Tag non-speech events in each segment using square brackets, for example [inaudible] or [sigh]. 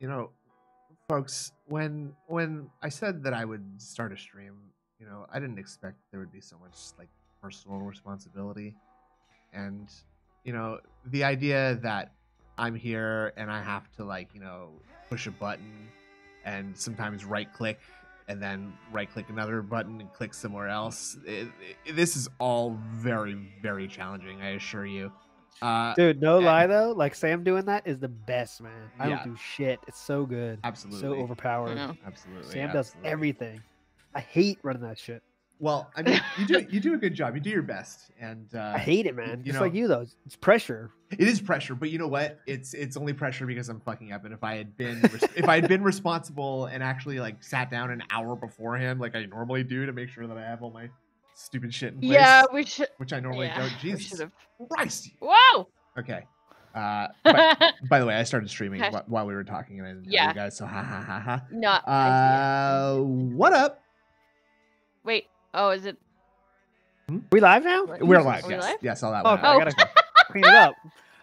you know, folks, when when I said that I would start a stream, you know, I didn't expect there would be so much like personal responsibility, and you know, the idea that I'm here and I have to like you know push a button and sometimes right click and then right click another button and click somewhere else. It, it- this is all very very challenging. I assure you. Uh, Dude, no and- lie though, like Sam doing that is the best, man. I Yeah. don't do shit. It's so good. Absolutely. So overpowered. know. absolutely. Sam does everything. I hate running that shit. Well, I mean, you do you do a good job. You do your best, and uh, I hate it, man. you Just know- like you though. It's- It's pressure. it is pressure. But you know what? It's it's only pressure because I'm fucking up. And if I had been [laughs] if I had been responsible and actually like sat down an hour beforehand, like I normally do, to make sure that I have all my stupid shit in place, Yeah, we should. which I normally yeah, don't. Jesus. Christ. Whoa! Okay. Uh, [laughs] by, by the way, I started streaming Hash- while we were talking, and I didn't tell Yeah. you guys. So ha ha ha ha. no. I. Uh, what up? Wait. Oh, is it? We live now? What? We're Are live. we Yes, live? yes, all that. Oh, went I gotta [laughs] clean it up.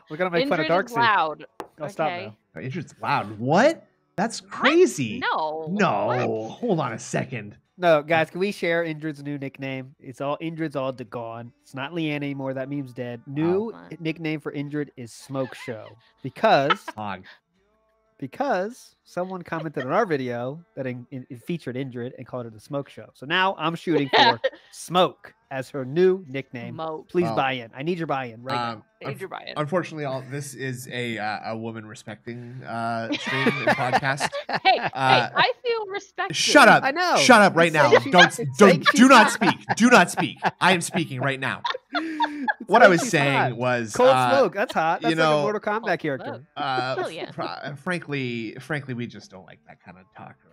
We're gonna make fun of Indrid is Darkseid. loud. Oh, stop now. Oh, Indrid's loud. What? That's crazy. No. No. What? Hold on a second. No, guys, can we share Indrid's new nickname? It's all Indrid's all gone. It's not Leanne anymore. That meme's dead. Oh, new Fine. nickname for Indrid is Smoke Show because [laughs] Hog. because someone commented on our video that in, in- it featured Indrid and called it a Smoke Show. So now I'm shooting for [laughs] Smoke as her new nickname. Mo. Please Well, buy in. I need your buy-in right now. Um, Need your buy-in. unfortunately, all this is a uh, a woman respecting uh, stream and [laughs] podcast. Hey, uh, hey, I feel respected. Shut up! I know. Shut up right It's now! saying Don't don't saying do not hot. speak. Do not speak. I am speaking right now. [laughs] It's What I was saying hot. was Cold uh, Smoke. That's hot. you That's like a Mortal Kombat character. Smoke. Uh, Hell yeah. fr- frankly, frankly, we just don't like that kind of talk around here.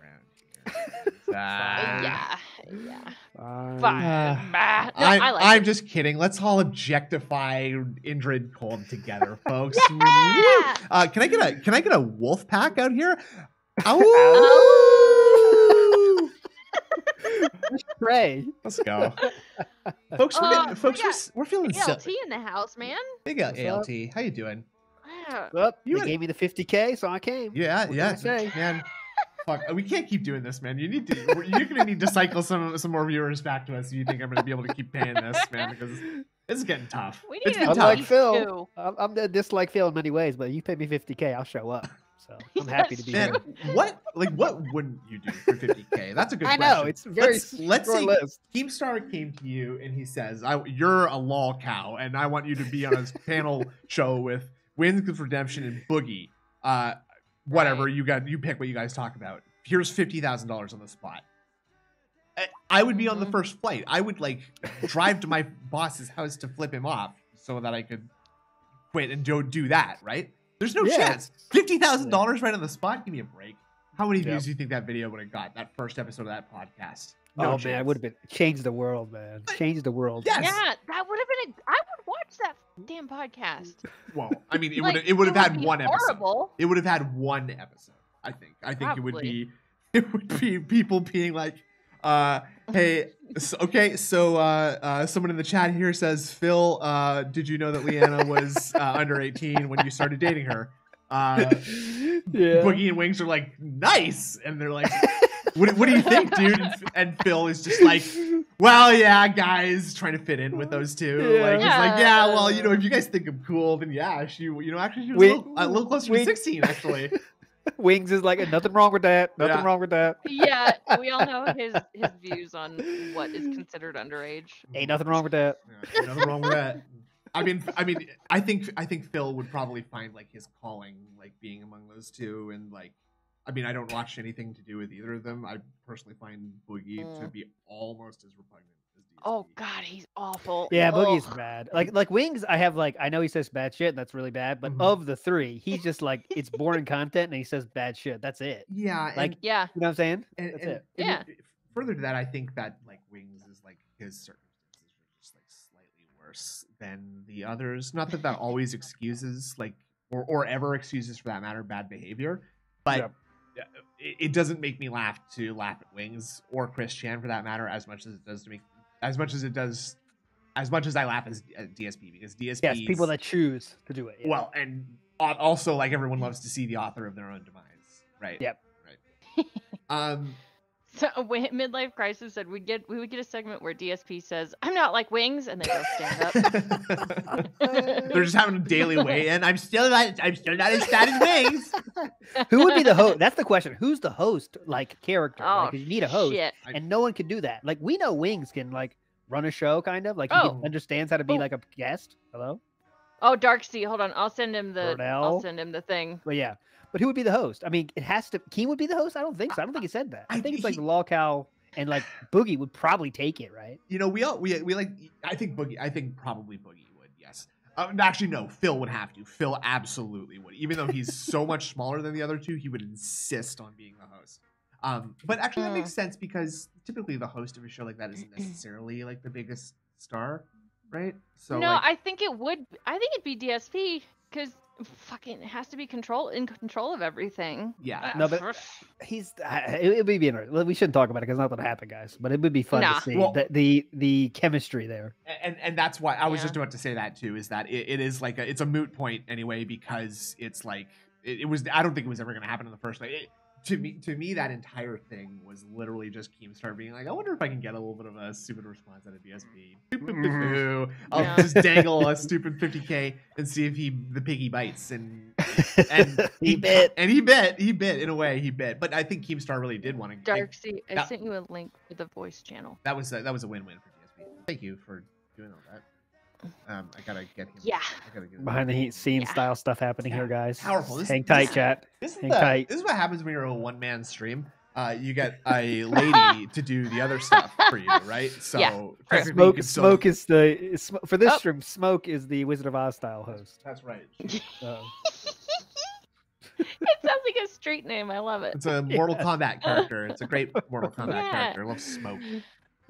Yeah. Yeah. Fine. Fine. Uh, [sighs] No, I'm, I like I'm just kidding. Let's all objectify Indrid Cold together, [laughs] folks. Yeah. uh, can I get a Can I get a wolf pack out here? Oh. Ow! [laughs] Pray. [laughs] Let's go, folks. We're, Uh, getting, we folks, we're, we're feeling so. LT in the house, man. Big L- What's up? ALT. How you doing? Yeah. Well, You they had- gave me the 50k, so I came. Yeah, What yeah, man. Fuck, we can't keep doing this, man. You need to. You're gonna need to cycle some some more viewers back to us if you think I'm gonna be able to keep paying this, man, because this is getting tough. We It's need been a tough. Unlike Phil. too. I'm, I'm dislike Phil in many ways, but you pay me 50k, I'll show up. So I'm [laughs] happy to be Man, here. what like what wouldn't you do for 50k? That's a good I question. know it's very let's, let's short say list. Keemstar came to you and he says, I, "You're a lol cow, and I want you to be on a panel [laughs] show with Wings of Redemption and Boogie. Uh, whatever Right. you got, you pick what you guys talk about. Here's fifty thousand dollars on the spot." I- I would be on the Mhm. first flight. I would like drive to my boss's house to flip him off so that I could quit and go do that. Right? There's no Yeah. chance. Fifty thousand dollars right on the spot. Give me a break. How many Yep. views do you think that video would have got? That first episode of that podcast. oh No man, it would have been changed the world, man. Changed the world. Yes. Yeah, that would have been. A, I would watch that damn podcast. [laughs] Well, I mean, it Like, would it would have had be one episode. It would have had one episode. I think. I think it would be [laughs] it would be people being like, uh, "Hey, s [laughs] okay, so uh, uh, someone in the chat here says, Phil, uh, did you know that Leanna was uh, under 18 when you started dating her?" Uh, yeah. Boogie and Wings are like, "Nice," and they're like, "What, what do you think, dude?" And, and Phil is just like, well, yeah, guys, trying to fit in with those two. Yeah. Like, he's like, yeah, well, you know, if you guys think I'm cool, then yeah, she, you know, actually, she was Wait, a, little, a little closer wait. to 16, actually. [laughs] Wings is like nothing wrong with that. Nothing Yeah. wrong with that. Yeah, [laughs] we all know his his views on what is considered underage. Ain't nothing wrong with that. Yeah, ain't nothing wrong with that. I mean, I mean, I think, I think Phil would probably find like his calling, like being among those two, and like, I mean, I don't watch anything to do with either of them. I personally find Boogie to Mm. be almost as repugnant as DSP. Oh God, he's awful. Yeah, Boogie's Ugh. bad. Like like Wings, I have like I know he says bad shit, and that's really bad. But Mhm. of the three, he's just like it's boring content, and he says bad shit. That's it. Yeah, and- Like- Yeah, You know what I'm saying? and, That's and- it. and Yeah. it- further to that, I think that like Wings is like his circumstances are just like slightly worse than the others. Not that that always excuses like or or ever excuses for that matter bad behavior, but yeah, it, it doesn't make me laugh to laugh at Wings or Chris Chan for that matter as much as it does to me as much as it does as much as I laugh as at DSP because DSP Yes, people that choose to do it. yeah. well and also like everyone loves to see the author of their own demise Right. Yep. Right. [laughs] Um. So [laughs] when midlife crisis said we get we would get a segment where DSP says, "I'm not like wings," and they go stand up. [laughs] They're just having a daily [laughs] weigh-in. I'm still not. I'm still not as fat as wings. Who would be the host? That's the question. Who's the host? Like character? Oh, Because you need a host, Shit. And no one can do that. Like we know Wings can like run a show, kind of like he Oh. understands how to be Oh. like a guest. Hello. Oh, Dark Sea. Hold on. I'll send him the. I'll send him the thing. But yeah, but who would be the host? I mean, it has to. Keem would be the host. I don't think so. I don't think he said that. I, I- think it's like he- lol cow and like [sighs] Boogie would probably take it, right? You know, we all we we like. I think Boogie. I think probably Boogie would. Yes. Um, actually, no. Phil would have to. Phil absolutely would. Even though he's so [laughs] much smaller than the other two, he would insist on being the host. Um, but actually, that makes sense because typically the host of a show like that isn't [clears throat] necessarily like the biggest star, right? So no, like, I think it would. I think it'd be DSP because fucking it has to be control in control of everything. yeah. No, but- He's. Uh, it, it would be interesting. We shouldn't talk about it because nothing happened, guys. But it would be fun Nah. to see Well- the, the the chemistry there. and and that's why I was Yeah. just about to say that too. Is that it, it is like a, it's a moot point anyway because it's like it, it was. I don't think it was ever going to happen in the first place. It, to me, to me, that entire thing was literally just Keemstar being like, "I wonder if I can get a little bit of a stupid response out of DSP. Boop. Mm-hmm. I'll Yeah. just dangle a [laughs] stupid 50k and see if he the piggy bites." And [laughs] and he bit. and he bit, he bit in a way, he bit. But I think Keemstar really did want to. Dark Sea. I that- sent you a link for the voice channel. that was a, that was a win-win for DSP. Thank you for doing all that. Um, I gotta get him. Yeah. I gotta get him. Behind the he- scenes Yeah. style stuff happening here, guys. Powerful. This- Hang tight, this- chat. This is, Hang the, tight. this is what happens when you're a one-man stream. Uh, you get a lady [laughs] to do the other stuff for you, right? So Yeah, Smoke, still- smoke is the is, for this Oh. stream. Smoke is the Wizard of Oz style host. That's right. [laughs] So, it sounds like a street name. I love it. It's a Mortal [laughs] Kombat character. It's a great Mortal Kombat Yeah. character. I love smoke.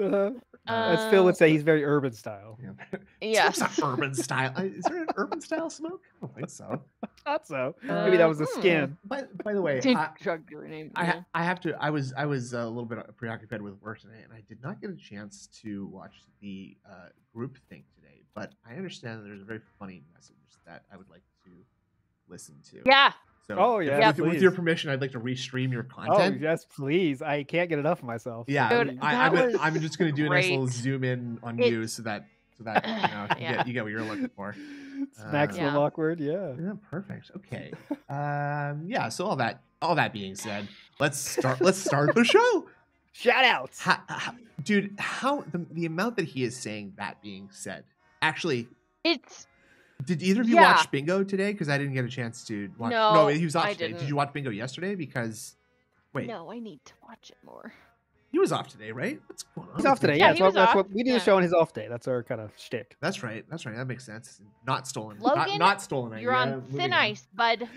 Uh, as Phil would Uh, say, he's very urban style. Yeah. [laughs] Yes. Smoke's not urban style. Uh, Is there an urban [laughs] style smoke? I don't think so. [laughs] Thought so. Maybe that Uh, was the hmm. skin. By, by the way, I, drug dealer name. I, yeah. I have to. I was I was a little bit preoccupied with work today, and I did not get a chance to watch the uh, group thing today. But I understand that there's a very funny message that I would like to listen to. yeah. So, Oh, if- yeah, with, with your permission, I'd like to restream your content. Oh content. yes, please! I can't get enough of myself. Yeah, Dude, I, I'm, gonna- was I'm just going to do a nice little zoom in on It- you so that so that you know you, [coughs] get, you get what you're looking for. It's Uh, maximum Yeah. awkward. Yeah. Yeah, perfect. Okay. um, yeah. So all that all that being said, let's start. let's start the show. [laughs] Shout outs. How, how, dude, how the, the amount that he is saying that being said. Actually, It's did either of you Yeah. watch Bingo today? Because I didn't get a chance to watch. No, he was off I today. Did didn't. you watch Bingo yesterday? Because wait, no. I need to watch it more. he was off today, right? What's going on? He's off today. Yeah, Yeah, he so was that's off. what we do Yeah. the show on his off day. That's our kind of shtick. That's right. That's right. That makes sense. Not stolen. Logan, not, not stolen. You're idea. on Moving thin ice, bud.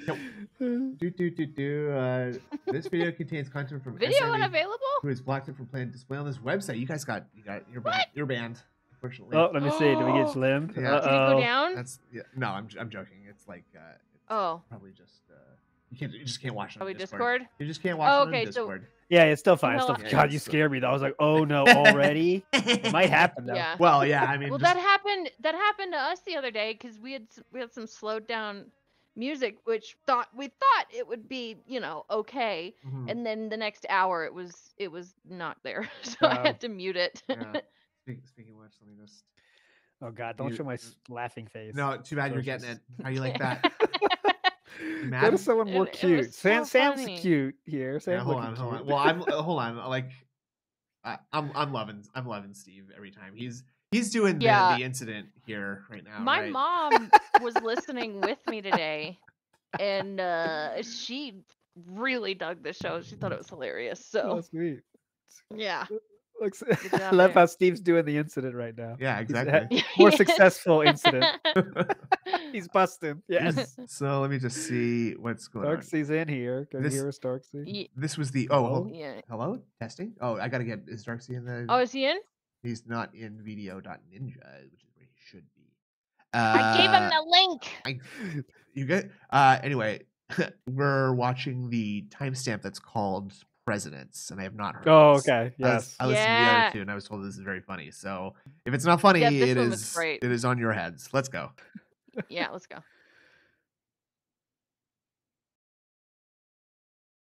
Do do do do. Uh, this video [laughs] contains content from Video SME, unavailable? Who is blocked it from playing display on this website. You guys got you got you're banned. What? You're banned. Unfortunately. Oh, let me see. Do we get Oh. [gasps] slim? Yeah. Did it Uh-oh. go down? That's yeah. No, I'm I'm joking. It's like uh, it's Oh, probably just uh, you can't you just can't watch it on probably Discord. Discord. You just can't watch Oh, it on okay, so- Discord. Yeah, it's still fine. It's still, Yeah, God, [laughs] you scared me though. I was like, oh no, [laughs] already? it might happen though. Yeah. Well, yeah. I mean, Well, just, that happened. That happened to us the other day because we had we had some slowed down music, which thought we thought it would be you know okay, mhm, and then the next hour it was it was not there, [laughs] so I had to mute it. yeah. Speak, speaking of which, let me just. Oh God, don't You- show my laughing face. No, too bad you're getting it. How you like that? [laughs] Go Mad? to someone more It- it cute. Sam, so Sam's funny. cute here. Yeah, hold on, hold on. cute. Well, I'm [laughs] hold on. Like, I, I'm I'm loving I'm loving Steve every time. He's he's doing the, Yeah. the incident here right now. My right? mom was listening with me today, [laughs] and uh, she really dug the show. She thought it was hilarious. Oh, So sweet. yeah, Looks, I [laughs] love there. how Steve's doing the incident right now. Yeah, He's ha- exactly. [laughs] More successful incident. [laughs] He's busting. Yes. so let me just see what's going on. Darkseid's in here. Can This- you hear us, Darksea? Ye- This was the oh hold- yeah. hello testing. Oh, I gotta get is Darksea in the? Oh, is he in? he's not in VDO.Ninja, which is where he should be. I gave him Uh, the link. I, you get uh anyway we're watching the timestamp that's called presidents and i have not heard Oh, this. okay. I, was- Yes. I listened to the other two and i was told this is very funny so if it's not funny Yeah, this it one was is great. it is on your heads let's go Yeah, let's go.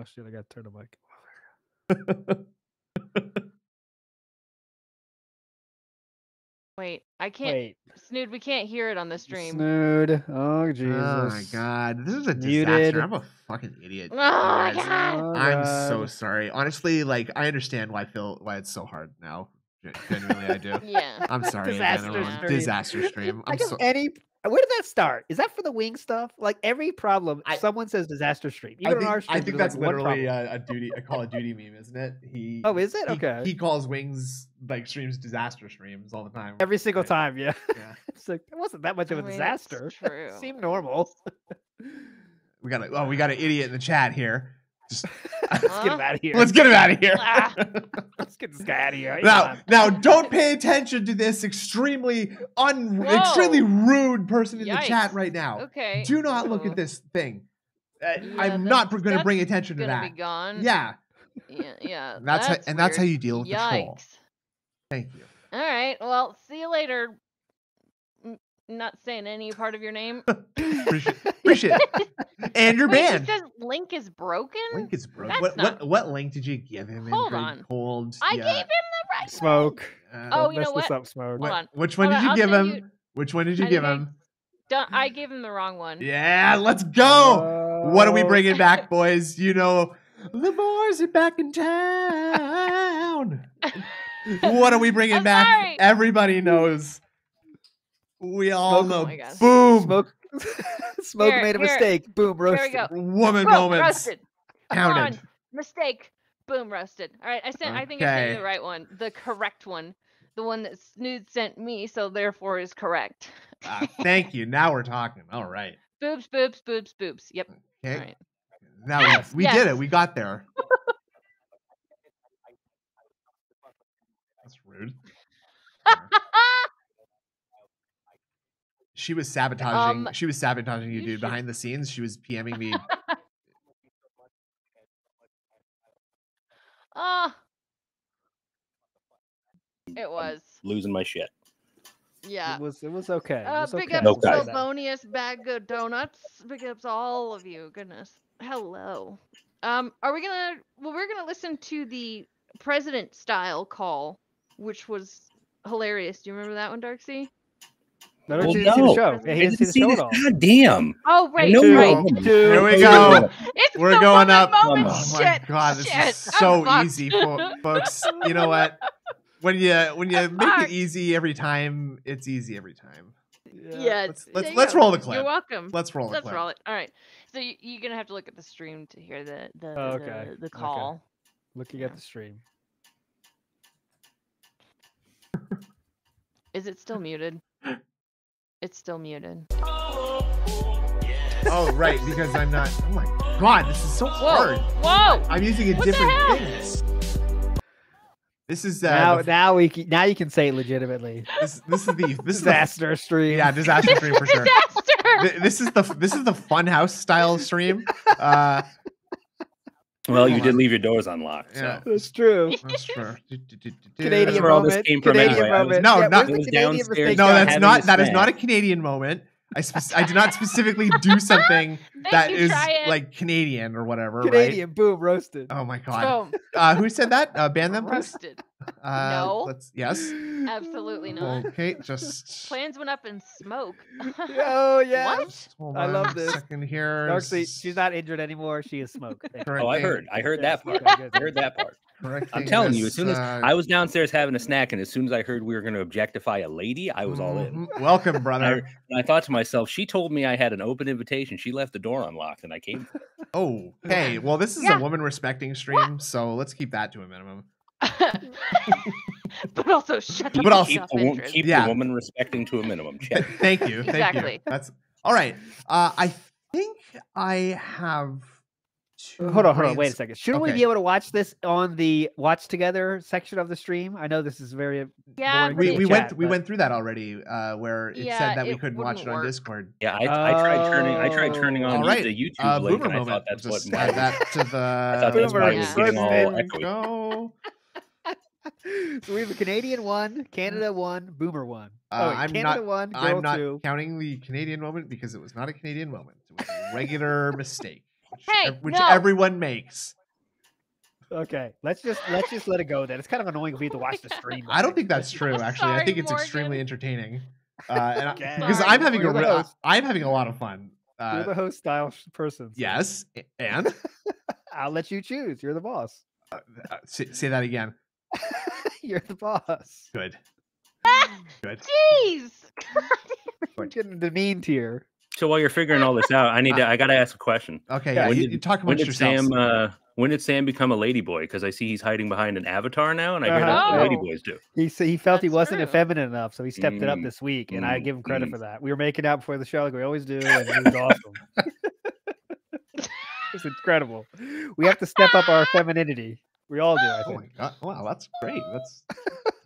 Oh shit! I got to turn the mic. [laughs] Wait, I can't. Wait, Snood, we can't hear it on the stream. Snood. Oh Jesus! Oh my god, this is a Muted. disaster. I'm a fucking idiot. [laughs] Oh my god! Oh, I'm so sorry. Honestly, like I understand why Phil why it's so hard now. Gen- Genuinely, I do. Yeah. I'm sorry. Disaster again, stream. Disaster stream. [laughs] I'm Like of so. any. Uh, where did that start? Is that for the wing stuff? Like every problem, I- someone says disaster stream. I Even think, on our I think that's like, literally a, a duty a Call of Duty meme, isn't it? He Oh, is it? he- Okay. He calls wings like streams disaster streams all the time. every single Right. time. Yeah, Yeah. [laughs] it's like it wasn't that much of I a mean, disaster. [laughs] true. It seemed normal. We got a, oh we got an idiot in the chat here. Just [laughs] Let's get him out of here. let's get him out of here. Ah. [laughs] Let's get this guy out of here. Come now, on. now, don't pay attention to this extremely un, extremely rude person in the chat right now. Okay. Do not look at this thing. Uh, Yeah, I'm not that's- going to bring attention to that. be gone. Yeah, Yeah. Yeah. [laughs] that's, how, and that's how you deal with the troll. Yikes. Thank you. All right. Well, see you later. N- not saying any part of your name. [laughs] Appreciate, [laughs] appreciate it. And you're Wait, banned. It says link is broken. Link is broken. That's What, not- what what link did you give him? in Hold grade on. Cold. I yeah. gave him the right. Smoke. Uh, Oh, you know this what? up, smoke. what- Hold on. Which one Hold did on, you I'll give him? you- Which one did you I give think I- him? Don't, I gave him the wrong one. Yeah, let's go. What are we bringing back, [laughs] boys? You know, the boys are back in town. what are we bringing I'm back? sorry. Everybody knows. We all Smoke- know. Oh. Boom. Smoke. [laughs] Smoke Here, made a here. mistake. Boom. Here we Roasted. go. Woman Whoa, moments roasted. counted. On. Mistake. Boom, roasted. All right, I sent. I think I sent you the right one, the correct one, the one that Snood sent me, so therefore is correct. Ah, thank you. Now we're talking. All right. [laughs] Boobs, boobs, boobs, boobs. Yep. Okay. All right. Now Yes, we, we did it. We got there. [laughs] That's rude. She was sabotaging. Um, she was sabotaging you, you dude. should- Behind the scenes, she was PMing me. [laughs] Ah. it was. losing my shit. Yeah. It was. It was okay. It Uh, was big okay. ups, Okay. We'll say that. Sylvonius Bag Good Donuts. Big ups, all of you. Goodness. Hello. Um, are we gonna? Well, we're gonna listen to the president style call, which was hilarious. Do you remember that one, Darksea? No, don't Well, you didn't see the show. I Yeah, he I didn't see oh, the show this. at all. God damn. Oh, right, know Two. right. woman. Here we go. It's We're the going up. Moment. Oh Oh Shit. my god, this shit, is I'm so oh, easy, fo- folks. You know what? When you when you I'm make fucked. it easy every time, it's easy every time. Yeah. Let's- let's- let's roll the clip. You're welcome. Let's roll the Let's clip. roll it. All right. So you, you're gonna have to look at the stream to hear the the Oh, the, okay. the Okay. call. Looking Yeah. at the stream. Is it still muted? [laughs] It's still muted. Oh right, because I'm not. Oh my god, this is so Whoa! hard. Whoa! I'm using a What the different hell? This is uh, now, the- now we can, now you can say it legitimately. this, this is the this is the Disaster stream. yeah disaster stream for sure. [laughs] Disaster! This is the this is the funhouse style stream. Uh, Well, you did leave your doors unlocked. Yeah. So. That's true. that's true. Canadian That's where all this moment. came from Canadian anyway. I was- moment. No, yeah, not- where's the Canadian downstairs? No, that's having not a that is not a. Canadian moment. I spec- I did not [laughs] specifically do something that is that you, is Triad. like Canadian or whatever, Canadian. Boom. Roasted. Oh my god. Boom. Uh, who said that? Uh, ban them. Roasted. Uh, No. Let's yes. Absolutely not. Okay, [laughs] just Plans went up in smoke. oh yeah. [laughs] What? I love a this. second here. Darkseid, she's not injured anymore. She is smoke. [laughs] Thank. Oh, I heard. I heard that part. I heard that part. I'm correcting telling you, as soon as uh, I was downstairs having a snack, and as soon as I heard we were going to objectify a lady, I was all in. mhm. Welcome, And I, brother. I thought to myself, she told me I had an open invitation. She left the door unlocked, and I came. Oh, hey. Well, this is Yeah. a woman respecting stream, so let's keep that to a minimum. [laughs] but also shut But up. also- keep the, wo- keep Yeah. the woman respecting to a minimum. Check. Thank you. Thank Exactly. you. That's all right. Uh, I think I have. Two Hold on, hold on. Wait a second. Shouldn't we be able to watch this on the watch together section of the stream? I know this is very Yeah, We, we the went chat, we went through that already, uh, where it Yeah, said that we couldn't watch it on work. Discord. Yeah, I, I tried turning. I tried turning on All right. the YouTube Uh, link, boomer and I moment. thought that's what. Just add that to the. [laughs] I thought that's why it was getting all echoey. Go. So we have a Canadian one, Canada one, Boomer one. Uh, oh, wait, I'm Canada not- one, girl I'm not two. counting the Canadian moment because it was not a Canadian moment. It was a [laughs] regular mistake. which, Hey, which no. everyone makes. Okay, let's just let's just let it go. Then it's kind of annoying for you to watch the [laughs] stream. I don't think that's true. I'm Actually, I think it's extremely entertaining. Uh, and I- because Sorry, I'm having a You're the re- I'm having a lot of fun. You're Uh, the host style person. so yes, and [laughs] I'll let you choose. You're the boss. uh, say, say that again. [laughs] You're the boss. Good. [laughs] Good. Jeez. [laughs] We're getting the mean tier. So while you're figuring all this out, I need to. I gotta ask a question. Okay, Yeah, yeah, when you, did- you talk When amongst did yourselves. Sam? Uh, when did Sam become a ladyboy? Because I see he's hiding behind an avatar now, and I hear that's Uh-huh. what Oh. ladyboys do. He s- he felt he wasn't true. effeminate enough, so he stepped it up Mm, this week, and I mm, give him credit mm. for that. We were making out before the show, like we always do, and it was awesome. it's incredible. We have to step up our femininity. We all do, I Oh my think. god! Wow, that's great. That's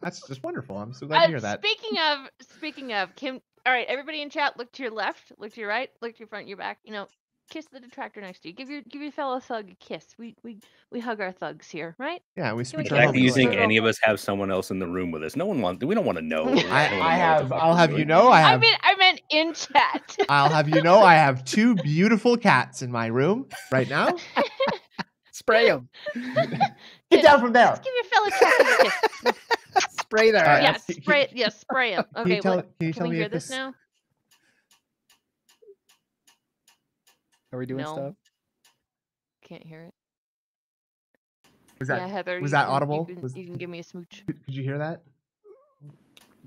that's just wonderful. I'm so glad to Uh, hear that. Speaking of speaking of Kim, all right, everybody in chat, look to your left, look to your right, look to your front, your back. You know, kiss the detractor next to you. Give your give your fellow thug a kiss. We we we hug our thugs here, right? Yeah, we we speak get The fact that you think any of us have someone else in the room with us, no one wants. We don't want [laughs] to know. I, I know what the have. I'll we're have you know. I have. I mean, I meant in chat. I'll have you know. I have two beautiful cats in my room right now. [laughs] Spray him. [laughs] Get down from there. Just give your fellow a kiss. [laughs] Spray there. Alright, yeah, let's- [laughs] can- spray. Yeah, spray him. Can Okay, you tell? what, can you can tell we me hear if this now? Are we doing No. stuff? Can't hear it. Was that? yeah, Heather. was you that can- audible? You can, Was- you can give me a smooch. Could could you hear that?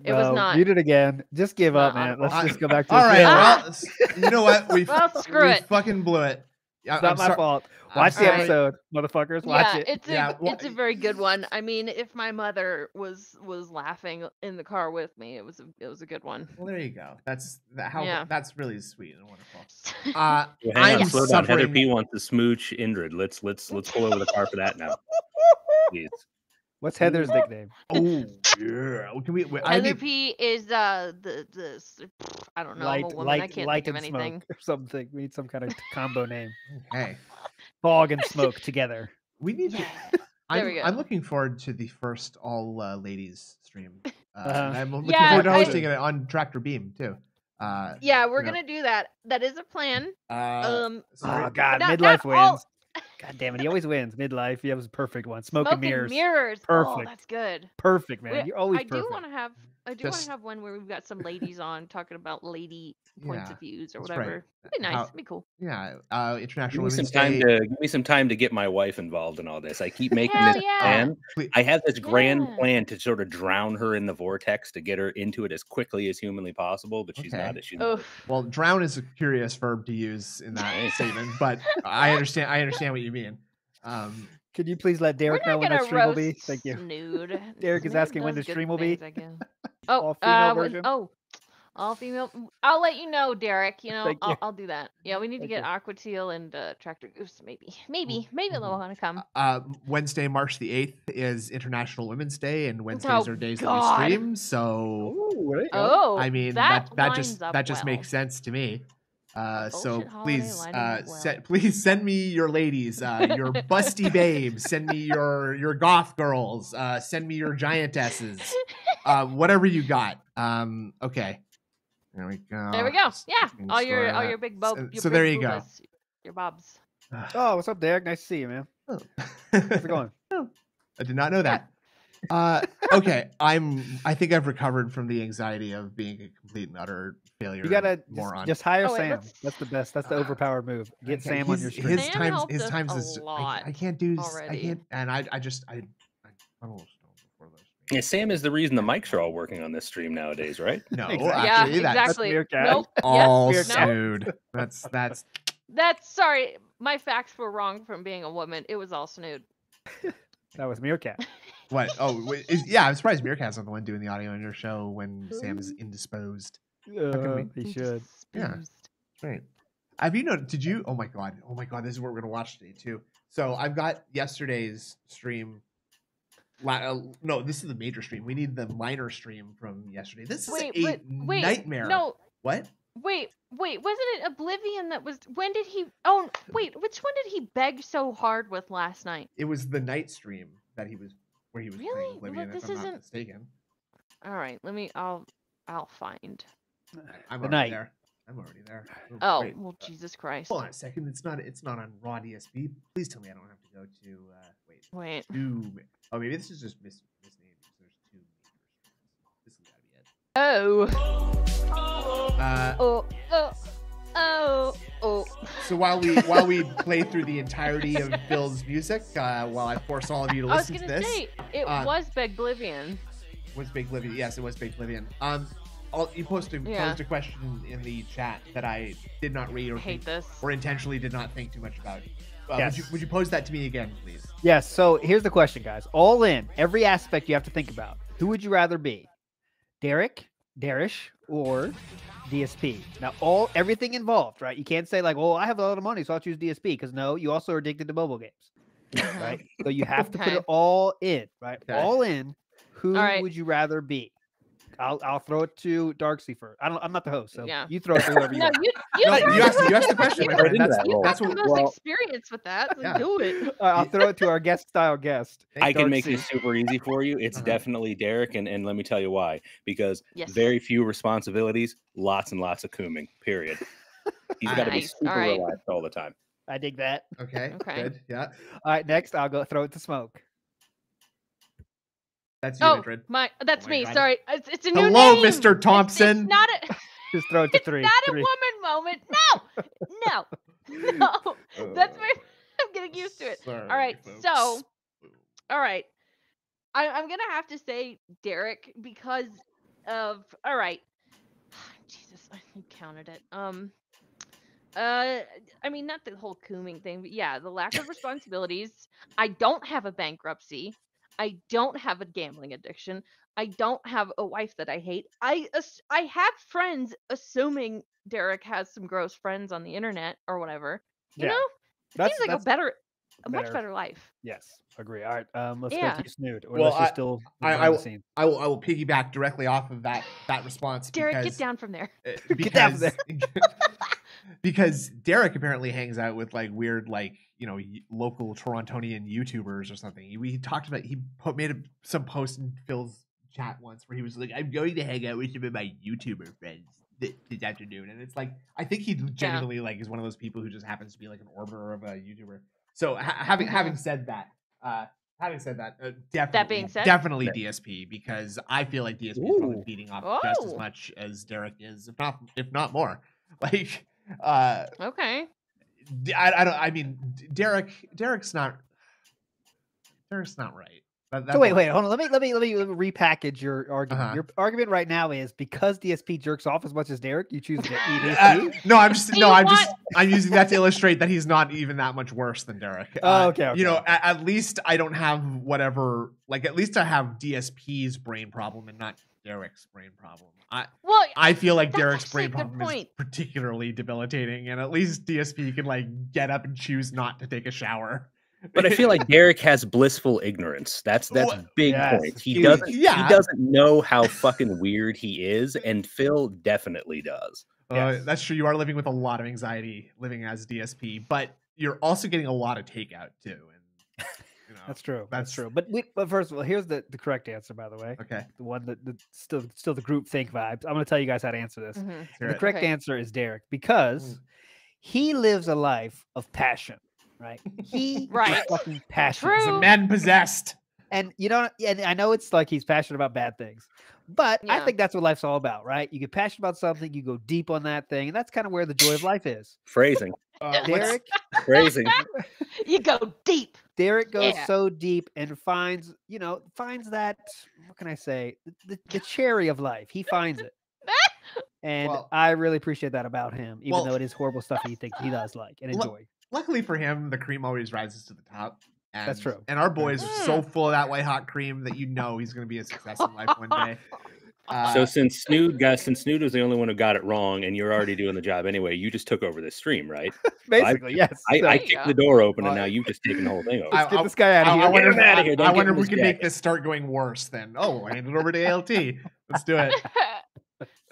It was not. Mute it again. Just give up, man. audible. Let's I- just go back to All the right. Well, you know what? We Well, screw we it. fucking blew it. I- It's I'm not my sor- fault. I'm Watch the sorry. episode, motherfuckers. Watch yeah, it. it's a Yeah, it's a very good one. I mean, if my mother was was laughing in the car with me, it was a it was a good one. Well, there you go. That's that, how. Yeah. That's really sweet and wonderful. [laughs] Uh, Well, hang I'm on, slow down. Heather suffering. P wants to smooch Indrid. Let's let's let's pull over the car for that now. [laughs] Please. What's Heather's nickname? [laughs] Oh yeah. Well, Can we? wait, I Heather need, P is uh the the s- I don't know. light, I'm a woman. light, I can't light think of anything. smoke or something. We need some kind of combo name. okay. Fog and smoke together. We need to. [laughs] I'm, There we go. I'm looking forward to the first all uh, ladies stream. [laughs] Uh, Uh-huh. I'm looking Yeah, forward to I- hosting it on Tractor Beam too. Uh, Yeah, we're you know, gonna do that. That is a plan. Uh, Um, Oh God, not- midlife not all- wins. God damn it, he always wins. Midlife, he was a perfect one. Smoke, smoke and mirrors, mirrors. Oh, Perfect. that's good. perfect man. We- You're always I do want to have. I do want to have one where we've got some ladies on talking about lady points Yeah, of views or that's right. whatever. It'd be nice. How- It'd be cool. Yeah, uh, Give International me some Women's time Day. to give me some time to get my wife involved in all this. I keep making Hell this yeah. plan. Please- I have this grand Yeah. plan to sort of drown her in the vortex to get her into it as quickly as humanly possible, but she's Okay. not. She's not. Well, drown is a curious verb to use in that [laughs] statement, but I understand. I understand what you mean. Um, Could you please let Derek know when gonna stream will be? Thank you. Snood. [laughs] Derek is asking when the stream will be. things, I guess. [laughs] Oh, All female uh, when- version? oh, all female. mm, I'll let you know, Derek. You know, Thank I'll, you. I'll do that. Yeah, we need to get you. Aqua Teal and uh, Tractor Goose. Maybe, maybe, maybe they'll mhm. want to come. uh, Wednesday, March the eighth, is International Women's Day, and Wednesdays Oh, are days God. that we stream. So Ooh, there you go. Oh, I mean that that, that, just that just well. makes sense to me. Uh, so bullshit please, uh, up well. se- please send me your ladies, uh, your [laughs] busty babes. Send me your your goth girls. Uh, send me your giantesses. Uh, whatever you got. Um, okay. There we go. There we go. Yeah, all sure your all your big bob. So, your so big there you go. Your bobs. Oh, what's up, Derek? Nice to see you, man. How's it going? [laughs] I did not know that. Uh, okay, [laughs] I'm. I think I've recovered from the anxiety of being a complete and utter failure. You gotta and just, just hire Oh, wait, Sam. let's- That's the best. That's the Uh, overpowered move. Get Sam on your stream. His Sam times, helped his times a is. I, lot I can't do. s- I already. can't, and I, I just, I, I funnel stone before those. Yeah, Sam is the reason the mics are all working on this stream nowadays, right? [laughs] No, Exactly. yeah, actually, that's exactly. meerkat. Nope. [laughs] all Yep. Meerkat. snood. [laughs] That's that's That's sorry. My facts were wrong from being a woman. It was all snood. That was Meerkat. what. Oh, wait, is, yeah. I'm surprised Meerkat's not the one doing the audio on your show when Sam is indisposed. Uh, we- he should. Yeah. Right. Have you noticed? Did you? Oh my god! Oh my god! This is what we're gonna watch today too. So I've got yesterday's stream. Uh, no, this is the major stream. We need the minor stream from yesterday. This is Wait, a but wait. nightmare. No, What? wait, wait. Wasn't it Oblivion that was? When did he? Oh, wait. Which one did he beg so hard with last night? It was the night stream that he was where he was Really? playing Oblivion. But if this isn't- mistaken. All right. Let me. I'll. I'll find. I'm The already night. there. I'm already there. Oh, great. well, Uh, Jesus Christ. Hold on a second. It's not. It's not on Raw DSP. Please tell me I don't have to go to. Uh, wait. Wait. Two. Oh, maybe this is just mis misnamed. because There's two major streams. This has gotta be it. Oh. Uh, Oh. Oh. Oh. Oh. so while we while we play through the entirety of [laughs] Bill's music, uh, while I force all of you to I was listen to gonna this, say it uh, was Beglivian. was Big Livian. Yes, it was Big Livian. Um, I'll, you posted Yeah. posed a question in the chat that I did not read or hate think, this. or intentionally did not think too much about. Uh, Yes. would, you, would you pose that to me again, please? Yes. So here's the question, guys. All in, every aspect you have to think about. Who would you rather be? Derek, Darish, or DSP? Now, all everything involved, right? You can't say like, "Oh, I have a lot of money, so I'll choose DSP." Because no, you also are addicted to mobile games, [laughs] right? so you have to put it all in, right? Okay. All in. Who right. would you rather be? I'll I'll throw it to Darksea first. I don't. I'm not the host, so Yeah. you throw it to whoever you No, want. you you, No, you asked- you asked the question, my You friend. That's- you that's what- the most well- experience with that. so Yeah. Do it. Uh, I'll throw it to our guest style guest. Thank I can make Darcy. this super easy for you. It's Uh-huh. definitely Derek, and, and let me tell you why. Because Yes. very few responsibilities, lots and lots of cooming. Period. [laughs] He's got to be super All right. relaxed all the time. I dig that. Okay. Okay. Good. Yeah. All right, next I'll go throw it to smoke. That's you, Oh Madrid. my, that's my me. God. Sorry, it's, it's a new Hello, name. Mr. It's- It's, Thompson. not a, [laughs] Just throw it [laughs] to it's three. not a woman moment. No, no, [laughs] no. That's my. I'm getting used to it. Sorry, right, folks. so- All right. I, I'm gonna have to say Derek because of all right. [sighs] Jesus, I counted it. Um, uh, I mean not the whole cooming thing, but yeah, the lack of responsibilities. I don't have a bankruptcy. I don't have a gambling addiction. I don't have a wife that I hate. I ass- I have friends, assuming Derek has some gross friends on the internet or whatever. You Yeah, know, it that's- seems like a better, a much better. better life. Yes, agree. All right, um, let's Yeah. go to you, Snood. Or Well, unless I- still I- behind I will- I will. I will piggyback directly off of that that response. Derek, because, get down from there. uh, [laughs] Get down from because- [laughs] because Derek apparently hangs out with like weird, like you know, local Torontonian YouTubers or something. He, we talked about. He put, made a, some post in Phil's chat once where he was like, "I'm going to hang out with some of my YouTuber friends th- this afternoon," and it's like I think he genuinely like is one of those people who just happens to be like an orbiter of a YouTuber. So ha- having Mhm. having said that. uh Having said that, uh, definitely, being said? definitely Yeah. DSP because I feel like DSP is probably beating off just as Oh. much as Derek is, if not if not more. [laughs] Like, uh, Okay. I, I don't. I mean, Derek. Derek's not. Derek's not right. That- So wait, wait, hold on. Let me let me let me repackage your argument. Uh-huh. Your argument right now is because DSP jerks off as much as Derek, you choose to eat Uh, DSP. no, I'm just no. I'm just I'm using that to illustrate that he's not even that much worse than Derek. Oh, Uh, okay, You know, at, at least I don't have whatever. Like, at least I have DSP's brain problem and not Derek's brain problem. I Well, I feel like Derek's brain good problem is particularly debilitating, and at least DSP can like get up and choose not to take a shower. But I feel like [laughs] Derek has blissful ignorance. That's that's What- big Yes, point. He huge. doesn't Yeah. he doesn't know how fucking [laughs] weird he is, and Phil definitely does. Uh, Yes. that's true. You are living with a lot of anxiety living as DSP, but you're also getting a lot of takeout too. And you know, That's true. That's, That's- true. But we, but first of all, here's the, the correct answer, by the way. okay. The one that the, still still the group think vibes. I'm going to tell you guys how to answer this. mhm. The it. correct Okay. answer is Derek because he lives a life of passion, right? He [laughs] Right. is fucking passionate. He's a man possessed. And you know, and I know it's like he's passionate about bad things, but I think that's what life's all about, right? You get passionate about something, you go deep on that thing, and that's kind of where the joy of life is. Phrasing, Uh, what's- Derek, [laughs] phrasing. [laughs] You go deep. Derek goes Yeah. so deep and finds, you know, finds that what can I say, the, the, the cherry of life. He finds it, [laughs] and Well- I really appreciate that about him, even Well- though it is horrible stuff he thinks he does like and Lu- enjoy. Luckily for him, the cream always rises to the top. And, That's true. And our boy is so Mm. full of that white hot cream that you know he's going to be a success in life one day. Uh, So since Snood got since Snood was the only one who got it wrong, and you're already doing the job anyway, you just took over this stream, right? [laughs] Basically, yes. I, So, I There you kicked the door open, and Uh, now you've just taken the whole thing over. I- let's get this guy out I, of I here. wonder, Get him outta here. I, Don't I give wonder if we his can make this start going worse then. Oh, hand it over to ALT. Let's do it. [laughs]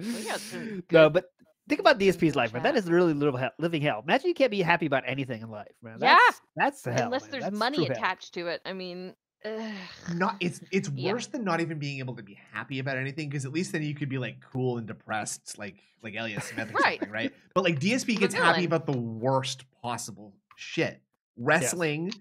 We got some No, but think about DSP's life, man. That is chat. really little hell, living hell. Imagine you can't be happy about anything in life, man. Yeah. That's that's the hell. unless man. there's That's money true hell. attached to it. I mean, Ugh. not it's it's Yeah. worse than not even being able to be happy about anything because at least then you could be like cool and depressed like like Elliott Smith or Right. something, right? But like DSP The gets happy about the worst possible shit. Wrestling,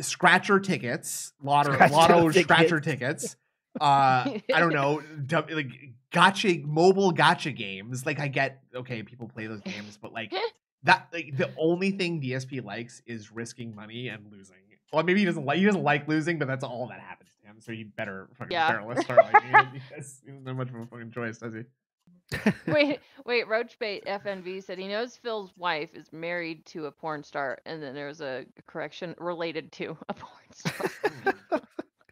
scratcher tickets, lotto, Scratcher [laughs] lotto tickets. scratcher tickets. Uh, I don't know, du- like gacha, mobile gacha games. Like I get, okay, people play those games, but like [laughs] that, like the only thing DSP likes is risking money and losing. Well, maybe he doesn't like he doesn't like losing, but that's all that happens to him. So he better fucking Yeah. better let's start liking it because [laughs] he doesn't have much of a fucking choice, does he? wait, [laughs] wait. Roachbait FNV said he knows Phil's wife is married to a porn star, and then there was a correction related to a porn star. [laughs]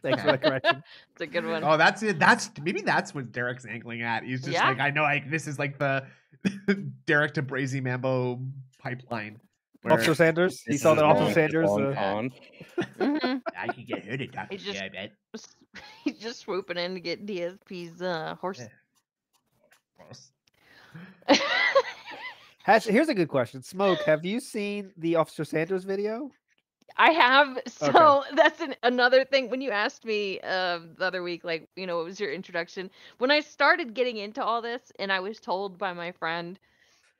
Thanks for the correction. It's a good one. Oh, that's it. That's maybe that's what Derek's angling at. He's just Yeah. like, I know, like this is like the Derek to Brazy Mambo pipeline. Where Officer Sanders. He saw is that Officer Sanders. long Uh, con. Mhm. [laughs] I could get her to talk He to I bet. He's just swooping in to get DSP's uh, horse. Yeah. [laughs] Has, here's a good question. Smoke, have you seen the Officer Sanders video? I have. So that's an, another thing. When you asked me um, the other week, like, you know, what was your introduction? When I started getting into all this, and I was told by my friend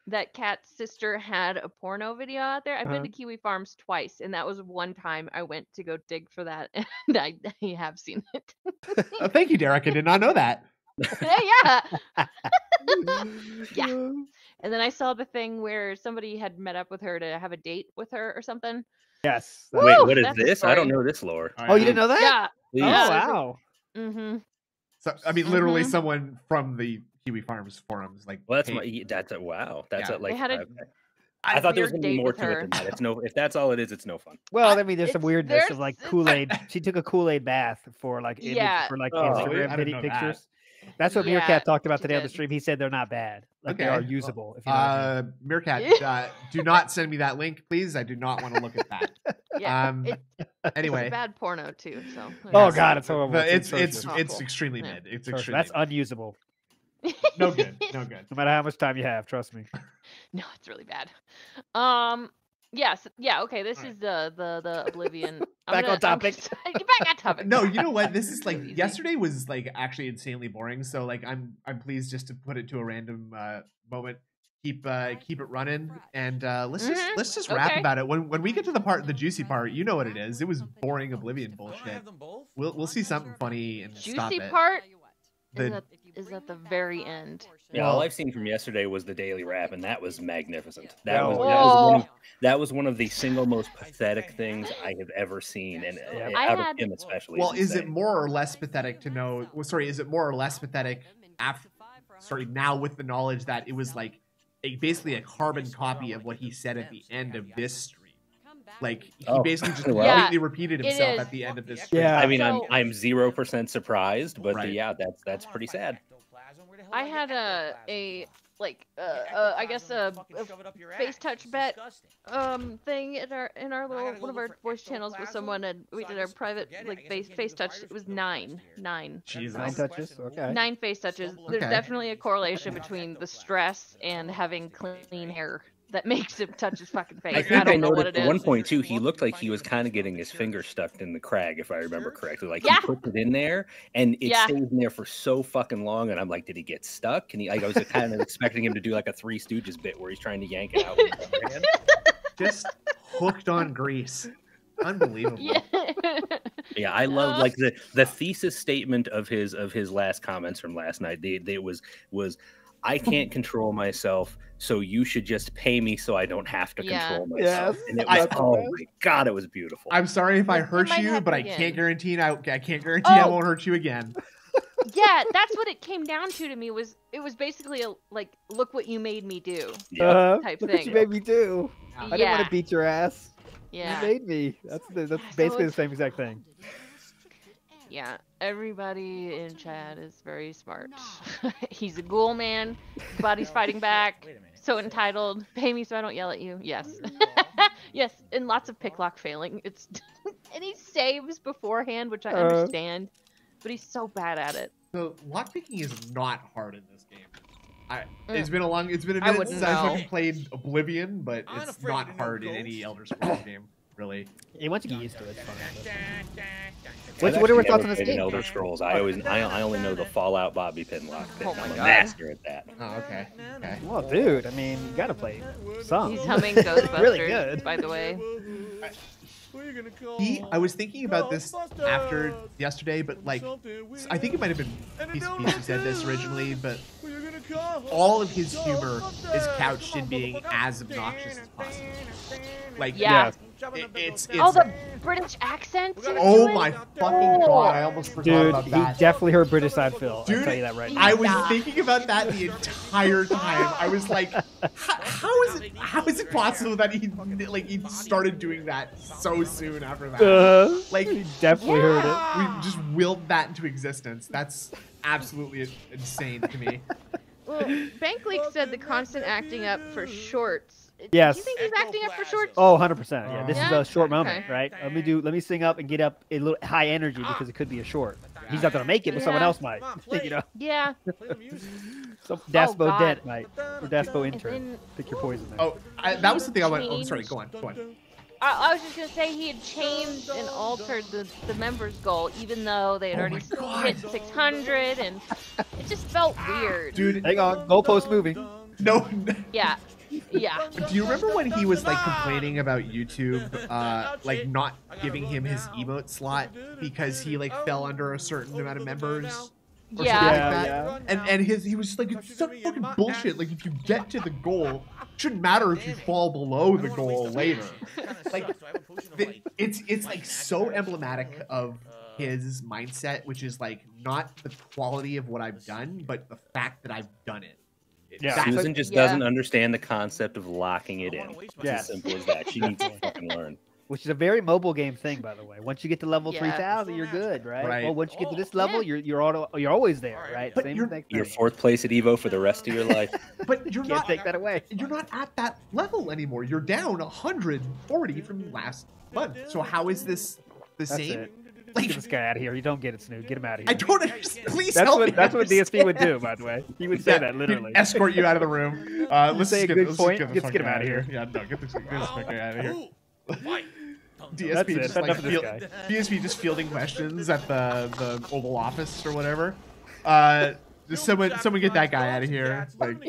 that Kat's sister had a porno video out there. I've Uh-huh. been to Kiwi Farms twice, and that was one time I went to go dig for that, and [laughs] I, I have seen it. Oh, thank you, Derek. I did not know that. [laughs] yeah. Yeah. [laughs] And then I saw the thing where somebody had met up with her to have a date with her or something. Yes. Woo! Wait, what is that's a this? I don't know this lore. Oh, you didn't know that? Yeah. Please. Oh, Yeah, there's a- wow. Mm-hmm. So, I mean, literally, Mhm. someone from the Kiwi Farms forums, like, Well, that's hey, my. That's a wow. That's Yeah. a, like. had. I thought there was gonna be more with to it than that. It's [laughs] no. If that's all it is, it's no fun. Well, I- I mean, there's some it's- weirdness of like Kool Aid. She took a Kool Aid bath for like image, Yeah. for like Oh, Instagram I didn't video know that. pictures. That's what Yeah, Meerkat talked about she today on the stream. He said they're not bad. Like they are Okay. usable. If you know what I mean. uh, Meerkat, [laughs] uh, do not send me that link, please. I do not want to look at that. [laughs] Yeah. Um, it- It's anyway, a bad porno too. So. Oh Yes. god, it's horrible. the- it's it's it's extremely Yeah. mid. It's extremely That's mid. unusable. No good. [laughs] No good. No matter how much time you have, trust me. [laughs] No, it's really bad. Um. Yes. Yeah. Okay. This Alright. is the the the Oblivion. Back on gonna- I'm topic. gonna- [laughs] back on topic. No, you know what? This is like Easy. yesterday was like actually insanely boring. So like I'm I'm pleased just to put it to a random uh, moment. Keep uh, keep it running, and uh, let's just Mhm, let's just rap okay. about it. When when we get to the part, the juicy part, you know what it is. It was boring Oblivion bullshit. We'll we'll see something funny and stop Juicy it. part The- is at, the very end. Yeah, all I've seen from yesterday was the daily wrap, and that was magnificent. That was, that was one of, that was one of the single most pathetic things I have ever seen, and Yeah. uh, out had- of him especially. Well, is it more or less pathetic to know? Well, sorry, is it more or less pathetic after? Sorry, now with the knowledge that it was like a, basically a carbon copy of what he said at the end of this stream. Like he Oh, basically just [laughs] well. completely Yeah, repeated himself at the end of this. Stream. Yeah. I mean, I'm I'm zero percent surprised, but Right. yeah, that's that's pretty sad. I had a a like uh, uh I guess a, a face touch bet um thing in our in our little one of our voice channels with someone and we did our private like face face touch. It was nine nine Jesus. Nine touches. Okay. nine face touches. There's Okay. definitely a correlation between the stress and having clean hair that makes him touch his fucking face. I I, think I, don't know what noticed at one point too. He looked like he was kind of getting his finger stuck in the crag, if I remember correctly. Like Yeah. he put it in there, and it Yeah. stayed in there for so fucking long. And I'm like, did he get stuck? And he, like, I was kind of expecting him to do like a Three Stooges bit where he's trying to yank it out. with his other hand. [laughs] just hooked on grease. Unbelievable. Yeah. [laughs] Yeah, I love Uh. like the the thesis statement of his of his last comments from last night. They, they was was I [laughs] can't control myself, so you should just pay me so I don't have to Yeah. control myself. Yes, And it I- was oh my god, it was beautiful. I'm sorry if I hurt you, happen but I can't guarantee I, I can't guarantee I Oh. won't hurt you again. [laughs] yeah, that's what it came down to to me was it was basically a like look what you made me do. Yeah. Uh, Type look what you made me do. I didn't want to beat your ass. Yeah. You made me. That's the, that's So basically the same exact thing. Yeah, everybody in chat is very smart. [laughs] He's a ghoul man. [laughs] Body's fighting back. So entitled. Pay me so I don't yell at you. Yes. [laughs] yes, and lots of pick lock failing. It's and he saves beforehand, which I Uh. understand. But he's so bad at it. So lockpicking is not hard in this game. I, Mm. it's been a long, It's been a minute wouldn't since I know. fucking played Oblivion, but I'm it's not hard in any. Elder Scrolls game, really. Yeah, once you get used to it, it's fine. What's- what are our actually thoughts on this played an game? Elder Scrolls. I always, I, I only know the Fallout Bobby Pin lock. Oh my I'm a God. master at that. Oh, okay. Okay. Well, dude, I mean, you gotta play some. He's humming [laughs] Ghostbusters, Really good. by the way. He, I was thinking about this after yesterday, but like, I think it might have been Piece of Piece who said this originally, but all of his humor is couched in being as obnoxious as possible. Like, Yeah. it- it's, it's Oh, the British accent. oh my fucking god! I almost forgot Dude, about he definitely heard British side Phil. I'll tell you that right now. I was thinking about that the entire time. I was like, how, how is it? How is it possible that he like he started doing that so soon after that? Uh, Like, he definitely heard it. we just willed that into existence. That's absolutely insane to me. [laughs] Well, [laughs] Bank Leak said the constant acting up for shorts. Yes. Do you think he's acting up for shorts? Oh, 100 percent. Yeah, this Yeah? is a short moment, Okay. right? Let me do. Let me sing up and get up a little high energy because it could be a short. He's not gonna make it, but someone else might. [laughs] you know, Yeah. [laughs] some oh, Daspo God. Dent might or Daspo And intern. then Pick your poison there. Oh, I, that was the thing I went. Oh, sorry. Go on. Go on. I, I was just gonna say he had changed and altered the, the members goal, even though they had Oh already God. hit 600, and it just felt weird. Dude, Hang on, goalpost moving. no. Yeah. Yeah. Do you remember when he was like complaining about YouTube, uh, like not giving him his emote slot because he like fell under a certain amount of members? Or Yeah. something like that? yeah. And and his he was just like it's some fucking bullshit. Like if you get to the goal, it shouldn't matter if you fall below the goal later. [laughs] Like the, it's it's like so emblematic of his mindset, which is like not the quality of what I've done, but the fact that I've done it. Yeah. Susan just Yeah. doesn't understand the concept of locking it in. It's Yeah. as simple as that. She needs to [laughs] fucking learn. Which is a very mobile game thing, by the way. Once you get to level Yeah. 3000, you're good, right? Right. Well, once you get to this Oh, level, yeah. you're you're auto, you're always there, right? But Same you're- thing. You're fourth place at Evo for the rest of your [laughs] life. But you're Can't not take that away. [laughs] you're not at that level anymore. You're down 140 from last month. So how is this the That's same? it. Like Get this guy out of here. You don't get it, Snoop. Get him out of here. I don't understand. Please That's help what me that's what DSP would do, by the way. He would say Yeah, that literally. Escort you out of the room. Uh, let's say just a get, good let's point, Just get- get, get him outta here. Yeah, no, get this, get this fucker out of here. [laughs] DSP That's it. just like field. DSP just fielding questions at the the Oval Office or whatever. Uh, just someone someone get that guy out of here. Like,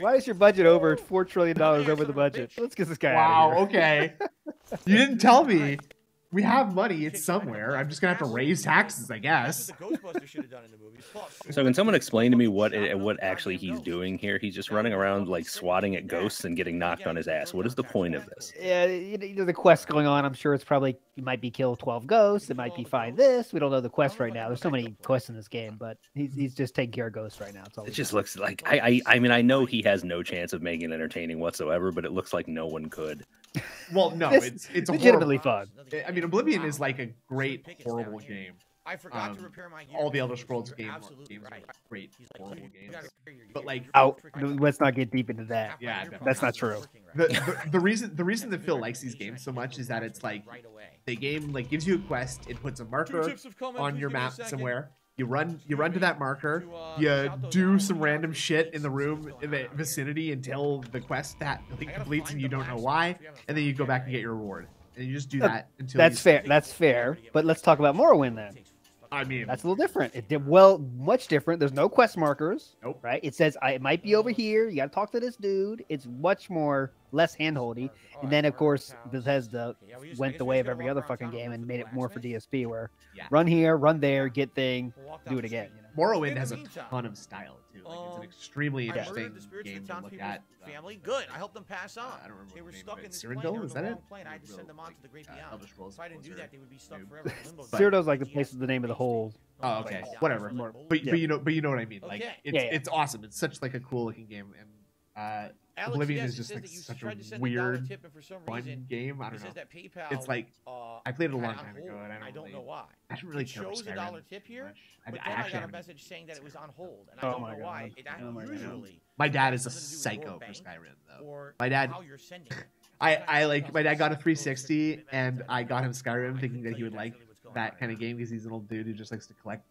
Why is your budget over four trillion dollars over the budget? Let's get this guy wow, out of here. okay. [laughs] You didn't tell me. We have money. It's somewhere. I'm just gonna have to raise taxes, I guess. So can someone explain to me what it, what actually he's doing here? He's just running around like swatting at ghosts and getting knocked on his ass. What is the point of this? Yeah, you know, there's a quest going on. I'm sure it's probably you might be kill 12 ghosts. It might be find this. We don't know the quest right now. There's so many quests in this game, but he's he's just taking care of ghosts right now. It's all It just looks like I, I I mean I know he has no chance of making it entertaining whatsoever, but it looks like no one could. Well, no, This- it's it's legitimately horrible, fun. I mean, Oblivion is like a great horrible game. I forgot Um, to repair my all the gear. Elder Scrolls game absolutely games right. are great He's like, horrible "You games. gotta repair your But like Oh, I- let's not get deep into that. Yeah, Half my. That's not true. working right the, the the reason the reason that Phil likes these games so much is that it's like the game like gives you a quest, it puts a marker on your map somewhere. You run you run to that marker. You do some random shit in the room in the vicinity until the quest that like, completes and you don't know why, and then you go back and get your reward. And you just do Uh, that until That's fair. That's fair. But let's talk about Morrowind then. I mean, That's a little different. It did well, much different. There's no quest markers. Nope. Right? It says I, it might be over oh. here. You got to talk to this dude. It's much more less handholdy. And then of course Bethesda went the way of every other fucking game and made it more for DSP, where run here, run there, get thing, do it again. You know? Morrowind has a ton of style too. Like it's an um, extremely I interesting murdered the spirits of game the to look townspeople's at. Uh, Family, good. I helped them pass on. I don't remember They what were the name stuck of it in is. this Cyrodiil, plane. There is was that a it? wrong plane. I had to send them on to the great uh, beyond. Elder Scrolls If I didn't do that, they would be stuck noob. forever in [laughs] limbo. Like the place is the name of the whole. Oh, okay, whatever. But Yeah. but you know but you know what I mean. Like Okay. it's Yeah, yeah. it's awesome. It's such like a cool looking game, and uh, Alex, Oblivion is just like such a tried to send a dollar weird, tip, and for some fun reason, game. I it don't know. says that PayPal. It's like uh, I played it a long on time ago, hold, and I don't I don't really- know why. I didn't really It shows a dollar tip here. I, But I then I actually got a message saying that it was on hold, and Oh I don't my know why. God. It Oh my God. usually My dad is a has something to do with psycho for Skyrim though. or My dad- how you're sending. I I like my dad got a 360, and I got him Skyrim thinking that he would like that kind of game because he's an old dude who just likes to collect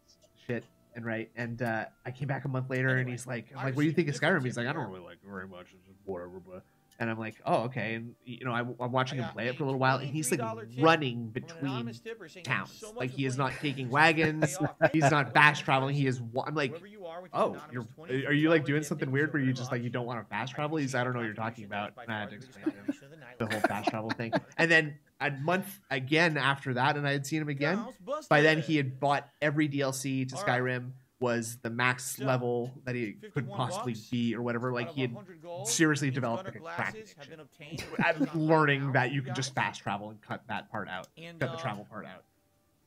shit and write. And uh, I came back a month later, and he's like, I'm like, what do you think of Skyrim? He's like, I don't really like it very much. It's just whatever, but And I'm like, oh, okay. And you know, I, am watching him play it for a little while, and he's like running between anonymous tipper saying, "Thank you towns. Like he is not [laughs] taking wagons. Pay off, [laughs] pay He's not fast traveling. He is. I'm like, you are oh, you're. Are you like doing something weird where you just like you don't want to fast travel? He's. I don't know what you're talking about. And I had to explain to him [laughs] the whole fast travel thing. And then a month again after that, and I had seen him again. By then, he had bought every DLC to. Skyrim. Was the max level that he could possibly be, or whatever. Like he had 100 gold, seriously developed like a crack addiction. been obtained at [laughs] learning that you can just fast travel and cut that part out, And, cut the uh, travel part out.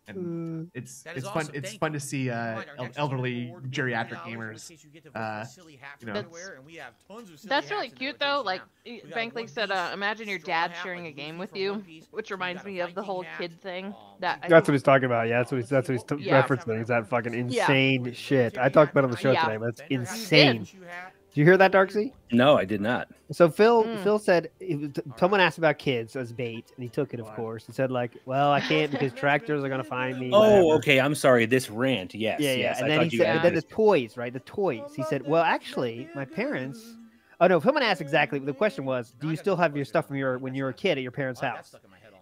And it's That is it's fun. It's Thank fun to see uh, el- elderly award will be geriatric gamers. you get to vote uh, for silly hats you know, everywhere, and we have tons of silly That's really cute though. rotation Like now. y- We got Bank one Link said, uh, imagine your dad sharing a game with you, which reminds me of the whole hat. kid thing. Um, That I That's what he's talking about. Yeah, that's what he's that's what he's t- Yeah. referencing. Is that fucking Yeah. insane shit? I talked about it on the show Yeah. today, That's it's Bender insane. Pikachu. Did you hear that, Darksy? No, I did not. So Phil Mm. Phil said it was- someone asked about kids as bait, and he took it, of What? course. and said like, "Well, I can't because tractors are gonna find me." Oh, whatever." okay. I'm sorry. This rant. Yes. Yeah, yeah. yes. And I then thought he you said, had then the toys, right? The toys. He said, "Well, actually, my parents." Oh no, someone asked exactly. The question was, "Do you still have your stuff from your when you were a kid at your parents' house?"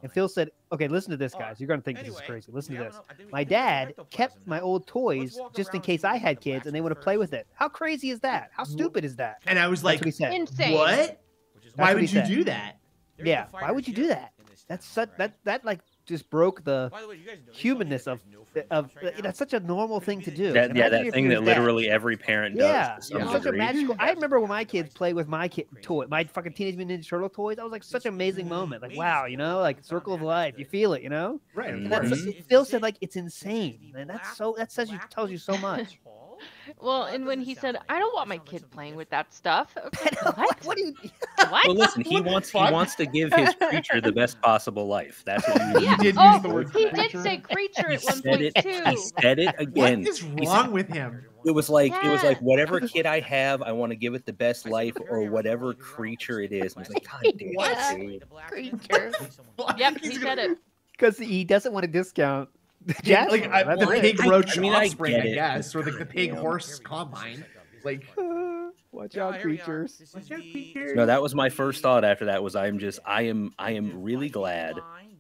Stuck in my head all And. Phil said, "Okay, listen to this, guys. You're gonna think this is crazy. Listen we to this. enough- I think we My dad kept my old toys just in case I had kids and they wax want to play with it. How crazy is that? How stupid is that?" And I was That's like, what said. Insane. what? Which is That's Why would you said. do that? There's Yeah, why would you do that? That's town, such that that like just broke the By the way, you guys know- they told me humanness that of no free of right now. that's such a normal thing to do. that, yeah, that thing that dad- literally every parent does. Yeah, to some Yeah. such a magical. I remember when my kids played with my kid toy, my fucking Teenage Mutant Ninja Turtle toys. That was like such an amazing moment. Like, wow, you know, like circle of life. You feel it, you know. Right. And Of And that's. Phil said like it's insane, and that's so that says you tells you so much. Well, and when he said, "I don't want my kid playing with that stuff," [laughs] okay, what? what? what do you? [laughs] What? Well, listen, he What wants he wants to give his creature the best [laughs] possible life. That's what he, Yeah. He did oh, use the oh, word he creature. did say creature he at one said point it. too. He said it again. is He wrong said- with him? It was like it was like whatever kid I have, I want to give it the best life or whatever creature it is. And it's like, God damn What? it, dude. Creature. Yep, he gonna- said it. Because he doesn't want to discount. Yeah, like I, the pig I- roach I mean, offspring, get I guess, or like the pig Yeah. horse combine. Like, [laughs] Watch Yeah, out, here we are. creatures. Watch out, creatures. No, that was my first thought after that was I'm just I am I am really glad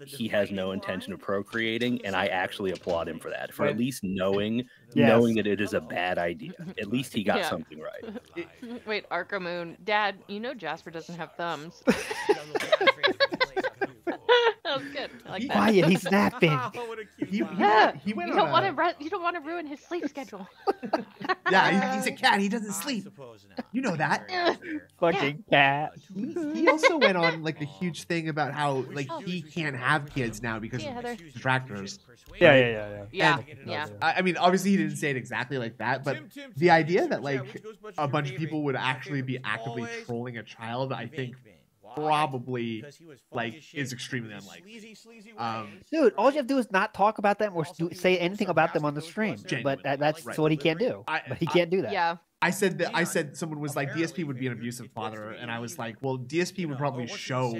he has no intention of procreating and I actually applaud him for that. For Right. at least knowing Yes. knowing that it is a bad idea. [laughs] At least he got Yeah. something right. [laughs] Wait, Arca Moon, Dad, you know Jasper doesn't have thumbs. [laughs] that was good. I like that. Quiet, he's napping. [laughs] What a cute he, laugh. he, Yeah, he went you on don't a- want to ru- you don't want to ruin his sleep schedule. [laughs] Yeah, he- he's a cat. He doesn't sleep. suppose. You know that. Fucking cat. He, he also went on like a huge thing about how like he can't have kids now because Yeah, of Heather. distractors. Yeah, yeah, yeah, yeah. Yeah, And- yeah. I, I mean, obviously he didn't say it exactly like that, but the idea that like a bunch of people would actually be actively trolling a child, I think probably like is extremely unlikely. Um, Dude, all you have to do is not talk about them or do, say anything about them on the stream. But that, that's Right. what he can't do. I- But he can't do that. Yeah. I said that I said someone was like DSP would be an abusive father, and I was like, well, DSP would probably show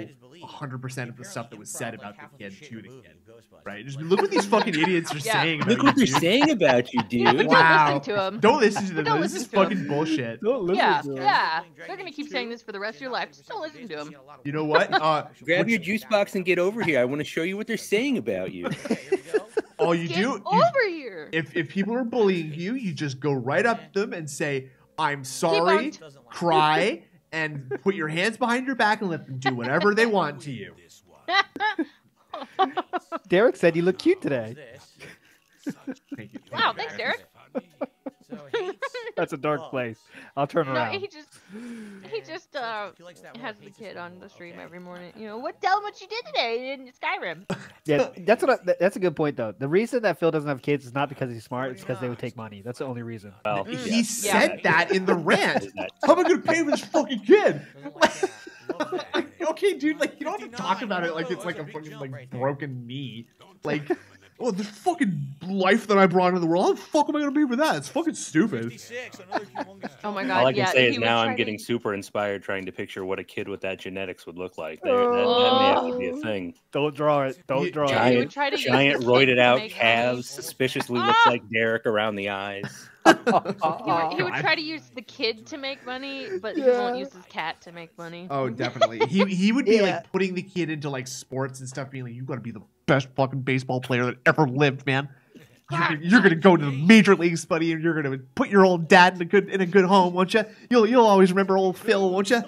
100% of the stuff that was said about the kid to the kid, right? Just look what these [laughs] fucking idiots are Yeah. saying. Look about what you, they're dude. saying about you, [laughs] But dude. Wow. don't listen to them. Don't listen to them. Don't This listen is to 'em. fucking bullshit. Don't listen Yeah, to him. yeah. They're gonna keep saying this for the rest of your life. Just don't listen to them. You know what? [laughs] Uh, Grab your juice box and get over here. I want to show you what they're saying about you. all you Get do, you, over here. if if people are bullying you, you just go right up to them and say, "I'm sorry," cry, and put your hands behind your back and let them do [laughs] whatever they want to you. [laughs] Derek said you look cute today. Thank you. Wow, thanks, Derek. So hates [laughs] That's a dark love. place. I'll turn No, around. he just he [sighs] just uh he likes that one, has the kid on the stream Okay. every morning. You know, what tell him what you did today in Skyrim. [laughs] [laughs] Yeah, that's what. I, that's a good point though. The reason that Phil doesn't have kids is not because he's smart; it's because they would take money. That's the only reason. Well, Mm. He yeah. said that in the rant. That- How am I gonna pay for this fucking kid? Doesn't like that. Love that. okay, dude, like you don't have to talk about it like it's like a that's a big fucking like broken knee. Like, oh, the fucking life that I brought into the world. How the fuck am I gonna be for that? It's fucking stupid. 56, another humongous Oh my. God, All I can yeah, say is now I'm to- getting super inspired trying to picture what a kid with that genetics would look like. There, that, that may have to be a Oh. thing. Don't draw it. Don't You- draw Yeah, he it. would Giant, try to giant [laughs] roided out calves, money. suspiciously [laughs] looks like Derek around the eyes. [laughs] He would, he would try to use the kid to make money, but he won't use his cat to make money. Oh, definitely. He he would be Yeah. like putting the kid into like sports and stuff, being like, "You got to be the best fucking baseball player that ever lived, man. You're gonna, you're gonna go to the major leagues, buddy, and you're gonna put your old dad in a good in a good home, won't you? You'll you'll always remember old Phil, won't you?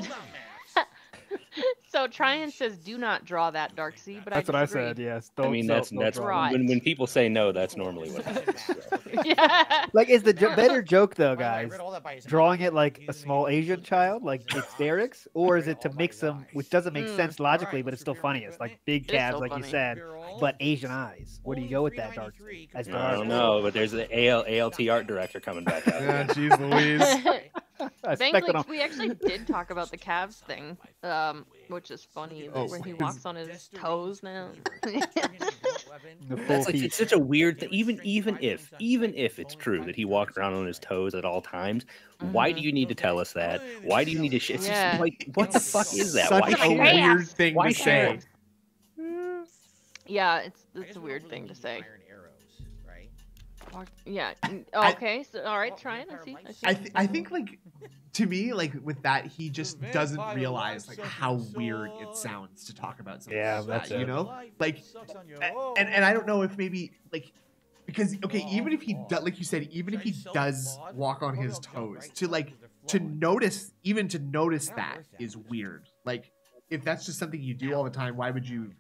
So Tryon says, "Do not draw that dark sea," but That's I what I said. Yes. I Don't, I mean, don't- that's don't that's draw. When when people say no, that's [laughs] normally what happens. [laughs] yeah. Like, is the jo- [laughs] better joke though, By the way, I guys? read all that by his Drawing it like a small. Asian child, like it's Derek's, or is it to mix them, which doesn't make Mm. sense logically, but it's still your funny. It's like big calves, so like you said, but? Asian eyes. Where do you go with that dark? 393 as I don't know, but there's the AL, ALT art director coming back out. Yeah, jeez Louise. [laughs] I Bank we actually [laughs] did talk about the calves thing, um, which is funny, Oh, where he walks on his toes now. [laughs] That's like it's such a weird thing. Even even if even if it's true that he walked around on his toes at all times, why do Mhm. you need to tell us that? Why do you need to? Sh- it's Yeah. just like what the fuck is that? Such Why a share? share? weird thing Why to say. share? yeah, it's it's a weird thing to say. Walk- Yeah. n- I- Okay. So all right, Tryon. I see. I see. I th- I think like [laughs] to me like with that he just doesn't realize like how weird it sounds to talk about something Yeah, like that's that, you know like and and I don't know if maybe like because okay even if he does like you said even if he does walk on his toes to like to notice even to notice that is weird like if that's just something you do all the time why would you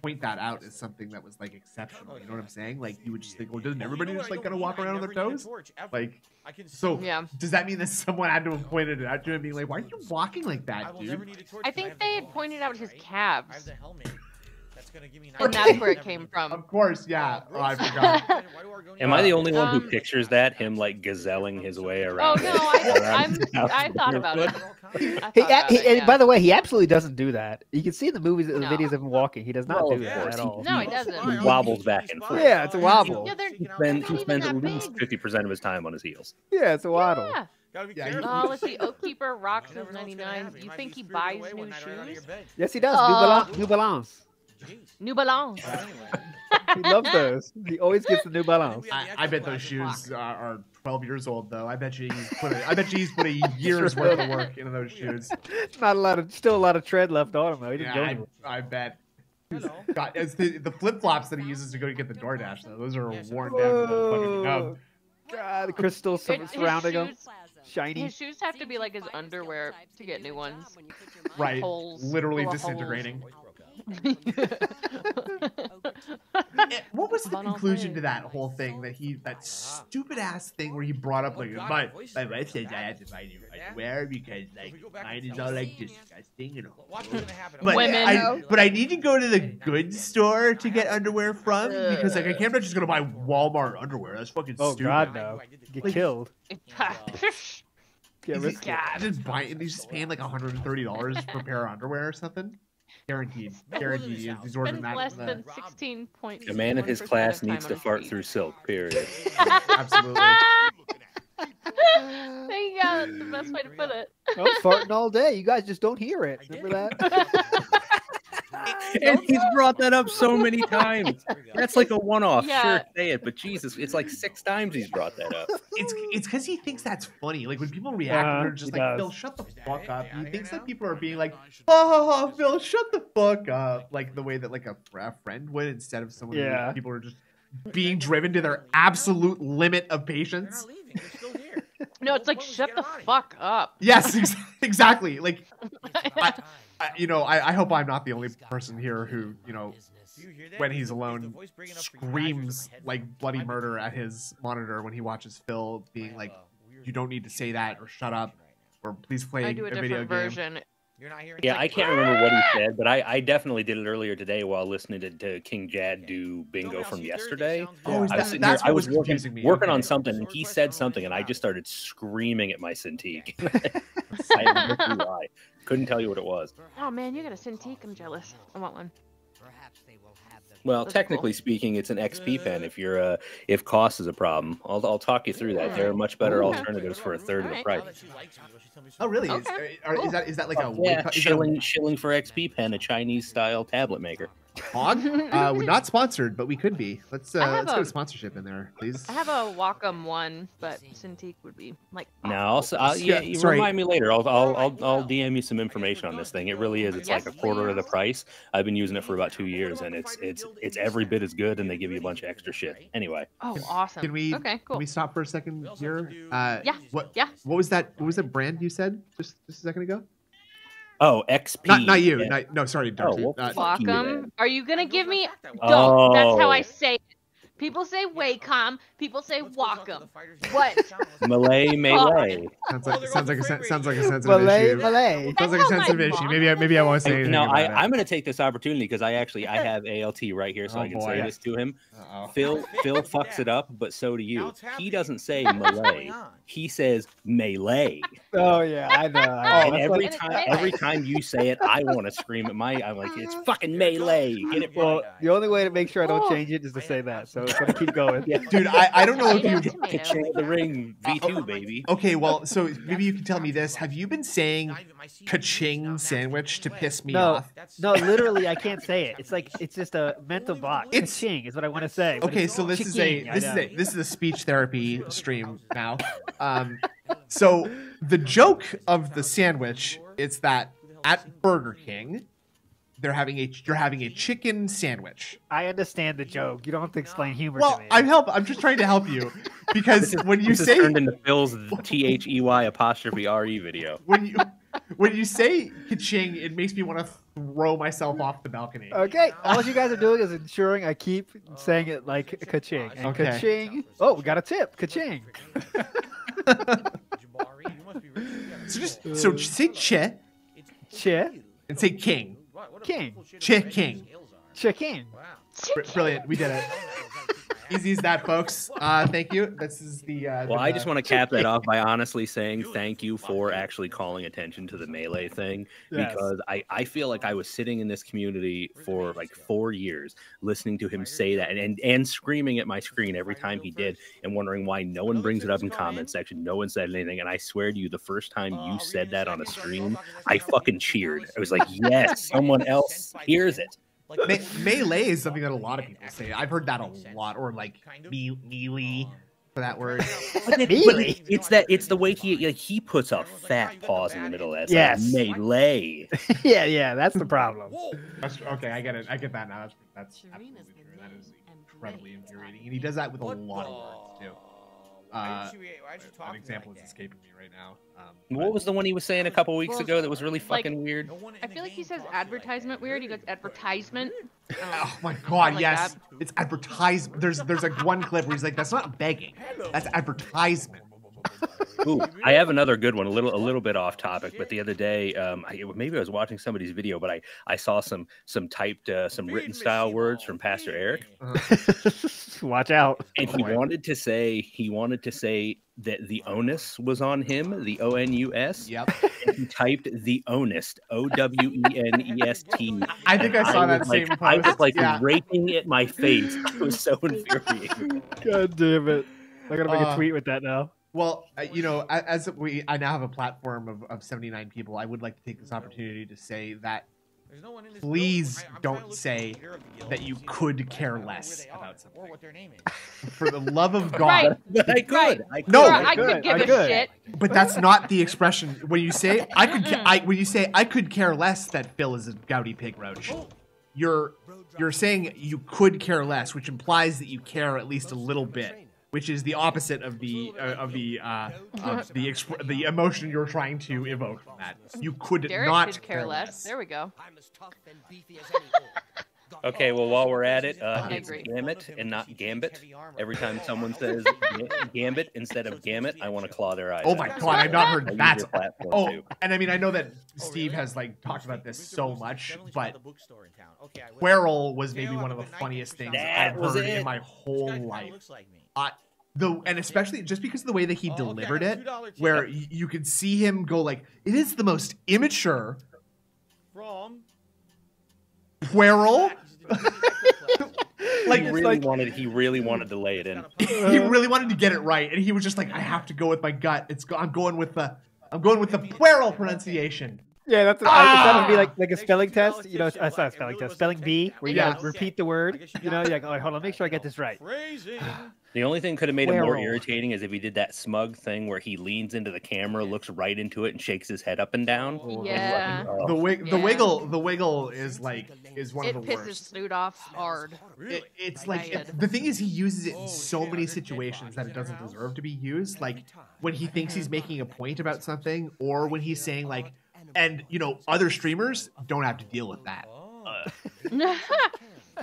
point that out as something that was like exceptional you know what i'm saying? Like you would just think well doesn't everybody just like kind of walk around on their toes? like so Yeah. does that mean that someone had to have pointed it out to him being like why are you walking like that dude? I think they had pointed out his calves, helmet. That's gonna give me and that's where it came from. of course yeah oh, i forgot [laughs] Am I the only one who Um, pictures that him like gazelling his way around? Oh around? no, I, [laughs] I'm, I thought about it. foot? He, about he- it, and by the way, he absolutely doesn't do that. You can see in the movies, the No. videos of him walking. He does not Well, do of that at all. No, he doesn't. He wobbles back and forth. Yeah, it's a wobble. Yeah, they're- He They're spends, he spends at least fifty percent of his time on his heels. Yeah, it's a waddle. Yeah. Got to Yeah, he- Oh, let's see. Oakkeeper rocks his 99. You think he buys new shoes? Yes, he does. Uh, New, Balance, New Balance. New Balance. He loves those. He always gets the New Balance. I, I bet those shoes are, are 12 years old though. I bet you he's put a, I bet you he's put a [laughs] year's worth of work into those shoes. [laughs] Not a lot of, still a lot of tread left on him though. He didn't Yeah, go I. I bet. Hello. God, it's the, the flip flops that he uses to go to get the DoorDash though. Those are worn down to the fucking nub. God, the crystals sur- surrounding him, shiny. His shoes have to be like his underwear to get new ones. Right, Holes literally disintegrating. holes. [laughs] What was the conclusion to that whole thing that he that stupid ass thing where he brought up like my my wife says I have to buy new underwear because like mine is all like disgusting and Watch what's gonna happen. But Women. I, but I need to go to the goods store to get underwear from because like I can't just gonna buy Walmart underwear. That's fucking Oh stupid. God, no! Get Like- killed. [laughs] Get Is he, risky. just buying, he's just paying like $130 for a pair of underwear or something. Guaranteed. Guaranteed. He's, he's ordering less than sixteen point. A man of his class needs to fart through silk. [laughs] Period. [laughs] Absolutely. there you go. That's the best way to put it. I'm farting all day. You guys just don't hear it. Remember that? [laughs] [laughs] and he's brought that up so many [laughs] times. That's like a one-off. Yeah. Sure, say it, but Jesus, it's like six times he's brought that up. [laughs] It's it's because he thinks that's funny. Like when people react, Uh-huh, they're just like, does. Phil, shut the fuck up. He thinks that people are being like, oh, Phil, shut the fuck up. Like the way that like a, a friend would instead of someone Yeah. who people are just being driven to their absolute limit of patience. No, it's like shut the fuck up. Yes, ex- exactly. Like, I, I, you know, I, I hope I'm not the only person here who, you know, when he's alone, screams like bloody murder at his monitor when he watches Phil being like, "You don't need to say that," or "Shut up," or "Please play I do a video different game." version. You're not hearing. Yeah, I can't remember what he said, but I, I definitely did it earlier today while listening to, to King Jad do bingo from yesterday. Oh, is I that, was sitting that's I was was working, working on something, and he said something, and I just started screaming at my Cintiq. [laughs] [laughs] I have no clue why. Couldn't tell you what it was. Oh man, you got a Cintiq. I'm jealous. I want one. Well, Those are cool. technically speaking, it's an XP pen. If you're uh, if cost is a problem, I'll, I'll talk you through that. There are much better Okay. alternatives for a third of the price. Oh, really? Is, Okay, are- cool. is that is that like a Yeah, woodcut- is that a- shilling shilling for XP pen, a Chinese style tablet maker. Hog? [laughs] Uh, we're not sponsored, but we could be. Let's uh, let's get a- a sponsorship in there, please. I have a Wacom one, but Cintiq would be like. No, I'll, s- I'll, yeah, Yeah, you sorry. remind me later. I'll, I'll, I'll, I'll DM you some information on this thing. It really is. It's like a quarter of the price. I've been using it for about two years, and it's it's it's every bit as good, and they give you a bunch of extra shit. Anyway, Oh, awesome. Can we Okay, cool. can we stop for a second here? Uh, Yeah. What Yeah. what was that? What was that brand you said just just a second ago? Oh XP. Not not you. yeah. Not, no, sorry, Oh, well, Uh, fuck you Are you gonna give me? Oh. Don't. That's how I Oh. say it. People say Wacom. People say Wacom. [laughs] What? [laughs] Malay [laughs] melee. sounds like sounds like a on the sen- frame sounds like a sensitive Malay, issue. Malay. Sounds like a sensitive issue. Maybe I, maybe I won't say Hey, anything no, I, I'm going to take this opportunity because I actually I have ALT right here, so Oh, I can boy. say this to him. Uh-oh. Phil Phil fucks it up, but so do you. He doesn't say Malay. He says melee. Oh yeah, I know. I know. and every And time every time you say it, I want to scream at my. I'm like, it's fucking melee. Get it? well, the only way to make sure I don't change it is to say that. So it's gonna keep going. Yeah, Dude, I, I don't know if you. tomato. Ka-ching the ring V2 baby. Okay, well, so maybe you can tell me this. Have you been saying ka-ching sandwich to piss me No, off? No, literally, I can't say it. It's like it's just a mental block. It's- It's ching is what I want to say. Okay, so this is a this is a this is a speech therapy stream now. Um, so the joke of the sandwich is that at Burger King, they're having a you're having a chicken sandwich. I understand the joke. You don't have to explain humor Well, to me. I'm help. I'm just trying to help you because when you This say turned into Phil's T H E Y apostrophe R E video. when you when you say ka-ching, it makes me want to throw myself off the balcony. Okay, all you guys are doing is ensuring I keep saying it like ka-ching. And Okay. ka-ching. Oh, we got a tip. Ka-ching. [laughs] So just so say che Che. and say king. King. Che king. Chicken. Br- brilliant, we did it. [laughs] Easy as that, folks. Uh, thank you. This is the. Uh, Well, the, I just uh, want to cap that off by honestly saying thank you for actually calling attention to the melee thing Yes. because I, I feel like I was sitting in this community for like four years listening to him say that and, and, and screaming at my screen every time he did and wondering why no one brings it up in comment section. No one said anything. And I swear to you, the first time you said that on a stream, I fucking cheered. I was like, yes, [laughs] someone else hears it. Me- melee is something that a lot of people say. I've heard that a lot, or like me- melee for that word. But it- but Melee? it's that it's the way he like he puts a fat pause in the middle of that. It's Yes. like, melee. [laughs] yeah, yeah, that's the problem. That's, okay, I get it. I get that now. That's, that's absolutely true. That is incredibly infuriating, and he does that with a lot of words too. Uh, an example is escaping me right now. Um, What but- was the one he was saying a couple weeks ago that was really like- fucking weird? I feel like he says advertisement weird. He goes advertisement. Um, [laughs] Oh my god, like yes. that. It's advertisement. There's there's like one clip where he's like, that's not begging. That's advertisement. Ooh, I have another good one, a little a little bit off topic, but the other day, um, I, maybe I was watching somebody's video, but I I saw some some typed uh, some written style words from Pastor Eric, [laughs] Watch out. and he wanted to say he wanted to say that the onus was on him, the O N U S. Yep. and He typed the onest, O W E N E S T. [laughs] I think I saw was that like, same I was like yeah. raking at my face. I was so [laughs] infuriated. God damn it. I gotta make Uh, a tweet with that now. Well, uh, you know, as we, I now have a platform of, of 79 people. I would like to take this opportunity to say that no Please don't say that you could care less about something. Or what their name is. [laughs] for the love of God. Right. I could. Right. I could. No. Or I I could, could give I a could. shit. But that's not the expression. When you say I could, I when you say I could care less that Phil is a gouty pig roach, you're you're saying you could care less, which implies that you care at least a little bit, which is the opposite of the uh, of the uh, of the exp- the emotion you're trying to evoke from that. You could Derek not could care less. There we go. [laughs] Okay, well, while we're at it, uh, it's agree. Gambit and not Gambit. Every time [laughs] someone says Gambit instead of Gamut, I want to claw their eyes. Oh my out. god, I've not heard that. Oh, too. and I mean I know that Oh, Steve has like talked about this so much, but Okay, I will. Querl was maybe one of the funniest things That I've heard in my whole life. Looks like the and especially just because of the way that he Oh, delivered got it, where y- you could see him go like, "It is the most immature From Querl." [laughs] like, he really wanted. He really wanted to lay it in. he really wanted to get it right, and he was just like, "I have to go with my gut. It's go- I'm going with the I'm going with the Querl pronunciation." Yeah, that's what, I that would be Ah! like like a spelling test. You know, tuition. it's not a spelling test. Spelling was bee, where you that. gotta Yeah. repeat the word. You You know, you're like, oh, hold on, make sure I get this right. [sighs] [sighs] [sighs] Phrasing. The only thing could have made it more irritating is if he did that smug thing where he leans into the camera, looks right into it, and shakes his head up and down. Yeah. Oh. The wig, the wiggle, the wiggle is like is one It of the worst. It pisses worst. Snoot off hard. It, it's My like it- the thing is he uses it Oh, in so many situations that it bodies in our doesn't deserve to be used. Like when he thinks he's making a point about something, or when he's saying like, and you know, other streamers don't have to deal with that. Oh. [laughs]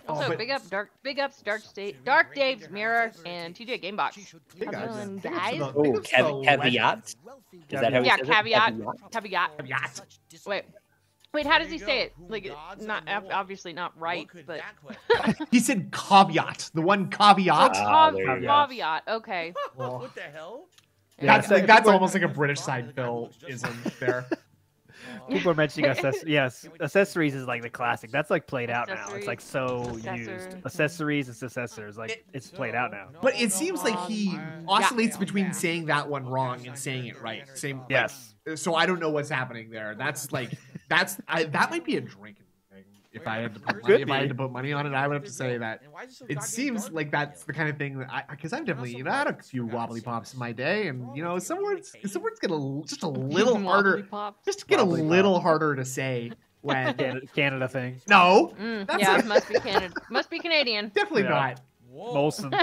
Oh, also, but- big up Dark, big ups Dark State, Dark Dave's Mirror, and TJ Gamebox. Big How's it ups. going, Big ups to guys? the- Oh, big ups to cav- caveat. Is that how he Yeah, says caveat. Caveat. Caveat. Wait, wait. How does he say it? Like, not are ob- more? obviously not right, but [laughs] He said caveat. The one caveat. oh, cav- there you go. caveat. Okay. [laughs] what the hell? That's so like, that's almost like a British side Seinfeld ism there. [laughs] People are mentioning access- yes, accessories is like the classic. That's like played out now. It's like so Accessory. used. Accessories and successors, like it's played out now. But it seems like he Yeah. oscillates between saying that one wrong and saying it right. Same. like, Yes. so I don't know what's happening there. That's like that's I, that might be a drinking thing. If I had to put money, if I had to put money on it, I would have to say that And why is it so it goddamn seems like that's the kind of thing that I because I've definitely you know I had a few wobbly pops in my day, and you know some words some words get a l- just a [laughs] little harder, just get a little harder to say [laughs] when Canada, Canada thing. no, Mm, yeah, a- it must be Canada. Must be Canadian. [laughs] definitely Yeah. not. Whoa. Molson.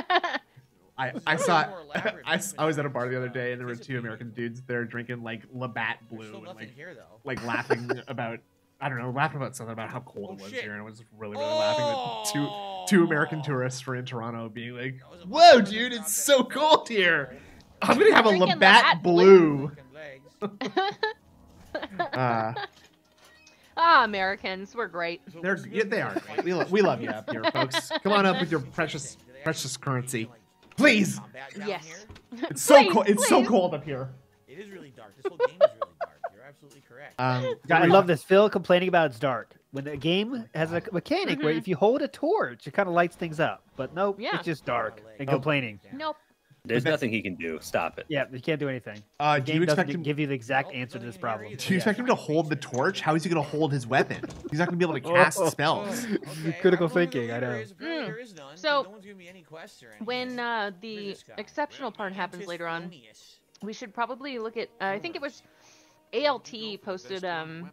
I, I saw more elaborate I, s- than I was at a bar the other day and there were two. American dudes there drinking like Labatt Blue still and like here though. like laughing about I don't know laughing about something about how cold Oh, it was shit. here and I was really really laughing at two Oh. two American tourists were in Toronto being like That was a whoa dude nonsense. it's so cold here I'm gonna have a Drinking Labatt Labatt Blue Fucking legs. [laughs] uh, ah, Americans, we're great. They're yeah, good they are great. we, lo- we love you up here folks come on up with your precious precious currency please Yes. it's so cold it's so cold up here It is really dark. This whole game is really dark. You're absolutely correct. um, God, [laughs] I love this. Phil complaining about it's dark. When the game has a mechanic where Mhm. if you hold a torch, it kind of lights things up. But nope, Yeah. it's just dark and Oh. complaining. Nope. There's that- nothing he can do. Stop it. Yeah, he can't do anything. uh, The do you expect him give you the exact Oh, answer to this problem. Do you expect him to hold the torch? How is he going to hold his weapon? He's not going to be able to [laughs] Oh. cast spells. Okay, [laughs] Critical thinking, I there know. is- apparently Mm. there is none, 'cause So, no one's giving me any quests. When uh, the exceptional part happens later on, we should probably look at. Uh, I think it was ALT posted um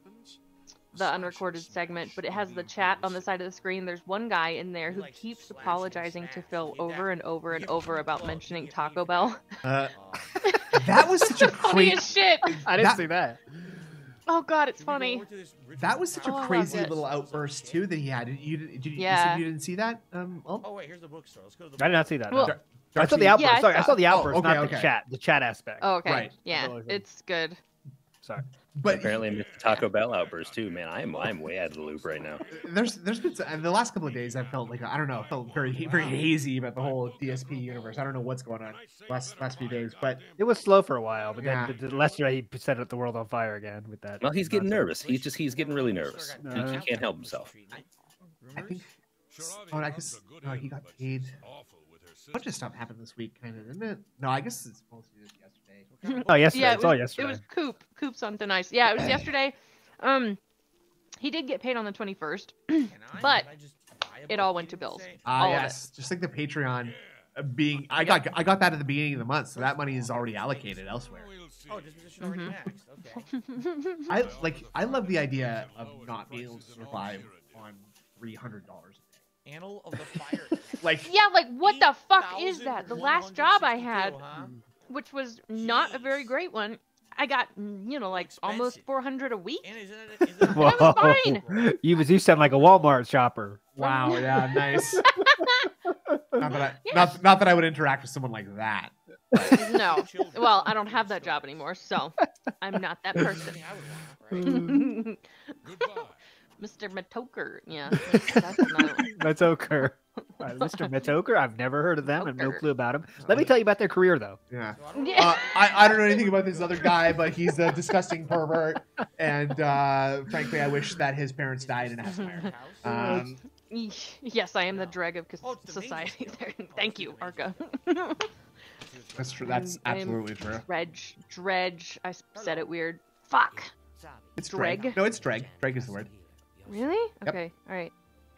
the unrecorded segment, but it has the chat on the side of the screen. There's one guy in there who keeps apologizing to Phil over and over and over about mentioning Taco Bell. Uh, [laughs] that was such a [laughs] Funny crazy. as shit. I didn't That- see that. Oh god, it's Should we go funny. over to this ritual That was such Oh, I a love crazy it. little outburst too that he had. You did, did you, you Yeah. said you didn't see that? Um, oh, Oh wait, here's the bookstore. Let's go to the I did not see that. Well- Dar- I saw the outburst. Yeah, I Sorry, I saw- saw the Oh, outburst, okay, not okay. the chat. The chat aspect. Oh, okay. Right. Yeah, it's good. Sorry. But Apparently, I missed Taco Bell outburst too. Man, I'm I'm way out of the loop right now. there's there's been the last couple of days I felt like I don't know I felt very very hazy about the whole DSP universe. I don't know what's going on last last few days, but It was slow for a while, but Yeah. then the, the yesterday he set the world on fire again with that. Well, he's getting nonsense. nervous. He's just he's getting really nervous. He, Uh, he can't help himself. I think oh I guess oh, he got paid. A bunch of stuff happened this week, kind of, didn't it? No, I guess it's mostly just yesterday. [laughs] Oh, yesterday. Yeah, it it's all was, yesterday. it was Coop. Coop's on thin ice. Yeah, it was yesterday. Um, he did get paid on the 21st. [clears throat] But it all went to bills. Ah, All of it. yes, just like the Patreon uh, being. I got I got that at the beginning of the month, so that money is already allocated elsewhere. Oh, disposition already Mhm. maxed. Okay. [laughs] I like I love the idea of not being able to survive on three hundred dollars a day. Annal of the Fire. [laughs] Like yeah, like what the fuck is that? The last job I had, huh? Which was not a very great one, I got you know like almost 400 a week. And is it, is [laughs] it Whoa. was fine. You was you sound like a Walmart shopper. wow, yeah, [laughs] nice. not that I Yeah. not, not that I would interact with someone like that. No, well, I don't have that job anymore, so I'm not that person. mean, [laughs] I would want, right? Mr. Matoker, yeah, that's, [laughs] that's another one. Metoker. [laughs] Uh, Mr. Metoker, I've never heard of them. I have no clue about him. Let me tell you about their career, though. Yeah. I don't [laughs] know. Yeah. Uh, I, I don't know anything about this other guy, but he's a disgusting pervert, and uh, frankly, I wish that his parents died in a house. Um, Yes, I am the dreg of Oh, it's the main society. There. Thank you, Arca. that's true. That's absolutely true. dredge, dredge. I said it weird. Fuck. It's Dreg. Dreg? No, it's Dreg. Dreg is the word. Really? Yep. Okay. All right.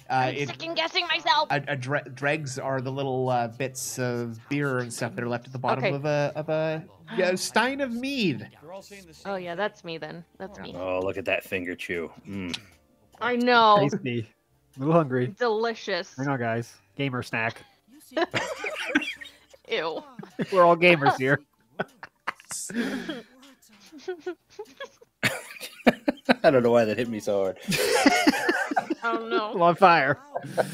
Uh, I'm it, second guessing myself. a, a dre- dregs are the little uh, bits of beer and stuff that are left at the bottom Okay. of a of a yeah, stein of mead. They're all saying the Oh yeah, that's me then. That's me. Oh, look at that finger chew. Mm. I know. Tasty. A little hungry. Delicious. Hang on, guys. Gamer snack. [laughs] Ew. We're all gamers here. [laughs] [laughs] [laughs] I don't know why that hit me so hard. [laughs] I don't know. On fire.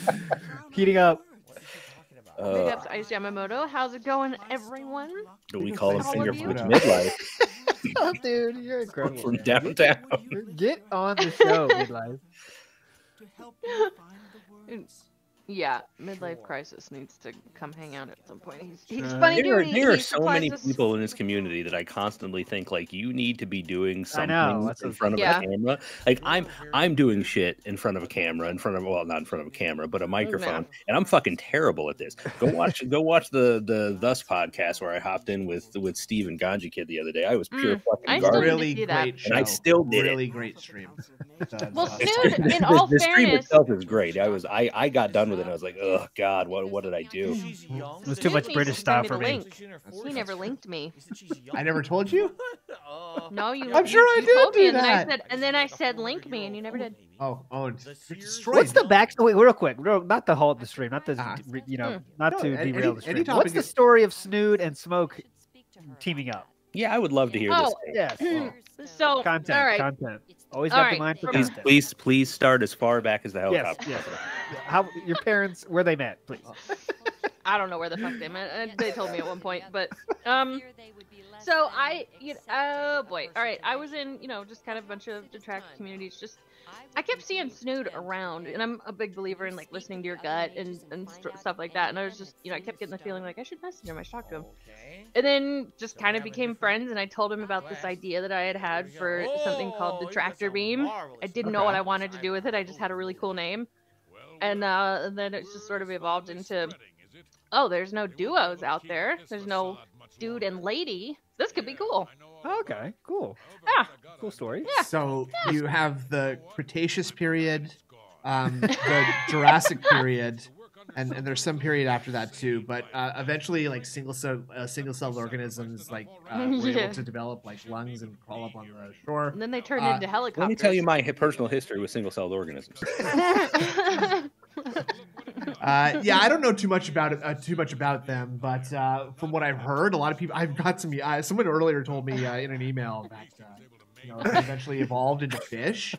[laughs] Heating up. What is she? Uh, Big ups Ice Yamamoto. How's it going, everyone? we call him How finger are foods midlife Oh, dude, you're incredible. from downtown. Get on the show, midlife. Yeah, midlife crisis needs to come hang out at some point. He's, he's Uh, funny There are, dude. He, are so many us- people in this community that I constantly think like you need to be doing something know, in what- front of Yeah. a camera. Like I'm I'm doing shit in front of a camera, in front of well, not in front of a camera, but a microphone, and I'm fucking terrible at this. Go watch go watch the the Thus podcast where I hopped in with with Steve and Ganji Kid the other day. I was pure Mm, fucking I still garbage. Really great show. And I still did it. really great [laughs] stream. Well, the- Snood, in all the, the stream itself is great. I was I I got done with it. and I was like, oh god, what what did I do? It was too much British to style for me. link. He never linked me. He said she's [laughs] young. I never told you. Uh, [laughs] No, you. I'm sure I did told me, do and then I said, and then I said, link me, and you never did. Oh, oh, and The you're destroyed. What's the back? Wait, real quick, real, not to halt the stream, not to Ah. re- you know, Hmm. not No, to any- derail the any stream. What's the story of Snood and Smoke teaming up? Yeah, I would love to hear Oh, this. Yes. well, So, content, all right. content. Always All got right, the mind for from- Please, content. please, please start as far back as the Yes, helicopter. yes. yes. How your parents? Where they met? Please. [laughs] I don't know where the fuck they met. uh, They told me at one point, but um. So I, you know, oh boy, all right. I was in, you know, just kind of a bunch of detract communities. Just, I kept seeing Snood around, and I'm a big believer in like listening to your gut and and st- stuff like that. And I was just, you know, I kept getting the feeling like I should message him, I should talk to him. And then just kind of became friends, and I told him about this idea that I had had for something called Detractor Beam. I didn't know what I wanted to do with it. I just had a really cool name, and uh, then it just sort of evolved into, oh, there's no duos out there. There's no dude and lady. This could be cool. Okay, cool. Ah, Cool story. Yeah. So you have the Cretaceous period, um, the Jurassic period, and, and there's some period after that too. But uh, eventually, like single cell uh, single celled organisms, like uh, [laughs] were Yeah. able to develop like lungs and crawl up on the shore. And then they turned Uh, into helicopters. Let me tell you my personal history with single-celled organisms. [laughs] [laughs] Uh, yeah, I don't know too much about it, uh, too much about them, but uh, from what I've heard, a lot of people. I've got some. Uh, someone earlier told me uh, in an email that uh, you know they eventually evolved into fish.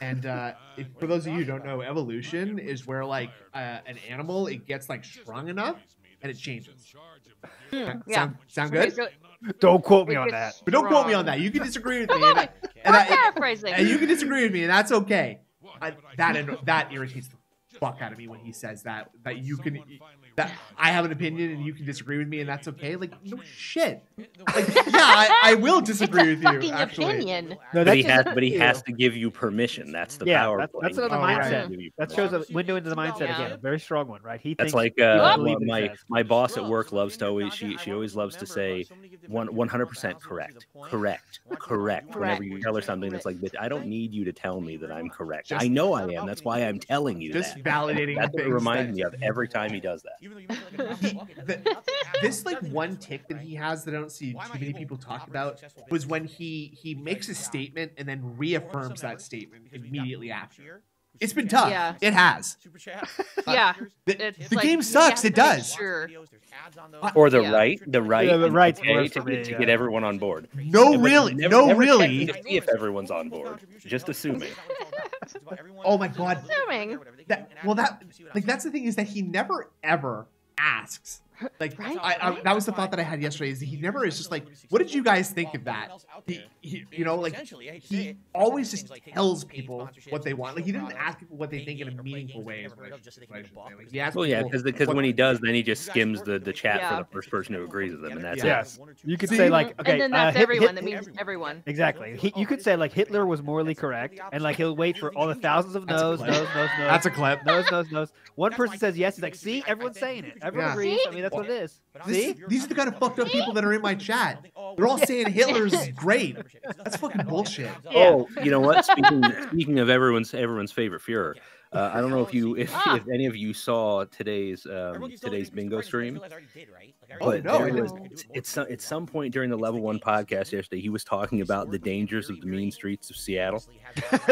And uh, if, for those of you who don't know, evolution is where like uh, an animal it gets like strong enough and it changes. yeah. Sound, sound good? Don't quote me on that. but don't quote me on that. You can disagree with [laughs] me, and, quote I- me. and I- and you can disagree with me, and that's okay. I, that that irritates the fuck out of me when he says that. That you can that I have an opinion and you can disagree with me, and that's okay. Like no shit. Like [laughs] yeah, I, I will it's disagree a with you. fucking Actually, opinion. No, But he has, but he has to give you permission. That's the Yeah, power. that's- that's another Oh, right. Has to mindset. give you That shows a window into the mindset Yeah. again. A very strong one, right? He That's like uh, my what he my, says. my boss at work loves to always she she always loves to say one one hundred percent correct, correct, correct. Whenever you tell her something, it's like, but I don't need you to tell me that I'm correct. Just- I know I am. That's why I'm telling you just that. validating That's what it reminds that- me of every time he does that. He- the- this like one tick that he has that I don't see too many people talk about was when he he makes a statement and then reaffirms that statement immediately after. It's been tough. Yeah. It has. Super chat. [laughs] Yeah. The, It's the like, game sucks. It does. Sure. Or the Yeah. right, the right, Yeah, the is right's to, get, me, to yeah. get everyone on board. No, But really. never- no, never really. to see if everyone's on board. Just [laughs] assuming. Oh my God. Assuming. That well, that like that's the thing is that he never ever asks. Like Right? I, I, that was the thought that I had yesterday. Is he never is just like, what did you guys think of that? He, he you know, like he always just tells people what they want. Like he didn't ask people what they think in a meaningful way. is what I should- what I. Like, he asked Well, yeah, because because when he does, then he just skims the, the chat Yeah. for the first person who agrees with him, and that's Yes. it. You could say like, okay, and then uh, that's Hit- everyone. Hit- that means everyone. Exactly. He, you could say like Hitler was morally correct, and like he'll wait for all the thousands of That's a no's, clip. no's, no's, no's. That's a clip. no's, no's, no's. One person says yes. He's like, see, everyone's saying it. Everyone agrees. I mean, that's what this. This- See? these are the kind of fucked up people that are in my chat. Oh, They're all saying Hitler's [laughs] great. That's fucking bullshit. it's not- Yeah. Oh, you know what? Speaking [laughs] speaking of everyone's everyone's favorite Führer, uh, I don't know if you if, Ah. if any of you saw today's um, today's bingo stream. but I already did, right? Like, I Oh, no, did. it was- I could do it more It's at some point during the level one podcast yesterday. He was talking about the dangers of the mean streets of Seattle,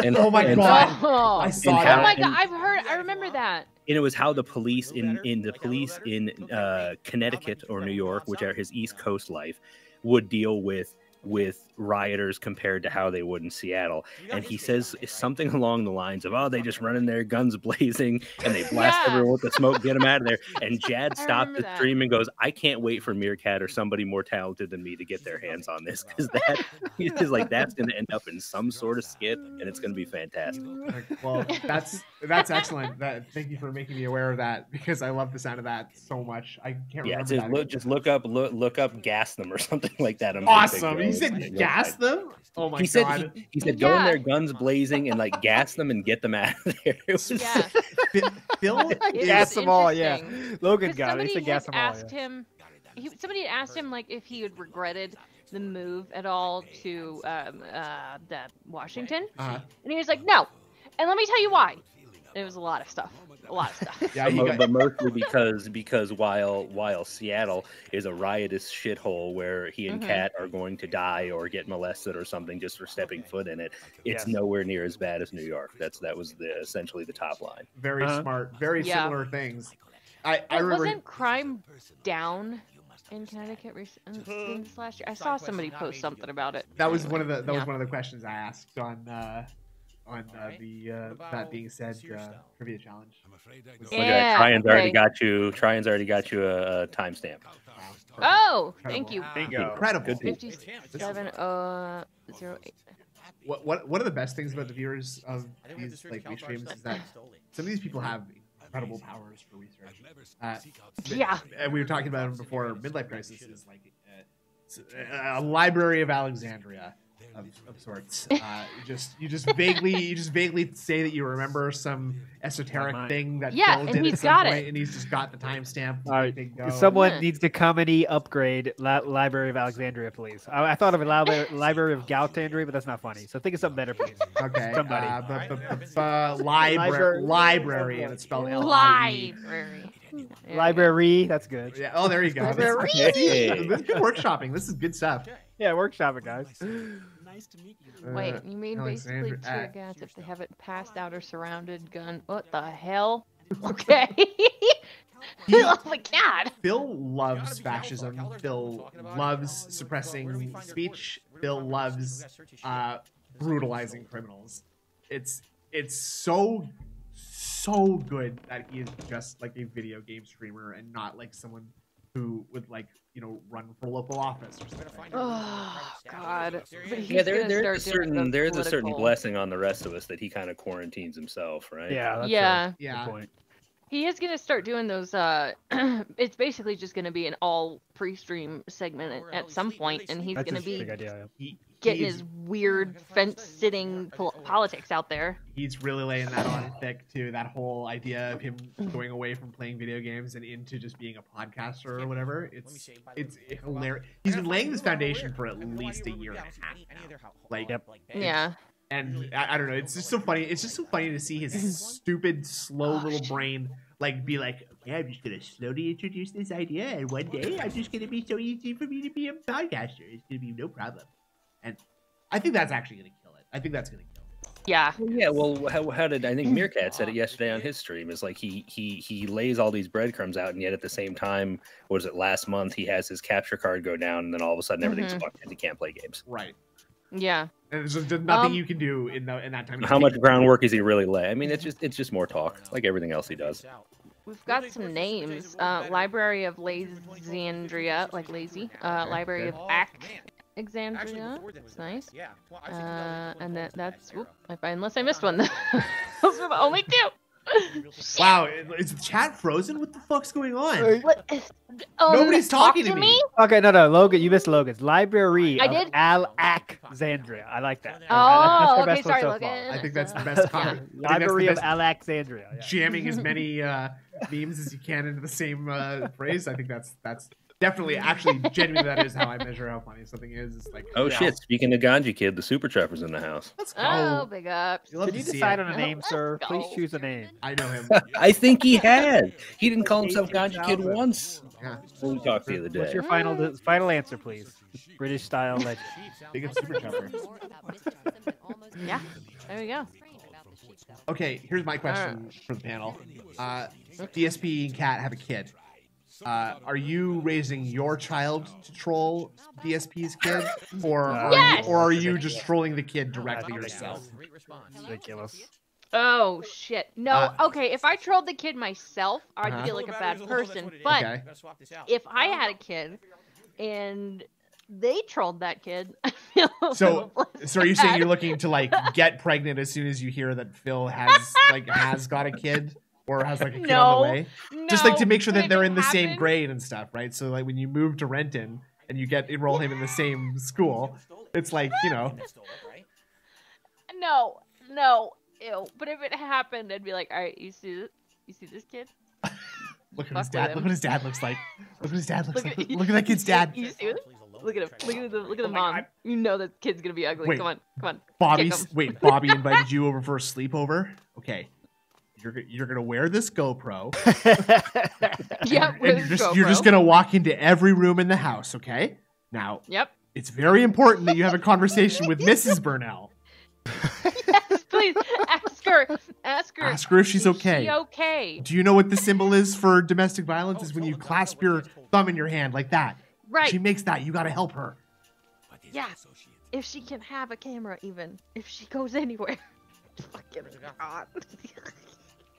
and [laughs] Oh my and, God. Oh, I and saw oh how- that. my and- god, I've heard. I remember that. And it was how the police in in the police in uh, Connecticut or New York, which are his East Coast life, would deal with with rioters compared to how they would in Seattle. And he says something along the lines of, "Oh, they just run in there, guns blazing, and they blast Yeah. everyone with the smoke, get them out of there." [laughs] And Jad I stopped the that. stream and goes, "I can't wait for Meerkat or somebody more talented than me to get their hands on this because that [laughs] is like that's going to end up in [laughs] some sort of skit, and it's going to be fantastic." Like, well, that's that's excellent. That thank you for making me aware of that because I love the sound of that so much. I can't Yeah, remember just that. look, just look up, look, look up, gas them or something like that. I'm awesome. Big He said Big Joe- gas them. Oh my He said god. he, he said go in there, guns blazing, and like gas them and get them out of there. [laughs] It was, Yeah. Fi- Phil It's gas them all, yeah. interesting. Logan 'Cause got it. He somebody said gas had them all. asked Yeah. him. He, somebody had asked him like if he had regretted the move at all to um, uh, the Washington, uh, and he was like, "No." And let me tell you why. It was a lot of stuff. A lot of stuff. [laughs] yeah, but, got, but mostly because because while while Seattle is a riotous shithole where he and Mhm. Kat are going to die or get molested or something just for stepping foot in it, it's Yes. nowhere near as bad as New York. That's that was the essentially the top line. very Uh-huh. smart, very Yeah. similar things. I, I But remember wasn't crime down in Connecticut recent in this last year? I saw somebody post something about it. that was one of the that was one of the questions I asked on uh, on uh, Alright. the uh, that being said Sears uh, style? trivia challenge. Look at Yeah, that. Tryon's already got you. Tryon's already got you a, a timestamp. Oh, thank you. Bingo. Incredible. Good people. Fifty-seven uh zero eight. What, what one of the best things about the viewers of I think we have these like search these Cal streams is that and stole it. some of these people have incredible powers for research. Uh, [laughs] Yeah. and we were talking about them before. Midlife crisis is like uh, a library of Alexandria of, of sorts. Uh, you just you just vaguely you just vaguely say that you remember some esoteric thing that Yeah, Phil and did he's at some got point, it. and he's just got the timestamp. All right, ready to go. Someone Yeah. needs to comedy upgrade La- Library of Alexandria, please. I, I thought of a Library, [laughs] Library of Galtandria, but that's not funny. So think of something better, please. Okay. somebody. Uh, bu- Alright, bu- yeah, bu- Vince bu- Gilligan. library, Library. library, and it's spelled L-I-E. Library. Yeah. Library, that's good. Yeah. Oh, there you go. This, Library. See, [laughs] this is good workshopping. This is good stuff. Yeah, workshopping, guys. Nice to meet you. Wait, Uh, you mean Alexandra- basically tear gas if they haven't passed out or surrounded gun? What the hell? [laughs] Okay. He- [laughs] oh my god. Phil loves fascism. Calder's Phil talking about it. loves suppressing where do we find your speech. quote? Where do Phil loves we gotta search his shit. uh, brutalizing criminals. It's it's so so good that he is just like a video game streamer and not like someone who would like you know run for local office or We're gonna something. find your Oh god. There he But is. he's Yeah, there, there's a certain the there's a certain blessing on the rest of us that he kind of quarantines himself, right? Yeah, that's Yeah. A Yeah. good point. He is gonna start doing those. Uh, [clears throat] it's basically just gonna be an all pre-stream segment at, at some sleep? Where point, they and he's That's gonna be big idea. He, getting he's, his weird fence-sitting pol- politics out there. he's really laying that on thick too. That whole idea of him going away from playing video games and into just being a podcaster or whatever. Let me It's say, by the it's hilarious. He's been laying this foundation for at least a year and a half any- any now. Like, Yep. like. Yeah. and I, I don't know. It's just so funny. It's just so funny to see his stupid, slow little brain like be like, "Okay, I'm just gonna slowly introduce this idea, and one day I'm just gonna be so easy for me to be a podcaster. It's gonna be no problem." And I think that's actually gonna kill it. I think that's gonna kill it. Yeah. Well, yeah, well, how, how did I think Meerkat said it yesterday on his stream? Is like he he he lays all these breadcrumbs out, and yet at the same time, what was it last month? He has his capture card go down, and then all of a sudden everything's Mhm. fucked and he can't play games. Right. Yeah. And there's just there's nothing Um, you can do in the in that time. How much [laughs] groundwork is he really lay? I mean, it's just it's just more talk, like everything else he does. We've got some names. Uh, Library of Lazandria, like lazy. Uh, Library of Alexandria. That's nice. Yeah. Well, I Uh, think that was one and that, that's the whoop, if I, unless I missed one. [laughs] Those were the only two. [laughs] Wow, is the chat frozen? What the fuck's going on? What is, um, Nobody's talk talking to me. Okay, no, no, Logan, you missed Logan's Library I of did? Alexandria. I like that. Oh, That's their okay, best one sorry, so far. I think that's the best comment. I think that's the Library of Alexandria. yeah. jamming as many [laughs] uh memes as you can into the same uh, phrase. I think that's that's definitely [laughs] actually genuinely that is how I measure how funny something is. It's like Oh yeah, shit! Speaking of Ganji Kid, the Super Trapper's in the house. Let's go. Oh, big up. You love Can to you decide it. on a name, Let's sir? Please choose a name. I know him. [laughs] I think he had. He didn't call himself Ganji Kid once. Yeah. When we talked the other day. What's your final final answer, please? British style legend. Big up Super Trapper. [laughs] Yeah, there we go. Okay, here's my question for the panel. Uh, DSP and Cat have a kid. Uh, are you raising your child to troll DSP's kid, or are Yes! you, or are you just trolling the kid directly yourself? Ridiculous. Oh shit. No, Uh, okay. If I trolled the kid myself, I'd Uh-huh. feel like a bad batteries, low, that's person. what it is. But Okay. Gotta swap this out. if I had a kid and they trolled that kid, [laughs] I feel So- [laughs] So are you saying you're looking to like get pregnant as soon as you hear that Phil has like has got a kid or has like a kid on the way? Just like to make sure that they're in the same grade and stuff, right? So like when you move to Renton and you get enroll him in the same school, it's like you know. Stole it, right? No, no, ew. But if it happened, I'd be like, all right, you see this? You see this kid? [laughs] Look at his dad. Look what his dad looks like. Look what his dad looks Look like. Look at that [laughs] kid's dad. You see it? Look at him. Look at the look at oh the mom. You know that kid's gonna be ugly. Wait. Come on, come on. Bobby, wait, [laughs] Bobby invited you over for a sleepover. Okay, you're you're gonna wear this GoPro. [laughs] Yep, and with you're just you're just gonna walk into every room in the house. Okay, now Yep. it's very important that you have a conversation with [laughs] Mrs. Burnell. yes, please ask her. Ask her. Ask her if she's is okay. She okay? Do you know what the symbol is for domestic violence? Is when you clasp your thumb in your hand like that. Right. She makes that. You gotta help her. Yeah. If she can have a camera, even if she goes anywhere. [laughs] Fucking God.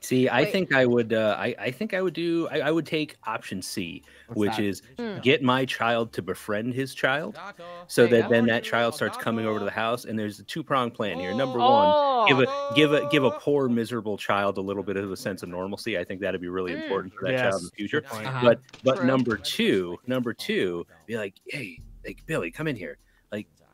See, I think I would. Uh, I I think I would do. I, I would take option C, What's which that? is Hmm. get my child to befriend his child, so There you that then that child starts coming over to the house. And there's a two prong plan here. Number one, Oh. give a give a give a poor miserable child a little bit of a sense of normalcy. I think that'd be really Mm. important for that child in the future. Uh-huh. But but True. number two, number two, be like, hey, like Billy, come in here.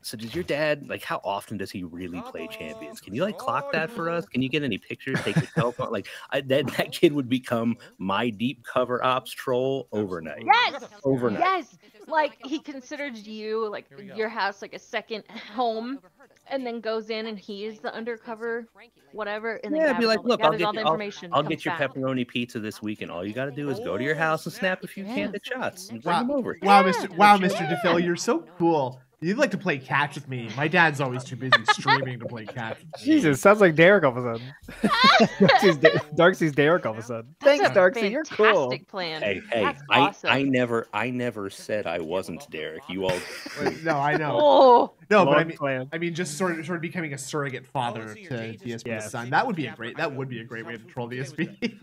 Like, so does your dad like how often does he really play champions? Can you like clock that for us? Can you get any pictures? Take your telephone. Like I, [laughs] that that kid would become my deep cover ops troll overnight. Yes. Overnight. Yes. Like he considers you like Here we go. your house like a second [laughs] home, and then goes in and he is the undercover whatever, and then Yeah, be like, look, I'll get all you- the information. I'll comes get your back. pepperoni pizza this week, and all you got to do is go to your house and snap a few Yeah. candid shots and bring Wow. them over. Wow, Yeah. Mr. Wow, Mr. DeFil, you're so cool. You'd like to play catch with me. My dad's always too busy streaming to play catch. with me. Jesus, sounds like Derek all of a sudden. [laughs] Darksy's, Da- Darksy's Derek all of a sudden. That's Thanks, a Darksy. You're cool. fantastic plan. Hey, hey, That's I, awesome. I never, I never said I wasn't Derek. You all, [laughs] No, I know. Oh, No, but I mean, plan. I mean, just sort of, sort of becoming a surrogate father to DSP's Yes. son. That would be a great. That would be a great way to troll DSP.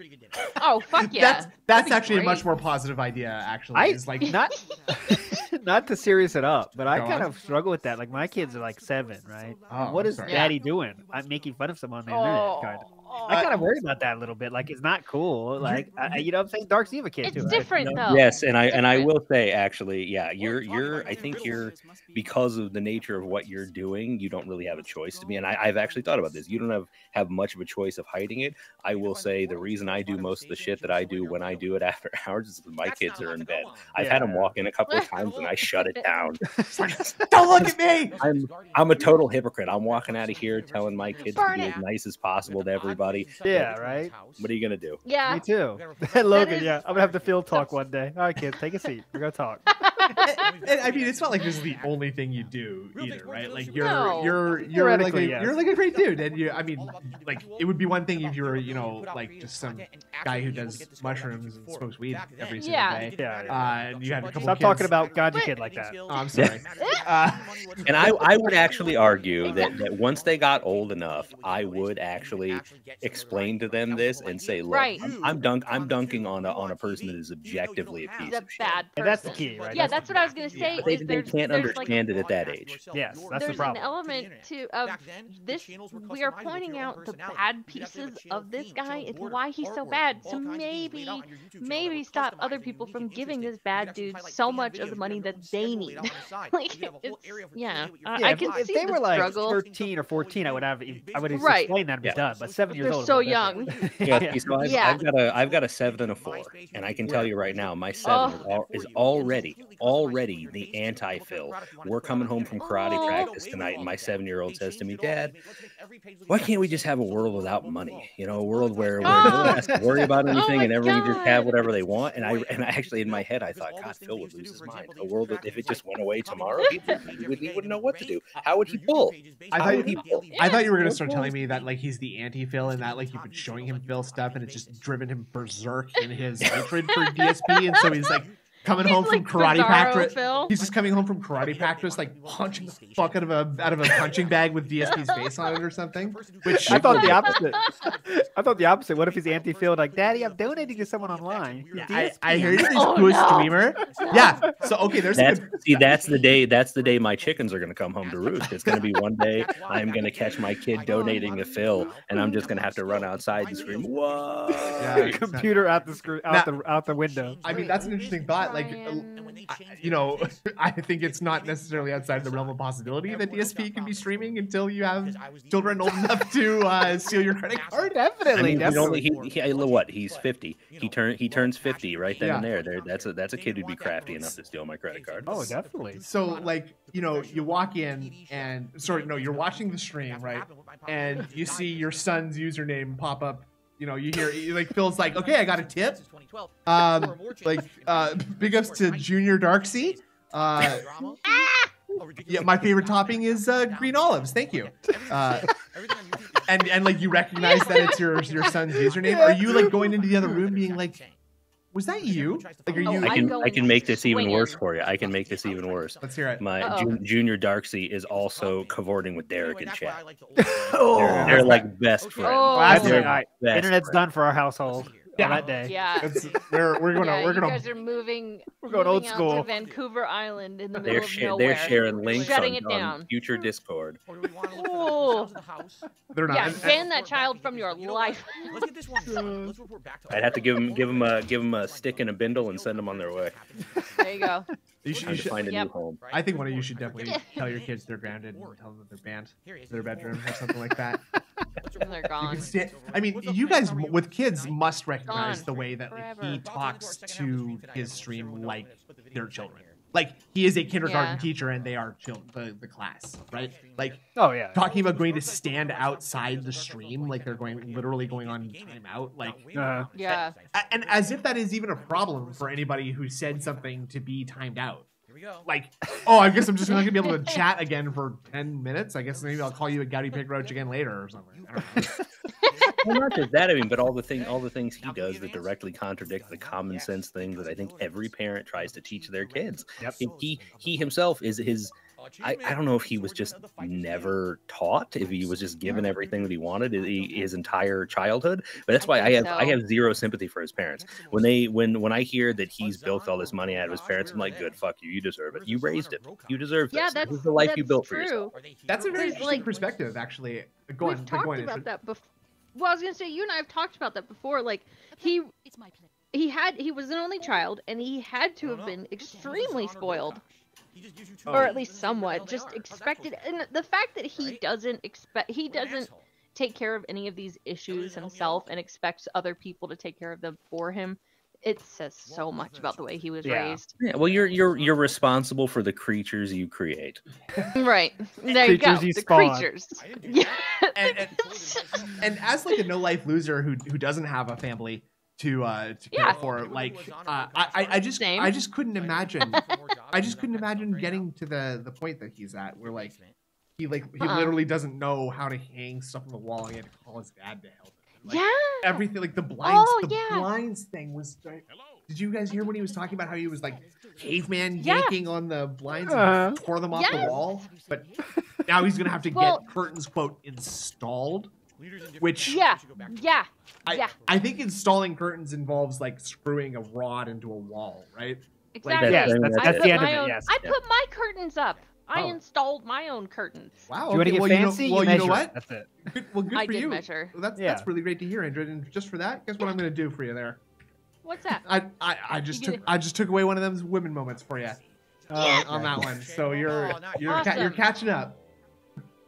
oh, fuck yeah. That's that's be actually a much more positive idea. Actually, I is like [laughs] not not to serious it up, but I Go kind on. Of struggle with that. Like my kids are like seven, right? Oh, what I'm is sorry. daddy doing? I'm making fun of someone on the internet. Oh. Kind of. I kind of worry about that a little bit. Like it's not cool. Like I, I- you know, what I'm saying Darksy, you have kid It's too. right? different You know? though. yes, and I and I will say actually, yeah, you're you're. I think you're because of the nature of what you're doing, you don't really have a choice to me. And I, I've actually thought about this. You don't have have much of a choice of hiding it. I will say the reason I do most of the shit that I do when I do it [laughs] after hours is because my kids are in bed. I've had them walk in a couple of [laughs] times and I shut it down. [laughs] don't look at me. I'm I'm a total hypocrite. I'm walking out of here telling my kids to be as nice as possible to everybody. Yeah, right? What are you gonna do? Yeah. Me too. [laughs] Logan, is- yeah, I'm gonna have the Phil talk one day. All right, kids, take a seat. We're gonna talk. [laughs] And- and, I mean, it's not like this is the only thing you do either, right? Like you're No. you're you're like a, yes. you're like a great dude, and you. I mean, like it would be one thing if you were, you know, like just some guy who does mushrooms and smokes weed every single Yeah. day. Yeah, yeah. Uh, and you had a couple Stop kids. talking about Gaji But- kid like that. Oh, I'm sorry. Uh, And I, I would actually argue that, that once they got old enough, I would actually explain to them this and say, look, Right. I'm, I'm dunk I'm dunking on a on a person that is objectively a piece He's a of shit. bad. And that's the key, right? Yeah, That's that's what I was gonna say. But they, is they can't there's, like, understand it at that age. Yes, that's the problem. there's an element to of this. We are pointing out the bad pieces of this guy. It's why he's so bad. So maybe, maybe stop other people from giving this bad dude so much of the money that they need. [laughs] like, it's, yeah, uh, I, Yeah, I if- can if see they the were like struggle. 13 or 14, I would have I would have Right. explained that and be Yeah. done. But seven years They're old, so young. Yeah, Yeah. so I've, Yeah. I've got a I've got a seven and a four, and I can tell you right now, my seven is, Oh. al- is already already the anti-Phil. We're coming home from karate Oh. practice tonight, and my seven-year-old says to me, "Dad, why can't we just have a world without money? You know, a world where, we no Oh. one has to worry [laughs] about Oh anything, my and everyone can just have whatever they want." And I and I actually in my [laughs] head I thought, God, Phil would lose his mind. A world that if it just went away tomorrow, he, he, [laughs] would, he wouldn't know what to do. How would he pull? I thought he you- pull? I thought you were gonna start telling me that like he's the anti-Phil and that like you've been showing him Phil stuff and it's just driven him berserk in his hatred for DSP and so he's like coming He's home from karate practice. Phil. He's just coming home from karate practice like punching the fuck out of a out of a punching bag with DSP's face on it or something. Which I thought the [laughs] opposite. I thought the opposite. What if he's anti-Phil? Like, Daddy, I'm donating to someone online. Yeah, I, I DSP." heard he's Oh, a no. streamer. Yeah. So okay, there's a That's good, see, that's the day. That's the day my chickens are going to come home to roost. It's going to be one day I'm going to catch my kid donating to Phil, and I'm just going to have to run outside and scream, "Whoa!" Yeah, exactly. computer out the screen, out the out the window. I mean, that's an interesting thought. Like, uh, I- you know, [laughs] I think it's not necessarily [laughs] outside the realm of possibility that DSP can be streaming until you have children old enough to uh, [laughs] steal your credit card. definitely, I Definitely, mean, he's only, definitely. he, he, what? He's 50. He turn he turns 50 right then and there. There, that's a that's a kid who'd be crafty enough to steal my credit card. Oh, definitely. So, like, you know, you walk in and sorry, no, you're watching the stream, right? And you see your son's username pop up. You know, you hear like Phil's like, okay, I got a tip. Um, like, uh, big ups to Junior Darksy. Uh, [laughs] yeah, my favorite topping is uh, green olives. Thank you. Uh, and and like you recognize that it's your your son's username. Are you like going into the other room being like, was that you? Like, are Oh, you? I I'm can I can make this even worse for you. I can make this even worse. Let's hear it. My Uh-oh. jun- junior Darksy is also cavorting with Derek in chat. Oh, They're, they're like best friends. Oh. Classic. They're All right, best Internet's friends. done for our household Yeah. on that day. Yeah. [laughs] It's, we're we're gonna yeah, we're gonna guys are moving. We're going old moving out school. to Vancouver Island in the middle They're, of nowhere. they're sharing links Shutting on, it on future Discord. Ooh. they're not. Yeah, and- and- ban that child from your life. Let's get this one. [laughs] Let's report back to I'd have to give them give them a give them a stick and a bindle and send them on their way. There you go. you should, you should, find a Yep. new home. I think one of you should definitely tell your kids they're grounded and tell them that they're banned to their bedroom or something like that. [laughs] And they're [laughs] gone. can sta- I mean, you guys with kids must recognize Gone the way that like, he talks to his stream like they're children. Like he is a kindergarten Yeah. teacher and they are children, the, the class, right? Like Oh yeah. talking about going to stand outside the stream, like they're going literally going on timeout, like Uh, Yeah. a- and as if that is even a problem for anybody who said something to be timed out. Here we go. Like, oh, I guess I'm just not gonna be able to chat again for ten minutes. I guess maybe I'll call you a gouty pig roach again later or something. I don't know. [laughs] Well, not just that. I mean, but all the thing, all the things he does that directly contradict the common sense things that I think every parent tries to teach their kids. Yep. He he, he himself is his. I, I don't know if he was just never taught, if he was just given everything that he wanted his, his entire childhood. But that's why I have I have zero sympathy for his parents. When they when when I hear that he's built all this money out of his parents, I'm like, good, fuck you, you deserve it. You raised it. You deserve this. Yeah, this that's is the life you that's built for true. yourself. That's a very There's, interesting like- perspective, actually. Go We've on, talked go on. about that before. Well, I was gonna say you and I have talked about that before. Like he It's my pleasure. he had he was an only child and he had to have been extremely spoiled or at least somewhat just expected. and the fact that he doesn't expect he doesn't take care of any of these issues himself and expects other people to take care of them for him it says so much about the way he was Yeah. raised. Yeah, well, you're you're you're responsible for the creatures you create. [laughs] right. There you go. you the spawn. creatures. Yeah and, [laughs] [laughs] and, and as like a no life loser who who doesn't have a family to uh to care Yeah. for, like uh, I I- I just Same. I just couldn't imagine [laughs] I just couldn't imagine getting to the the point that he's at where like he like he Uh-uh. literally doesn't know how to hang stuff on the wall and he had to call his dad to help him. Like, yeah everything like the blinds Oh, the yeah. blinds thing was did you guys hear when he was talking about how he was like caveman Yeah. yanking on the blinds Uh-huh. and tore them off Yes. the wall but now he's gonna have to Well- get curtains quote installed Which- yeah yeah I, Yeah. I think installing curtains involves like screwing a rod into a wall right Exactly. Yes, That's- that's, I that's put the end of my it. own. Yes. I put my curtains up. I Oh. installed my own curtains. Wow. Do you want to get well, you know- fancy? well, you you know measure what? it. That's it. Good, [laughs] well, good I for did you. measure. Well, that's Yeah. that's really great to hear, Andrew. And just for that, guess what I'm going to do for you there? What's that? I I, I just took gonna- I just took away one of those women moments for you uh, Yes! on that one. So you're Oh, you're you're- ca- you're catching up.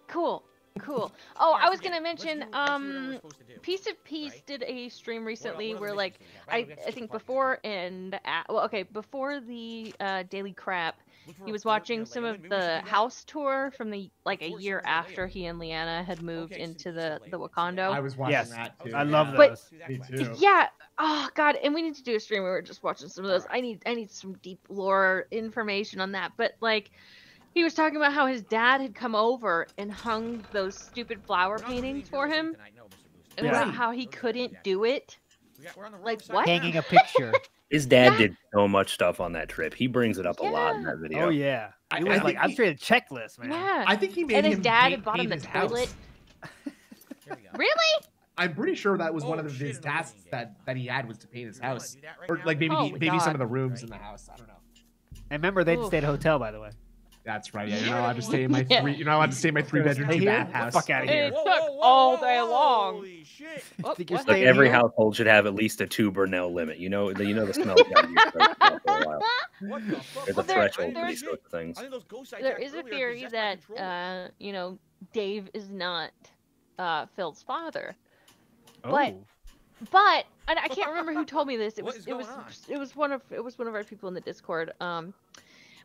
Cool. Cool. Oh, Yeah, I was forget gonna mention. do- let's do what Um, we're supposed to do. Piece of Peace right? did a stream recently what where, like. I, I think Supermarket. before and at, well, okay, before the uh, Daily Crap, he was watching some of Maybe we should the house tour from the like a year after he and Leanna had moved Okay, into the the Leia. Wakando. I was watching Yes. that too. I love yeah. But- those. Me too. Yeah. Oh God, and we need to do a stream where we're just watching some of those. I need I need some deep lore information on that. But like, he was talking about how his dad had come over and hung those stupid flower We're not gonna paintings for him, no, and Yeah. about how he couldn't do it. Got- we're on the Like, what? Hanging a picture. [laughs] His dad Yeah. did so much stuff on that trip. He brings it up a lot in that video. Oh yeah. I- I was think like I'm he- straight a checklist, man. Yeah. I think he made and his him dad paint, had bought him the his house. toilet. Here we go. Really? I'm pretty sure that was oh, one Oh, of his tasks that, that he had was to paint his house, right or like maybe Oh he, my maybe some of the rooms Right. in the house. I don't know. And remember, they didn't Oof. stay at a hotel, by the way. That's right. Yeah, you're Yeah. not allowed to stay in my [laughs] Yeah. three. You're not allowed to stay in my three bedroom two here? bath house. Fuck out of here. it Whoa, took whoa, whoa, all day long. Holy shit. Oh, Think you're what Look, staying every here? household should have at least a two Burnell limit. You know, the, you know the smell of that you're supposed to have for a while. What the fuck? There's a Well, there- threshold for there's- these sorts of things. I think those ghosts I there attacked is a theory that uh, you know Dave is not uh, Phil's father, Oh. But- but and I can't remember who told me this. It was it was on? it was one of it was one of our people in the Discord. Um,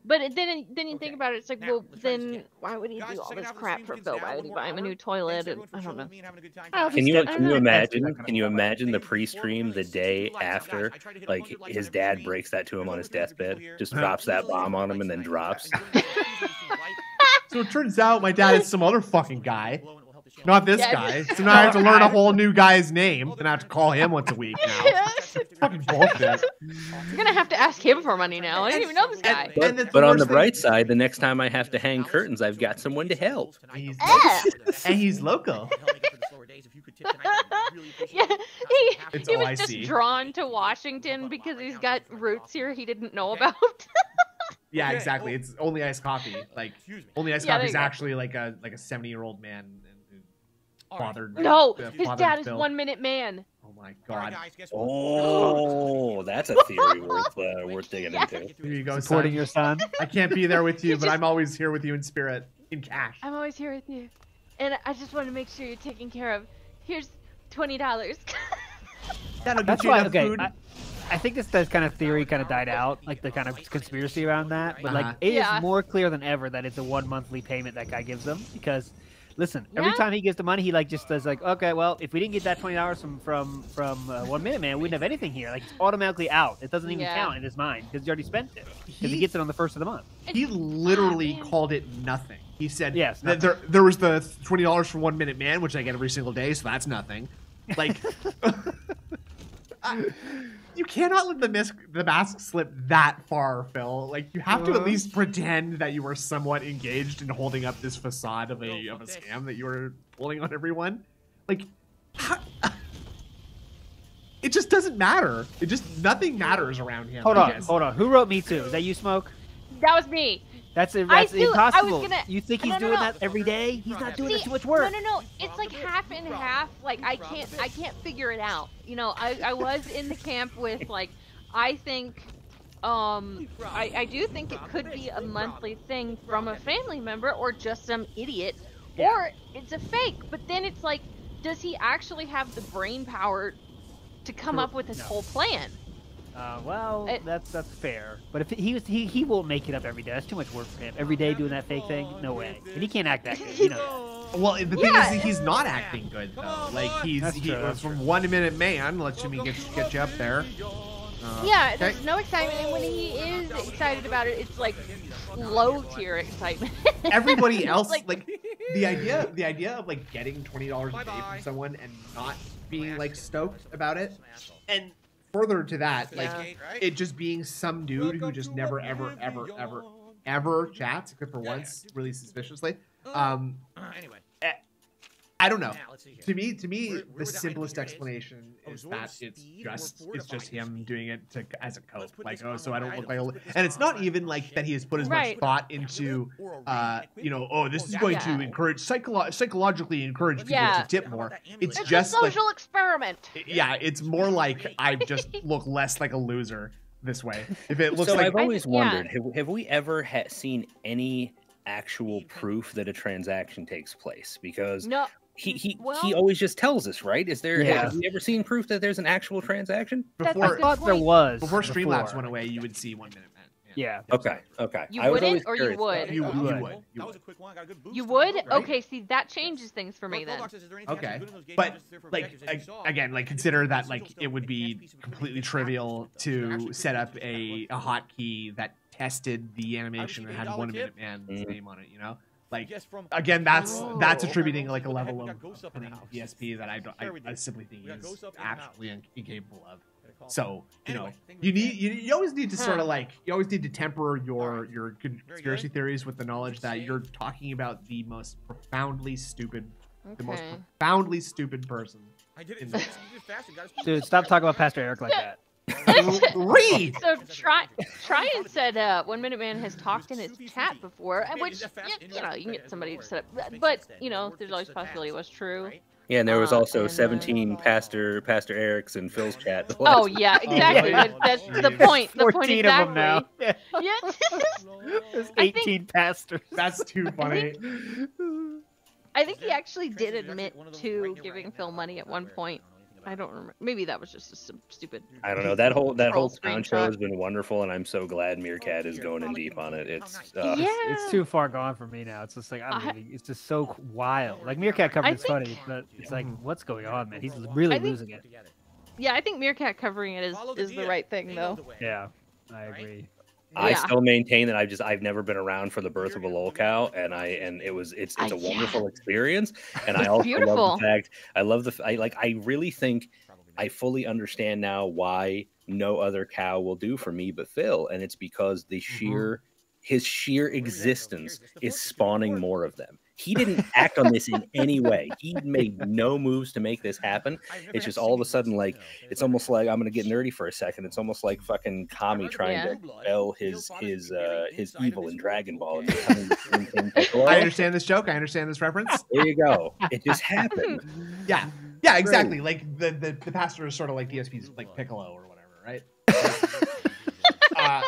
but it- then then you think about it, it's like, Now, well, let's try this then why would he Guys, do all this half of the crap for begins Phil? now, Why would he buy him a new toilet? And I don't know. with me and a good time. Can you can don't you imagine? Can you imagine the pre-stream the day after? Like his dad breaks that to him on his deathbed, just [laughs] drops that bomb on him, and then drops. [laughs] So it turns out my dad is some other fucking guy, not this Yeah, guy. So now I have to learn a [laughs] whole new guy's name, and I have to call him once a week now. Fucking bullshit. You're gonna have to ask him for money now. I didn't even know this guy. And But, but on worst the thing- bright side, the next time I have to hang curtains, I've got someone to help. He's Eh. and he's local. [laughs] Yeah, he he was just drawn to Washington because he's got roots here he didn't know about. [laughs] Yeah, exactly. It's only iced coffee. Like only iced Yeah, coffee is actually like a like a seventy year old man who All right. fathered. no, uh, his dad is Phil. one minute man. Oh my All right, god. guys, guess what? Oh, that's a theory worth uh, worth digging Yes. into. Here you go, Supporting son. your son. I can't be there with you, You but just- [laughs] I'm always here with you in spirit, in cash. I'm always here with you, and I just want to make sure you're taken care of. Here's twenty dollars. [laughs] That'll That's you why. enough Okay, food. I, I think this this kind of theory kind of died out, like the kind of conspiracy around that. But Uh-huh. like, it is Yeah. more clear than ever that it's a one monthly payment that guy gives them because. Listen, every time he gives the money, he like just does like, okay, well, if we didn't get that twenty dollars from from from uh, One Minute Man, we wouldn't have anything here. Like it's automatically out. It doesn't even Yeah. count in his mind because he already spent it. Because he He- gets it on the first of the month. He literally man. called it nothing. He said, Yes, that there, there was the twenty dollars for one minute man, which I get every single day, so that's nothing. Like, [laughs] [laughs] I- you cannot let the mask the mask slip that far, Phil. Like, you have to at least pretend that you were somewhat engaged in holding up this facade of a of a scam that you were pulling on everyone. Like, how- [laughs] it just doesn't matter. It just nothing matters around him. Hold I on, guess. hold on. Who wrote Me Too? Is that you, Smoke? that was me. That's I that's still- I was impossible. gonna- You think he's no, doing no. that every day? He's not doing See, that too much work. No, no, no. It's like half and half. Like I can't, I can't figure it out. You know, I, I was in the camp with like, I think, um, I, I do think it could be a monthly thing from a family member or just some idiot, or it's a fake. But then it's like, does he actually have the brain power to come up with this whole plan? Uh, well, It- that's that's fair. But if he was, he he won't make it up every day. That's too much work for him. Every day doing that fake thing, no way. And he can't act that good. You know. that. [laughs] Well, the thing Yeah. is, he's not acting good though. Like he's That's he true, that's from one minute man. Let's me get get you up there. Uh, Yeah, okay. there's no excitement, and when he is excited about it, it's like low tier excitement. [laughs] Everybody else, Like- like, the idea, the idea of like getting twenty dollars a day Bye-bye. from someone and not being like stoked about it, and further to that, like Yeah. Right? it just being some dude who just never, ever, ever, ever, ever chats except for once, really suspiciously. Uh, Um, uh, anyway. I don't know. Now, let's see here. To me, to me, Where- where the would the simplest explanation Oh, is that it's just it's just him speed? doing it to as a cope. Like, oh, so I don't look like a. Let's li- put this And it's not even like that he has put as Right. much thought into, or a ring uh, you know, oh, this Oh, is going bad. to encourage psycholo- psychologically encourage people Yeah. to tip How about more. that amulet? It's It's just a like social experiment. yeah, it's more like I just look less like a loser this way. If it [laughs] looks so like I've always I- yeah. wondered: have, have we ever ha- seen any actual proof that a transaction takes place? Because No, he he, he always just tells us, right? Is there? Yeah. Have we ever seen proof that there's an actual transaction? Before good thought there was before Streamlabs before. went away, you would see one minute man. Yeah. Okay, okay. You I wouldn't or you would? You- you okay. would, you That was a quick one. I got a good boost you would. program. Okay, see that changes things for me Well, then. Roblox says, is there anything Okay, actually good in those games but, just there for like objectives that you ag- saw? again, like consider that like it would be any piece of completely trivial happen, so they're to set up pretty a, good. a hotkey that tested the animation and had one minute man's Mhm. name on it. You know, like Yes, from again, that's that's attributing like a What the heck? level We of got ghosts up in the putting house. DSP that I don't, I, I simply think We got is ghosts up in the house. absolutely in- incapable of. So you know, thing you need you, you always need to hmm. sort of like you always need to temper your Alright. your conspiracy good. theories with the knowledge that you're talking about the most profoundly stupid, the most profoundly stupid person. I did it. in fast. this. You did it fast. You got us- Dude, stop talking about Pastor Eric like that. Read. [laughs] So try Tryon said uh, One Minute Man has talked in his chat before, and which is that fast? you, you know you can get somebody to set up, but you know there's always a possibility it was true. Yeah, and there was Uh, also and, uh, 17 Pastor Pastor Eric's and Phil's chat. Oh yeah, [laughs] exactly. yeah. That, that's the point. The point 14 exactly. of them now. [laughs] Yeah. Yes. There's I think- 18 pastors. That's too funny. I think he Is that actually did admit one of those to giving right Phil now. money at one where- point. I I don't remember. Maybe that was just a stupid. I don't know. That whole that whole Troll show has been wonderful, and I'm so glad Meerkat is going in deep on it. It's uh, yeah. It's too far gone for me now. It's just like I'm I- leaving. It's just so wild. Like Meerkat covered I it's funny, but it's like Mhm. what's going on, man? He's really think- losing it. Yeah, I think Meerkat covering it is Follow is the deer. right thing though. the. Yeah, I Right? Agree. I still maintain that I've just I've never been around for the birth of a lolcow, and I and it was it's it's a yeah. wonderful experience, and I It's also love the fact I love the I like I really think I fully understand now why no other cow will do for me but Phil, and it's because the sheer his sheer existence is spawning more of them. He didn't act on this in any way. He made no moves to make this happen. It's just all of a sudden like lessons, though. it's almost like I'm gonna get nerdy for a second. It's almost like fucking Kami trying Yeah. to Blue Blood, expel Field his his uh his evil in Dragon Ball and okay? becoming the same thing [laughs] Piccolo. I understand this joke. I understand this reference. [laughs] There you go. It just happened. [laughs] Yeah, yeah, exactly. Like the the, the pastor is sort of like DSP's like Piccolo or whatever, right? Uh, Always up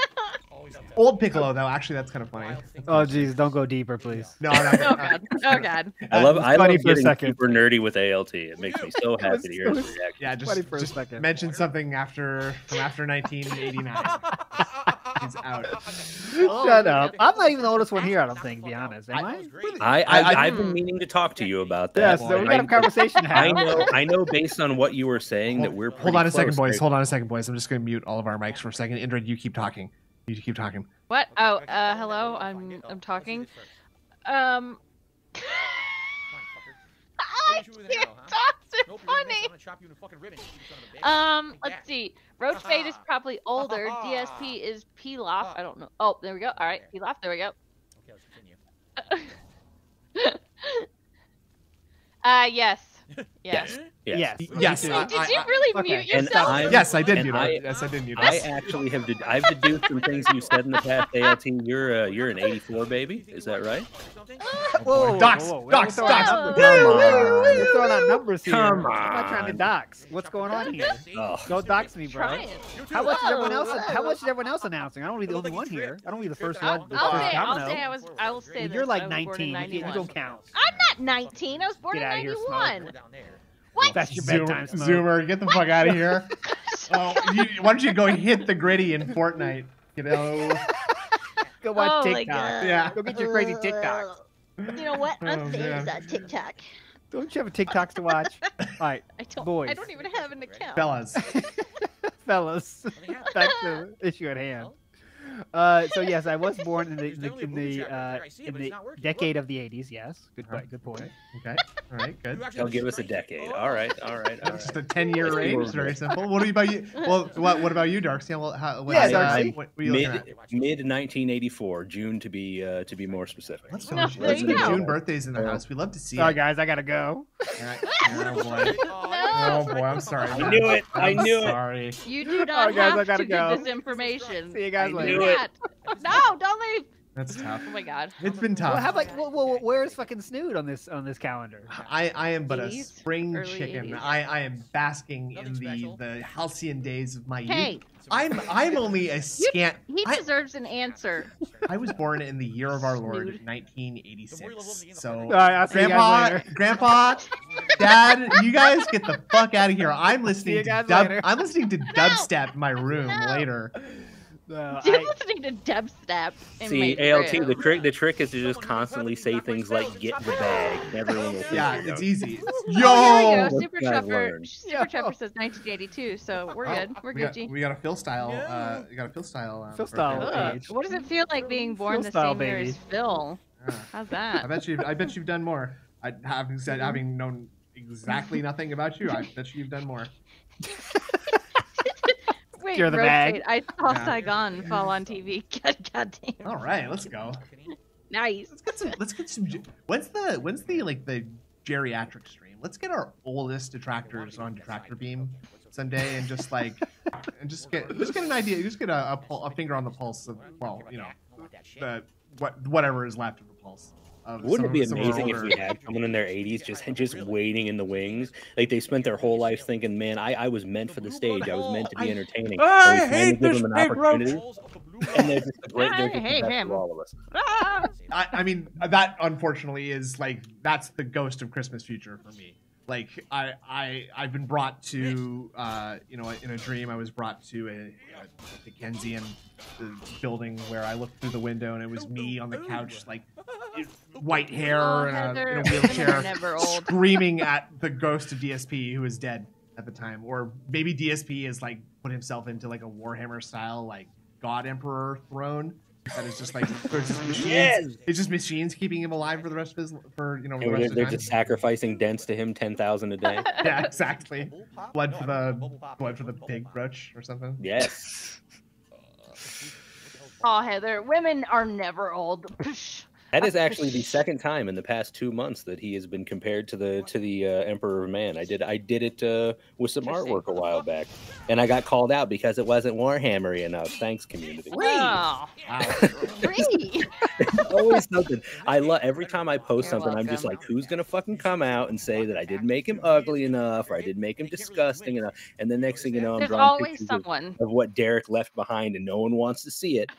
there. Old Piccolo though. Actually, that's kind of funny. Oh like jeez, don't go deeper, please. No, no, no. [laughs] Oh god. Oh god. I love It's I funny love for a getting second. super nerdy with ALT. It makes me so [laughs] happy to hear it his was- reaction. Yeah, just, Funny for a just second. mention something after from after 1989. [laughs] He's out. Oh, Shut up. I'm not even the oldest one here. I don't think. To be honest, am I? was. I, I, I- I- I've been hmm. meaning to talk to you about that. Yeah. So we I- got a conversation I know, I know. Based on what you were saying, that we're hold on a second, close. boys. Hold on a second, boys. I'm just going to mute all of our mics for a second. Indrid, you keep talking. You keep talking. What? Okay, Oh, uh, hello. I'm. I'm talking. Um. Come on, fucker. [laughs] I Hit you with an can't arrow, huh? talk so Nope, you're gonna miss. funny. I'm gonna chop you in fucking ribbons, you son of a bitch. Um, let's see. Roach [laughs] Fade is probably older. [laughs] DSP is Pilaf. I don't know. Oh, there we go. All right, Pilaf. There we go. Okay, let's continue. Uh, yes. Yes. Yes. Yes. Yes, me Did you really okay. mute And yourself? I- Yes, I did And mute I- it. Yes, I did mute I it. actually have. Ded- I've deduced some things you said in the past. ALT, you're uh, you're an '84 baby. Is that right? Something? Whoa, whoa, whoa, Docs, whoa, dox, throwing out dox. numbers. Come We're throwing out numbers here. Come on. I'm not trying to dox. What's going on here? [laughs] Oh. Don't dox me, bro. Trying. How much is everyone else? How much is everyone else announcing? I don't want to be the only one here. I don't want to be the first I'll, one. the I'll first say. I'll say I was. I will say Well, this. you're like I was born in 19. You, you 91. don't count. I'm not 19. I was born in outta here, Smoke. 91. We're down there. What? That's your Zoom- bedtime smoke. Zoomer, get the fuck out of here. [laughs] Oh, you, why don't you go hit the griddy in Fortnite? You know. [laughs] Go watch oh TikTok. Yeah. Go get your crazy TikTok. [laughs] You know what? I'm Oh, famous man. on TikTok. Don't you have a TikToks to watch? All right, I don't. I don't even have an account. Fellas. fellas. Nothing happened. Back to the issue at hand. Uh, so yes, I was born in the, in the, in the trap right uh, there. I see it, in the decade Look. of the 80s. Yes, good point. Good point. Okay. [laughs] All right, good. They'll give us a decade. All right, all right, [laughs] all It's right. just a ten-year range. It's very simple. What about you? [laughs] Well, what, what about you, Darcy? Well, how, what, Yeah, Darcy. What, what are you mid, mid 1984, June to be uh, to be more specific. Let's go. No, Let's there do you go. June birthdays in the house. We love to see Sorry, it. guys, I gotta go. All right. Oh boy. Oh boy, I'm sorry. I knew it. I knew it. Sorry. You do not guys, I have gotta to go. give this information. See you guys You later. Knew it. [laughs] No, don't leave. That's tough. Oh my god. It's been tough. Well, how about well, well, where's fucking Snood on this on this calendar? I, I am but a spring Early chicken. 80s. I, I am basking in the, special. the halcyon days of my Hey, youth. I'm I'm only a [laughs] scant. he I, deserves an answer. I was born in the year of our Lord, 1986. So, All right, I'll see you guys Grandpa. Grandpa, [laughs] Dad, you guys get the fuck out of here. I'm listening to dub. later. I'm listening to dubstep in my room No. later. No, You're [laughs] I- listening to dubstep. in See, my ALT, crib. the trick the trick is to just constantly say things like "get the bag." [laughs] Everyone will. Yeah, it's out. easy. [laughs] Oh, Yo, here we go. Super you guys Trapper. learned. Super Trapper says 1982, so we're Oh, good. We're we got, Gucci. we got a Phil style. Uh, we got a Phil style. Um, Phil style. birthday. Age. What does it feel like being born Phil the style, same year baby. as Phil? Yeah. How's I that? bet you. I bet you've done more. I having said having known exactly nothing about you. I bet you you've done more. Wait, Secure the rotate. bag. I saw Yeah. Saigon fall on TV. [laughs] God, goddamn. All right, let's go. Nice. Let's get some. Let's get some. When's the when's the like the geriatric stream? Let's get our oldest detractors on detractor beam someday and just like and just get just get an idea. Just get a a, pul- a finger on the pulse of well, you know, the what whatever is left of the pulse. Of Wouldn't some it be of- some of our amazing if we had someone in their [laughs] 80s just just waiting in the wings? Like they spent their whole life thinking, "Man, I, I was meant for the stage. I was meant to be entertaining." [laughs] I So we hate give this them an big roach. opportunity, [laughs] and they're just the great. I They're just the hate best him. all of us. I, I mean, that unfortunately is like that's the ghost of Christmas future for me. Like I, I, I've been brought to, uh, you know, in a dream, I was brought to a, a Dickensian uh, building where I looked through the window and it was me on the couch, like white hair and a, in a wheelchair, [laughs] screaming at the ghost of DSP who is dead at the time, or maybe DSP has like put himself into like a Warhammer style like God Emperor throne. That is just like just mm-hmm. machines. Yes! It's just machines keeping him alive for the rest of his for you know the rest they're, of they're the just sacrificing dents to him, ten thousand a day. [laughs] Yeah, exactly. Blood for the blood for the pig roach or something. Yes, [laughs] Oh, Heather, women are never old. [laughs] Psh. that is actually the second time in the past two months that he has been compared to the to the uh, Emperor of Man. I did I did it uh, with some artwork a while back, and I got called out because it wasn't Warhammery enough. Thanks, community. Three. Oh, Wow. three. [laughs] always something. I love every time I post You're something. I'm just like, who's gonna fucking come out and say that I didn't make him ugly enough or I didn't make him disgusting enough? And the next thing you know, I'm There's drawing pictures of, of what Derek left behind, and no one wants to see it.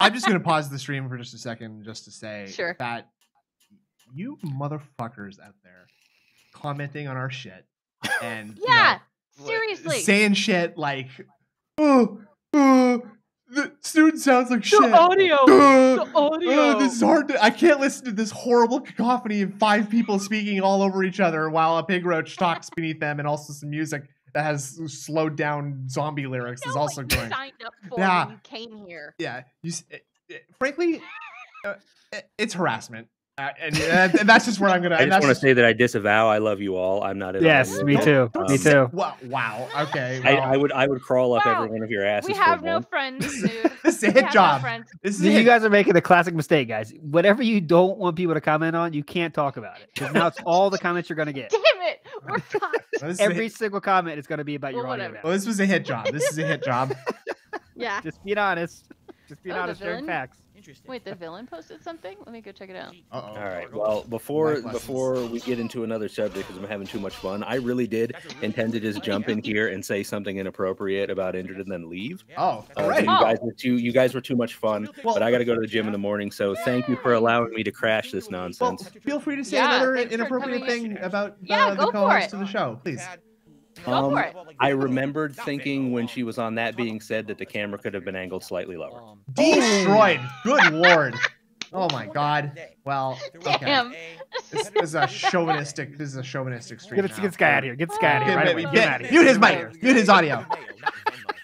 I'm just gonna pause the stream for just a second just to say Sure. that you motherfuckers out there commenting on our shit and you Yeah, know, seriously. saying shit like oh oh the student sounds like shit. audio. Uh, The audio. uh, this is hard to. I can't listen to this horrible cacophony of five people speaking all over each other while a pig roach talks beneath them, and also some music that has slowed down zombie lyrics is know also going. signed up for Yeah. when you came here. Yeah, you. it- it- eh, eh, frankly, [laughs] uh, it- it's harassment, uh, and, uh, and that's just where I'm gonna. I just want to say that I disavow. I love you all. I'm not in. Yes, me too. Don't Me too. Wow! Wow! Okay. I, well, I would I would crawl up Wow. every one of your asses. We have no one. friends, [laughs] dude. [laughs] this is a hit have no job. This is You hit. guys are making a classic mistake, guys. Whatever you don't want people to comment on, you can't talk about it. Because now it's all the comments you're gonna get. [laughs] Damn it, we're fucked. This is a Every single comment is gonna be about Well, your audio. whatever. well, this was a hit job. This is a hit job. Yeah. Just being honest. Just being Oh, honest, sharing villain? facts. Interesting. Wait, the villain posted something? Let me go check it out. Uh oh. All right. Well, before before we get into another subject, because I'm having too much fun, I really did intend to just jump in here and say something inappropriate about injured and then leave. Oh, Uh, all right. You guys were too you guys were too much fun, Well- but I got to go to the gym in the morning. So thank you for allowing me to crash this Well, nonsense. feel free to say Yeah, another inappropriate thing about Yeah, uh, go the for co-host it. of the show, please. Go Um, for it. I remembered thinking when she was on that being said that the camera could have been angled slightly lower. Destroyed. Good lord. Oh my god. Well, okay. Damn. This, this is a chauvinistic. This is a chauvinistic stream. Get, this- get this guy out of here. Get this guy out of here. Get- Right away. get- Get him out of here. Mute his mic. Mute his audio.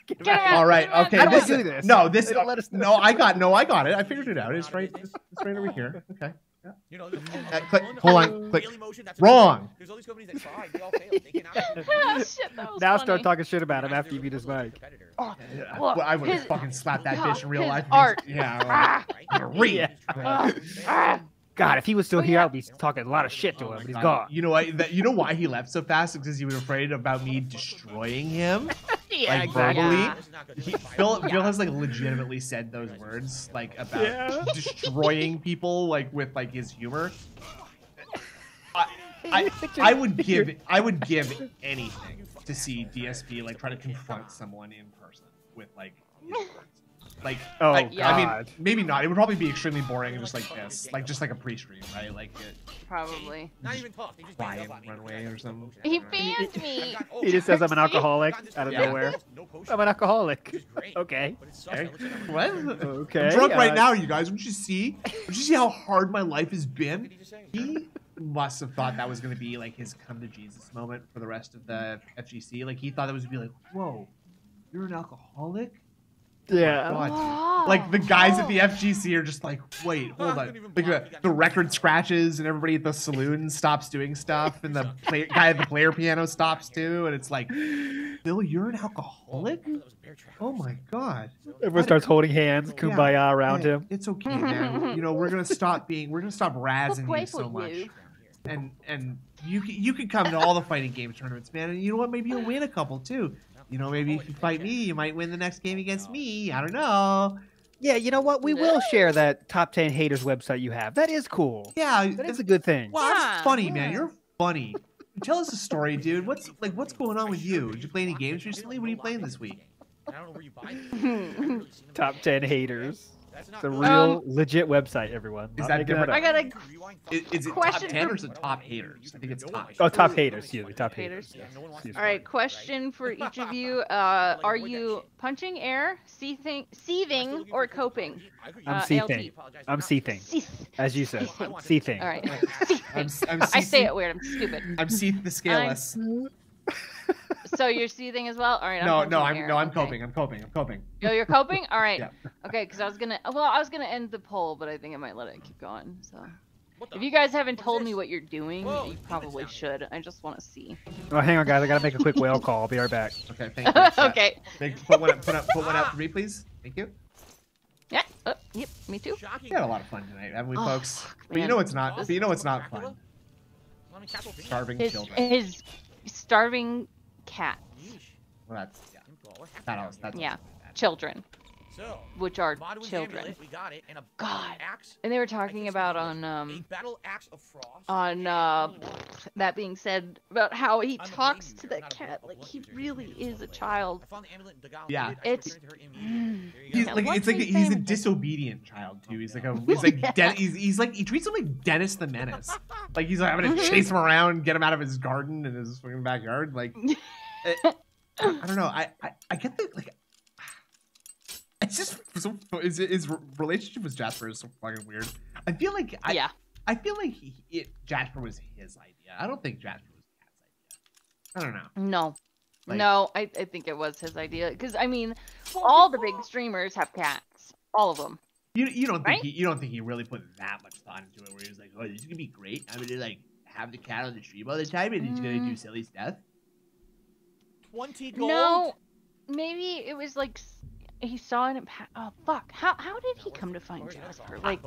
Get him out, All right. get him out. Okay. How do I this, do this? No, this. They don't let us no, I got. No, I got it. I figured it out. It's right. It's, it's right over here. Okay. You know, there's Uh, click- hold on, click. That's Wrong. There's all these companies that tried. They all failed. They cannot. [laughs] do it. Ah, shit, Now funny. start talking shit about him after you beat his really mic. Oh, Yeah, Well, well, I would have his- fucking slapped that yeah, [laughs] bitch in real life. art. Yeah. [laughs] Ah, Right? I'm gonna read. Yeah. God, if he was still Oh, here, yeah. I'd be talking a lot of shit to Oh him, my but he's God. gone. You know what? That, you know why he left so fast? Because he was afraid about me destroying him. [laughs] Yeah, like, exactly. verbally? Yeah. This is not good. He, This. Phil, Yeah. Phil has like legitimately said those words like about Yeah. [laughs] destroying people like with like his humor. I, I, [laughs] I would give I would give anything to see DSP like try to confront someone in person with like his words. Like Oh, I, I God. mean maybe not. It would probably be extremely boring and just like this, like just like a pre-stream, right? Like it, Probably. Not even talk. Just Ryan up on me. Runway or something. He I banned me. I've got- He just says I'm an alcoholic I've gotten this out of far. nowhere. I'm an alcoholic. Which is great, [laughs] Okay. but it sucks. Okay. It looks like I'm- What? Okay. I'm drunk right uh, now, you guys. Don't you see? Don't you see how hard my life has been? he? He must have thought that was going to be like his come to Jesus moment for the rest of the FGC. Like he thought it was going to be like, "Whoa, you're an alcoholic." Yeah. God. Oh, Like the guys at the oh. FGC are just like, "Wait, hold on." Like the, the record scratches and everybody at the saloon [laughs] stops doing stuff, and the play, guy at the player piano stops too, and it's like, "Bill, you're an alcoholic." Oh, that was a bear trap. Oh my god. Everyone starts holding hands, Yeah. kumbaya around Hey, him. It's okay, man. you know, we're gonna [laughs] stop being, we're gonna stop razzing play you so much, you. and and you can, you can come to all the fighting game tournaments, man. And you know what? Maybe you'll win a couple too. You know, maybe if you fight me, you might win the next game against me. I don't know. Yeah, you know what? We will share that top 10 haters website you have. That is cool. Yeah, That that's, a good thing. wow, that's Yeah, funny, man. You're funny. Tell us a story, dude. What's like what's going on with you? Did you play any games recently? What are you playing this week? I don't know where you buy them. I've never really seen them Top 10 haters. That's not It's a real, Um, legit website, everyone. Is that making different? up. I got a Is, is it top Question ten for- or is it top haters? I think it's top. Oh, top haters. Excuse me. Top Haters. haters. Yeah, no one wants All right, question for each of you. [laughs] Uh, are you punching air, seething, seething, or for a good coping? apology. I agree. I'm Uh, seething. Apologize I'm seething. As you said. Seething. Seething. All right. [laughs] I'm, I'm I say it weird. I'm stupid. I'm seething the Scaleless. So you're seething as well. All right. I'm No, no, I'm air. no, I'm okay. coping. I'm coping. I'm coping. Oh, you're coping. All right. Yeah. Okay, because I was gonna. Well, I was gonna end the poll, but I think I might let it keep going. So if you guys haven't What is told me what you're doing, Whoa, you probably should. I just want to see. Oh, hang on, guys. I gotta make a quick whale [laughs] call. I'll be right back. Okay, thank you. [laughs] okay. Make, put one up, put up, put one up for me, please. Thank you. Yeah. Oh, yep. Me too. Shocking. We had a lot of fun tonight, haven't we, Oh, folks? fuck, But you know it's not. But you know it's not fun. I mean, Castlevania. Starving His, children. his starving cat Yeesh. Well, that's yeah. Simple. That down That's Yeah. also bad. children, So, which are children. amulet, We got it. And a God. axe. And they were talking about on um battle axe of frost. on uh that being said about how he I'm talks to user, that cat like he really is a child. I found the amulet in Yeah. I It's- returned to her immediately. There you He's like it's like he's a disobedient child too. He's like a he's like [laughs] Yeah. He's, he's like he treats him like Dennis the Menace. [laughs] Like he's like having to Mhm. chase him around, get him out of his garden and his fucking backyard. Like [laughs] it- I don't know. I I, I get the like. [laughs] It's just so his, his relationship with Jasper is so fucking weird. I feel like I yeah. I feel like he, it, Jasper was his idea. I don't think Jasper was Kat's idea. I don't know. No. Like- no, I, I think it was his idea. Because I mean, all the big streamers have cats. All of them. You you don't think Right? he you don't think he really put that much thought into it? Where he was like, oh, this is gonna be great. I'm gonna like have the cat on the stream all the time, and he's gonna do Mm. silly stuff. 20 gold. No, maybe it was like s- he saw it. In pa- oh fuck! How how did he come to find Jasper? Like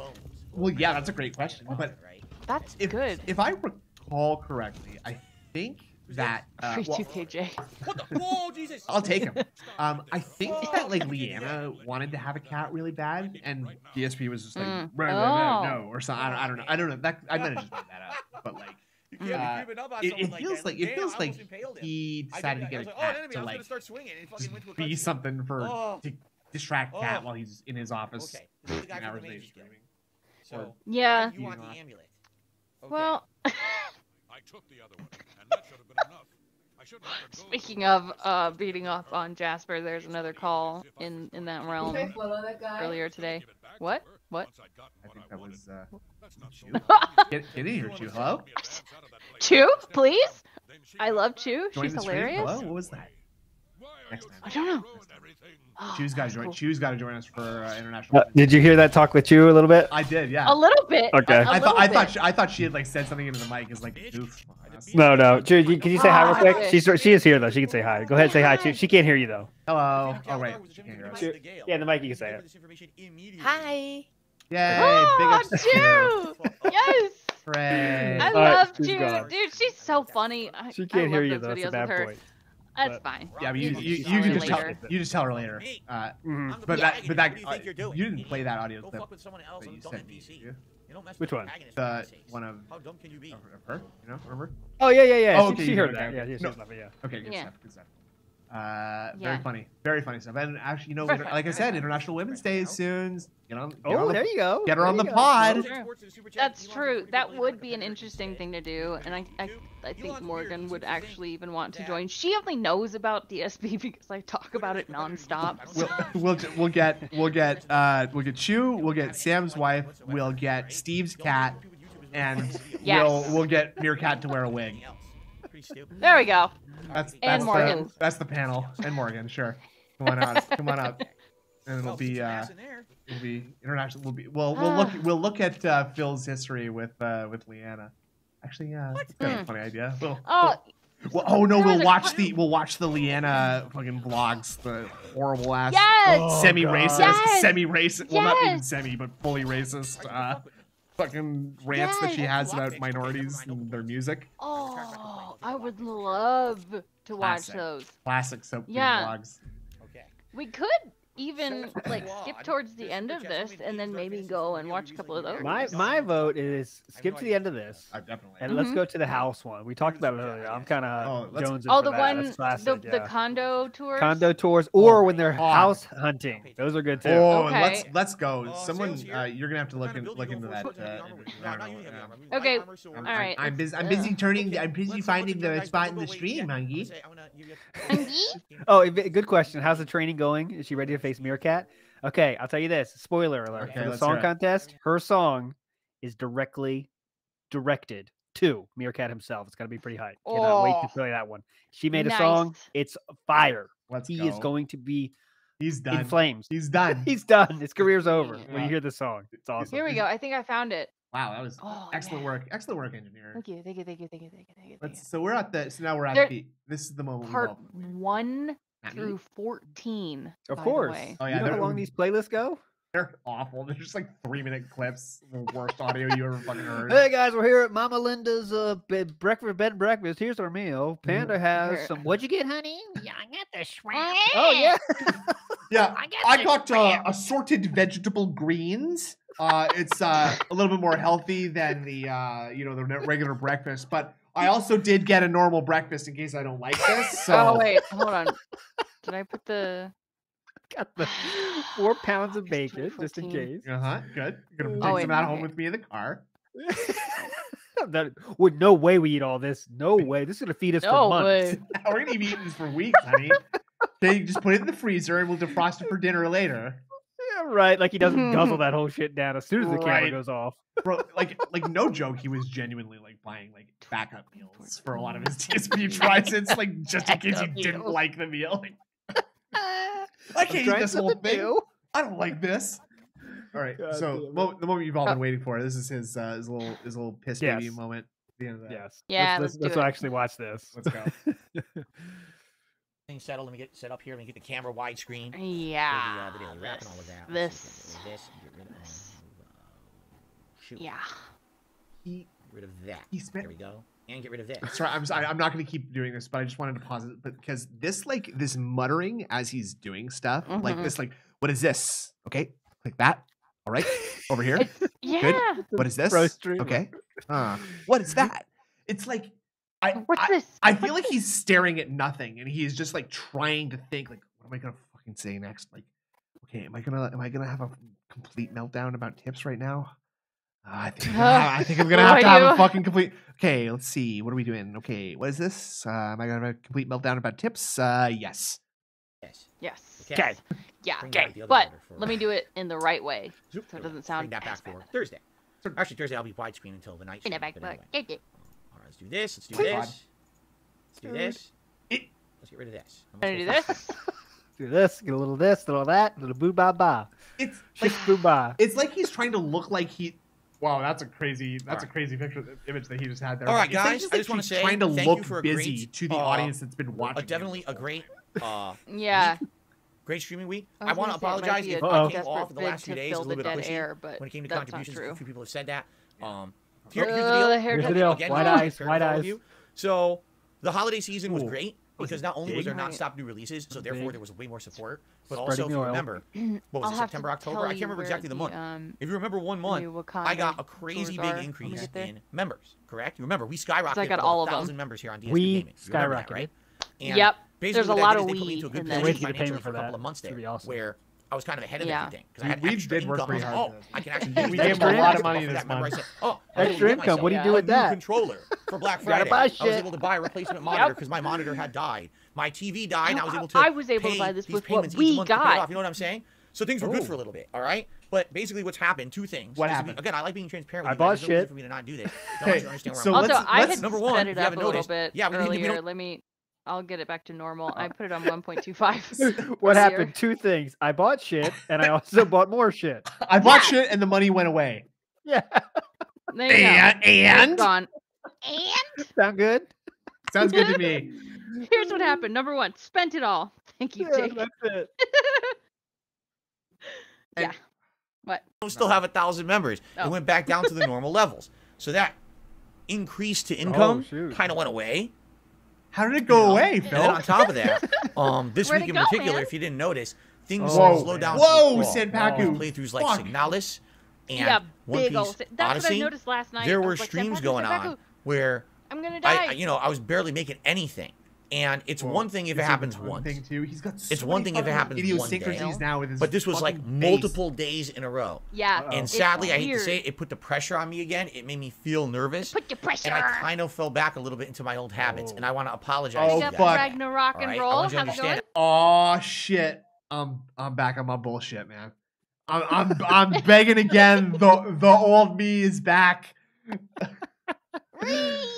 Well, yeah, that's a great question. But right. that's if good. if I recall correctly, I think that uh, Free well, two KJ. What the? Whoa, Jesus! I'll take him. Um, I think that like Leanna wanted to have a cat really bad, and DSP was just like, Mm. "Bruh, bruh, bruh, Oh. no, or something. I don't, I don't know. I don't know. That I might have just made that up, but like You can't Uh, be creeping up on it, someone it like feels that. like Damn, it feels I like almost impaled him. he decided to get I a was like, oh, an cat enemy. to was like gonna start swinging. and it fucking went to a be cutscene. something for Oh. to distract Kat Oh. while he's in his office. Okay. This is the guy from the later Mage Guild. streaming. So Yeah. you want the that. amulet? Okay. Well, [laughs] I took the other one, and that should have been enough. I shouldn't have let go. speaking of uh beating up on Jasper, there's another call in in that realm earlier today. Give it back to What? Her What? I'd gotten I what think that was uh, That's not Chew. so get get in here, Chew. Hello. Be advanced out of that place. Chew, please. I love back. Chew. Join She's hilarious. Hello. What was that? Next time. I don't know. ruined everything? Oh, [gasps] Chew's got to join. cool. Chew's got to join us for uh, international. Uh, did you hear that talk with you a little bit? I did, yeah. A little bit. Okay. a I thought little I bit. thought she, I thought she had like said something into the mic as like a goof. on us. No, no. Chew, you- can you say hi real Ah, quick? She's she is here though. She can say hi. Go ahead, and say hi. Chew. She can't hear you though. Hello. Oh right. She can't hear us. Yeah, the mic you can say it. Hi. Yay! Big Oh, ups to Chew. Chew! Yes. Hooray. I All right, love she's Chew. gone. Dude, she's so funny. She can't hear you though. It's a bad point. That's but- fine. Yeah, but you, You you, you, can her just tell you just tell her later. Hey. Uh, Mhm. But that but that you uh, you're you didn't play that audio clip with someone else that you sent me. Did you? You don't mess Which with one? protagonists, The for God's sakes. one of How dumb can you be? of of her. You know, remember? Oh yeah, yeah, yeah. Oh, she, okay, she you heard that. Yeah, yeah. She No. knows about yeah. Okay, good Yeah. stuff. Good stuff. Uh, very funny, very funny stuff. And actually, you know, Very like I said. International Women's Day is soon. Get on. Get Oh, on the, there you go. get her There on the go. pod. That's true. That would be an interesting thing to do, and I, I, I think Morgan would actually even want to join. She only knows about DSP [laughs] because I talk about it nonstop. [laughs] We'll, we'll we'll get we'll get uh we'll get Chew. We'll get Sam's wife. We'll get Steve's cat, and Yes. we'll we'll get Meerkat to wear a wig. Pretty stupid. There we go. That's And that's Morgan. The, that's the panel. And Morgan, sure. Come on out. Come on up. And it'll be uh ass in there. it'll be international. We'll be well. We'll look we'll look at uh, Phil's history with uh with Leanna. Actually, yeah, that's kind of a funny idea. We'll, Oh, well, oh no, we'll watch the we'll watch the Leanna fucking vlogs, the horrible ass yes. Oh, semi-racist, Yes! semi-racist. Well, not even semi, but fully racist. Uh, fucking rants that she has about minorities and their music. Oh, I would love to watch Classic. those. Classic soap Yeah. vlogs. Okay. We could even like skip towards the end of this and then maybe go and watch a couple of those. My my vote is skip to the end of this. I definitely. And let's go to the house one. We talked about it earlier. I'm kind Oh, of let's- Jones. Oh, the one, the, the condo tours. condo tours, or Oh when they're God. house hunting. Those are good too. Oh, Okay. let's let's go. Uh, Someone, uh, you're gonna have to look in, look into that. Uh, Heavy armor? image. No, I not don't using know, heavy yeah. armor. We Okay, light armor, so- I'm, all right. I'm, I'm busy. I'm busy turning. I'm busy finding the spot in the wait, stream, yeah, I'm gonna Mangi. say- I'm gonna- you get- Mangi? [laughs] Oh, good question. How's the training going? Is she ready to face Meerkat? Okay, I'll tell you this. Spoiler alert. Okay, For the song contest, her song is directly directed to Meerkat himself. It's gonna be pretty hype. Cannot wait Oh. to play that one. She made a song. It's fire. Let's He go. is going to be He's in done. flames. He's done. [laughs] He's done. His career's over when you hear the song. It's awesome. Here we go. I think I found it. Wow, that was Oh, excellent yeah. work. Excellent work, engineer. Thank you. Thank you. Thank you. Thank you. Thank you. Thank you. Let's. So we're at the. So now we're at There- the. This is the moment. Part all- one Not me. through fourteen. Of by the course. way. Oh, you yeah, know how long these playlists go? They're awful. They're just like three minute clips. The worst audio you ever fucking heard. Hey guys, we're here at Mama Linda's uh be- breakfast bed and breakfast. Here's our meal. Panda has Here. some. What'd you get, honey? Yeah, I got the shrimp. Oh yeah. Yeah, I got I got uh, assorted vegetable greens. Uh, it's uh, a little bit more healthy than the uh, you know the regular breakfast, but I also did get a normal breakfast in case I don't like this. So Oh wait, hold on. Did I put the? [laughs] Got the four pounds of bacon just in case. uh huh, good. Gonna Oh, take wait, some out home with me in the car. [laughs] that would no way we eat all this. No way. This is gonna feed us No for months. way. [laughs] We're gonna be eating this for weeks, honey. Okay, just put it in the freezer and we'll defrost it for dinner later. Yeah, right. Like he doesn't guzzle [laughs] that whole shit down as soon as the camera goes off. Bro, [laughs] like, like no joke, he was genuinely like buying like backup meals for a lot of his DSP tries. It's like [laughs] just in case he Backup didn't like the meal. Like, I can't eat this whole thing. new. I don't like this. All right, God so mo- the moment you've all been waiting for. This is his uh, his little his little piss baby moment. At the end of that. Yes. Yeah, Let's, let's let's, let's actually watch this. Let's go. Things settled. Let me get set up here. Let me get the camera widescreen. Yeah. The, uh, the daily wrap and all of that. This. Let's see, get rid of this. Get rid of, this. uh, shoot. Yeah. He Get rid of that. he spent There we go. And get rid of this. Sorry, I'm sorry. I'm not going to keep doing this, but I just wanted to pause it. But because this, like, this muttering as he's doing stuff, like Mhm. this, like, what is this? Okay, like that. All right, over here. [laughs] It's, yeah. What is this? Okay. Uh, what is that? It's like, I, What's I, this? I feel like he's staring at nothing, and he's just like trying to think, like, what am I gonna fucking say next? Like, okay, am I gonna, am I gonna have a complete meltdown about tips right now? Uh, I think, I'm gonna have, I think I'm [laughs] gonna have to have a fucking complete. Okay, let's see. What are we doing? Okay, what is this? Uh, am I gonna have a complete meltdown about tips? Uh, yes. Yes. Yes. Okay. yes. Yeah. Okay. But let me do it in the right way. Zoop, So it doesn't go. sound Bring that as back for. Thursday. Actually, Thursday I'll be widescreen until the night. In the stream, back but do this. Let's do Please. this. Let's do this. Let's get rid of this. I'm gonna do this. [laughs] do this. Get a little this, a little that, a little boo ba ba. It's like boo ba. It's like he's trying to look like he. Wow, that's a crazy. That's right. a crazy picture image that he just had there. All right, guys, just I just want to say trying to look busy great, to the uh, audience that's been watching. Uh, definitely a great. Uh, yeah. great streaming week. I, I want to apologize if I came off the last few days a little bit of air, but when it came to contributions. A few people have said that. Um, here, here's the deal. Here's the deal. Again, white eyes, white eyes. You. So the holiday season was Ooh. great because not only was there not stop new releases, so therefore there was way more support, but also if [clears throat] you remember, what was it, September, October? I can't remember exactly the, month. Um, if you remember one month, I got a crazy big are. increase in members, correct? You remember, we skyrocketed so I got all of 1,000 members here on DSP we Gaming. You skyrocketed. That, right? And yep. Basically There's a lot of we in that. Wait to get a payment for a couple of months there, where I was kind of ahead of yeah. everything because I had we extra did income. Work pretty I was hard oh, I can actually. [laughs] we gave a lot of money this month. Said, oh, extra income. What do you do with that? Controller for [laughs] Black Friday. I was able to buy a replacement monitor because my monitor had died. My TV died. and I was able to. I was able to buy this with what we got. You know what I'm saying? So things were Ooh. good for a little bit, all right? But basically, what's happened? Two things. What happened? Again, I like being transparent. With I you bought guys. shit. No for me to not do this. [laughs] No, hey, I understand where so I'm also. I had number one, sped it up a noticed. little bit yeah, earlier. We, we Let me. I'll get it back to normal. I [laughs] put it on 1.25. [laughs] [laughs] what happened? Two things. I bought shit and I also bought more shit. I bought yeah. shit and the money went away. Yeah. There and, and? gone. And sound good? Sounds good to me. Here's what happened. Number one, spent it all. Thank you, yeah, Jake. That's it. yeah. What? We still have a thousand members. Oh. It went back down to the normal levels. So that increase to oh, income oh, kind of went away. How did it go you know? away, Phil? And on top of that, [laughs] um, this Where'd week in go, particular, man? if you didn't notice, things slowed slow down. Whoa, said Paku. Playthroughs like Fuck. Signalis and yeah, One Piece. That's Odyssey. what I noticed last night. There were like, streams going on where I'm gonna die. I, you know, I was barely making anything. And it's well, one thing if it happens one once. Thing too. He's got so it's one thing if it happens idiosyncrasies one day. now with his But this was like multiple days in a row. Yeah. Uh-oh. And sadly, I hate to say it, it put the pressure on me again. It made me feel nervous. Put the pressure. And I kind of fell back a little bit into my old habits, oh. and I want to apologize. Oh, but. Ragnarok and right? roll. How's it going? Oh shit! I'm I'm back on my bullshit, man. I'm I'm, I'm begging again. The the old me is back. [laughs] [laughs]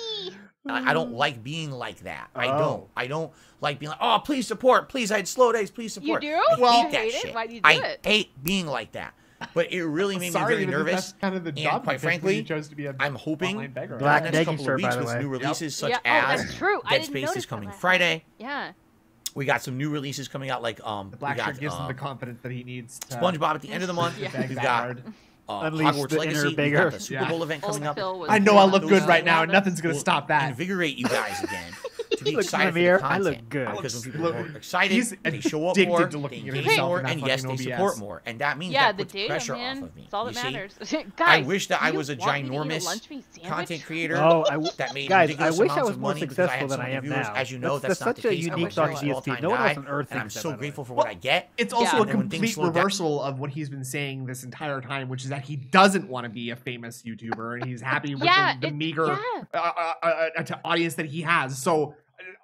I, I don't mm. like being like that. Oh. I don't. I don't like being like, oh, please support. Please, I had slow days. Please support. You do? I well, hate that shit. Why do you do I it? hate being like that. But it really made me very nervous. Kind of the and quite frankly, chose to be a I'm hoping Black right? the next couple sir, of weeks with new releases yep. such yeah. Oh, as oh, true. Dead Space is coming. Friday. Yeah. We got some new releases coming out, like um, the Black we got, gives um, him the confidence that he needs. SpongeBob at the end of the [laughs] month. yeah. We've got uh, Unleash Hogwarts the Legacy. Inner the Super yeah. Bowl event coming up. I know I look good right now, and nothing's going to stop that. Invigorate you guys again to be excited for the content. I look good. Because when people are excited, He's they show up more, to they engage more, and yes, they support more. And that means yeah, that puts pressure man. off of me. That's all that matters. [laughs] guys, I wish that I was a ginormous content [laughs] creator oh, I w- that made guys, ridiculous I wish I was more successful than I am now. As you know, that's, not such a unique thought to DSP. No one on Earth And I'm so grateful for what I get. It's also a complete reversal of what he's been saying this entire time, which is that he doesn't want to be a famous YouTuber and he's happy with the meager audience that he has. So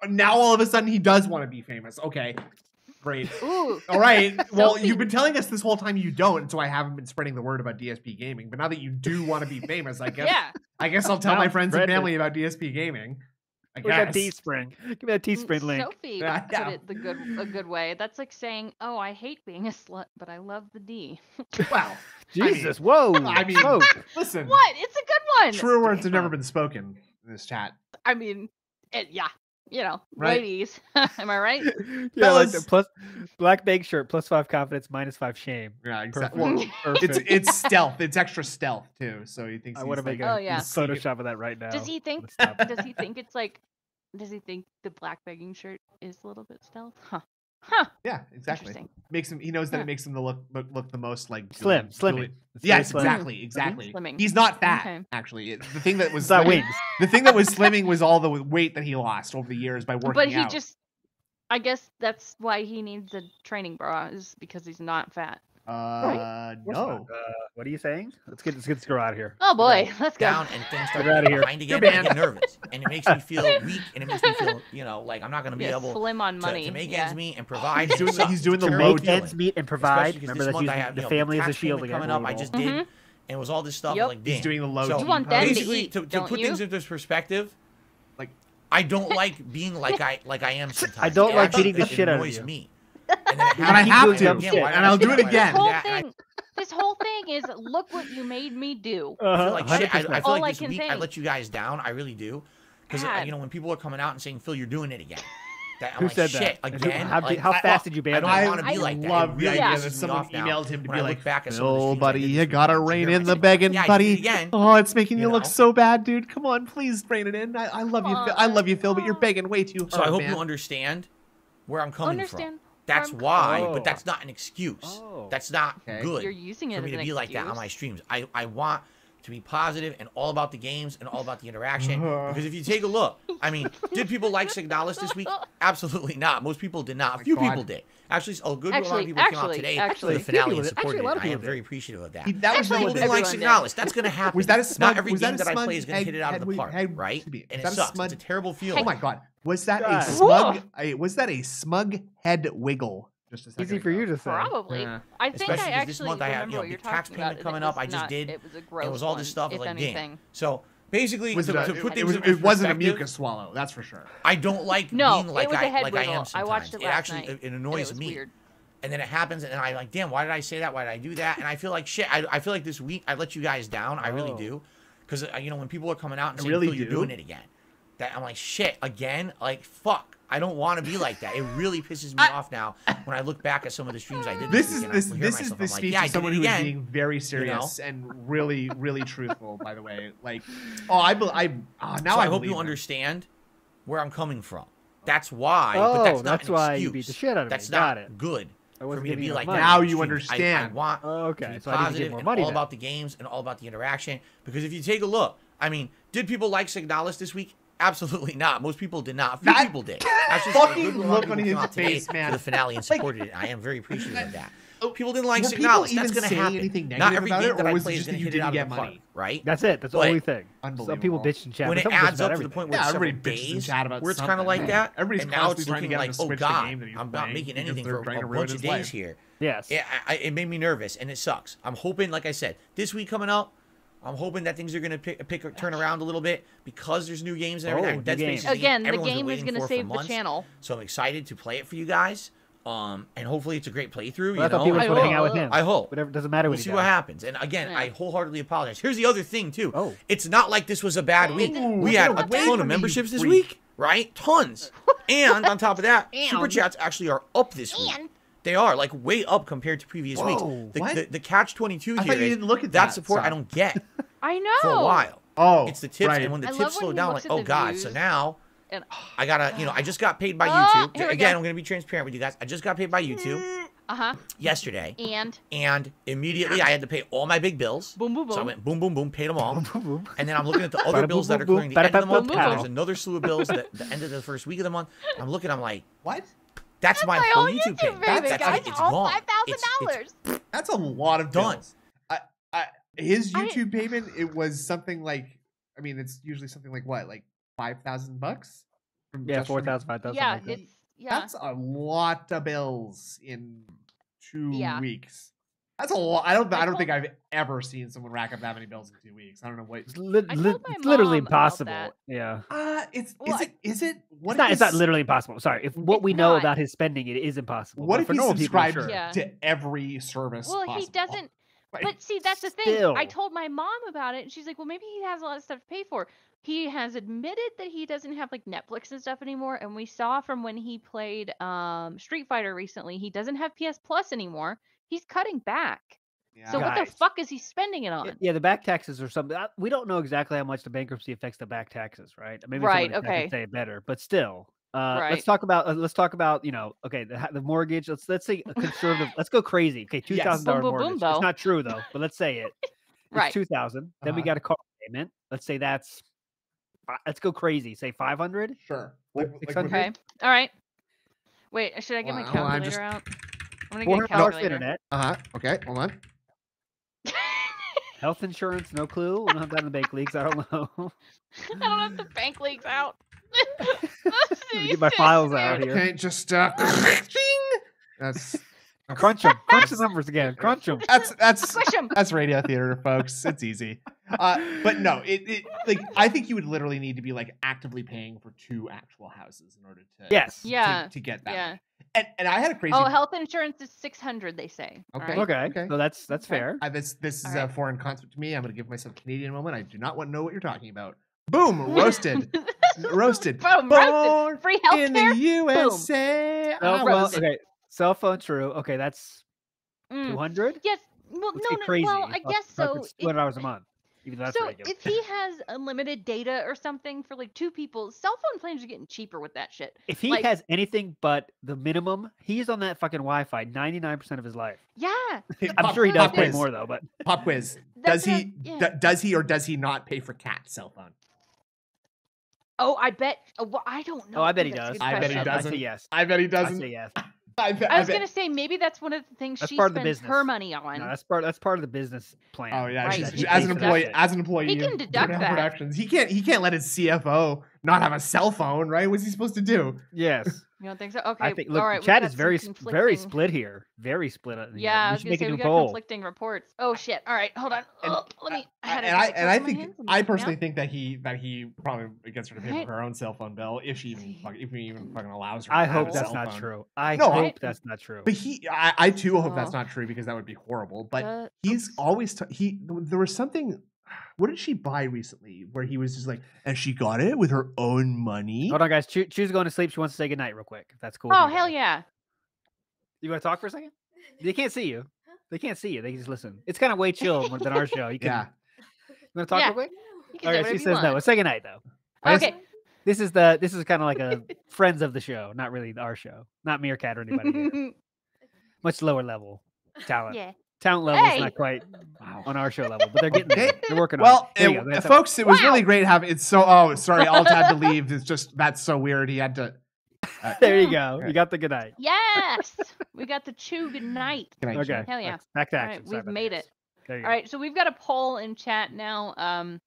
now all of a sudden he does want to be famous. Okay. Great. [laughs] Ooh. All right. [laughs] Well, you've been telling us this whole time you don't, so I haven't been spreading the word about DSP gaming. But now that you do want to be famous, I [laughs] guess yeah. I guess I'll tell now my friends and family it. about DSP gaming. I guess. that Teespring? Give me that mm, Teespring link. Sophie yeah. put it the good a good way. That's like saying, "Oh, I hate being a slut, but I love the D." wow, Jesus, I mean, whoa! I mean, whoa. listen, what? It's a good one. True words have never been spoken in this chat. I mean, it, yeah, you know, right. ladies. [laughs] Am I right? [laughs] yeah, like plus black bag shirt, plus five confidence, minus five shame. Yeah, exactly. Perfect. [laughs] Perfect. it's it's stealth. It's extra stealth too. So he thinks uh, I want to make like, a oh, yeah. Photoshop of that right now. Does he think? does he think it's like? Does he think the black begging shirt is a little bit stealth? Huh. Huh. Yeah, exactly. Makes him. He knows that yeah. it makes him the look look the most like slim, slimming. Yes, exactly, mm-hmm. exactly. Slimming. He's not fat okay. actually. It, the thing that was [laughs] that wings. The thing that was slimming was all the weight that he lost over the years by working. But he out. just. I guess that's why he needs a training bra is because he's not fat. Uh, no. Uh, what are you saying? Let's get let's get this girl out of here. Oh boy, right. let's go. Down and things start out of here. Trying to get, get nervous, and it makes me feel [laughs] weak, and it makes me feel you know like I'm not going to be able slim on money. To, to make yeah. ends meet and provide. He's doing, he's doing the low ends meet and provide. Remember that using, I have, the know, family is a shield again. Coming up, I just mm-hmm. did, and it was all this stuff. Like damn, he's doing the low. So you want them basically to to put things into perspective. Like I don't [laughs] like being like I like I am [laughs] sometimes. I don't like beating the shit out of you. And I have to, and I'll do it again. Whole thing, this whole thing is look what you made me do. Uh-huh. I feel like, shit, I, I feel like this week think. I let you guys down. I really do. Because uh, you know when people are coming out and saying, "Phil, you're doing it again." That, Who like, said that? again? How, like, how fast oh, did you ban? I don't want to be like that. Love the idea that someone emailed him to be like, back at buddy, you gotta rein in the begging, buddy. Oh, it's making you look so bad, dude. Come on, please rein it in. I, love you. I love you, Phil, but you're begging way too hard." So I hope you understand where I'm coming from. That's why, but that's not an excuse. Oh. That's not okay. good. You're using it for me to be excuse? like that on my streams. I, I want to be positive and all about the games and all about the interaction. [laughs] because if you take a look, I mean, did people like Signalis this week? Absolutely not. Most people did not. A few people did. Actually, a good actually, lot of people actually, came out today actually, for the finale and supported actually, it. I am very appreciative of that. He, that was actually, people didn't like Signalis. That's going to happen. was that a smudge? Not every game that, that I play is going to hit it out of the park, right? And it sucks. It's a terrible feeling. Oh my god. Was that God. a smug? I, was that a smug head wiggle? Just a second Easy for ago. you to say. Probably. Yeah. I think Especially I actually this month I have you know, tax payment coming up. I just did. It was a gross. It was all this stuff. One, like anything. Damn. So basically, was to, to put it, it, wasn't a mucus swallow. That's for sure. I don't like no, being like, I, like I am sometimes. I watched it, last it actually night, it annoys me. Weird. And then it happens, and I like, damn, why did I say that? Why did I do that? And I feel like shit. I, I feel like this week I let you guys down. I really oh. do, because uh, you know when people are coming out and saying, really you're doing it again that I'm like, shit, again? Like, fuck. I don't want to be like that. It really pisses me I, off now when I look back at some of the streams I did. This, this is this, this is the like, speech yeah, of someone who is being very serious you know? and really, really truthful. By the way, like, oh, I, be- I ah, now so I, I hope you that. understand where I'm coming from. That's why. Oh, but that's, that's why excuse. you beat the shit out of that's me. Got not it. Good. For me to be like money. now, you understand. I, I want oh, okay. to so positive and all about the games and all about the interaction. Because if you take a look, I mean, did people like Signalis this week? Absolutely not. Most people did not. Few people did. [laughs] That's just fucking look on his face, man. For the finale and supported like, it. I am very appreciative of [laughs] that. People didn't like Signalis. That's going to happen. Anything negative not every about game it, that I play is going to hit it out of the money. park, right? That's it. That's but the only thing. Some people bitch and chat. When it adds up to the point where yeah, it's several days, chat about where it's kind of like that, Everybody's and now it's looking like, oh god, I'm not making anything for a bunch of days here. Yes. It made me nervous, and it sucks. I'm hoping, like I said, this week coming up, I'm hoping that things are going to pick, pick turn around a little bit because there's new games and oh, everything. Oh, Dead Space again, the game is going to save the channel. So I'm excited to play it for you guys. Um, and hopefully it's a great playthrough. Well, you know? people I hope. Hang out with him. I hope. Whatever doesn't matter. We'll see does. what happens. And again, yeah. I wholeheartedly apologize. Here's the other thing too. Oh. it's not like this was a bad Ooh, week. we had a ton of memberships this week, right? Tons. [laughs] and on top of that, super chats actually are up this week. And they are like way up compared to previous Whoa, weeks. The, what? the, the catch twenty two here. Is, didn't look at that, that support. Sorry. I don't get. [laughs] I know for a while. Oh, it's the tips, right. and when the I tips slow down, like oh god. Views. So now and oh, I gotta, you know, I just got paid by oh, YouTube. Again, go. I'm gonna be transparent with you guys. I just got paid by YouTube. Uh huh. Yesterday. And. And immediately I had to pay all my big bills. Boom boom boom. So I went boom boom boom, paid them all. Boom, boom, boom. And then I'm looking at the other bills that are coming the end of the month. There's another slew of bills at the end of the first week of the month. I'm looking. I'm like, what? That's, my, whole YouTube, YouTube page. That's, that's like, it's all. Five thousand dollars. [laughs] That's a lot of done. I, I, his YouTube I, payment it was something like, I mean, it's usually something like what, like five thousand bucks? Yeah, four thousand, five thousand. Yeah, like it's yeah. That's a lot of bills in two yeah. weeks. That's a lot. I don't. I, I don't think I've ever seen someone rack up that many bills in two weeks. I don't know what. It's, li- li- it's literally impossible. Yeah. Uh, it's well, is it is it what? It's not. It's not literally impossible. Sorry. If what we know not. about his spending, it is impossible. What but if for he subscribes people, sure. to every service? Well, possible. he doesn't. Right. But see, that's the thing. Still. I told my mom about it, and she's like, "Well, maybe he has a lot of stuff to pay for." He has admitted that he doesn't have like Netflix and stuff anymore, and we saw from when he played um, Street Fighter recently, he doesn't have PS Plus anymore He's cutting back. Yeah. So Guys. what the fuck is he spending it on? Yeah, the back taxes or something. Uh, we don't know exactly how much the bankruptcy affects the back taxes, right? Uh, maybe right. Okay. Say it better, but still, uh, right. let's talk about uh, let's talk about you know okay the, the mortgage. Let's let's say conservative. [laughs] let's go crazy. Okay, two thousand yes. dollars mortgage. Boom, it's not true though, but let's say it. [laughs] right. Two thousand. Then uh-huh. we got a car payment. Let's say that's. Let's go crazy. Say five hundred. Sure. Like, like okay. All right. Wait, should I get well, my calculator just... out? I'm gonna get internet. Uh huh. Okay, hold on. Health insurance, no clue. I don't have that in the bank leaks. I don't know. [laughs] [laughs] I don't have the bank leaks out. [laughs] get my files out here. Okay, just uh, that's crunch them, crunch the numbers again, crunch them. That's that's that's radio theater, folks. It's easy. Uh, but no, it, it like I think you would literally need to be like actively paying for two actual houses in order to yes, to, yeah, to, get that. Yeah money. and, and I had a crazy. Oh, health insurance is six hundred. They say. Okay. right? Okay, Okay. so that's that's Okay. fair. I, this this is All a foreign concept to me. I'm going to give myself a Canadian moment. I do not want to know what you're talking about. Boom, roasted, [laughs] roasted. Boom, Born roasted. Free in the healthcare. USA. Oh, well, okay. Cell phone, true. Okay, that's Mm. two hundred. Yes. Well, Let's no, no. crazy. Well, I guess so. It's If- two hundred dollars a month. Even that's so ridiculous. if he has unlimited data or something for like two people, cell phone plans are getting cheaper with that shit. If he like- has anything but the minimum, he's on that fucking Wi-Fi ninety nine percent of his life. Yeah. [laughs] I'm Pop- sure he does pay quiz. more though, but Pop quiz. [laughs] That's Does he? I'm- yeah. d- does he or does he not pay for cat cell phone? Oh, I bet. Oh, well, I don't know. oh, I bet he Ooh, that's a does. I bet he doesn't. say yes. I bet he doesn't. say yes. I, bet, I was bet- gonna say maybe that's one of the things That's she part of the spends her money on. No, that's part. That's part of the business plan. Oh yeah, Right, she's, he she- as an employee, it. as an employee, He can deduct Brown that. Productions, he can't. He can't let his CFO not have a cell phone, right? What's he supposed to do? Yes, [laughs] You don't think so? Okay. I think. Look, all the chat is very, s- very split here. Very split. on here. Yeah, I we was should gonna make say a we new got poll. conflicting reports. Oh shit! All right, hold on. And Ugh, let me. I had and a I drink and I think hands, let me I personally out. think that he that he probably gets her to pay Right. for her own cell phone bill if she even if he even fucking allows her. I to have hope that's cell not phone. true. I No, hope I- that's not true. But he, I, I too hope that's Oh. not true because that would be horrible. But Uh, he's oops. always t- he. There was something. What did she buy recently where he was just like, and she got it with her own money? Hold on, guys. Choo- Chew's going to sleep. She wants to say goodnight real quick. If that's cool. Oh hell yeah! You want to talk for a second? They can't see you. They can't see you. They can just listen. It's kind of way chill more [laughs] than our show. You can. Yeah. You want to talk Yeah. real quick? You can say Okay. She says no. want. Let's say goodnight though. I just- Okay. This is the. This is kind of like a [laughs] friends of the show, not really our show, not Meerkat or anybody. here. [laughs] Much lower level talent. yeah. Talent level is Hey! not quite Wow. on our show level, but they're getting there. [laughs] They're working Well, on it. Well, you it- go. That's how- folks, it was really great having. It's so. Oh, sorry, Alt had to leave. It's just that's so weird. He had to. Uh, [laughs] there you go. Okay. You got the good night. Yes, we got the chew good night. Can I Okay. Hell yeah. Back- Back to action. right, we've made this. it. There you All go. right, so we've got a poll in chat now. Um,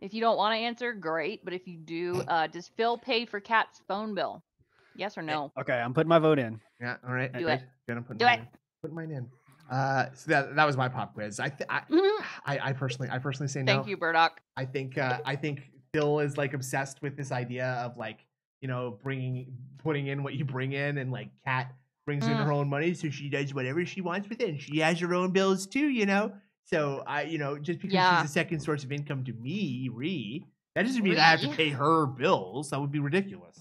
if you don't want to answer, great. But if you do, uh, does Phil pay for Kat's phone bill? Yes or no? Okay, I'm putting my vote in. Yeah. All right. Do good. it. Good. I'm putting Do mine it. in. Put mine in. Uh, so that that was my pop quiz. I th- I, Mhm. I I personally I personally say no. Thank you, Burdock. I think uh, I think Phil is like obsessed with this idea of like you know bringing putting in what you bring in, and like Kat brings in Mm. her own money, so she does whatever she wants with it, and she has her own bills too, you know. So I, you know, just because Yeah. she's a second source of income to me, re, that doesn't mean I have to pay her bills. That would be ridiculous.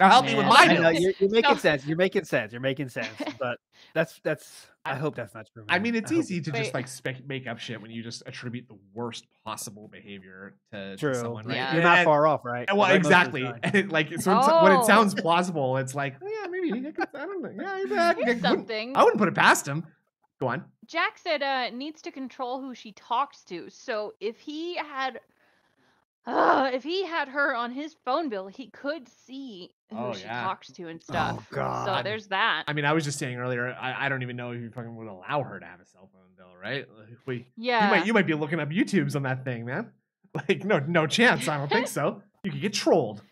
Now [laughs] help me with my I know, you're, you're [laughs] making No. sense. You're making sense. You're making sense. [laughs] But that's that's. I I- hope that's not true. I mean, it's hope- easy to Wait. just like spec- make up shit when you just attribute the worst possible behavior to, True. to someone, right? Yeah. You're not And- far off, right? Well, Right most of the exactly. And it, like so it's- when Oh. it sounds plausible, it's like, oh, yeah, maybe he could, I don't know. Yeah, maybe I, Here's wouldn't- something. I wouldn't put it past him. Go on. Jack said uh needs to control who she talks to. So if he had uh, if he had her on his phone bill, he could see who Oh, she yeah. talks to and stuff. Oh God. So there's that. I mean, I was just saying earlier, I, I don't even know if you fucking would allow her to have a cell phone bill, right? Like, We, yeah. you might you might be looking up YouTubes on that thing, man. [laughs] Like, no, no chance. I don't think [laughs] so. You could get trolled.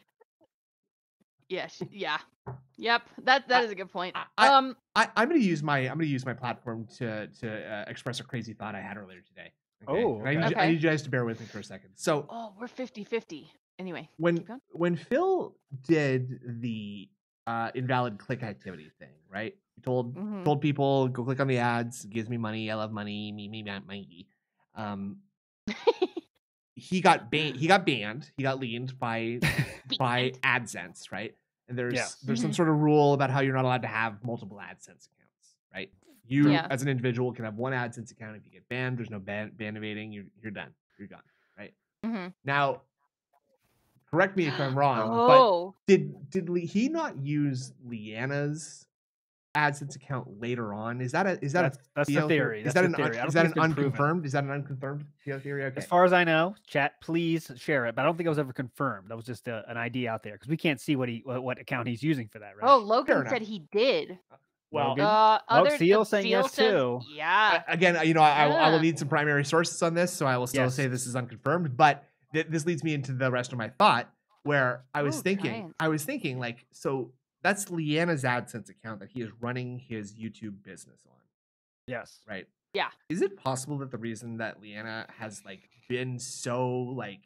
Yes. Yeah. Yep. That that is a good point. I- I- um. I, I'm gonna use my I'm gonna use my platform to to uh, express a crazy thought I had earlier today. Oh, And I, need, okay. you- I need you guys to bear with me for a second. So Oh, we're 50-50. Anyway. when when Phil did the uh, invalid click activity thing, right? He told Mhm. told people go click on the ads, gives me money, I love money, me me me me. Um, [laughs] he got banned. [gasps] He got banned. He got leaned by by AdSense, right? And there's Yes. there's some Mhm. sort of rule about how you're not allowed to have multiple AdSense accounts, right? You Yeah. as an individual can have one AdSense account. If you get banned, there's no ban ban evading. You're you're done. You're gone. Mhm. Now, correct me if I'm wrong, but Oh. did did Le- he not use Leanna's AdSense account later on? Is that a is that That's, a that's the Theo theory. Is That's that the an theory. Un, is that an it's been proven. unconfirmed? Is that an unconfirmed Theo theory? Okay. As far as I know, chat, please share it. But I don't think it was ever confirmed. That was just a, an idea out there because we can't see what he what, what account he's using for that, right? Oh, Logan said he did. Well, Logan? Uh, Oh, other Seal uh, saying Seal yes, says- too. Yeah. a- again, you know, I, I will- I will need some primary sources on this, so I will still Yes. say this is unconfirmed. But th- this leads me into the rest of my thought, where I was Ooh, thinking, science. I was thinking, like, so that's Leanna's AdSense account that he is running his YouTube business on, yes. right? Yeah. Is it possible that the reason that Leanna has like been so like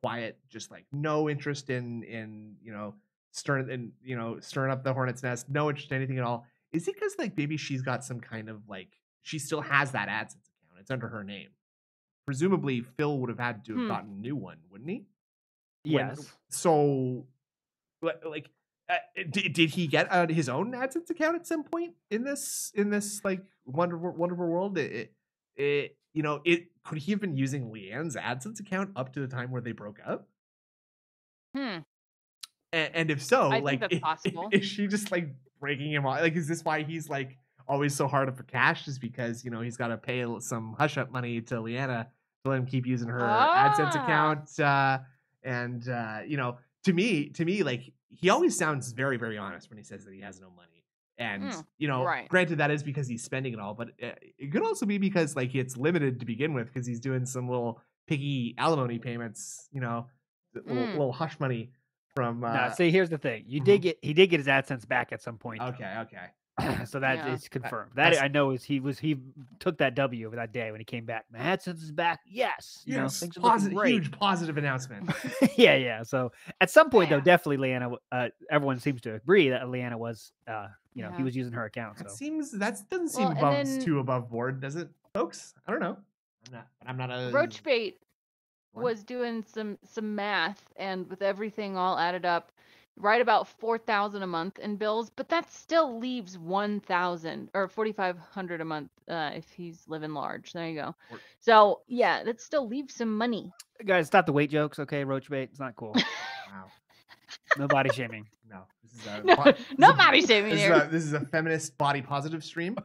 quiet, just like no interest in in you know stirring and you know stirring up the hornet's nest, no interest in anything at all. Is it because like maybe she's got some kind of like she still has that AdSense account? It's under her name. Presumably, Phil would have had to have Hmm. gotten a new one, wouldn't he? When- Yes. So, like, uh, did, did he get uh, his own AdSense account at some point in this in this like wonderful wonderful world? It, it, it you know it could he have been using Leanna's AdSense account up to the time where they broke up? Hmm. And, and if so, I think like, that's i- [laughs] i- possible. is she just like breaking him off? Like, is this why he's like always so hard up for cash? Just because you know he's got to pay some hush up money to Leanna to let him keep using her AdSense Ah. account? Uh, and uh, you know, to me, to me, like he always sounds very, very honest when he says that he has no money. And Mm, you know, right. granted that is because he's spending it all, but uh, it could also be because like it's limited to begin with because he's doing some little piggy alimony payments. You know, little, Mm. little hush money from. Uh, now, see, here's the thing. You did get he did get his AdSense back at some point. though. Okay, okay. [clears throat] so that is Yeah. confirmed. That that's- I know is he was he took that W over that day when he came back. My AdSense is back. Yes, you Yes, things are looking positive, great. huge positive announcement. [laughs] yeah, yeah. So at some point Yeah. though, definitely Leanna. Uh, everyone seems to agree that Leanna was, uh, you know, he was using her account. That So seems that doesn't seem Well, above, then- too above board, does it, folks? I don't know. I'm not. I'm not a Roach bait What? Was doing some some math, and with everything all added up, right about four thousand a month in bills. But that still leaves one thousand or forty five hundred a month uh, if he's living large. There you go. So yeah, that still leaves some money. guys, stop the weight jokes, okay? Roach bait, it's not cool. [laughs] Wow. No body shaming. [laughs] No. This is a [laughs] No, bo- this no body shaming This is, here. a, this is a feminist body positive stream.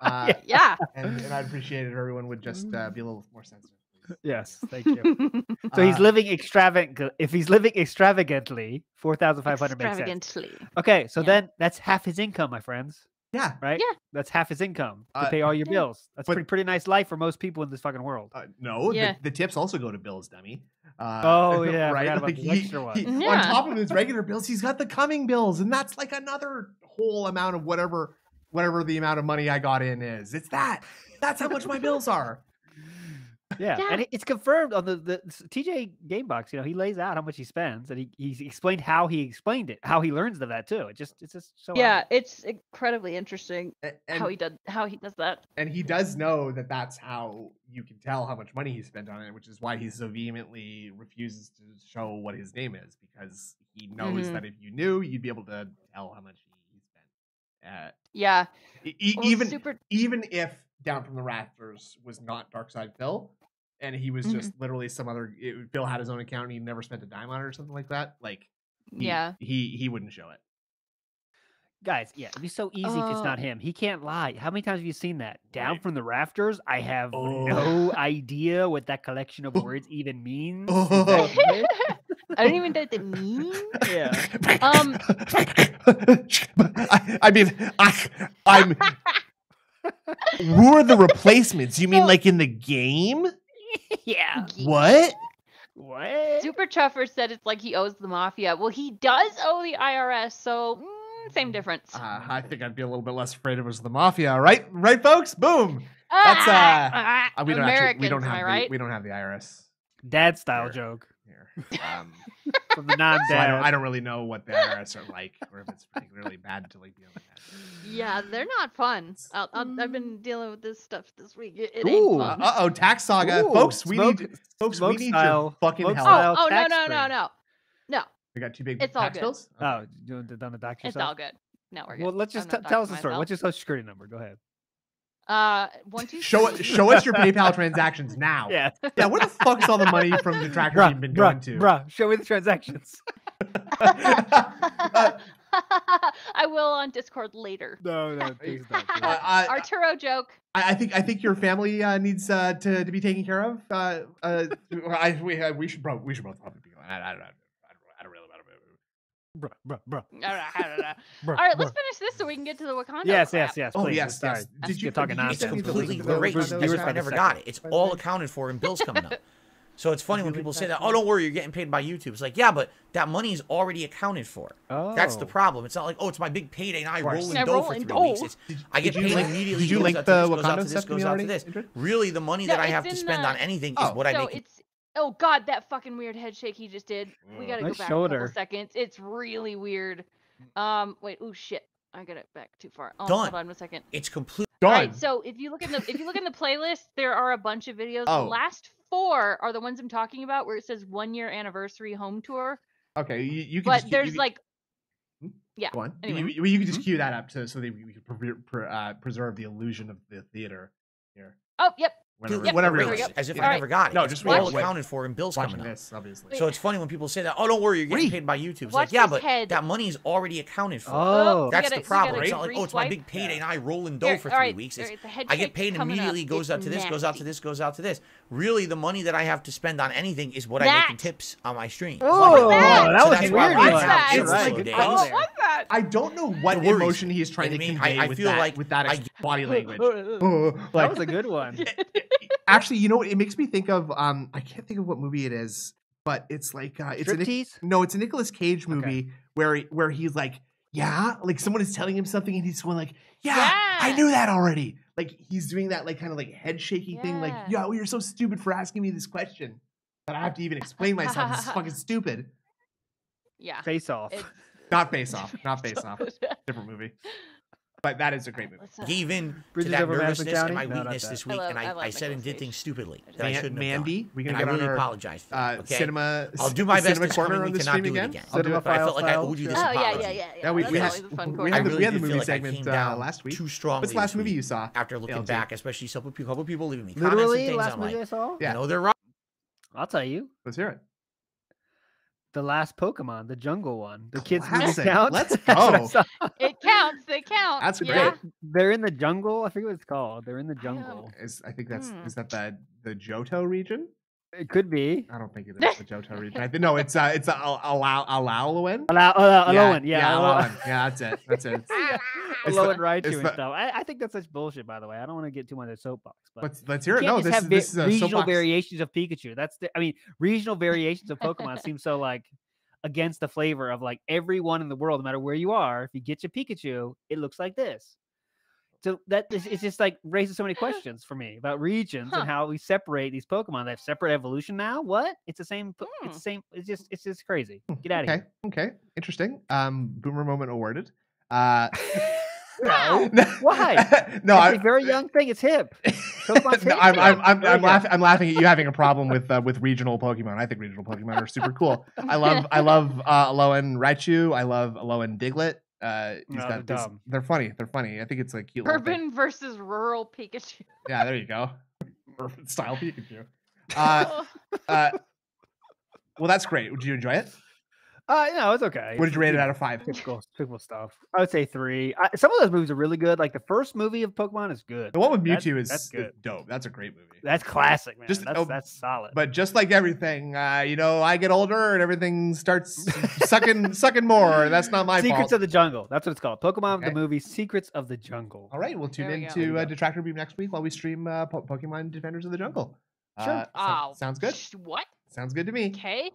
Uh, Yeah. and, and I'd appreciate it if everyone would just uh, be a little more sensitive. Please. Yes, [laughs] thank you. So he's Uh, living extravagant. If he's living extravagantly, four thousand five hundred makes sense. Okay, so Yeah. then that's half his income, my friends. Yeah. Right? Yeah. That's half his income to Uh, pay all your Yeah. bills. That's but- pretty pretty nice life for most people in this fucking world. Uh, no, Yeah. the, the tips also go to Bill's dummy. Uh, Oh, [laughs] yeah, right. about Like the he, extra one. he- Yeah. on top of his regular bills, he's got the coming bills, and that's like another whole amount of whatever, whatever the amount of money I got in is. It's that. That's how much my bills are. Yeah, Yeah. and it's confirmed on the, the s- TJ Gamebox. You know, he lays out how much he spends, and he he explained how he explained it, how he learns of that too. It just it's just so Yeah, obvious. it's incredibly interesting And, how he does how he does that. and he does know that that's how you can tell how much money he spent on it, which is why he so vehemently refuses to show what his name is because he knows Mhm. that if you knew, you'd be able to tell how much he, he spent. Uh, Yeah. e- Well, even super even if Down from the Rafters was not DarksydePhil, and he was Mhm. just literally some other, it, Phil had his own account and he never spent a dime on it or something like that. Like, he, yeah. he he wouldn't show it. guys, yeah, it'd be so easy if it's Uh, not him. He can't lie. How many times have you seen that? Down Right. from the rafters. I have Oh. no [laughs] idea what that collection of words even means. Oh. [laughs] I don't even know what they mean. [laughs] Yeah. Um, I, I mean, I, I'm. Who are the replacements? You mean So- like in the game? [laughs] yeah. What? What? Super Truffer said it's like he owes the mafia. Well, he does owe the IRS, so mm, same difference. Uh, I think I'd be a little bit less afraid if it was the mafia, right? Right, folks? Boom. Ah, that's, uh, ah, Uh, we don't Americans, actually, we don't have the, right? we don't have the IRS Dad style Here. joke here. [laughs] Um, from the non so I don't, I don't really know what the IRS are like, or if it's particularly bad to like be on the net. yeah, they're not fun. I'll, I'll, I've Mm. been dealing with this stuff this week. It, it Ooh, ain't Uh oh, tax saga, Ooh, folks. We smoke- need, folks. We need style- your fucking smoke help. style oh, oh no, no, no, no, no. We got two big It's all tax good. bills. Okay. Oh, you want to done the doc It's yourself? all good. No, we're good. Well, let's just t- tell us talking the story. myself. What's your social security number? Go ahead. Uh, one, two, Show it. Show us your [laughs] PayPal transactions now. Yeah. Yeah. Where the fuck's all the money from the tractor bruh, team been bruh, going to? bruh, show me the transactions. Uh, [laughs] I will on Discord later. no, no, [laughs] please don't. please uh. I, Arturo joke. I I think I think your family uh, needs uh, to to be taken care of. Uh, uh, I, we uh, we should probably we should both probably be going. I, I, I, I, don't- I don't really want to. Bruh, bruh, bruh, [laughs] All right, [laughs] bruh, let's bruh. finish this so we can get to the Wakanda. Yes, crap. yes, yes. Oh please, yes, sorry. yes. Let's Did you get talking did It's nonsense. completely the great. Wakanda That's viewers I never got it. It's all accounted for in bills coming up. [laughs] So it's funny when people say that, oh, don't worry, you're getting paid by YouTube. It's like, yeah, but that money is already accounted for. Oh. That's the oh. problem. It's not like, oh, it's my big payday and I roll in I dough for three dough. weeks. It's, I get paid link- immediately. Did you goes link the to this, goes out Wakanda to this, stuff to goes out to this. Really, the money No, that I have to spend the- on uh, anything Oh. is what I make. it's Oh God, that fucking weird head shake he just did. We Mm. gotta Nice go back a shoulder. couple seconds. It's really weird. Um, wait. Oh shit. I got it back too far. Oh, Done. hold on one second. It's complete. All Done. right. So if you look in the if you look in the playlist, there are a bunch of videos. Oh. The last four are the ones I'm talking about, where it says one year anniversary home tour. Okay, you, you can. But just, there's you, like Go on. anyway. You, you, you can just cue that up to so that we we can pre- pre- uh, preserve the illusion of the theater here. oh yep. Whenever, Yep, whenever there you're we go. ready. As if Yeah. I Alright. never got it. No, It's just all it. accounted for in bills watching coming up. this, obviously. So it's funny when people say that. Oh, don't worry, you're getting Read. paid by YouTube. It's Watch like, yeah, but head. that money is already accounted for. Oh, You That's gotta- the problem. gotta It's not like, oh, it's my re-swipe. big payday and I roll in dough Here, for three right, weeks. right, I get shake's paid coming up. immediately, goes It's out to this, goes out to this, goes out to this. Really, the money that I have to spend on anything is what I make in tips on my stream. Oh, that? that So was that's why weird mine It's zero like- days. I- What that? I don't know what The emotion he is trying to know what I convey mean? I- I with feel that like with that I body [laughs] language. that Oh, was a good one. [laughs] actually, you know what? It makes me think of um, I can't think of what movie it is, but it's like uh, it's a Nic- no, it's a Nicolas Cage movie where he, where he's like, yeah, like someone is telling him something and he's going like, yeah, I knew that already. Like he's doing that like kind of like head shaky thing, like, Yeah. yeah, well, you're so stupid for asking me this question that I have to even explain myself. This is [laughs] fucking stupid. Yeah. Face off. It's- Not face off, not [laughs] face off. Different movie, but that is a great movie. Let's, uh, Gave in to that nervousness and my No, weakness that. this I week, love- and I I, I said and did things stupidly I just- that I shouldn't have done. we And gonna I get on really our apologize for uh, that, okay? cinema. I'll do my best cinema corner coming on week the to not stream do it again. again. I'll do Cinema it. But I file felt like I file, owed you this sure. Oh yeah, yeah, yeah, yeah. Yeah, we, we had, always a fun we had the, really we had the movie segment uh, last week. too strongly. What's the last movie you saw? After looking back, especially some people, couple people leaving me comments and Literally, things. last I'm movie like, I saw. Yeah. I know they're right. I'll tell you. Let's hear it. The last Pokemon, the jungle one. The kids movie [laughs] Classic. count. Let's [laughs] That's what I go. It counts. They count. That's yeah. great. They're in the jungle. I forget what it's called. They're in the I jungle. Is I think that's Hmm. is that the the Johto region? It could be. I don't think it is the Johto region. I think no, it's uh it's uh, Alao Alaouen. Allow, uh, Alolan, yeah, yeah, Alolan. Alolan. Yeah, that's it. That's it. [laughs] It's Alolan the- Raichu and the- stuff. I, I think that's such bullshit, by the way. I don't want to get too much of a soapbox, but Let's let's hear it. No, this have is this is a regional soapbox. variations of Pikachu. That's the, I mean, regional variations of Pokemon [laughs] seem so like against the flavor of like everyone in the world, no matter where you are. If you get your Pikachu, it looks like this. So that is, it's just like raises so many [laughs] questions for me about regions Huh. and how we separate these Pokemon. They have separate evolution now. What? It's the same. po- Hmm. It's the same. It's just it's just crazy. Get out of Okay, okay, interesting. Um, boomer moment awarded. Uh, [laughs] [laughs] Wow. Why? no, It's I, a very young thing. It's hip. Pokemon's no, hip I'm. I'm, I'm, I'm, go. laughing, I'm laughing at you having a problem with uh, with regional Pokemon. I think regional Pokemon are super cool. I love I love uh, Alolan Raichu. I love Alolan Diglett. Uh, he's No, got they're these- they're funny. They're funny. I think it's like cute. Urban versus rural Pikachu. Yeah, there you go. [laughs] Urban style Pikachu. Uh, [laughs] uh, well, that's great. Did you enjoy it? Uh, no, it's okay. What did you rate it out of five? Typical, typical stuff. I would say three. I, some of those movies are really good. Like the first movie of Pokemon is good. The one with That- Mewtwo is that's good. dope. That's a great movie. That's classic, man. Just- that's oh, that's solid. But just like everything, uh, you know, I get older and everything starts [laughs] sucking sucking more. That's not my Secrets fault. of the Jungle. That's what it's called. Pokemon Okay. the movie Secrets of the Jungle. All right, we'll tune There we in go. To uh. Detractor Beam next week while we stream uh, po- Pokemon Defenders of the Jungle. Sure. Uh, so- Oh, sounds good. sh- What? Sounds good to me. Okay.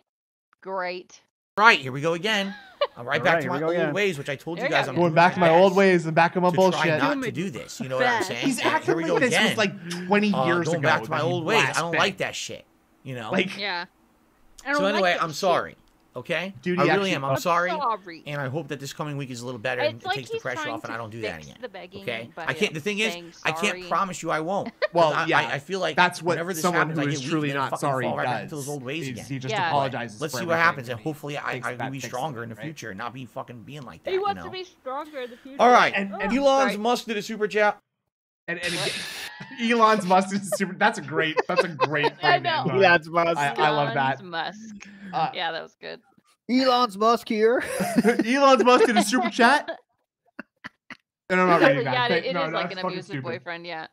Great. Right, here we go again. [laughs] I'm right All back right, to my old again. ways, which I told There you you guys. I'm Going back to my my old ways and back to my to bullshit. try not to do this. You know what I'm saying? He's And acting here we like go this again. was like 20 Uh, years going ago. back to my old ways. I don't been. like that shit. You know. Like, Yeah. So anyway, that I'm shit. sorry. Okay. Dude, I really actually- am. I'm I'm sorry. sorry. And I hope that this coming week is a little better and It's it like takes the pressure off, and I don't do that again. The begging Okay. I can't. The thing is, saying I can't promise you I won't. [laughs] 'cause Well, yeah, I, I feel like that's what whenever this someone happens, who I is get weak truly not sorry fall right does. into those old ways again. He just Yeah. apologizes. Let's see what happens, and hopefully I, thinks I will be stronger in the future and not be fucking being like that. He wants to be stronger in the future. All right, And- Oh, [laughs] [laughs] Elon's. Musk did a super chat. And, and again, Elon's must is super. That's a great. That's a great. I know. end. Elon's Musk. I- I love that. Elon's Musk. Uh, Yeah, that was good. Elon's Musk here. [laughs] Elon's Musk in a super chat. And I'm not reading that. yeah, Thank- it, it no, is no, like an abusive stupid. boyfriend. Yeah.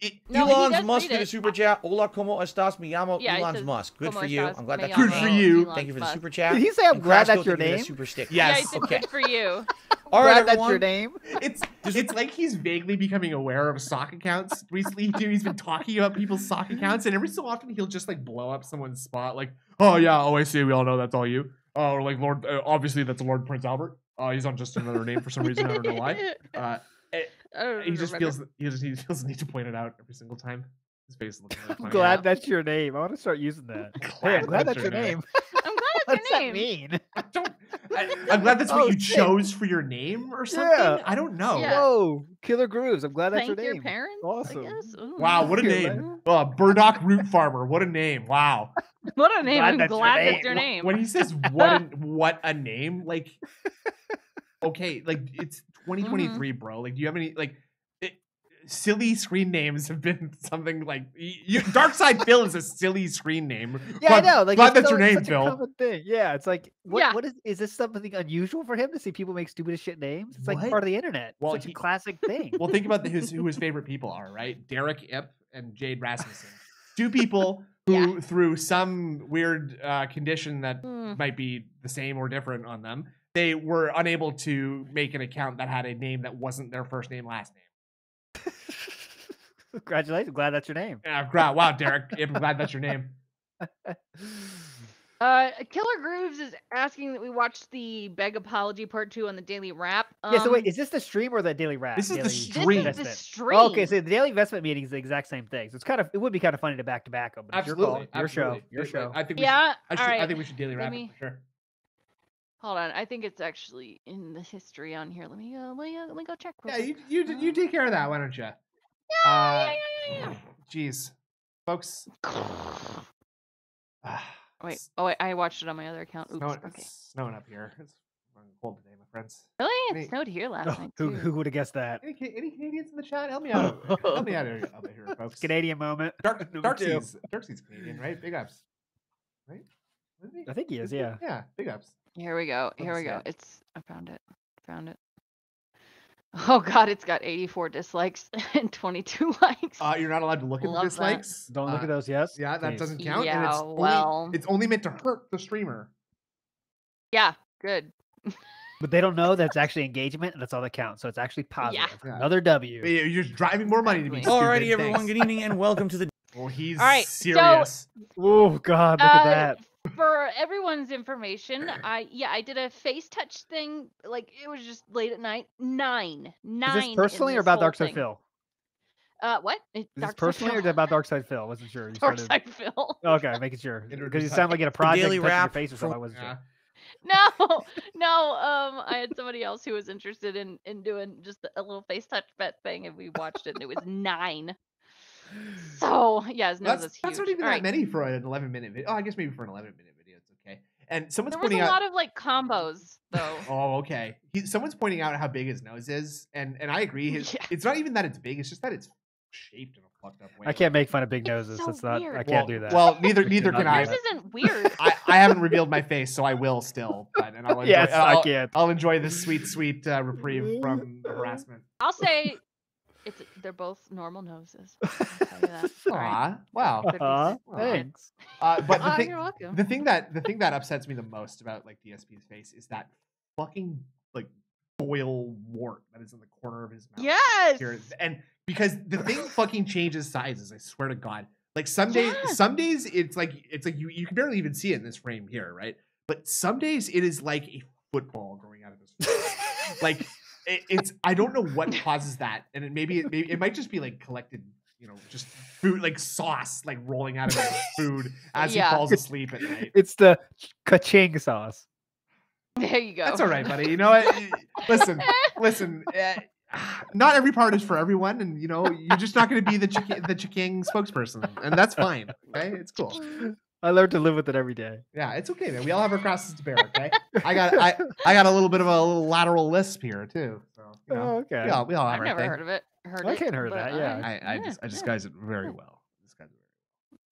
E- No, Elon's Musk read did a super chat. Hola, como estás? Me llamo Yeah, Elon's says, Musk. Good for you. I'm glad Me that Good for you. Elon Thank you for the super chat. Did he say I'm And glad Crash that's your gave me the name? Super stick. [laughs] Yeah, he Yes. said Okay. good for you. [laughs] All right, glad that's your name. It's it's like he's vaguely becoming aware of sock accounts recently. Too, he's been talking about people's sock accounts, and every so often he'll just like blow up someone's spot, like, "Oh yeah, oh I see, we all know that's all you." Oh, or like Lord, uh, obviously that's Lord Prince Albert. Oh, he's on just another name for some reason. I don't know why. [laughs] Uh, I don't he just remember. feels he just he feels the need to point it out every single time. His face is looking really [laughs] I'm funny. glad that's your name. I want to start using that. [laughs] Hey, I'm glad that's your name. I'm glad what that's does your that mean? I don't, I, I'm glad that's what Oh, you shit. chose for your name or something. Yeah. I don't know. Yeah. Whoa, Killer Grooves. I'm glad that's Thank your your name. parents. Awesome. I guess. Ooh. Wow, what a name. Uh, Burdock Root Farmer. What a name. Wow. [laughs] What a name! Glad I'm that's your glad name. that's your name. When he says what a, [laughs] what a name, like [laughs] okay, like it's Mm-hmm. 2023, bro. Like do you have any like it, silly screen names have been [laughs] something like y- you, DarksydePhil is a silly screen name. Yeah, Glad- I know. Like, glad that's so- your name, such Phil. common thing. Yeah, it's like, what? Yeah. What is? Is this something unusual for him to see people make stupid shit names? It's like What? part of the internet. Well, Such he- a classic [laughs] thing. Well, think about the, his, who his favorite people are, right? Derek Ip and Jade Rasmussen. Two [laughs] people who, Yeah. through some weird uh, condition that Hmm. might be the same or different on them, they were unable to make an account that had a name that wasn't their first name, last name. Congratulations. Glad that's your name. Yeah, gra- wow, Derek I'm glad that's your name. [laughs] Uh, Killer Grooves is asking that we watch the Beg Apology Part Two on the Daily Wrap. yeah, so wait, Um, is this the stream or the daily wrap? This is the Daily this stream. is the stream. Oh, okay, so the daily investment meeting is the exact same thing. So it's kind of it would be kind of funny to back to back them. But it's your call, Absolutely, your show, your show. I think we yeah. should, I, should, all right. I think we should daily Let wrap me- it for sure. Hold on. I think it's actually in the history on here. Let me uh, let me, uh, let me go check. Yeah, quick. you, you, you take care of that, why don't you? Yeah, Uh, yeah, yeah, yeah, Jeez. Folks. yeah. [sighs] ah, Wait. Oh wait. I watched it on my other account. Oops. snowing, Okay. it's snowing up here. It's fucking cold today, my friends. Really? Any- It snowed here last Oh, [laughs] night who too. who would have guessed that? Any, any Canadians in the chat? Help me out. Help me out here, out here [laughs] folks. Canadian moment. Dark, [laughs] Number two. Darkseid's, Darkseid's Canadian, right? Big ups. Right? Isn't he? I think he is. Isn't Yeah. Yeah, big ups. Here we go. Here we go. it. It's I found it. Found it. [laughs] Oh god, it's got 84 dislikes [laughs] and 22 likes. Uh, you're not allowed to look at the Love that. dislikes. Don't look Uh, at those. Yes. Yeah, that Please. doesn't count. and Yeah, it's only, well. it's only meant to hurt the streamer. yeah, good. But they don't know that's [laughs] actually engagement, and that's all that counts. So it's actually positive. Yeah. Another W. You're driving more money to me. Exactly. Alrighty, everyone. Good evening and welcome to the. Well, he's All right, so- serious. Oh God! Look at Uh, that. For everyone's information, [clears throat] I yeah, I did a face touch thing. Like it was just late at night. Nine, nine. Is this personally or about whole Dark Side thing. Phil? Uh, what? It- Is this personally or Phil. it about DarksydePhil? Wasn't sure. [laughs] You Dark started- Side Phil. Okay, making sure because be you such- sound like you had a project Daily touching your face or from- something. I wasn't [laughs] Yeah. sure. No, [laughs] no. Um, I had somebody else who was interested in in doing just a little face touch bet thing, and we watched it, and it was nine. So yeah, his nose That's, is huge. that's not even All that right. many for an 11 minute video. Oh, I guess maybe for an 11 minute video, it's okay. And someone's There was a pointing out. lot of like combos though. Oh, okay. He, someone's pointing out how big his nose is, and and I agree. [laughs] His, Yeah. It's not even that it's big; it's just that it's shaped in a fucked up way. I can't make fun of big It's noses. so That's not. I can't well, do that. Well, neither [laughs] neither can I. This isn't weird. I. I haven't revealed my face, so I will still. But and I'll [laughs] enjoy, yes, I I'll, can't. I'll enjoy this sweet, sweet uh, reprieve from the harassment. I'll say it's they're both normal noses. [laughs] I'll tell you that. All right. Aw, wow. Could Uh, s- thanks. Uh, but the Oh, thing, you're welcome. the thing that the thing that upsets me the most about like DSP's face is that fucking like boil wart that is in the corner of his mouth. Yes. here. And because the thing fucking changes sizes, I swear to God. Like some days, Yes. some days it's like it's like you you can barely even see it in this frame here, right? But some days it is like a football growing out of his face. like it, it's I don't know what causes that, and it maybe it maybe it might just be like collected, you know, just food like sauce like rolling out of his [laughs] food as Yeah. he falls asleep at night. [laughs] It's the ka-ching sauce. There you go. That's all right, buddy. You know what? listen, listen. Uh, [laughs] not every part is for everyone, and you know you're just not going to be the Chiking, the Chiking spokesperson, and that's fine. Okay, it's cool. I learned to live with it every day. Yeah, it's okay, man. We all have our crosses to bear. Okay, I got I I got a little bit of a little lateral lisp here too. So you know, Oh, okay. we all we all have I've our never thing. heard of it. Heard I it, can't hear that, yeah. I- I I, yeah, just I yeah. disguise it very well. It very Nice.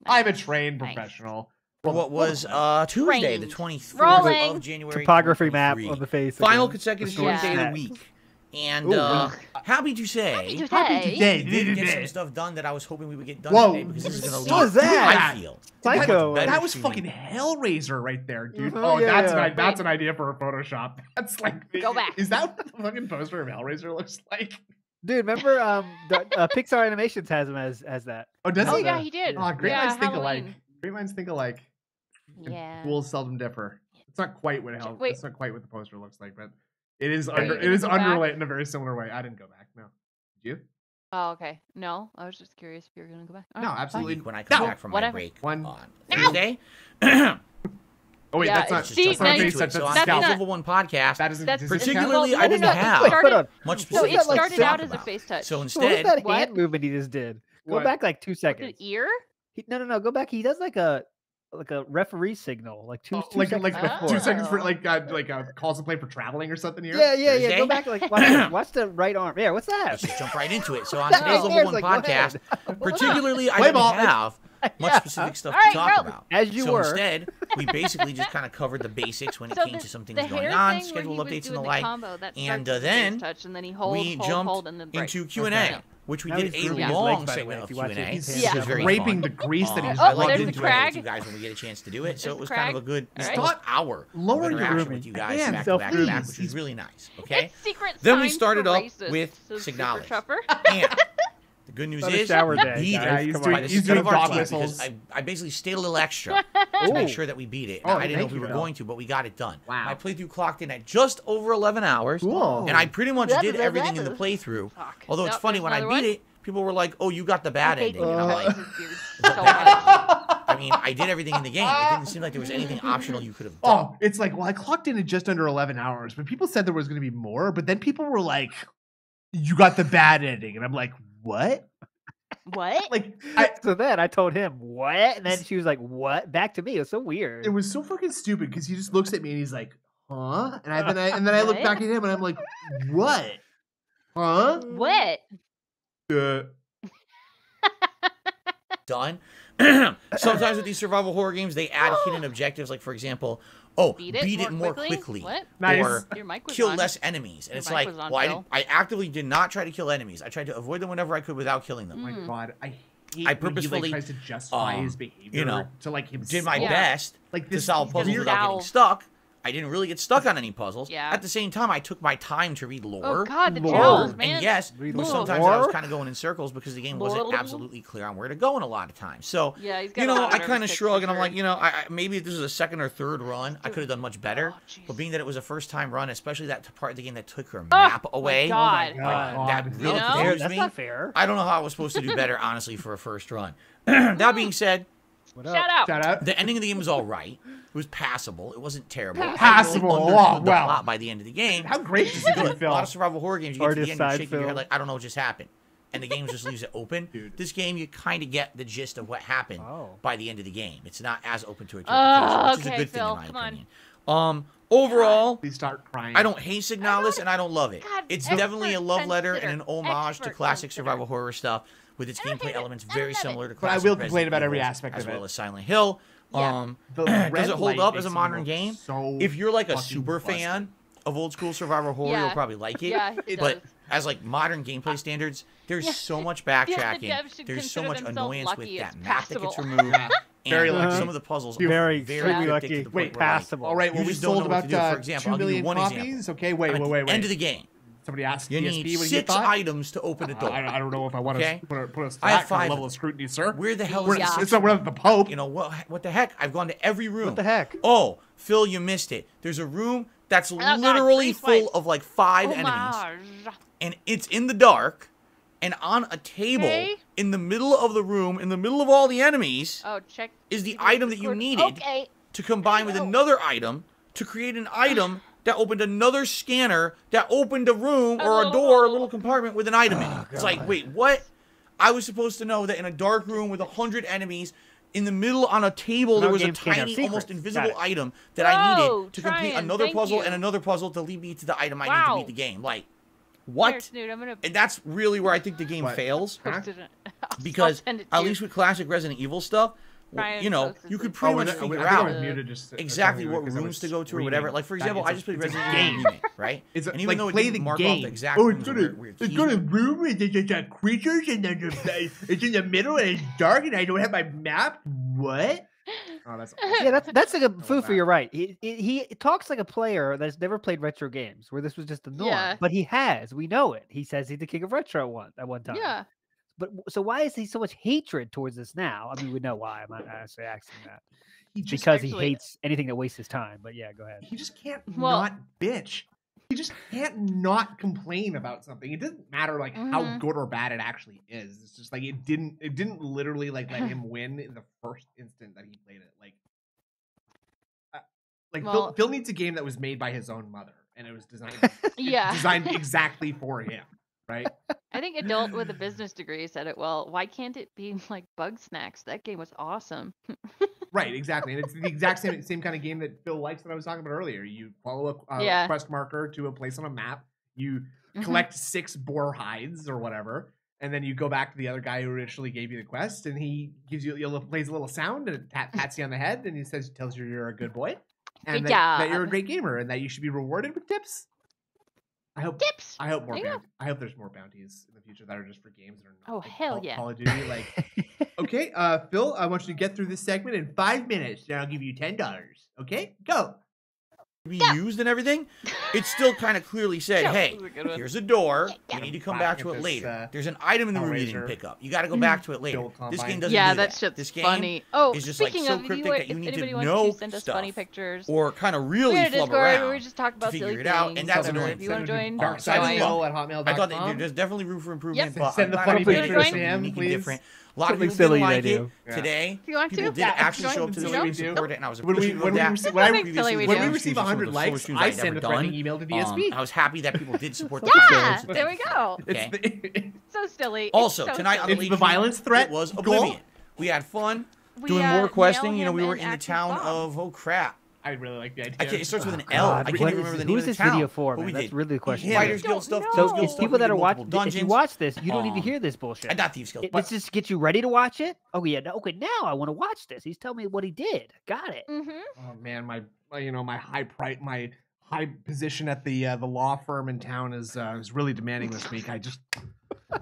well. I'm a trained Nice. professional. For what was uh, Tuesday, the Trained. 24th Rolling. of January. Topography map 2023. on the face. Final again. consecutive Destroy stream day of the week. And Ooh, uh, wow. happy to say, Happy to Happy say. today. we did get some stuff done that I was hoping we would get done Whoa. today because this is going to What lead, was that? I feel, Psycho. better That was streaming. fucking Hellraiser right there, dude. Mhm, oh, yeah, that's yeah. an that's an idea for a Photoshop. [laughs] That's like Go back. Is that what the fucking poster of Hellraiser looks like? Dude, remember um the, uh, [laughs] Pixar Animations has him as as that. Oh, does Oh he? yeah, he did. Oh, great yeah, minds think alike. Great minds think alike. And Yeah. Fools seldom differ. It's not quite what hell. Wait. It's not quite what the poster looks like, but it is under. It is underlit in a very similar way. I didn't go back. No, did you? Oh, okay. No, I was just curious if you were going to go back. All no, right, absolutely. Fine. When I come no, back from whatever. my break One. on Thursday. Oh wait, yeah, that's not. See, that's not based so on that's Level One podcast. That isn't that's, particularly. I didn't have much. So it started out as a face touch. So instead, what that hand movement he just did. Go back like two seconds. Ear? no, no, no. Go back. He does like a like a referee signal, like two, oh, two like seconds like oh. before. two seconds for like uh, like a calls to play for traveling or something here. Yeah, yeah, yeah. Go back, like watch, [coughs] watch, the right arm. Yeah, what's that? Let's just jump right into it. So [laughs] on today's level one like, podcast, [laughs] particularly I play don't ball. have [laughs] much yeah. specific stuff right, to talk about. As you so were. instead, we basically just kind of covered the basics when it so came the, to some things going on, schedule updates and the like, and uh, then, and then he we jumped into Q and A which we now did a long segment of Q and A. Yeah, was very raping fun. the grease that he's. Um, oh, well, there's the crag. You guys, when we get a chance to do it, so it was kind of a good right. hour. Lower your room with you guys Again, back to back, to back, which is really nice. Okay. It's secret. Then we started off with Signalis. [laughs] The good news is shower day, he guys. He's doing, he's doing because I, I basically stayed a little extra [laughs] to make sure that we beat it. Oh, I didn't know if we were going to, but we got it done. Wow. My playthrough clocked in at just over 11 hours, cool. and I pretty much did everything in the playthrough. Fuck. Although nope, it's funny, when I beat one? it, people were like, oh, you got the bad ending. And I'm like, [laughs] I mean, I did everything in the game. It didn't seem like there was anything optional you could have done. Oh, it's like, well, I clocked in at just under 11 hours, but people said there was going to be more, but then people were like, you got the bad ending. And I'm like, what? What? [laughs] like I, [laughs] so then I told him what, and then she was like, "What?" Back to me. It was so weird. It was so fucking stupid because he just looks at me and he's like, "Huh?" And I then I and then I look [laughs] back at him and I'm like, "What? Huh? What?" Uh, done. [clears throat] Sometimes with these survival horror games, they add hidden objectives. Like for example, Oh, beat it, beat more, it more quickly. quickly. What? Or kill on. less enemies. And Your it's like, well, I, I, actively did not try to kill enemies. I tried to avoid them whenever I could without killing them. Mm. My god, I hate I purposefully he, like, tries to justify um, his behavior. You know, to like himself. did my yeah. best like this to solve puzzles without getting stuck. I didn't really get stuck on any puzzles. Yeah. At the same time, I took my time to read oh, lore. Oh God, the lore. Man. And yes, sometimes lore? I was kind of going in circles because the game wasn't absolutely clear on where to go in a lot of times. So yeah, you know, I kind of shrug and I'm like, you know, I, maybe if this was a second or third run, I could have done much oh, better. Oh, but being that it was a first time run, especially that part of the game that took her oh, map away, God. Like, God. that really you know? That's me. not fair. I don't know how I was supposed to do better, honestly, for a first run. [clears throat] that being said. Shout out. Shout out. The ending of the game was all right. It was passable. It wasn't terrible. Passable. I really oh, well. plot by the end of the game. How great is it feel? A lot of survival horror games, you get to the end, you shake your head like, I don't know what just happened. And the game just leaves it open. [laughs] Dude. This game, you kind of get the gist of what happened oh. by the end of the game. It's not as open to interpretation, Oh, okay, a good Phil, thing in my opinion. On. Um, overall, God. Start crying. I don't hate Signalis, and I don't love it. God, it's definitely a love letter and an homage to classic consider. survival horror stuff with its gameplay elements very similar to classic. But I will complain about every aspect of it, as well as Silent Hill. Yeah. Um, [clears throat] does it hold up as a modern game? So if you're like a super busted. fan of old school survival horror, yeah. you'll probably like it. Yeah, it but does. as like modern gameplay standards, there's yeah. so much backtracking. Yeah, the there's so much annoyance with that map that gets removed. [laughs] very lucky. Some of the puzzles are very, very lucky. Wait, passable. All right, well, you we just don't know about, what to do. For example, two million copies. Okay, wait, wait, wait, wait. End of the game somebody asked you DSP need what six items to open a door. Uh, I, I, don't know if I want to put, a, put us to have five level of scrutiny, sir. Where the hell is yeah. It's not the Pope. You know what? What the heck? I've gone to every room. What the heck? Oh, Phil, you missed it. There's a room that's literally full of like five enemies, and it's in the dark. And on a table okay. in the middle of the room, in the middle of all the enemies, oh, check is the item that you needed okay. to combine with another item to create an item that opened another scanner that opened a room or a door, a little compartment with an item in it. It's like, wait, what? I was supposed to know that in a dark room with a hundred enemies, in the middle on a table no there was a tiny, almost invisible item that Whoa, I needed to complete another puzzle you. and another puzzle to lead me to the item wow. I need to beat the game. Like, what? Here, gonna... And that's really where I think the game fails. Huh? [laughs] Because at least with classic Resident Evil stuff, Brian you know, you could oh, pretty much not, figure out exactly what rooms to go to or whatever. Like for example, I just played Resident Evil Remake, right? It's a, and even like, though it play didn't the mark game. off the exact oh, it's got a, weird it's got a room and it's got creatures and then uh, [laughs] it's in the middle and it's dark and I don't have my map. What? Oh, that's [laughs] awesome. yeah, that's that's like a Fufu. That. You're right. He, he, he talks like a player that's never played retro games, where this was just the norm. Yeah. But he has. We know it. He says he's the king of retro at one at one time. Yeah. But so why is he so much hatred towards us now? I mean, we know why. I'm not actually asking that He just because he hates anything that wastes his time. But yeah, go ahead. he just can't Well- not bitch. He just can't not complain about something. It doesn't matter like how Mhm. good or bad it actually is. It's just like it didn't it didn't literally like let [laughs] him win in the first instant that he played it. Like uh, like Phil, Well- Phil needs a game that was made by his own mother and it was designed [laughs] Yeah. designed exactly for him, right? I think adult with a business degree said it well. Why can't it be like Bugsnax? That game was awesome. Right, [laughs] exactly. And it's the exact same same kind of game that Phil likes that I was talking about earlier. You follow a, a Yeah. quest marker to a place on a map. You Mhm. collect six boar hides or whatever, and then you go back to the other guy who initially gave you the quest, and he gives you, you plays a little sound and pat, pats you on the head, and he says tells you you're a good boy, and that, that you're a great gamer, and that you should be rewarded with tips. I hope. I hope more. There you go. Bount- I hope there's more bounties in the future that are just for games that are not. Oh, like hell Call, yeah. Call of Duty, like [laughs] Okay, uh, Phil, I want you to get through this segment in five minutes, and I'll give you ten dollars. Okay, go. Be used and everything, it still kind of clearly said, Yeah, "Hey, a here's a door. Yeah. You need to come Wow, back to it this, later. uh, There's an item in the room you Hellraiser didn't pick up. You got to go back to it later. This game doesn't yeah, do that that. shit's This game funny. Oh, is just, like, speaking so of, cryptic you, that you need to know to send us funny stuff pictures, or kind of we really had a flub Discord where we around. just talk about figure silly it out, things. and that's so annoying. If you want to join, Dark Dark side side of join. the low at hotmail.com. I thought there's definitely room for improvement, Yep. but Send the funny pictures to him, please. Different. A lot of Something people silly didn't they like do. it today. If you want People to, did Yeah, actually show up to the silly stream we do. support it, and I was When we- appreciative when of we that. rece- when I- Silly we the. When we receive support 100 likes, I I'd send a never threatening done. email to Um, DSP. I was happy that people did support the Yeah, there we go. [laughs] Okay. So silly. Also, tonight on the It's late the stream, violence threat was? Oblivion. We had fun We, doing uh, more nail questing. You know, we were in the town Bob. of oh crap. I really like the idea. I can't, it starts with an Oh, L. I God, can't what even is- remember the name is of the this town. video for, but we man? That's really the question. Fighters I Guild stuff. So Thieves Guild if people that are watching, if you watch this, you don't need to Um, hear this bullshit. I got Thieves Guild. It, but this just gets you ready to watch it. Oh yeah, okay. Now I want to watch this. He's telling me what he did. Got it. Mhm. Oh man, my my, you know my high price my high position at the uh, the law firm in town is uh, is really demanding this week. I just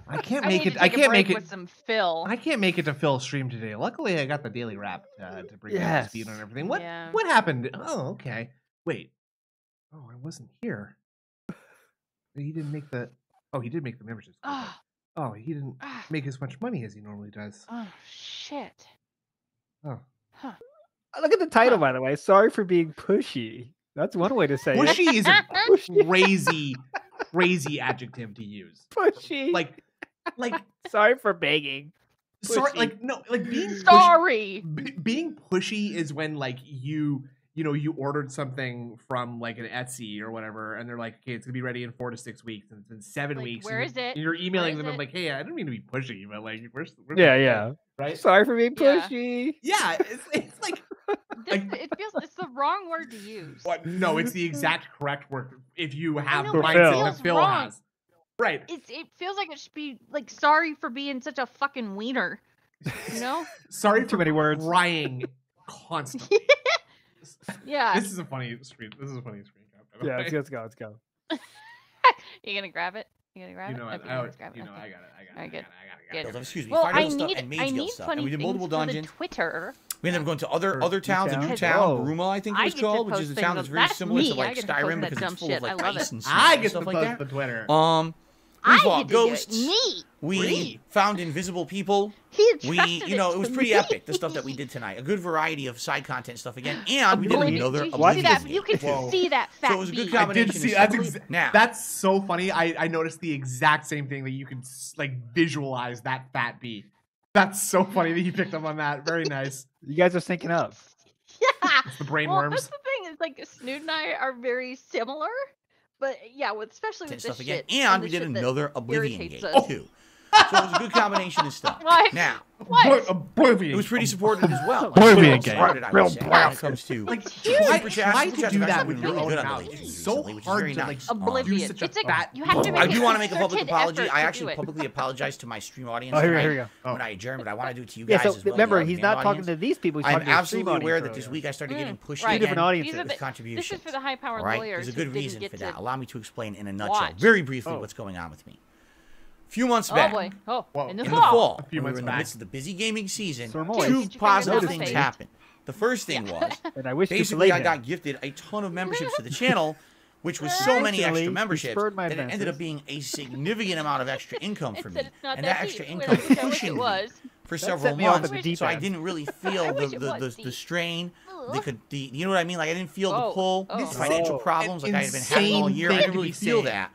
I can't make need it. I can't make it. with some Phil. I can't make it to Phil's stream today. Luckily, I got the daily wrap uh, to bring me up speed on everything. What Yeah. what happened? Oh, okay. Wait. Oh, I wasn't here. He didn't make the. Oh, he did make the membership. fee, Ah, Oh, he didn't ah, make as much money as he normally does. oh shit. Oh. Huh. Look at the title, by the way. Sorry for being pushy. That's one way to say it. Pushy is a [laughs] crazy, crazy adjective to use. [laughs] Pushy. Like, like [laughs] sorry for begging. sorry, like no, like being pushy, Sorry. b- being pushy is when like you you know you ordered something from like an Etsy or whatever, and they're like, okay, it's gonna be ready in four to six weeks, and it's in seven Like, weeks. where and is you're- it? And you're emailing Where them. is I'm like, hey, I don't mean to be pushy, but like, where's, where's Yeah, the- yeah. right? Sorry for being Yeah. pushy. Yeah, it's, it's like This, it feels it's the wrong word to use. what? No, it's the [laughs] exact correct word if you have know, the but it mindset that Phil wrong. has. Right. It's it feels like it should be like sorry for being such a fucking wiener. You [laughs] know? Sorry Too for many words. crying [laughs] constantly. yeah. This is a funny screen. This is a funny screen cap. Yeah, let's, let's go. Let's go. You gonna grab it? You gonna grab You it? know what? Okay, I, let's grab it. you know, okay. I got it. I got it. Alright, I good. got it. I got it. I Good. got it. Excuse me. Well, I Guild stuff need I need funny And we did things multiple for the dungeons. Twitter. We ended up going to other Or other New towns. A new town, Bruma, I think it was get called, which is a town that's very that's similar to me. I like get Skyrim because it's full shit. of like I love ice it. and snow I and get stuff the like post that. Twitter. Um, we I fought get to do it. ghosts. Me. We Me. found invisible people. He We, you know, it was pretty me. epic. The stuff that we did tonight. A good variety of side content stuff again, [gasps] and we did Oblivion. another you, Oblivion see that, you can Whoa. see that fat So it was a good bee. I did of see stuff. that's ex- Now, that's so funny. I I noticed the exact same thing that you can like visualize that fat bee. That's so funny that you picked up on that. Very nice. You guys are syncing up. [laughs] Yeah. It's the brain well, worms. that's the thing is like Snood and I are very similar, but yeah, with especially with this stuff again, shit and we did another Oblivion game us. Oh! too. So it was a good combination of stuff. What? Now, What? Oblivion. it was pretty supported as well. Oblivion Like, game. supported, I would Real say, when it comes to Like It's try, huge. Super Chat- try Super to do that with your really own good on mouth. It's so recently, which is hard very to like nice. do Oblivion. such a It's a- fat. you have to I make do a want to make a public apology. I actually do publicly apologize to my stream audience. Oh, here, we go, tonight here we go. When I adjourned, but I want to do it to you Yeah, guys so as well. remember, he's not talking to these people. He's I'm talking to your stream absolutely aware that this week I started getting Mm, pushy right. Two different again audiences. These are with the- This is for the high powered All right, lawyers. there's a good reason for that. Allow me to explain in a nutshell, very briefly, Oh. what's going on with me. A few months Oh back, boy! Oh, Whoa. in the in fall. the fall, A few when we were months in the midst of the busy gaming season, Sir Moy. Two positive things happened. The first thing was And I wish basically I got gifted a ton of memberships to the channel, which was so many extra memberships spurred my that it ended up being a significant amount of extra income [laughs] for me. said it's not and that that extra income Well, I cushioned me was. for That several me months, the so I didn't really feel the, the, the, the strain they could, the, you know what I mean? Like I didn't feel the Oh, pull, oh. the financial Oh. problems An like I had been having all insane year. I didn't really feel that.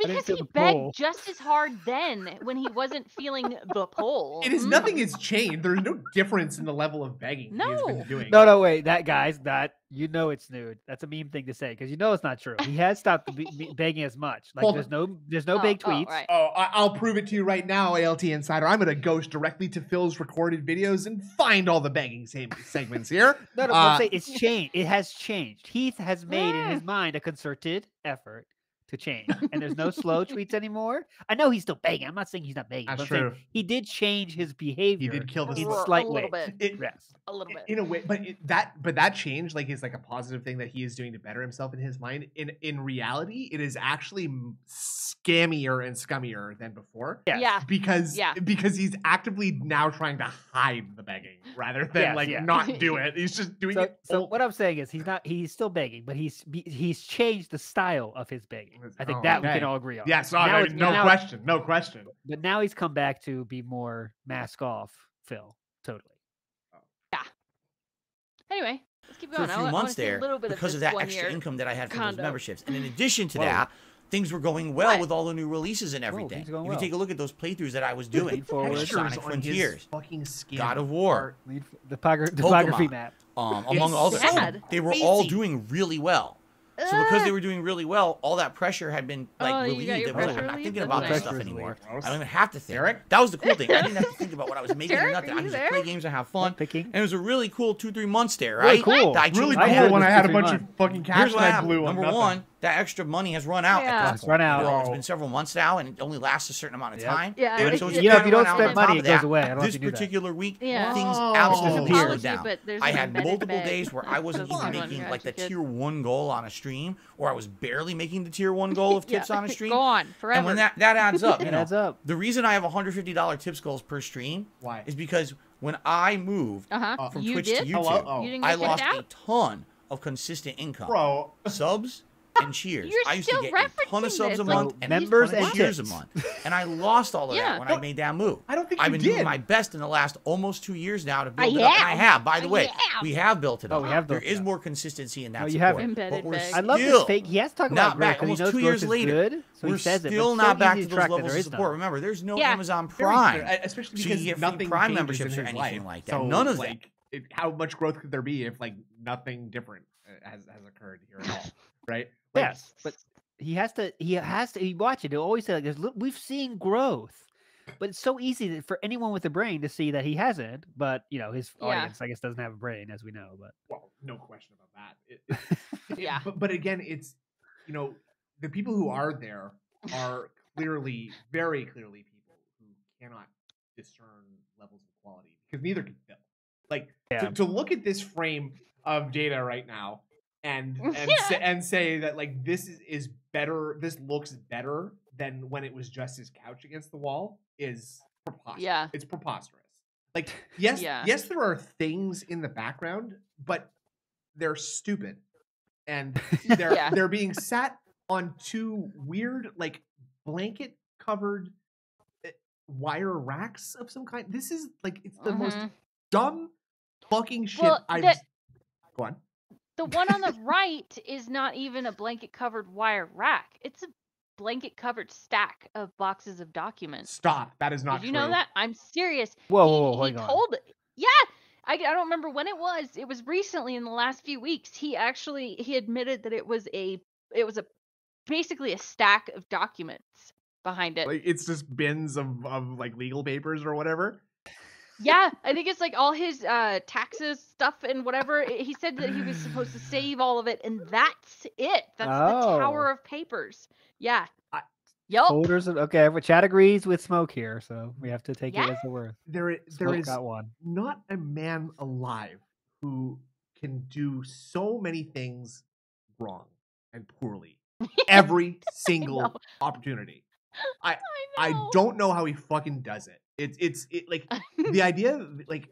Didn't Because he begged pull. just as hard then when he wasn't feeling the pull. It is Mm. nothing has changed. There's no difference in the level of begging he has been No. doing. No, no, wait. That guys, that you know it's nude. That's a meme thing to say because you know it's not true. He has stopped be- be- [laughs] begging as much. Like Hold there's no, there's no Oh, big oh, right. Oh, I- I'll prove it to you right now, ALT Insider. I'm gonna ghost directly to Phil's recorded videos and find all the begging seg- segments here. No, no, Uh, I'm saying it's changed. It has changed. Heath has made in his Mm. mind a concerted effort to change, and there's no slow tweets [laughs] anymore. I know he's still begging. I'm not saying he's not begging. That's I'm saying true. he did change his behavior. He did kill the in R- slight a little ways. bit. It- Yes. A little bit. in a way but it, that but that change like is like a positive thing that he is doing to better himself in his mind in in reality it is actually m- scammier and scummier than before Yes. Yeah. because Yeah. because he's actively now trying to hide the begging rather than Yes, like yeah. not [laughs] do it he's just doing So, it so what I'm saying is he's not. He's still begging, but he's he's changed the style of his begging. I think Oh, that we can all agree on. yes no, now no, no now- question no question But now he's come back to be more mask off, Phil. Totally. Yeah. Anyway, let's keep for going. a I few I months see a there little bit because of, of, that extra income that I had from those memberships. And in addition to Whoa. that, things were going well What? with all the new releases and everything. things are going if you well. take a look at those playthroughs that I was doing, forward. Sonic Frontiers, fucking skin God of War, Lead f- The pogra- topography map. um, among others, sad. they were all doing really well. So because they were doing really well, all that pressure had been like Oh, relieved. It was like, I'm not thinking about this stuff anymore. relieved. I don't even have to think. Derek? That was the cool thing. I [laughs] didn't have to think about what I was making or nothing. I you could just play games and have fun. Picking. And it was a really cool two three months there, Really cool. That I really changed I my had cool when I had a bunch months. of fucking cash Here's what and I happened. blew on Number nothing. one, that extra money has run out. Yeah. At It's run out. You know, it's Oh. been several months now, and it only lasts a certain amount of Yep. time. Yeah, And so it's You know, if you don't spend money, it goes that. away. I don't know if This you that. particular week, Yeah. things Oh. absolutely Disappears. slowed down. But I had multiple days where I [laughs] wasn't even making like the tier one goal on a stream, or I was barely making the tier one goal [laughs] of tips on a stream. Go on forever. And when that that adds up, [laughs] you know, adds up. the reason I have $150 tips goals per stream Why? is because when I moved uh-huh. Uh, from you Twitch did? to YouTube, Hello? Oh. You didn't I get kicked lost a ton of consistent income. bro Subs and cheers. You're I used to get a ton referencing of subs this, a like, month and members a and cheers a month. And I lost all of Yeah. that when I made that move. I don't think I've you been did. doing my best in the last almost two years now to build I it up. And I have. have, by the I way. have. We have built it Oh, up. we have There built it is up. more consistency in that No, you support. haven't. Embedded but we're bag. I love this still fake. He has to talk not about back growth 'cause he almost two years later. good, so we're he says it. still it's not so back to those track levels of support. Remember, there's no Amazon Prime. especially because nothing Prime memberships in or anything like that. None of that. how much growth could there be if like nothing different has has occurred here at all, right? Like, Yes, but he has to. He has to. He watch it. He'll always say like, "There's we've seen growth," but it's so easy that for anyone with a brain to see that he hasn't. But you know, his Yeah. audience, I guess, doesn't have a brain, as we know. But Well, no question about that. It- it- [laughs] it- Yeah. But, but again, it's you know the people who are there are clearly, very clearly, people who cannot discern levels of quality because neither can Phil. Like Yeah. to, to look at this frame of data right now and [laughs] and Yeah. say, and say that like this is, is better. This looks better than when it was just his couch against the wall is preposterous. Yeah. it's preposterous. Like [laughs] yes, Yeah. yes, there are things in the background, but they're stupid, and [laughs] they're Yeah. they're being sat on two weird like blanket covered uh, wire racks of some kind. This is like it's the most Mhm. dumb fucking shit Well, I've. Go on. The one on the right is not even a blanket covered wire rack. It's a blanket covered stack of boxes of documents. Stop. That is not Did you true. know that? I'm serious. whoa, he, whoa, whoa, he hold on. told yeah I, I don't remember when it was it was recently in the last few weeks he actually he admitted that it was a it was a basically a stack of documents behind it Like it's just bins of, of like legal papers or whatever. Yeah i think it's like all his uh taxes stuff and whatever he said that he was supposed to save all of it and that's it that's the tower Oh. of papers yeah I- yup Folders of okay. Well, Chad agrees with smoke here, so we have to take it as the worth. There is there Smoke is got one. not a man alive who can do so many things wrong and poorly [laughs] every single know. opportunity. [laughs] I, I know. don't know how he fucking does it. It's it's it like the [laughs] idea like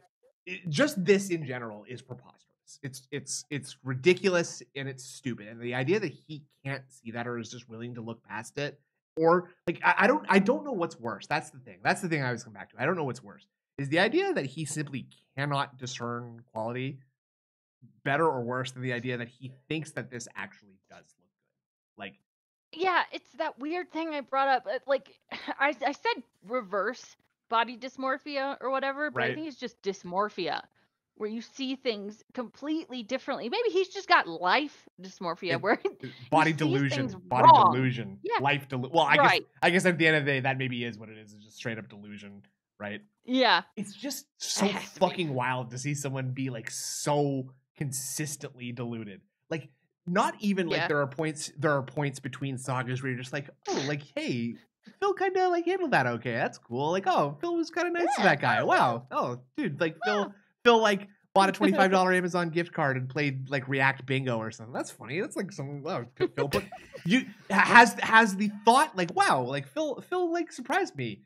it, just this in general is preposterous. It's it's it's ridiculous and it's stupid. And the idea that he can't see that or is just willing to look past it or like I, I don't I don't know what's worse. That's the thing. That's the thing I always come back to. I don't know what's worse. Is the idea that he simply cannot discern quality better or worse than the idea that he thinks that this actually does look good. Like, Yeah, it's that weird thing I brought up. uh, Like [sighs] I, I said reverse body dysmorphia or whatever, but I think it's just dysmorphia where you see things completely differently. Maybe he's just got life dysmorphia It- where [laughs] body delusion, body wrong. delusion, Yeah. life delusion. Well, I guess I guess at the end of the day, that maybe is what it is. It's just straight up delusion, right? yeah. It's just so has to fucking wild to see someone be like so consistently deluded. Like, not even like there are points. There are points between sagas where you're just like, oh, like hey. Phil kind of like handled that okay. That's cool. Like, oh, Phil was kind of nice to that guy. Wow. Oh, dude, like Phil, Phil like bought a [laughs] twenty five dollar Amazon gift card and played like React Bingo or something. That's funny. That's like some wow. Phil put you has has the thought like wow, like Phil Phil like surprised me.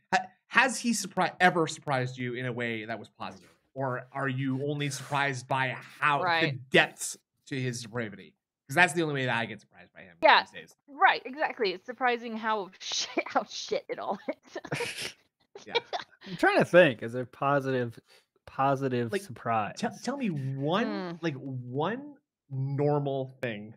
Has he surprised ever surprised you in a way that was positive, or are you only surprised by how the depths to his depravity? Because that's the only way that I get surprised by him Yeah. these days. Right, exactly. It's surprising how [laughs] shit how shit it all is. [laughs] yeah, [laughs] I'm trying to think. Is there positive, positive Like, surprise? Tell, tell me one Mm. like one normal thing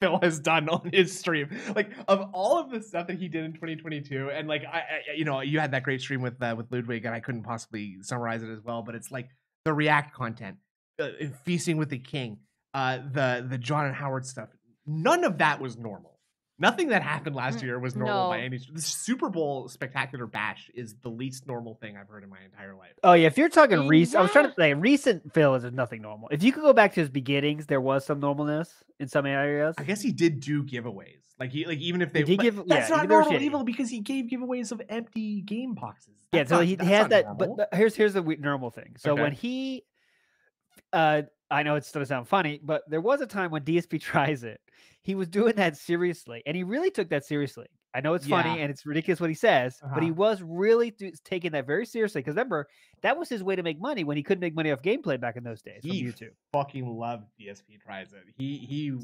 Phil has done on his stream. Like of all of the stuff that he did in 2022, and like I, I you know, you had that great stream with uh, with Ludwig, and I couldn't possibly summarize it as well. But it's like the React content, uh, feasting with the king, uh, the the John and Howard stuff. None of that was normal. Nothing that happened last Mm, year was normal by any. The Super Bowl spectacular bash is the least normal thing I've heard in my entire life. Oh yeah, if you're talking recent, I was trying to say recent Phil is nothing normal. If you could go back to his beginnings, there was some normalness in some areas. I guess he did do giveaways. Like he like even if they Did give- that's yeah, not even normal shitty. evil because he gave giveaways of empty game boxes. Yeah, so not- he that's has that. normal. But, but here's here's the normal thing. So Okay. when he, uh, I know it's going to sound funny, but there was a time when DSP [laughs] tries it. He was doing that seriously, and he really took that seriously. I know it's funny and it's ridiculous what he says, but he Uh-huh. was really do- taking that very seriously. Because remember, that was his way to make money when he couldn't make money off gameplay back in those days from He YouTube. fucking loved DSP tries it. He he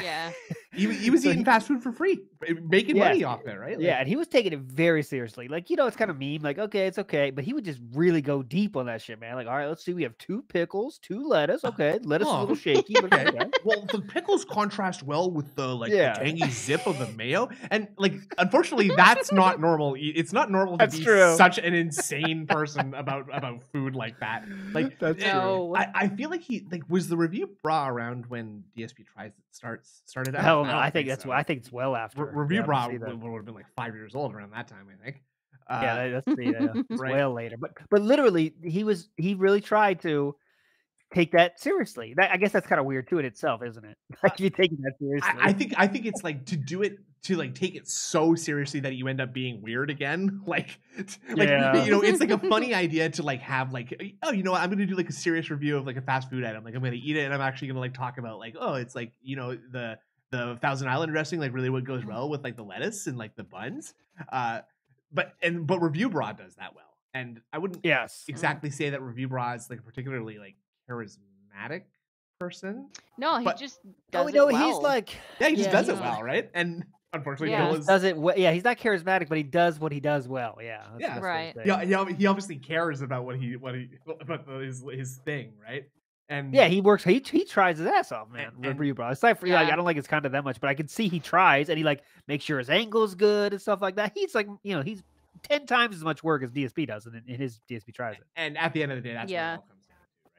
yeah. [laughs] he, he was So eating he- fast food for free, making Yes, money off it, right? Yeah, Like, and he was taking it very seriously. Like, you know, it's kind of meme, like, okay, it's okay. But he would just really go deep on that shit, man. Like, all right, let's see. We have two pickles, two lettuce. Okay. Lettuce is a Oh, little shaky, but [laughs] okay. okay. Well, the pickles contrast well with the like Yeah. the tangy zip of the mayo, and like unfortunately, that's not normal. It's not normal to That's be true. such an insane person about about food like that. Like That's eh, true. I, I feel like he like was the review bra around when DSP tries it starts started out. Hell no. don't I think that's so. I think it's well after. Re- review Yeah, I see would, would have been like five years old around that time. I think. Uh, yeah, that's [laughs] yeah, it's right. well later. But but literally, he was he really tried to take that seriously. That, I guess that's kind of weird too in itself, isn't it? [laughs] Uh, like you're taking that seriously. I, I think I think it's like to do it to like take it so seriously that you end up being weird again. [laughs] Like, like Yeah. you know, it's like a funny [laughs] idea to like have like eh, oh, you know what? I'm gonna do like a serious review of like a fast food item. Like I'm gonna eat it and I'm actually gonna like talk about like oh, it's like you know the the Thousand Island dressing like really what goes mm-hmm. well with like the lettuce and like the buns. Uh, but and but Reviewbrah does that well, and I wouldn't yes. Mm-hmm. exactly say that Reviewbrah is like particularly like charismatic person. No, he But- just Oh, does we know it well. he's like Yeah, he just Yeah, does it well, right? And unfortunately, Yeah. Bill is does it. we- Yeah, he's not charismatic, but he does what he does well. Yeah. that's Yeah. best way to Right. yeah, he, he obviously cares about what he what he about his his thing, right? And Yeah, he works. He he tries his ass off, man. And- and- Review, bro. It's like, for, like I don't like his content that much, but I can see he tries and he like makes sure his angle's good and stuff like that. He's like, you know, he's ten times as much work as DSP does, and in his DSP tries it. and at the end of the day, that's Yeah.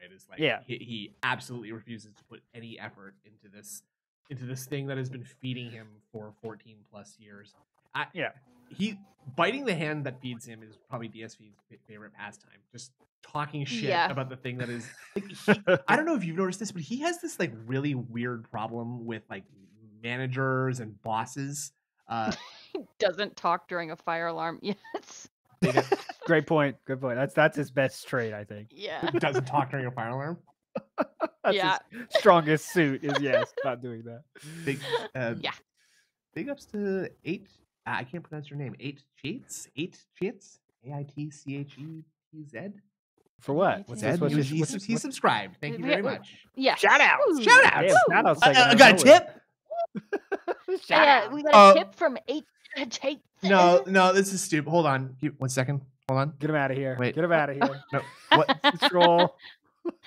What it all comes down to, right? Is like Yeah. he, he absolutely refuses to put any effort into this into this thing that has been feeding him for 14 plus years. I, Yeah. he biting the hand that feeds him is probably DSP's favorite pastime. Just talking shit Yeah. about the thing that is. [laughs] Like, he, I don't know if you've noticed this, but he has this like really weird problem with like managers and bosses. Uh, [laughs] He doesn't talk during a fire alarm. [laughs] Yes. They get- [laughs] Great point. Good point. That's that's his best trait, I think. Yeah. doesn't talk during a fire alarm. [laughs] That's Yeah. his strongest suit is yes, not doing that. Big, uh, Yeah. Big ups to eight. Uh, I can't pronounce your name. Eight cheats. Eight cheats. A I T C H E T Z. For what? What's What's that? this? What's He, he, what's he subscribed. Thank you very much. Yeah. Shout outs. Woo. Shout Damn, outs. shout outs I, I got a tip. [laughs] Shout Yeah, outs. we got Uh, a tip from eight. Take [laughs] No, no, this is stupid. Hold on. One second. Hold on. Get him out of here. Wait. Get him out of here. [laughs] no. What? [laughs] Troll.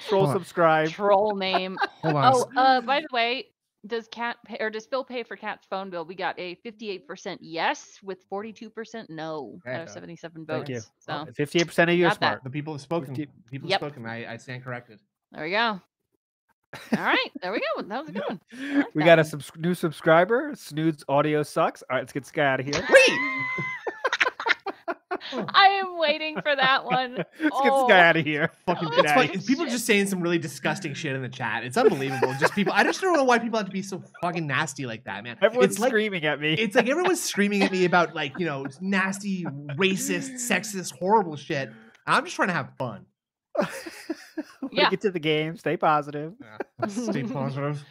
Troll subscribe. Troll name. Hold on. Oh, uh, by the way, does Kat pay, or does Phil pay for Kat's phone bill? We got a 58% yes with 42% no out of 77 votes. Thank you. So 58% of you are smart. That. The people have spoken. people yep. have spoken. I, I stand corrected. There we go. All right, there we go. That was a good one. [laughs] Like we got one. a subs- new subscriber. Snood's audio sucks. All right, let's get Sky out of here. Wait. [laughs] I am waiting for that one. Let's oh. get this guy oh. out of here. [laughs] Fucking oh, People are just saying some really disgusting shit in the chat. It's unbelievable. just people. I just don't know why people have to be so fucking nasty like that, man. Everyone's it's screaming like, at me. It's like everyone's screaming at me about like you know nasty, racist, sexist, horrible shit. I'm just trying to have fun yeah. Get to the game. Stay positive. Yeah, [laughs] stay [laughs] positive.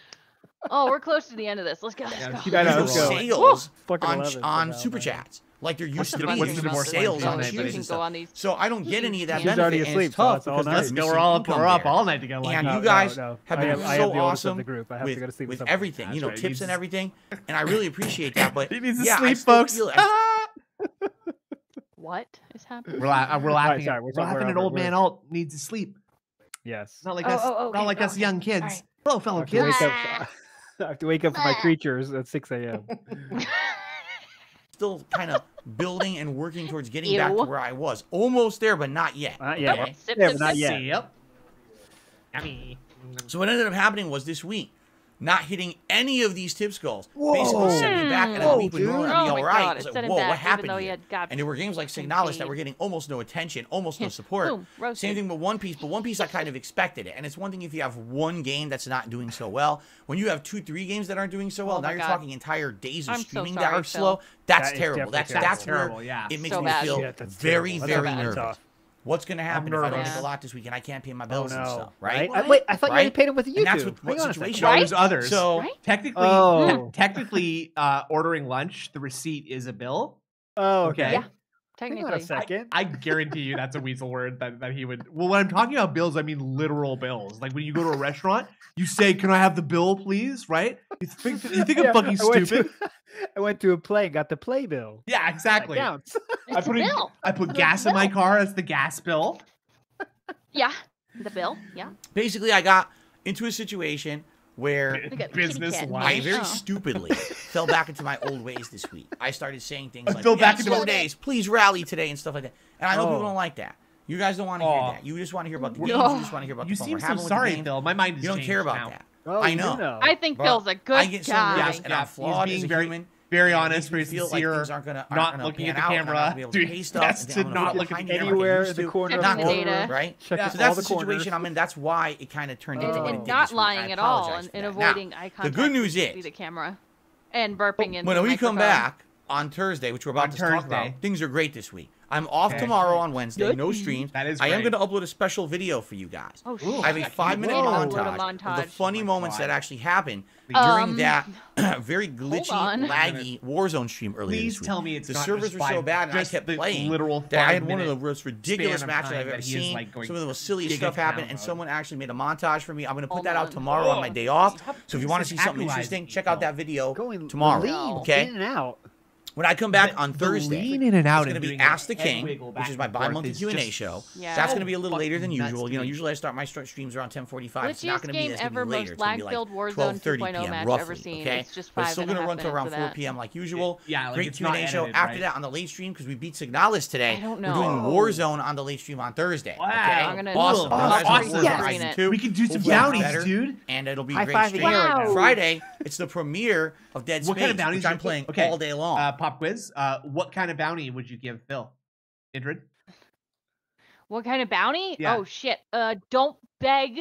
oh, we're close to the end of this. Let's go. Let's yeah, go. Know, let's go. Sales Woo! on, on super chats. Like there used to be more sales on shoes and stuff. These... So I don't get any of that She's benefit. Already asleep, it's tough so because that's no, we're all up, we're up all night together. Like, and no, you guys no, no. have been am, so awesome group. I have with, to go to sleep with, everything, you know, right. tips and everything. And I really appreciate that. But [laughs] he needs to yeah, sleep, folks. What is happening? Uh, we're, laughing. Right, sorry, we're, laughing at old man Alt needs to sleep. Yes. Not like oh, us. Oh, okay, not like us young kids. Hello, fellow I kids. Up, [laughs] I have to wake up for my creatures at six a.m. [laughs] Still kind of building and working towards getting Ew. back to where I was. Almost there, but not yet. Not yet. Okay? Yeah, not yet. Yep. I mean. So what ended up happening was this week, not hitting any of these tips goals whoa. basically sent me back, and I would normally be oh all right. God, like, whoa, back, what happened? Here? and there were games like St. Knowledge that were getting almost no attention, almost no support. Boom, Same thing with One Piece, but One Piece I kind of expected it. And it's one thing if you have one game that's not doing so well. When you have two, three games that aren't doing so well, oh now you're God. talking entire days of I'm streaming so sorry, that are Phil. slow. That's that terrible. That's terrible. that's where yeah. it makes so me bad. feel yeah, very, terrible. very nervous. What's going to happen if I don't make a lot this week and I can't pay my oh, bills oh, no. and stuff, right? right? I, wait, I thought right? you paid it with YouTube. And that's what, what situation. There's others. So right? technically, oh. te- technically, uh, ordering lunch, the receipt is a bill. Oh, okay. Yeah. Technically. a second. I, I guarantee you that's a weasel word that, that he would. Well, when I'm talking about bills, I mean literal bills. Like when you go to a restaurant, you say, Can I have the bill, please? Right? You think, you think [laughs] yeah, I'm fucking I stupid. To, [laughs] I went to a play, got the play bill. Yeah, exactly. [laughs] I put, I put gas in my car as the gas bill. Yeah, the bill. Yeah. Basically, I got into a situation where business I very stupidly [laughs] fell back into my old ways this week. I started saying things like, fell yeah, back into slow days, please rally today and stuff like that. And I know oh. people don't like that. You guys don't want to hear oh. that. You just want to hear about the games. You just want to hear about you the You seem so sorry, Phil. My mind is You don't care about now. that. Oh, I know. I think Phil's a good I get guy. And I'm flawed as a very, human very yeah, honest, very sincere, like aren't gonna, aren't not gonna looking at the camera, doing stuff, [laughs] to not look at anywhere in the corner, not right? Check yeah. So that's the, the situation I'm in. That's why it kind of turned into what it did. Not lying at all and, avoiding eye contact. The good news is the camera and burping oh, in. When we come back on Thursday, which we're about to talk about, things are great this week. I'm off okay. tomorrow on Wednesday. No streams. That is. Great. I am going to upload a special video for you guys. Oh, shit. I have a five-minute montage, montage, of the funny oh moments God. that actually happened um, during that [clears throat] very glitchy, laggy Warzone stream earlier Please this week. tell me it's the servers were so bad, and I kept playing. Literal that I had one of the most ridiculous matches I've ever seen. Like Some of the most silliest stuff happened, and someone actually made a montage for me. I'm going to put that out tomorrow on my day off. So if you want to see something interesting, check out that video tomorrow. Okay. In and out. When I come back the, on Thursday, lean in and out. It's going to be Ask the King, which is my bi-monthly Q and A show. Yeah. That's going to be a little later than usual. You know, usually I start my streams around 10:45. It's not going to be this ever later. lag-filled Warzone 3.0 match 12:30 p.m. roughly. Okay, but it's still going to run to around 4 p.m. like usual. Yeah, great Q and A show. After that, on the late stream because we beat Signalis today. I don't know. We're doing Warzone on the late stream on Thursday. Wow, I'm gonna awesome. Awesome. We can do some bounties, dude. And it'll be great. Friday, it's the premiere of Dead Space, which I'm playing all day long pop quiz. Uh, what kind of bounty would you give Phil? Indrid? What kind of bounty? Yeah. Oh shit. Uh, don't beg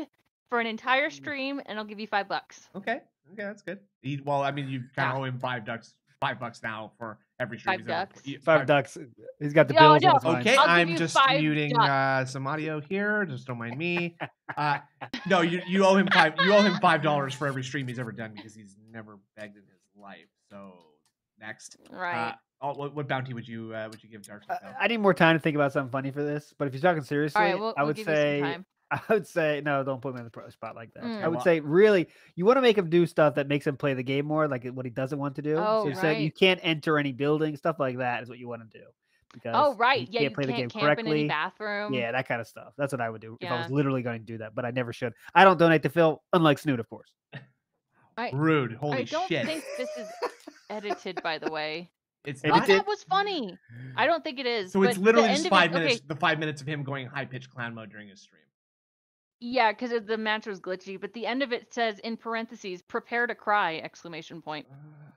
for an entire mm. stream, and I'll give you five bucks. Okay. Okay, that's good. He, well, I mean, you kind of owe him five bucks, five bucks now for every stream. Five bucks. Five, five bucks. He's got the no, bills. No. Okay, i am just muting uh, some audio here. Just don't mind me. [laughs] Uh, no, you you owe him five. You owe him five dollars for every stream he's ever done because he's never begged in his life. So next. Uh, right. Uh, what, what, bounty would you uh, would you give Dark? Uh, I need more time to think about something funny for this. But if you're talking seriously, right, we'll, I would we'll say [laughs] I would say no. Don't put me in the spot like that. Mm. I would say really, you want to make him do stuff that makes him play the game more, like what he doesn't want to do. Oh, so you're right. saying you can't enter any building, stuff like that is what you want to do. Because oh right, yeah, can't play can't the game correctly. bathroom, yeah, that kind of stuff. That's what I would do yeah. if I was literally going to do that, but I never should. I don't donate to Phil, unlike Snoot, of course. [laughs] I, Rude. Holy shit. I don't shit. think this is edited, by the way. It's Edited? Not. thought that was funny. I don't think it is. So it's literally the just five it, minutes. Okay, The five minutes of him going high pitched clown mode during his stream. yeah, because the match was glitchy, but the end of it says in parentheses, "Prepare to cry!" Exclamation point.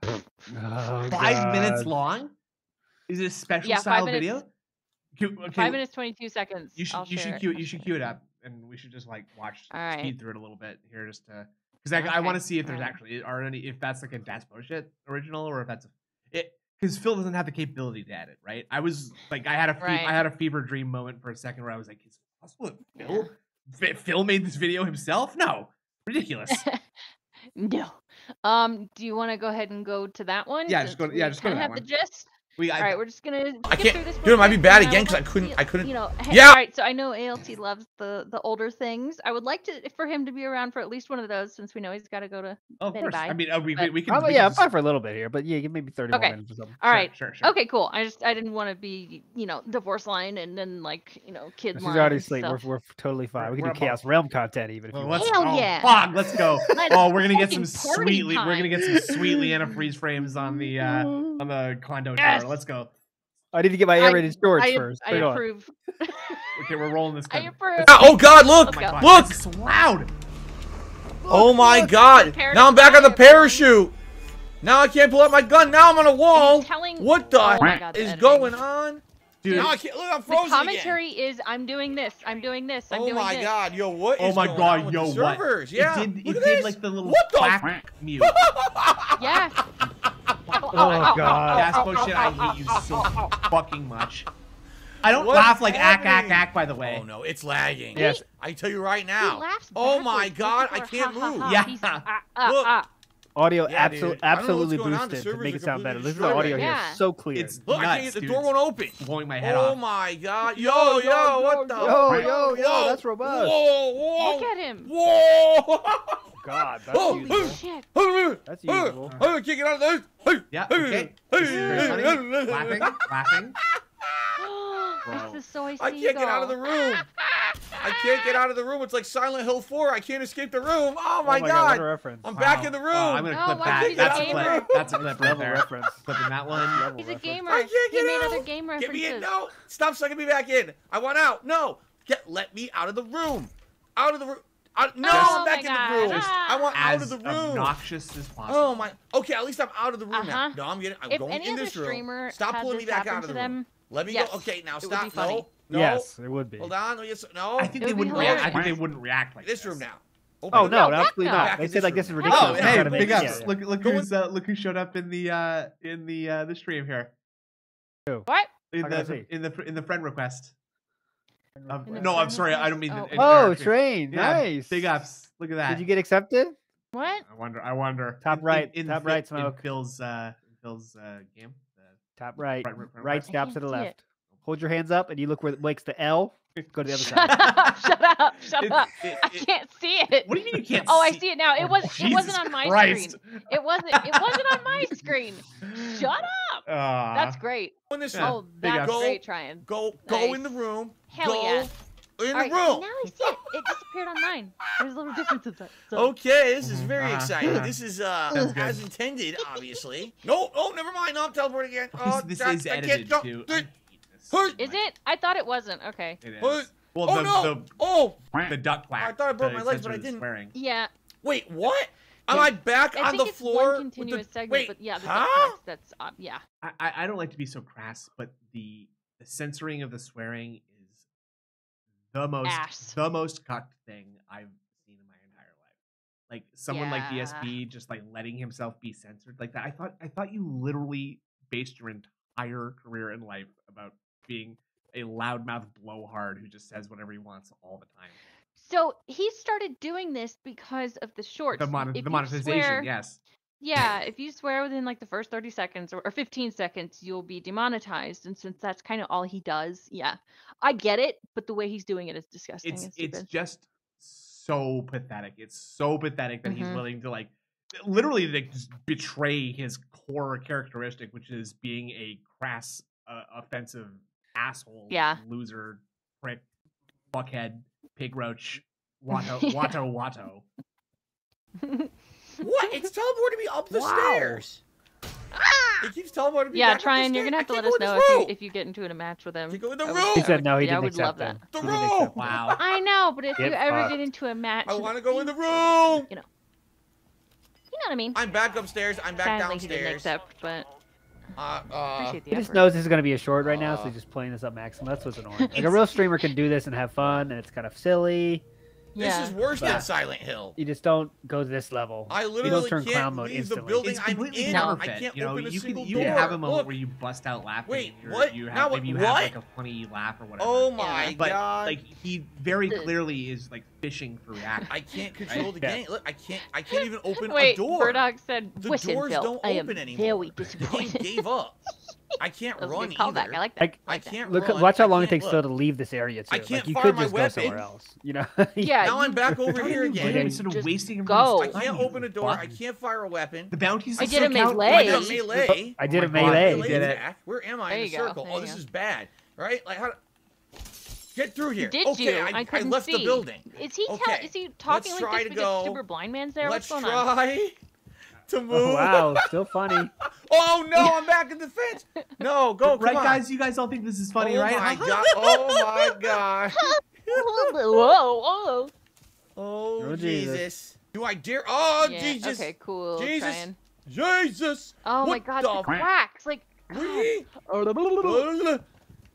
Uh, oh, five minutes long? Is it a special Yeah, five style minutes- video? Okay, Five minutes twenty-two seconds. You should I'll you share should cue I'll it. You should share cue it up, and we should just like watch All right. speed through it a little bit here, just to because I, I want to see if there's actually are any if that's like a Das shit original or if that's a, it because Phil doesn't have the capability to edit, right? I was like I had a fe- Right. I had a fever dream moment for a second where I was like, is it possible that Phil Fi- Phil made this video himself? No, ridiculous. [laughs] No. Um, do you want to go ahead and go to that one? Yeah, just go- yeah, just go to that have the gist. We All I, right, we're just gonna. I can't- through this dude, it might be bad again because I couldn't- I couldn't- You know, hey, Yeah! All right, so I know ALT loves the the older things. I would like to for him to be around for at least one of those, since we know he's got to go to. oh, of been course. I mean, uh, we, we, but- we can. Oh, we can yeah, I'm just- fine for a little bit here, but yeah, give maybe 30 Okay. minutes or something. All right. Sure, sure. Okay, cool. I just I didn't want to be you know divorce line and then like you know kid She's line. already asleep. We're, we're totally fine. We can We're do Chaos Realm content even if Well, you let's, want. Hell oh, yeah. Fuck, let's go. [laughs] Oh, we're gonna get some sweetly. We're gonna get some sweet Leanna [laughs] freeze frames on the uh on the condo Yes. tower. Let's go. I need to get my I- air-rated storage I, first. I Bring it on. approve. [laughs] Okay, we're rolling this. I approve. Ah, oh God! Look! Oh God, Look! this is so loud. Oh my look. God! Now I'm back on the parachute. Now I can't pull out my gun. Now I'm on a wall. What the Oh God, is editing. going on? Dude, Now I can't. Look, I'm The frozen again. commentary is I'm doing this. I'm doing this. I'm Oh doing my this. God! Yo, what oh is my going god, on with yo, the what? servers? Yeah, It did, look it at did this. like the little What the quack mute. [laughs] Yeah. Oh, God. That's bullshit. I hate you so fucking much. I don't What's laugh like ack, ack, happening? ack, by the way. Oh no, it's lagging. Yes. I tell you right now. laughs Oh my. God, I can't ha, ha, move. ha. Yeah. He's, ah, ah, Look. ah. Audio Yeah, absol- dude. I don't know what's absolutely going on. The boosted to make it sound better. completely Listen to the audio destroyed. here. So clear. It's Look, I nuts, can't the dude. door won't open. It's blowing my head Oh off. my God! Yo, yo, what the? yo, yo, yo, that's robust. Whoa, whoa, Look at him. Whoa! [laughs] God, that's Oh, usable. Shit. That's usable. I can't get out of this. Hey, Yeah, hey, okay. hey, This is very funny. hey, laughing, laughing. [gasps] this is so I I can't get out of the room. I can't get out of the room. It's like Silent Hill 4. I can't escape the room. Oh, oh my, what a God. reference. I'm back in the Oh, room. I'm gonna Oh, clip why that. can't you That's a get clip. gamer? That's a clip right Level there. reference. Clipping that one. Level He's a gamer. I can't he get made out. other game Get references. me in. No. Stop sucking me back in. I want out. No. Get let me out of the room. Out of the room. Out, no, Oh I'm back my in God. the room. Just I want out of the room. obnoxious as possible. Oh my. Okay, at least I'm out of the room now. Uh-huh. No, I'm getting. I'm If going in this room. Stop pulling me back out of to the room. Let me yes, go. Okay, now it would stop. be funny. No. No. Yes, it would be. Hold on. Yes. No. I think It they would wouldn't react. I think they wouldn't react like this room now. Oh Open no, it absolutely no. not. Back They said like this is ridiculous. Oh, hey, trying make big ups! yeah, yeah. Look, look who's uh, look who showed up in the uh in the uh the stream here. what? In I the in the in the friend request. Um, no, I'm sorry. I don't mean. Oh. in Oh, train, Yeah, nice. Big ups. Look at that. Did you get accepted? What? I wonder. I wonder. Top In- right, In, top Phil- right, In Smoke. Phil's uh, in Phil's uh, game. The Top right, front- front right request. stops to the see it. left. Hold your hands up, and you look where it makes the L. Go to the other Shut side. up! [laughs] Shut up! Shut It- up! it- I can't see it. What do you mean you can't? Oh, I see? see it now. It Oh, was. It wasn't on my Christ. screen. It wasn't. It wasn't on my screen. [laughs] Shut up! Uh, That's great. Go in this Yeah. room. Oh, big that's ups. great trying. Go. Go in the room. Hell go yeah. in All right, the room. now I see it. It disappeared on mine. There's a little difference in that. So. Okay, this is Mhm, very uh-huh, exciting. This is uh Sounds good. as intended, obviously. no, oh, never mind. No, I'm teleporting again. Oh, [laughs] this, this that- is I can't edited go- too. I hate this Is it? I thought it wasn't. Okay. It is. Well, oh the, no! oh, the the duck quack. I thought I broke my legs, but I didn't. Swearing. Yeah. wait, what? Am Yeah. I back I on think the it's floor? one continuous the... segment, wait, but yeah, the huh? huh? that's uh, yeah. I, I I don't like to be so crass, but the the censoring of the swearing is the most Ass. the most cucked thing I've seen in my entire life. Like someone like Yeah. DSP just like letting himself be censored like that. I thought I thought you literally based your entire career in life about being a loudmouth blowhard who just says whatever he wants all the time. So he started doing this because of the shorts. The, mon- the monetization, swear- yes. Yeah, if you swear within like the first 30 seconds or, or 15 seconds, you'll be demonetized. And since that's kind of all he does, yeah, I get it, but the way he's doing it is disgusting it's it's just so pathetic. It's so pathetic that he's Mhm. willing to like literally like just betray his core characteristic, which is being a crass, uh, offensive asshole, Yeah. loser, prick, fuckhead, pig roach, [laughs] Watto, Watto, Watto. What? It's teleporting me up the Wow. stairs. Ah! It keeps teleporting me yeah, back up the Tryon, you're gonna have to let us know if you if you get into a match with him. Can't go in the room. He said no, he Yeah, I didn't would love accept that. The He accept room. Wow. [laughs] I know, but if Get you ever fucked. get into a match, I want to go in the room. You know You know what I mean? I'm back upstairs. I'm back Sadly, he didn't downstairs. accept, but Uh, uh, He just knows this is going to be a short right now, so Uh, he's just playing this up maximum. That's what's annoying. [laughs] Like a real streamer can do this and have fun, and it's kind of silly. This yeah. is worse than Silent Hill. You just don't go to this level. I you don't literally turn can't clown mode leave instantly. the building It's I'm in. counterfeit. I can't you know, open a you single can you door. can have a moment Look. where you bust out laughing. Wait, you're, what? You have, Now maybe you what? have like a funny laugh or whatever. Oh my but god! like he very clearly is like fishing for reaction. I can't control the Yeah. game. Look, I can't. I can't even open Wait, a door. Burdock said, The doors don't I am open anymore. very The game disappointed." gave up. [laughs] I can't That run good callback. I like that. Like, I like that. can't Look, run. watch how long it takes Phil look. to leave this area too. I can't you fire could my just go somewhere else. You know? [laughs] Yeah, Now I'm back over here again. doing? Just Instead of wasting go. everybody's I can't open a door. I can't fire a weapon. The bounties. I that did a still melee. I did a Hey. melee. Oh, I did Oh a my melee. you did it. Where am I There in you the go, circle? Oh, this is bad. Right? Like how? Get through here. Did okay, you? I, I couldn't left see. the building. Is he Okay, Is he talking let's like this to because go. Super Blind Man's there? Let's What's going on? Try to oh, move. Oh, wow, still funny. [laughs] Oh no, I'm back in the fence. No, go, come right, on. guys? You guys all think this is funny, oh right? my [laughs] god. Oh my gosh. [laughs] whoa, whoa. Oh, Oh, Jesus. Jesus. Do I dare? Oh Yeah, Jesus. Okay, cool. Jesus. Trying. Jesus. Oh my What god, the the quacks! Like, [gasps] God. Wee.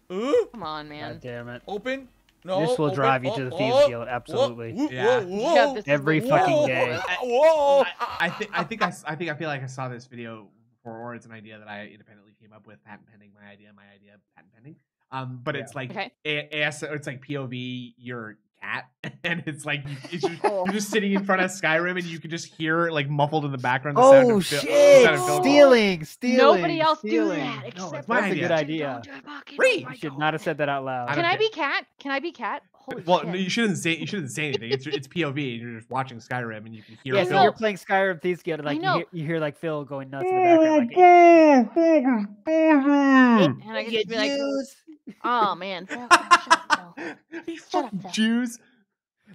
come on, man. God damn it. open. No. This will open. drive you Oh, to the oh, Thieves oh, Guild, absolutely. Whoa, Yeah. whoa, Yeah, whoa. Every the fucking day. Whoa. I think I think I, s- I think I feel like I saw this video before, or it's an idea that I independently came up with. Patent pending, my idea, my idea, patent pending. Um, but it's like Okay. AS, it's like POV your cat, [laughs] and it's like you- it's just, [laughs] you're just sitting in front of Skyrim, and you can just hear like muffled in the background. The oh, sound Oh of Phil- the shit! sound of Stealing, stealing. Nobody else stealing. do that No, except it's my That's a good idea. idea. Free. You should not have said that out loud. I Can I care. be cat? Can I be cat? Holy Well, shit. no, you shouldn't say you shouldn't say anything. It's it's POV, and you're just watching Skyrim, and you can hear Yeah, I so Phil. you're playing Skyrim Thieves Guild, and like you hear, you hear like Phil going nuts in the background. Like, and I can just be like, oh man. Shut up, [laughs] Phil. You up. [laughs] Jews.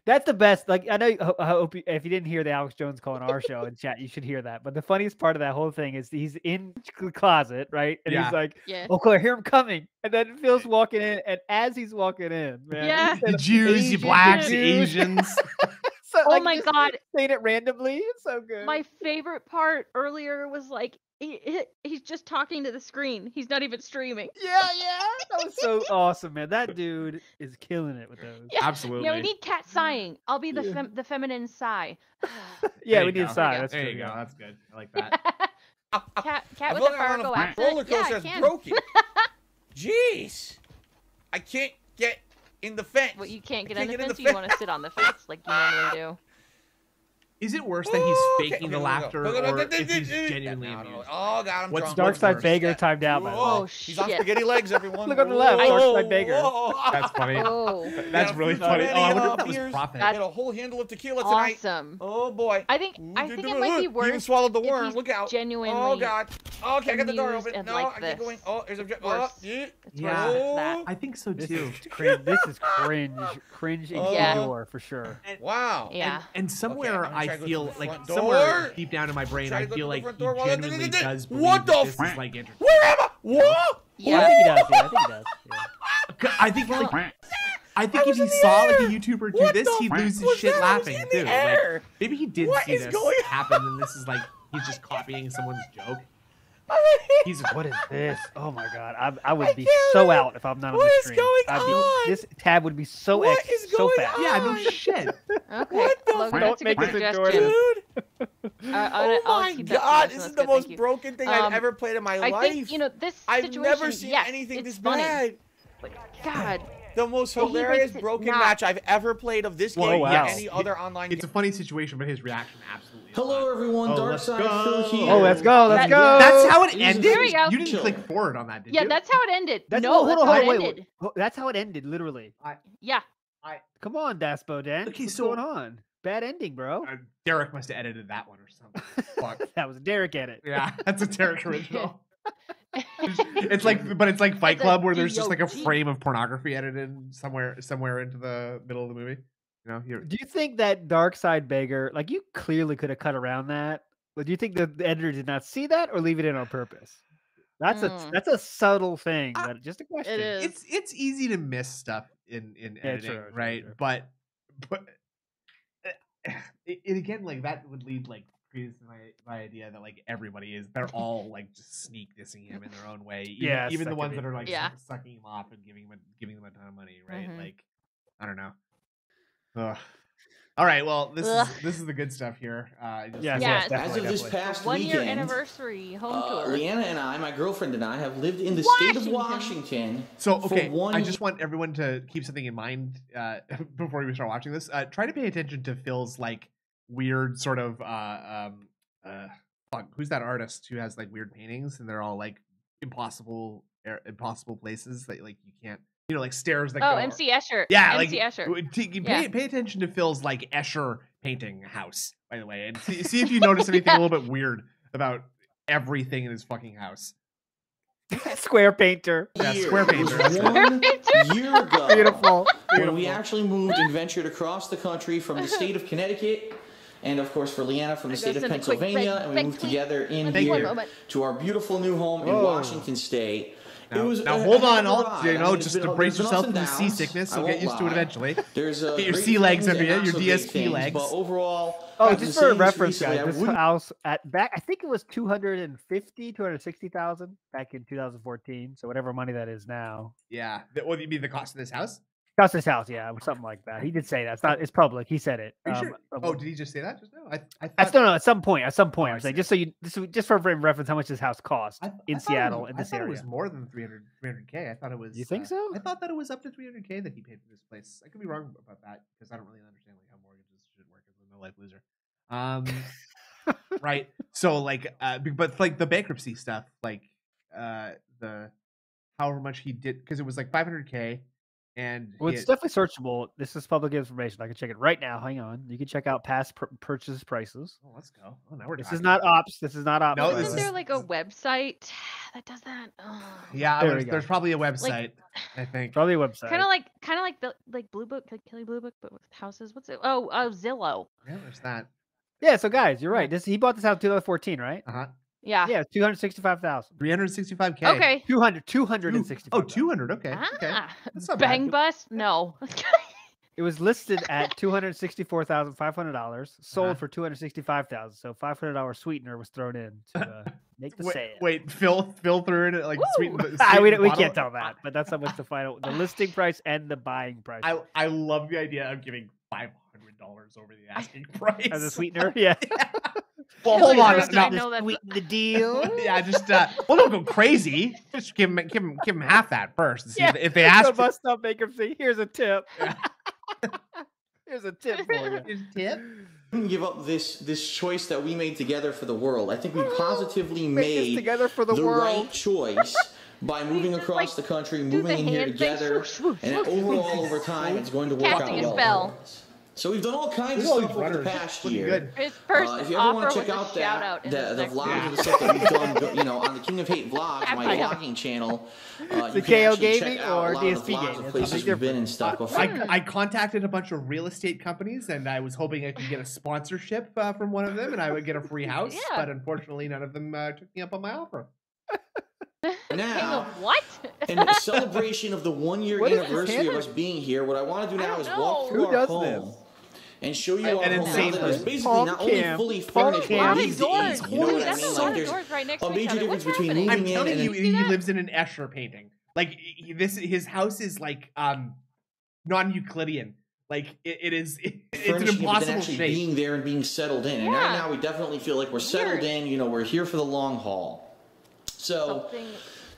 That's the best. Like I know. I hope you, if you didn't hear the Alex Jones call on our show in chat, you should hear that. But the funniest part of that whole thing is he's in the closet, right? And Yeah. he's like, Yeah. "Oh, Claire, hear him coming!" And then Phil's eh. walking in, and as he's walking in, man, Yeah. he said, The Jews, you Asian blacks, the Jews. Asians. [laughs] so, Oh like, my just God. saying it randomly. It's so good. My favorite part earlier was like, he, he- he's just talking to the screen. He's not even streaming. yeah, yeah, that was so [laughs] awesome, man. That dude is killing it with those. Yeah. Absolutely. Yeah, we need cat sighing. I'll be the Yeah. fem- the feminine sigh. [laughs] Yeah, we you need go. a sign. There you That's There true. you go. That's good. I like [laughs] that. cat cat feel with the like I'm Fargo on a accent. roller coaster I that's can. broken. Jeez. I can't get in the fence. What you can't get can't on the get in fence, the or you want to sit on the fence like you normally do. Is it worse that he's faking okay, the go, go, laughter, go, go, go, or go, if go, he's go, go. genuinely No, amused? Oh god, I'm What's drunk. Dark What's Side worse? Vader timed out by the Whoa, way. he's on spaghetti legs, everyone. Look on the left, Dark Side Vader. Whoa. That's funny. [laughs] Oh, That's really funny. Oh, I wonder uh, if that was beers. profit. Get a whole handle of tequila tonight. awesome. Oh boy. I think I think it might be You worse. even swallowed the if worm. he's Look out. Genuinely. Oh god. Okay, I got the door open. No, like I can't go Oh, there's a oh, yeah. It's Yeah. worse than that. I think so too. This is cringe, cringe Oh. indoor for sure. Wow. Yeah. And, and somewhere I'm gonna I try to go feel like front somewhere door. deep down in my brain, I feel like front he door while I- genuinely does believe What the this f- is like entertainment. Where am I? What? I Yeah. think he does. Yeah, I think he does. Yeah. I think like I think I if he in the saw like a. YouTuber do What this, he'd lose his shit that? Laughing too. Like, maybe he did What see is this going happen, and this is like he's just [laughs] copying someone's joke. [laughs] He's What is this? Oh my god, I, I would I be so believe- out if I'm not on What the is stream. going be, on? This tab would be so What X, is so going fast. yeah, no on? shit. [laughs] Okay. What the Logan, fuck? that's a Don't make this suggestion. enjoyable. Dude. [laughs] Uh, Oh I'll my keep that god, this is that's the good, most broken thing Um, I've ever played in my I life. think you know this I've situation. never seen yes, anything it's this funny, bad. But God, The most Well, he makes hilarious broken not- match I've ever played of this Well, game wow. or any other online It's a funny situation, but his reaction absolutely. Hello, not. everyone. Oh, Dark let's Side go. Here. Oh, let's go, let's That- go. That's how it ended. There we go. You didn't Chill. click forward on that, did yeah, you? Yeah, that's how it ended. That's no, hold that's on, how hold it on, wait, ended. wait. That's how it ended, literally. Yeah. Come on, Daspo Dan. Okay, What's so- going on? Bad ending, bro. Uh, Derek must have edited that one or something. [laughs] Fuck. that was Derek at it. Yeah, [laughs] that's a Derek original. [laughs] [laughs] it's like, but it's like Fight It's Club, where there's just like a frame of pornography edited somewhere, somewhere into the middle of the movie. You know, you're, Do you think that Dark Side Beggar, like you clearly could have cut around that, but do you think that the editor did not see that or leave it in on purpose? That's a Mm. that's a subtle thing, but just a question. It is. it's it's easy to miss stuff in in Yeah, editing, true, true, right? true. But but uh, it, it again like that would lead like creates my my idea that like everybody is they're [laughs] all like just sneak dissing him in their own way. Even, Yes, even the ones that are like Yeah. sucking him off and giving him a, giving them a ton of money, right? Mhm. Like I don't know. Ugh. All right, well this Ugh. is this is the good stuff here. Uh, just- Yes, Yeah, yes, definitely, As of this past One year anniversary home uh, tour. Leanna and I, my girlfriend and I, have lived in the state of Washington. Washington. So for okay, I just want everyone to keep something in mind uh, [laughs] before we start watching this. Uh, try to pay attention to Phil's like weird sort of uh, um, uh, fuck, who's that artist who has like weird paintings and they're all like impossible, er, impossible places that like you can't, you know, like stairs that Oh, go. MC Escher. Yeah, MC like Escher. w- t- pay, Yeah. pay attention to Phil's like Escher painting house, by the way, and see, see if you notice [laughs] anything a little bit weird about everything in his fucking house. [laughs] Square painter. Yeah, square painter, one year ago. Beautiful. When we actually moved and ventured across the country from the state of Connecticut, and of course for Leanna from the state of send a quick Pennsylvania, red- and we moved together in here to our beautiful new home in Washington State. Now, it was now a- hold on, all a ride. you I know, mean, just to brace yourself and from the seasickness. I You'll get won't used to it eventually. There's uh, Get your sea legs things under you, your so great DSP things, legs. But overall, Oh, just for saying this reference, recently, guys, this house at back, I think it was 250, 260,000 back in 2014. So whatever money that is now. Yeah. What do you mean the cost of this house? Cost his house, yeah, or something like that. He did say that. It's not. It's public. He said it. Are you Um, sure? Oh, did he just say that just now? I, I I thought, don't know. At some point, at some point, I I'm saying just so you, just, just for frame reference, how much this house cost I I in Seattle was- in I this area. it was more than 300 300k. I thought it was. You think uh, so? I thought that it was up to 300k that he paid for this place. I could be wrong about that because I don't really understand like how mortgages should work as a no life loser. Um, [laughs] right. So like, uh, but like the bankruptcy stuff, like uh, the however much he did because it was like 500k, and Well, it's had- definitely searchable. This is public information. I can check it right now. Hang on. You can check out past pur- purchase prices. oh, let's go. Oh, now we're This is not ops. This is not ops. No, by the this Isn't is- there like a website [sighs] that does that? Yeah, There we there's, there's probably a website. I [sighs] think. probably a website. Kind of like, kind of like, the, like Blue Book, like Kelley Blue Book, but with houses. What's it? Oh, oh, Zillow. Yeah, there's that. yeah. So guys, you're right. This he bought this house in 2014, right? Uh huh. Yeah. Yeah, 265,000. 365k. Okay. 200, Two- 265. Oh, 200. Okay. Okay. Ah, That's not bad. bang bus? No. [laughs] It was listed at two hundred sixty-four thousand five hundred dollars, sold Uh-huh. for two hundred sixty-five thousand. So five hundred dollars sweetener was thrown in to uh, [laughs] make the Wait, sale. wait, Phil, Phil threw in like sweet. Woo! [laughs] We, sweet we bottle- can't tell that, but that's how much the final, the listing price and the buying price I I love the idea of giving five hundred dollars over the asking [laughs] price as a [laughs] sweetener. Yeah, [laughs] well, Really hold on. gross, I Now, know that's- sweeten the deal. yeah, just uh, well, don't go crazy. Just give him give him give him half that first. and see Yeah, if, if they So ask for bust up bankruptcy. Here's a tip. Here's a tip for you. Here's a tip. give up this this choice that we made together for the world. I think we [gasps] positively made together for the, the world. right choice by moving across like, the country, moving the in here together, swoosh, swoosh, and swoosh. overall over time, it's going to work Casting out a well. Spell. for us. So we've done all kinds Look of all stuff over the past year. good. His first Uh, if you ever want to check out shout that, out in the, his the next vlogs video. and the stuff that we've done, you know, on the King of Hate vlogs, [laughs] my vlogging channel, uh, The you can KO actually check Gaming out or a lot of DSP the vlogs Gaming? of places we've been and stuff. Before. I, I contacted a bunch of real estate companies and I was hoping I could get a sponsorship uh, from one of them and I would get a free house, Yeah. but unfortunately none of them uh, took me up on my offer. [laughs] King Now, of what? in celebration of the one year What is anniversary of us being here, what I want to do now is know. walk through Who our does home this? And show you An our home insane that is person. basically Palm not only cam. fully furnished, cam. but A lot needs of to doors. You know what I That's mean? a Like there's right next a to each major difference What's between happening? I'm moving telling and you, he lives in an Escher painting. Like this, his house is like um non-Euclidean. Like it, it is, it, [laughs] it's an furnishing it, but then impossible actually shape. being there and being settled in. And right now we definitely feel like we're settled Weird. in. You know, we're here for the long haul. So Something.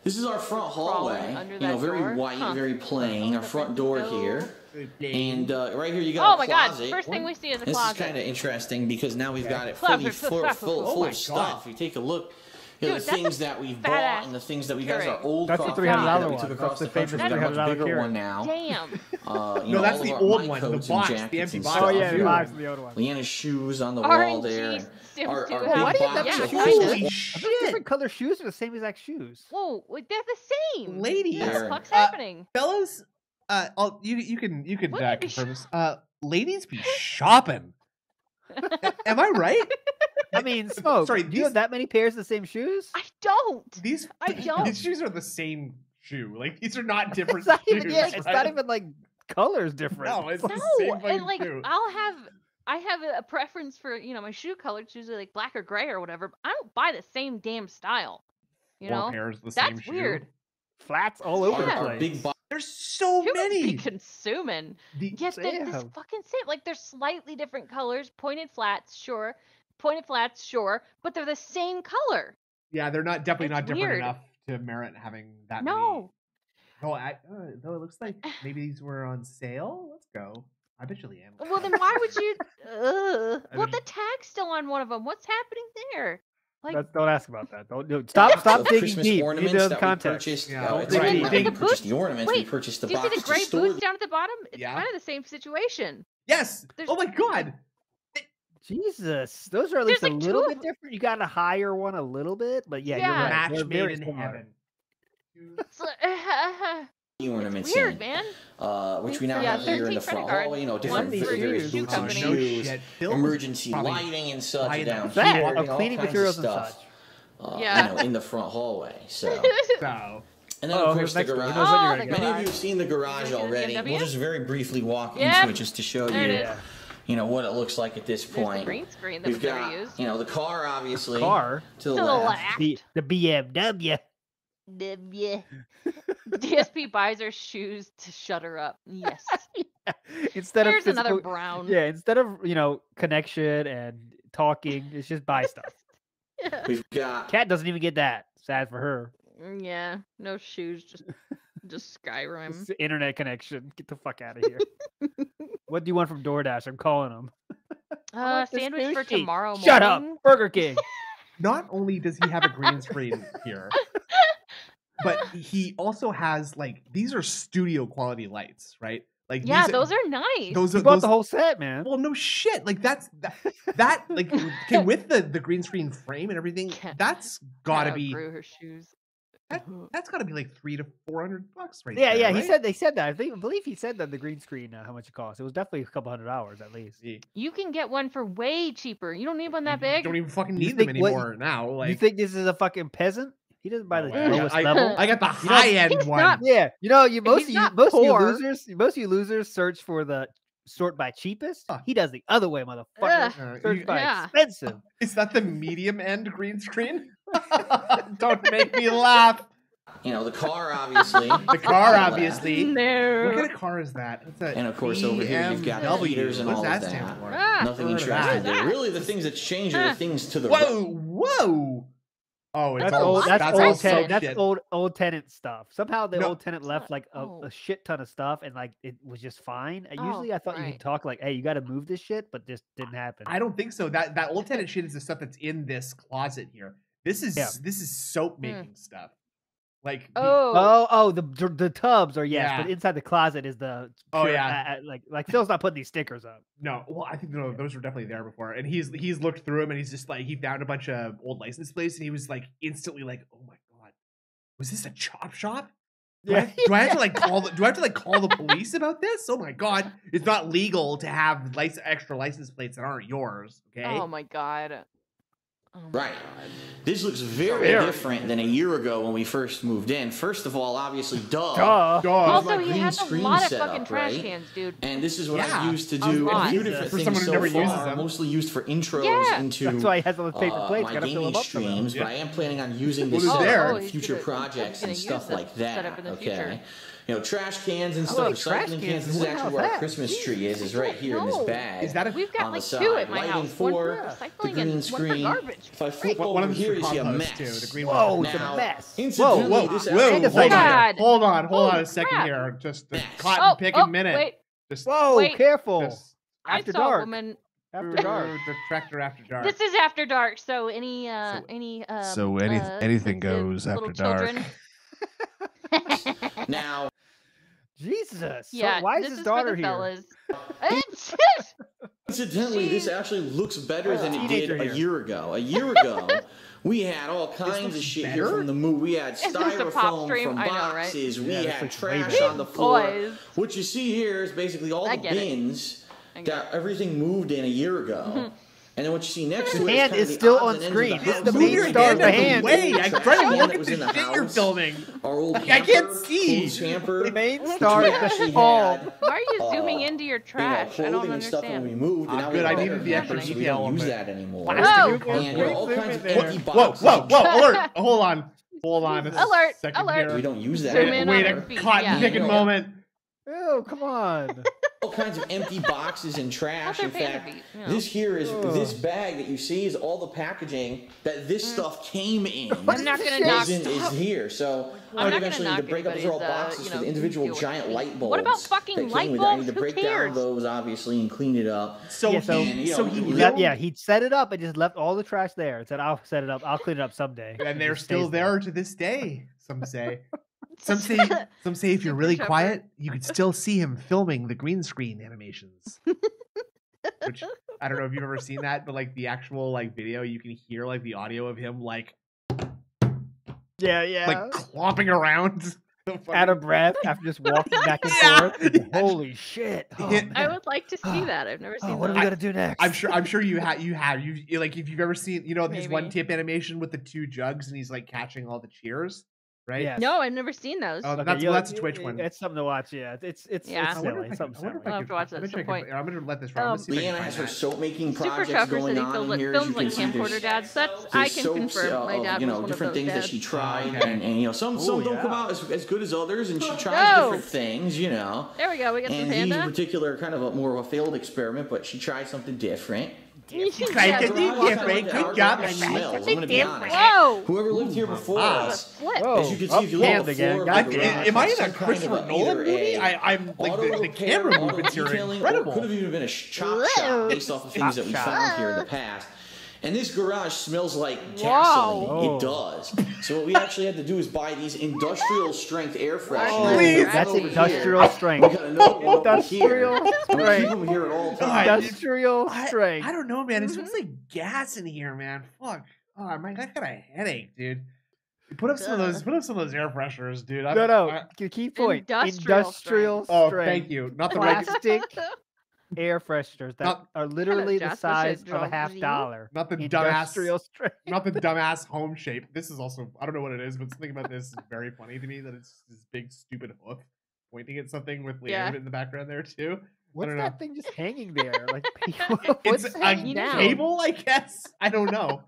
this is our front hallway. You know, very door? white, Huh. very plain. Our front front door door. here. And uh, right here you got. Oh got my a god! closet. First thing we see is a This closet. is kind of interesting because now we've got it fully full, closet, full, closet. full Oh my of stuff. You take a look you know, Dude, the things that we've bought and the things that we guys Keurig. are old That's coffee $300 that we one. took That's across the the country. famous We got a $300 bigger Keurig. one now. Damn. Uh, you No, know, that's all the old one, the coats box, and the empty and box. Oh yeah, the Yeah. box, the other one. Leanna's shoes on the wall there. Our- two. our Why big do you box have of that? holy Kinda. Holy shit! those different color shoes or the same exact shoes? Whoa, they're the same. Ladies, What the fuck's uh, happening? fellas, uh, I'll, you you can you can uh, confirm [laughs] this. Uh, ladies be shopping. Am I right? [laughs] I mean, smoke. Sorry, do you have that many pairs of the same shoes? I don't. These I don't. these shoes are the same shoe. Like these are not [laughs] different It's not shoes. even. Yeah, it's right? not even like colors different. No, it's No, the same and like shoe. I'll have I have a preference for you know my shoe color. It's usually like black or gray or whatever. But I don't buy the same damn style. You Four know, pairs of the same that's shoe. weird. flats all over Our, the Yeah. place. big box. There's so Humans many. be consuming. The- Yes, they're this fucking same. Like they're slightly different colors. Pointed flats, sure. Pointed flats, sure. But they're the same color. yeah, they're not definitely It's not different weird. enough to merit having that. No. Many. Oh, I, uh, though it looks like [sighs] maybe these were on sale. Let's go. I bet you Leanne. would Well, then why would you? [laughs] Ugh. I Well, the tag's still on one of them. What's happening there? Like, That's, don't ask about that. Don't do. Stop. Stop of digging Christmas deep. You ornaments to know the that we context. purchased. Yeah, don't it's dig like Dig- we purchased the ornaments. we wait, purchased the do you see box the to gray store boots down at the bottom? It's Yeah. kind of the same situation. Yes. There's- Oh my god. Jesus, those are at least There's a little bit different. You got to higher one a little bit, but yeah, Yeah. you're right. Match made in similar. [laughs] [laughs] heaven. It's like, ornaments weird, in, man. uh, which we now Yeah, have here in the front cards. hallway. You know, different for various each boots and company. No shoes, emergency lighting and such buying down them. Here. you know, all cleaning kinds of materials and stuff. such. Uh, Yeah. you know, in the front hallway. So, [laughs] So and then Oh, of course the next door? Who garage. Oh, the gonna Many of you have seen the garage Is it the already. BMW? We'll just very briefly walk Yep. into it just to show There you. Yeah. you know, what it looks like at this There's the point. green screen that We've we've got, used. you know, the car obviously Car. to the To left. left. The, the BMW. Yeah. [laughs] DSP buys her shoes to shut her up. Yes. [laughs] instead Here's of another brown. Yeah, instead of you know connection and talking, it's just buy [laughs] stuff. We've got Cat doesn't even get that. Sad for her. Mm, Yeah. No shoes, just just Skyrim. It's internet connection. Get the fuck out of here. what do you want from DoorDash? I'm calling them. Uh, sandwich for tomorrow morning. Shut up, Burger King. not only does he have a green screen here, but [laughs] he also has like these are studio quality lights, right? Like Yeah, these, those are nice. those are bought those. the whole set, man. well, no shit. Like that's that, [laughs] that like okay with the the green screen frame and everything. Cat- That's Cat gotta be outgrew her shoes. that, that's gotta be like three to four hundred bucks, right? Yeah, there, yeah. He said they said that. I think I believe he said that the green screen uh, how much it cost. It was definitely a couple hundred hours at least. Yeah. You can get one for way cheaper. You don't need one that big. You big. Don't even fucking You need them think what- anymore now. Like you think this is a fucking peasant? He doesn't buy the no, I lowest I, level. I got the You know, high end one. not- Yeah, you know, you most of you, not most of you losers, most of you losers search for the sort by cheapest. Huh. He does the other way, motherfucker. Ugh. Uh, Search you- by yeah. expensive. [laughs] is that the medium end green screen? [laughs] Don't [laughs] make me laugh. you know, the car obviously. The car, to left. obviously. What kind of car is that? A And of course, over here you've got the heaters and What's all that of that. Ah, Nothing interesting Really, the things that change are the things to the. Whoa, whoa! Oh, it's That's all old. That's, that's old all tenant. soap That's shit. old old tenant stuff. Somehow the No. old tenant left like a, old. a oh. shit ton of stuff, and like it was just fine. Oh, Usually, I thought you right. could talk like, "Hey, you got to move this shit," but this didn't happen. I don't think so. That that old tenant shit is the stuff that's in this closet here. This is Yeah. this is soap hmm. making stuff. Like the- Oh. Oh, oh, the the tubs are yes, but inside the closet is the. Oh, yeah. uh, uh, like like Phil's not putting these stickers up. no, well, I think no, those were definitely there before. And he's he's looked through them and he's just like he found a bunch of old license plates and he was like instantly like, oh my god, was this a chop shop? Do, I, do I have to like [laughs] call? The, do I have to like call the police about this? Oh my god, it's not legal to have lic- extra license plates that aren't yours. Okay. Oh my god. Oh Right. God. This looks very Very. different than a year ago when we first moved in. First of all, obviously, duh. [laughs] Duh. Dog. Also, my he green has a lot of setup, fucking trash right? cans, dude. And this is what Yeah. I've used to do a lot. few different For things someone who so never far. uses them. Mostly used for intros Yeah. into That's why he has all those paper uh, plates. my Gotta fill gaming them up somehow. streams, but I am planning on using this it's stuff there. for Oh, future projects and stuff like that. setup in okay you know, trash cans and stuff, recycling cans. cans. This is actually where our Christmas Jeez, tree is. Is right here no. in this bag. Is that a We've got on like the side. two at my Lighting house. For, one for the green screen. If I flip well, over here, you see a mess. Too, the green whoa, one. it's a mess. Whoa, whoa, this whoa! Hold on, oh, hold on, hold on a second here. Just the cotton oh, picking oh, minute. Just whoa, careful. After dark. After dark. the tractor after dark. This is after dark, so any uh so, any um, So any uh, anything goes after dark. now Jesus. Yeah. So why is his daughter here? [laughs] [laughs] Incidentally, this actually looks better than it did a year ago. A year [laughs] ago, we had all kinds of shit better? here from the movie. We had styrofoam from boxes. Know, right? We yeah, had trash on the floor. Boys. What you see here is basically all I the bins it. that everything moved in a year ago. Mm -hmm. And then what you see next to it hand is, is still on screen. This the Move main star of the hand. Way. I'm trying to look at the, the house. you're filming. Our old like, camper, I can't see. Camper. The main star of the hall. Why are you uh, zooming into your trash? You know, I don't understand. Stuff when we moved, and ah, now good, I needed the extra detail. We don't use that anymore. Whoa. whoa, whoa, whoa, alert. Hold on. Hold on. Alert, alert. We don't use that anymore. Wait a cotton picking moment. Oh, come on. [laughs] all kinds of empty boxes and trash. In fact, yeah. this here is Ugh. this bag that you see is all the packaging that this mm. stuff came in. I'm not gonna knock. In, is here, so I'm eventually the breakups are all uh, boxes for you know, individual giant it. light bulbs. What about fucking light bulbs? I need to break down those obviously and clean it up. So yeah, so, and, you know, so he yeah he set it up and just left all the trash there. and said I'll set it up. I'll clean it up someday. And they're still there to this day. Some say. [laughs] Some [laughs] say some say if you're really quiet, you could still see him filming the green screen animations. Which I don't know if you've ever seen that, but like the actual like video, you can hear like the audio of him like Yeah, yeah. Like clomping around. [laughs] Out of breath after just walking [laughs] back and yeah. forth. Holy shit! Oh, I would like to see that. I've never [gasps] seen. Oh, what are we gonna do next? I'm sure. I'm sure you have. You have. You like if you've ever seen. You know, this one tip animation with the two jugs, and he's like catching all the cheers right? Yes. No, I've never seen those. Oh, okay, that's, well, that's a Twitch one. It's something to watch. Yeah, it's it's yeah. It's silly. I something I silly. I'll have to watch that. I'm going to let this oh, run. Oh, Leanna has her soap making projects Super going on here. Films like camcorder dads. That's I can confirm. My uh, dad you know, different things that she tried, and you know, some some don't come out as good as others, and she tries different things. You know, there we go. We got the panda. in particular, kind of a more of a failed experiment, but she tried something different different. Like yeah, different. Good job. Something different. Whoa. Whoever lived here before us. As you can see, if you look at the again. Of the am I in a Christopher Nolan movie? I'm like the, camera movements here are incredible. Could have even been a chop shop based off of things that we found here in the past. And this garage smells like gasoline. It oh. does. So what we actually had to do is buy these industrial strength air fresheners. Oh, that's industrial here. strength. Industrial strength. Industrial I, strength. I, don't know, man. It smells mm-hmm. like gas in here, man. Fuck. Oh, man, I got a headache, dude. Put up some of those. Put up some of those air fresheners, dude. I, no, no. I, key point. Industrial, industrial strength. Oh, strength. Oh, thank you. Not the plastic air fresheners that not, are literally the size of a half dollar. Not the dumbass strength. Not the [laughs] dumbass home shape. This is also I don't know what it is, but something about this is very funny to me that it's this big stupid hook pointing at something with Liam yeah. in the background there too. What's that thing just [laughs] hanging there? Like [laughs] it's a down? cable, I guess. I don't know.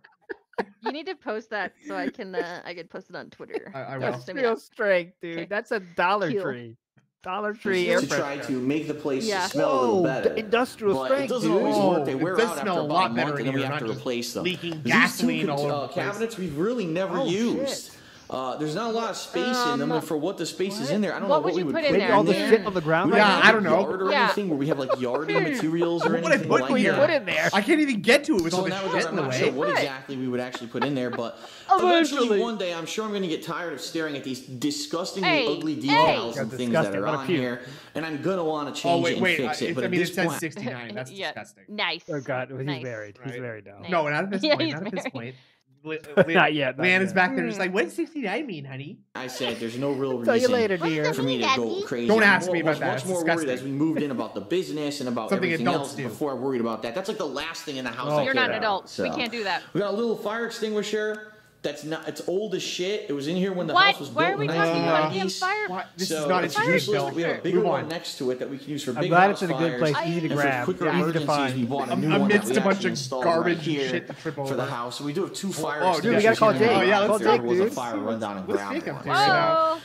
You need to post that so I can uh, I can post it on Twitter. I, I will. Industrial strength, dude. Okay. That's a dollar tree. Dollar Tree air to try to make the place yeah. smell Whoa, a little better. Industrial but strength. It doesn't dude. always work. They wear out after a, lot better month, and then we have to replace them. Leaking These gasoline all uh, cabinets we've really never oh, used. Shit. Uh, there's not a lot of space um, in them, and for what the space what? is in there, I don't what know what would we would put. In there? all the yeah. shit on the ground. Yeah, right I don't know. Yard or yeah. anything where we have like yard [laughs] materials or anything. What I put, like that. put in there? I can't even get to it with so all the shit in the way. Sure what exactly we would actually put in there, but eventually. eventually one day, I'm sure I'm going to get tired of staring at these disgustingly hey, ugly details hey. and things that are on here, and I'm going to want to oh, change oh, wait, it and fix it. But at this it's That's [laughs] disgusting. Nice. Oh God, he's married. He's married now. No, not at this point. Not at this point. Le- Le- [laughs] not yet. Man is back there, just like, hmm. what does 69 mean, honey? I said, there's no real reason Tell you later, dear. for me to go crazy. Don't ask me about that. Much more disgusting. worried as we moved in about the business and about Something everything else do. before I worried about that. That's like the last thing in the house. Oh, you're not an adult. So. We can't do that. We got a little fire extinguisher. That's not. It's old as shit. It was in here when the what? house was built. Why are we talking about a fire? Why? This so is not it's usually. We have a bigger one next to it that we can use for. I'm big glad it's in a good place. Easy to grab. Quicker yeah, emergencies. We bought a new one that we bunch of garbage right here shit for the house. So we do have two fire. Oh, dude, we gotta call Dave. Oh yeah, let's take dude. There was a fire rundown and ground. Whoa.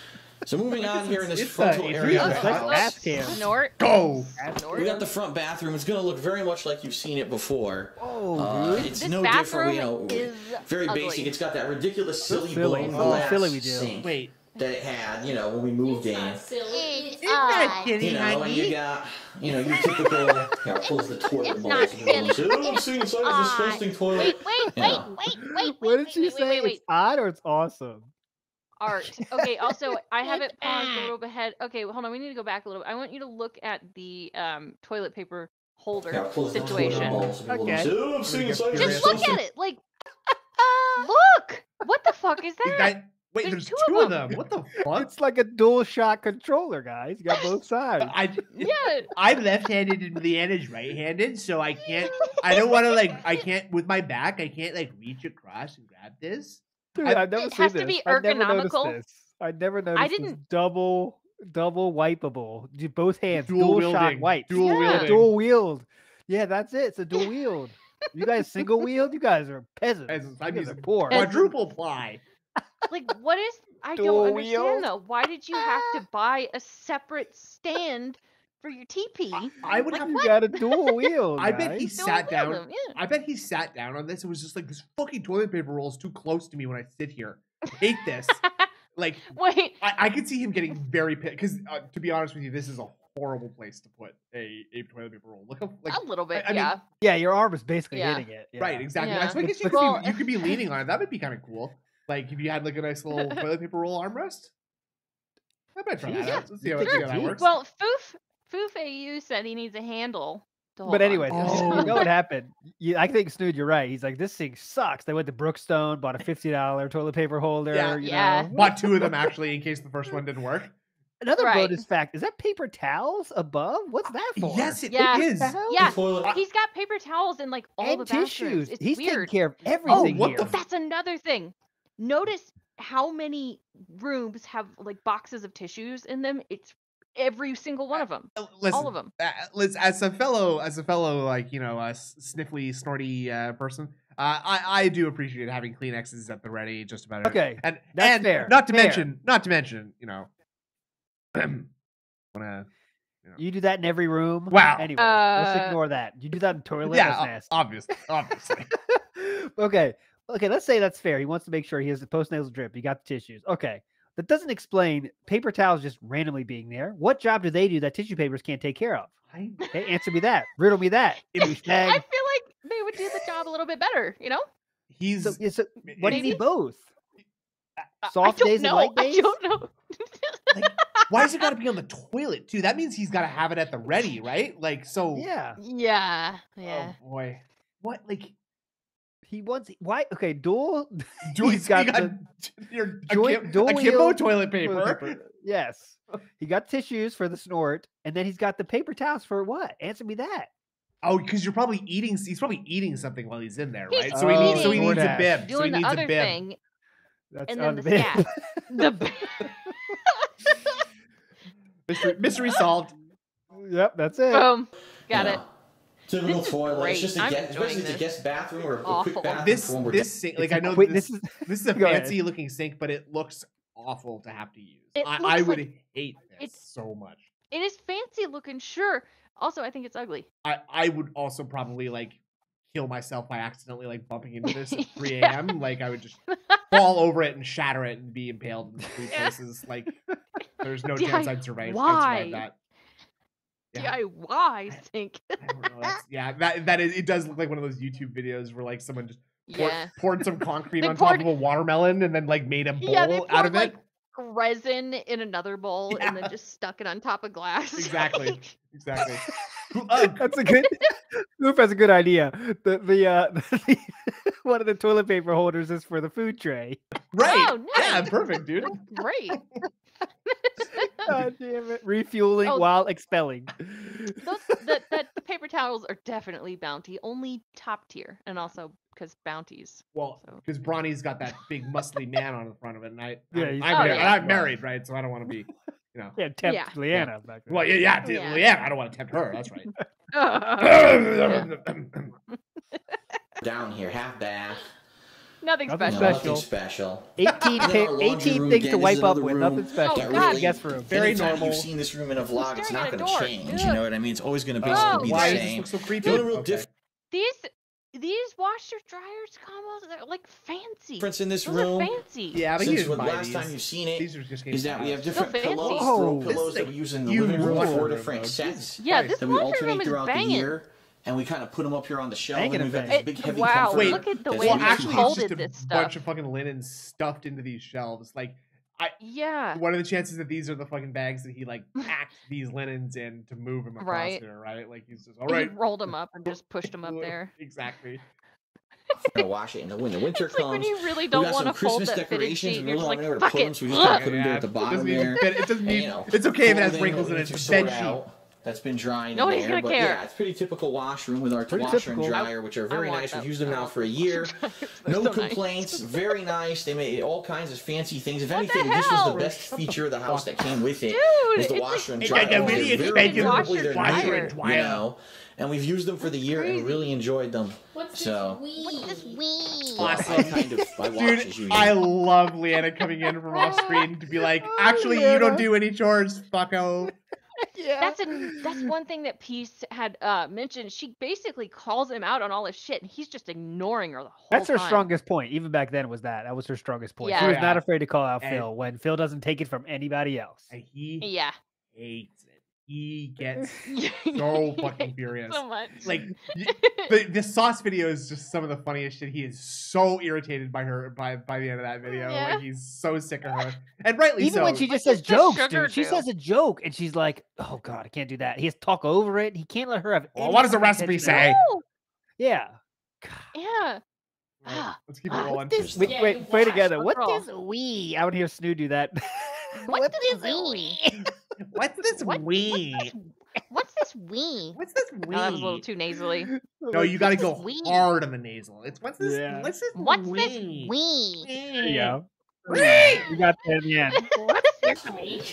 So moving on here in this It's frontal a- it's area of the like house. bath cam. Go. We got the front bathroom. It's going to look very much like you've seen it before. Oh, Uh, it's This no different, you know. Very ugly. basic. It's got that ridiculous silly silly. blown Oh, glass silly we do. sink Wait. that it had, you know, when we moved in. Silly. Uh, God. You know, and you got, you know, your typical, [laughs] yeah, pulls the toilet It's bowl. not and goes, silly. "Oh, I'm seeing inside this disgusting toilet. Wait, wait, You wait, wait, wait, What did wait, she say? wait, wait. It's odd or it's awesome? Art. [laughs] Okay, also I have it paused a little bit ahead. Okay, hold on, we need to go back a little bit. I want you to look at the um toilet paper holder Yeah, pulls the situation. bowl. so Okay. go, "Oh, I'm seeing get inside this furious. Just look at it. Like [laughs] look! What the fuck is that? That- wait, There's there's, two two, of of them. What the [laughs] fuck? It's like a dual shot controller, guys. You got both sides. I, yeah. I'm left-handed and Leanna's right-handed, so I can't. I don't want to like. I can't with my back. I can't like reach across and grab this. Dude, I- I've never It seen has to this. be I never noticed this. I never noticed this didn't- double double wipeable. Do Both hands, Dual dual, shot wielding. wipes. Dual Yeah. wielding. dual wield. Yeah, that's it. It's a dual wield. You guys single wield? You guys are peasants. Peasants. I mean, guys are poor. Peasants. Quadruple ply. Like what is I Dual don't understand wheel? though. Why did you have to ah. buy a separate stand for your TP? I would Like, have. you got a dual [laughs] wield. I bet he. Dual sat down. them, yeah. I bet he sat down on this and was just like, "This fucking toilet paper roll is too close to me when I sit here. I hate this." [laughs] like, Wait, I, I could see him getting very pissed because, uh, to be honest with you, this is a horrible place to put a, a toilet paper roll. [laughs] Look how like a little bit, I mean, yeah. Yeah, your arm is basically Yeah. hitting it. right, exactly. Yeah. So I guess you could, Well- be, you could be leaning on it. That would be kind of cool. Like if you had like a nice little toilet paper roll armrest. I might try that Yeah. Let's see how, Sure. see how that works. Well, Foof Foof AU said he needs a handle. But anyway. Oh. you know what [laughs] happened? You, I think Snood, you're right. He's like, this thing sucks. They went to Brookstone, bought a fifty dollar toilet paper holder. Yeah. you Yeah. know. Bought two of them actually in case the first one didn't work. Another Right. bonus fact is that paper towels above. What's that for? Yes, it, Yeah. it is. Yeah, he's got paper towels in like all and the bathrooms. tissues. It's He's weird. taking care of oh, everything what here. the That's another thing. Notice how many rooms have like boxes of tissues in them. It's every single one of them. Uh, Listen, All of them. uh, Liz, as a fellow, as a fellow, like you know, a sniffly, snorty uh, person, uh, I I do appreciate having Kleenexes at the ready, just about every- Okay, and that's and fair, Not to fair. mention, not to mention, you know, [clears throat] wanna, You do that in every room. Wow. Anyway, let's Uh, ignore that. You do that in toilet. yeah, That's nasty. obviously, obviously. [laughs] okay. Okay, let's say that's fair. He wants to make sure he has the postnasal drip. He got the tissues. Okay. That doesn't explain paper towels just randomly being there. What job do they do that tissue papers can't take care of? I, [laughs] Okay, answer me that. Riddle me that. I feel like they would do the job a little bit better, you know? he's So, yeah, so why do you need both? Soft days know. and light [laughs] days? I don't know. why is it got to be on the toilet too? That means he's got to have it at the ready, right? Like so. Yeah. yeah, yeah. Oh boy, what like? He wants why okay, dual [laughs] Do he's got, got got the [laughs] your joint- akimbo, dual akimbo wheel toilet toilet paper. paper. Yes. He got tissues for the snort, and then he's got the paper towels for what? Answer me that. Oh, because you're probably eating. He's probably eating something while he's in there, He's right? So he needs. So he needs a DoorDash. bib. so he Doing the needs a other bib. thing, That's and then on the bid. scat. [laughs] The b- Mystery, mystery solved. yep, that's it. boom, got you it. Know. Typical toilet. great. It's just a I'm guest, especially it's a guest bathroom or a Awful. quick bathroom. This for when we're this sink, like I know quick- this, this is this is [laughs] a Go ahead. fancy looking sink, but it looks awful to have to use. It I, looks I would like hate this it's- so much. It is fancy looking, sure. Also, I think it's ugly. I I would also probably like kill myself by accidentally like bumping into this at [laughs] 3 Yeah. a.m. Like I would just [laughs] fall over it and shatter it and be impaled in three Yeah. places. Like there's no DIY. chance I'd survive, I'd survive that. Yeah. DIY sink. [laughs] I don't know. Yeah, that that is. It does look like one of those YouTube videos where like someone just poured, yeah. poured some concrete [laughs] on poured- top of a watermelon and then like made a bowl Yeah, they out poured of like it. resin in another bowl and then just stuck it on top of glass. [laughs] Exactly. Exactly. Uh, That's a good Loop has a good idea. The the uh the, one of the toilet paper holders is for the food tray. right. Oh, Yeah, perfect, dude. Great. [laughs] God damn it. Refueling Oh. while expelling. [laughs] Those that [laughs] that the paper towels are definitely bounty, only top tier, and also because bounties. Well, So- because Brawny's got that big muscly man on the front of it, and I, Yeah, I'm, oh, I'm, Oh, mar- yeah. I'm married, right? So I don't want to be, you know. Yeah, tempt Yeah. Leanna back there. Well, yeah, yeah, dude, Yeah. yeah. I don't want to tempt her. That's right. down here, half bath. Nothing Nothing special. Special. Nothing special. 18, And then pa- our laundry 18 things to wipe up with. room Nothing special. that Just really- guest room. Very Anytime normal. You've seen this room in a vlog. It's staring not going to change. Ugh. You know what I mean? It's always going to Oh, be the Why does same. this so creepy? The only real Okay. diff- These these washer dryers combos they're like fancy. Difference in this Those room. Are fancy. Yeah, but you Since didn't the buy last these. time you've seen it, These are just is that we have different fancy. pillows, Oh, this pillows is that we use in the living room, wonder four different sets. Yeah, this that we laundry alternate room is throughout the banging. year, and we kind of put them up here on the shelf. And we've got and this big heavy wow, comfort Wait, look at the that's way well, you really actually, cool. it's folded just a this bunch of fucking linen stuffed into these shelves. Like, I Yeah. what are the chances that these are the fucking bags that he like packed [laughs] these linens in to move them across Right. there? Right? Like he's just all He rolled them up and just pushed them up [laughs] there. Exactly. [laughs] We're gonna wash it in the winter. Winter It's like when you really don't got want some to fold Christmas that fitted decorations. sheet. and You're we just don't like, know where fuck put them, it. so we just put them there at the bottom doesn't even there. fit. It doesn't And, mean you know, it's okay if it has wrinkles that in we it. need It's to a bed sort sheet. out That's been drying Nobody's in there, gonna but care. yeah, it's pretty typical washroom with our Pretty washer and dryer, which are very want nice. We've used them now for a year. [laughs] [laughs] No so nice. complaints. Very nice. They made all kinds of fancy things. If What anything, this was the best feature of the house that came with it. Dude, was the washer and dryer. like a They're really very expensive durable, they're washer and dryer. You know, and we've used them for the year and really enjoyed them. What's So- this What's this weed? weed? I Awesome. kind of I [laughs] Dude. I love Leanna coming in from off screen to be like, Oh, actually, you don't do any chores, fucko. [laughs] yeah. That's an that's one thing that Peace had uh mentioned. She basically calls him out on all his shit, and he's just ignoring her the whole That's her time. strongest point. Even back then, was that that was her strongest point. Yeah. She was Yeah. not afraid to call out And- Phil when Phil doesn't take it from anybody else. He Yeah. hates it. He gets [laughs] so so fucking furious. So much. Like, [laughs] the, the sauce video is just some of the funniest shit. He is so irritated by her by by the end of that video. Yeah. Like he's so sick of her, and rightly Even so. when she just What says jokes, sugar dude. She says a joke and she's like, "Oh God, I can't do that." He has to talk over it. He can't let her have. Well, what does the recipe say? No, Yeah. Yeah. Right, Let's keep it Ah, rolling. This? Wait, Yeah, wait, play together. What does we? I want to hear Snoo do that. [laughs] What does we? What's this What- wee? What's this wee? What's this Oh, wee? that was a little too nasally. [laughs] no, you got to go wee? hard on the nasal. It's what's this? Yeah. What's this? What's wee? this wee? There you go. Wee! You got that in the end. [laughs]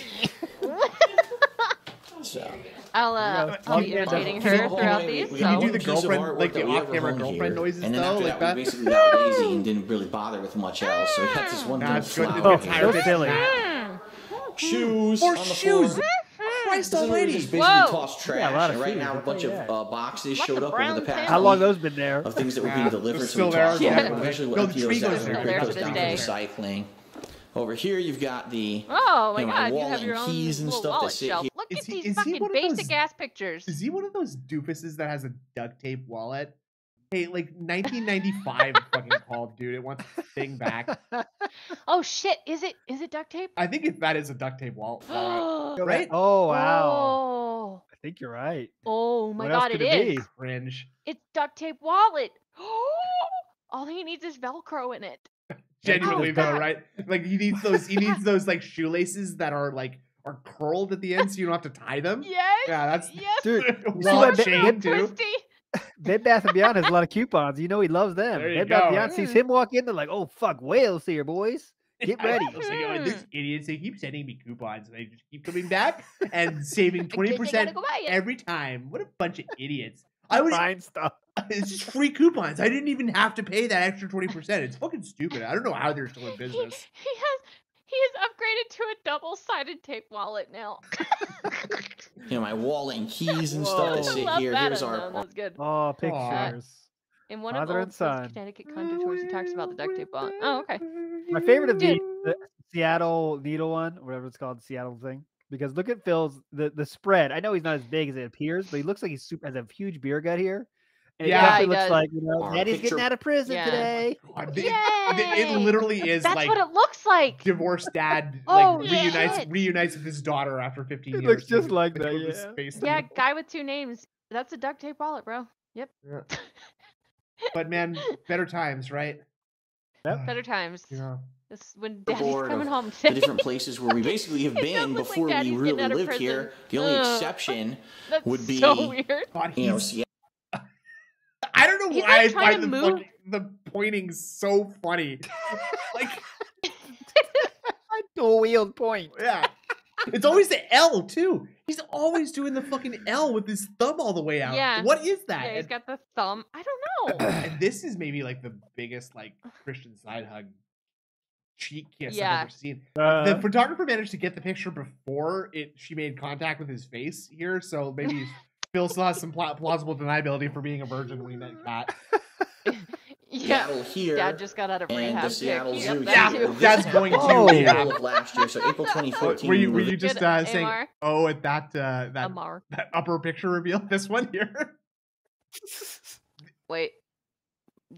So. I'll uh, I'll be yeah, irritating her throughout wait, these. we Can got you do the one piece of girlfriend- like the we ever off-camera girlfriend here, noises, and then though, like that, that? we basically got lazy [gasps] and didn't really bother with much else. So we got this one Nah, little it's good. flower It's Oh, so silly. Mm. shoes More on the shoes. floor. Christ This is where we almighty. just basically Whoa. tossed trash. Yeah, a lot of and right food, now, a I'll bunch tell of uh, boxes Lots showed up over the past. How long those been there? of things that were being delivered. still so we tossed Yeah. them. Eventually, we'll No, the empty those goes out there. and They're break to those down for recycling. Over here, you've got the Oh my you know, god, you have and your own keys and stuff that sit shelf. here. Look Is at he- these fucking basic those- ass pictures. Is he one of those doofuses that has a duct tape wallet? Hey, like 1995 fucking called, dude. It wants its thing back. [laughs] Oh shit, is it is it duct tape? I think if that is a duct tape wallet, [gasps] wallet. oh right? Oh wow. I think you're right. Oh my What else god, it it is. be? cringe. It's duct tape wallet. [gasps] All he needs is Velcro in it. [laughs] Genuinely Oh, though, God. right? Like he needs those. He needs [laughs] those like shoelaces that are like are curled at the end, so you don't have to tie them. Yes. Yeah, that's yes. Dude, you see wallet my chain bib- too. Twisty. Bed Bath and Beyond has a lot of coupons. You know he loves them. There you Bed Bath and. Beyond sees him walk in, they're like, "Oh fuck, whales here, boys. Get I ready." was like, oh, these [laughs] idiots, they keep sending me coupons, and they just keep coming back and saving [laughs] 20% go every time. What a bunch of idiots! I was buying stuff. [laughs] It's just free coupons. I didn't even have to pay that extra twenty percent. It's fucking stupid. I don't know how they're still in He, business. he has he has upgraded to a double-sided tape wallet now. [laughs] you know my wallet and keys and stuff that Whoa. sit here. that Here's our them, That's good. Oh, pictures. In one Father of the old. Connecticut Content Tours, he talks about the duct tape wallet. Oh, okay. My favorite of Dude. the, the Seattle needle one, whatever it's called, Seattle thing. Because look at Phil's the the spread. I know he's not as big as it appears, but he looks like he's super has a huge beer gut here. And Yeah, it he looks does. like you know, Our Daddy's getting out of prison Yeah. today. God, the- the- it literally is That's like what it looks like. divorced dad [laughs] Oh, like reunites shit. reunites with his daughter after 15 It years. It looks just and like that, yeah. space Yeah, guy with two names. That's a duct tape wallet, bro. Yep. [laughs] But man, better times, right? Yep. Uh, better times. Yeah. This when The Daddy's coming of home the different places where we [laughs] basically have been does look like before we really lived here. The only Ugh. exception That's would be, so weird. God, you know, he's, Seattle. I don't know He's, why like, I find the, fucking, the pointing so funny. [laughs] like, Dual wheeled point. yeah. It's always the L too. He's always doing the fucking L with his thumb all the way out. Yeah. What is that? Yeah, he's and, got the thumb. I don't know. [clears throat] and this is maybe like the biggest like Christian side hug cheek kiss Yeah. I've ever seen. Uh, the photographer managed to get the picture before it she made contact with his face here, so maybe [laughs] Phil still has some pla- plausible deniability for being a virgin when he met Kat. [laughs] Yeah. Seattle here. Dad just got out of and rehab. the Seattle Zoo yep, here. Yeah, too. Dad's going to in rehab. April of last year, so April [laughs] 2014. Were you were you just uh, saying AMR. oh at that uh, that, Amar. that upper picture reveal? [laughs] This one here Wait.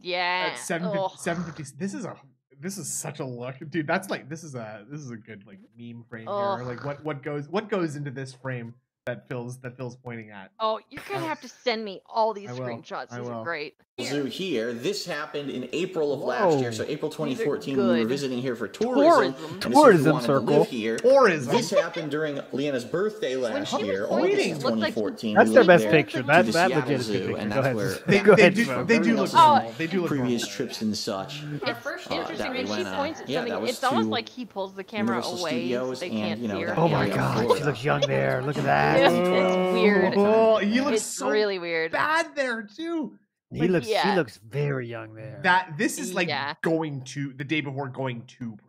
Yeah. at seven Ugh. seven fifty. This is a this is such a look, dude. That's like this is a this is a good like meme frame Ugh. here. Like what what goes what goes into this frame that Phil's that Phil's pointing at. Oh, you're gonna have to send me all [laughs] these I screenshots. These are great. Zoo here. This happened in April of last year, so April 2014. We were visiting here for tourism. Tourism. this is if you Tourism circle. here. Tourism. This happened during Leanna's birthday last she year, pointing, August it looked like- 2014. That's their best picture. to That the that legit Zoo, picture. and Go that's ahead. where They, Go they ahead, do Smoke. they do look else small. Oh. They do look previous normal. trips and such. It's uh, interesting that we when she went on. points at Yeah, something. that was It's almost like he pulls the camera away they can't you know, see her. that Oh my god, she looks young there. Look at [laughs] that. it's weird. Oh, he looks It's so really weird. bad there too. He looks. He looks very young there. That this is like Yeah. going to the day before going to prison.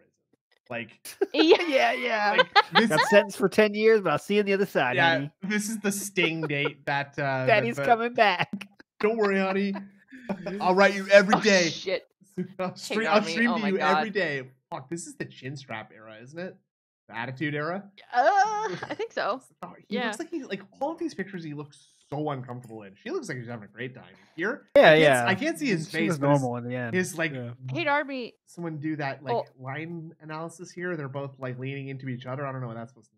Like [laughs] Yeah. [laughs] yeah, yeah. like this Got sentenced for ten years, but I'll see you on the other side, yeah, honey. this is the sting date that uh Daddy's the- coming back. Don't worry, honey. [laughs] I'll write you every day. Oh, shit. I'll stream, I'll stream Oh to you every God. day. Fuck, this is the chin strap era, isn't it? The attitude era. Uh, I think so. Oh, he Yeah. looks like he like all of these pictures. He looks so uncomfortable in. She looks like she's having a great time. Here, Yeah, I yeah. I can't see his She face. was his- normal in the end. His like Yeah. Hate Army. someone do that like Oh. line analysis here. They're both like leaning into each other. I don't know what that's supposed to mean.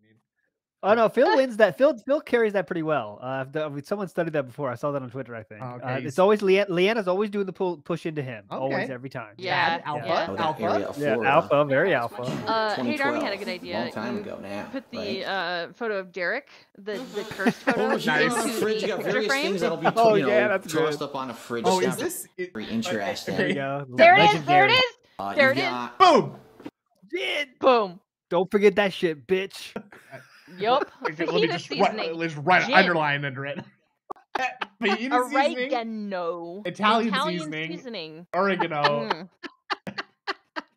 Oh no, Phil [laughs] wins that. Phil Phil carries that pretty well. Uh, done- someone studied that before. I saw that on Twitter. I think. Oh, okay, Uh, it's always Leanne. Leanna's always doing the pull push into him. Always, every time. Yeah, Dad, alpha, yeah. Oh, alpha. area Yeah, alpha, very alpha. Uh, Hate Army had a good idea. Long time You ago now. Put the right? uh, photo of Derek, the [laughs] the cursed photo, Oh, Nice. on a fridge. You got various things that'll be, [laughs] Oh, you know, yeah, that's tossed good. up on a fridge. Oh, is this? Very interesting. There you go. There it is. There it is. Uh, There it is. got- boom. Boom. Don't forget that shit, bitch. Yup. [laughs] Okay, let me just write, seasoning. let's write Gin. underline under it. [laughs] Fajita [laughs] seasoning, Oregano. Italian Italian seasoning. seasoning. oregano. Mm.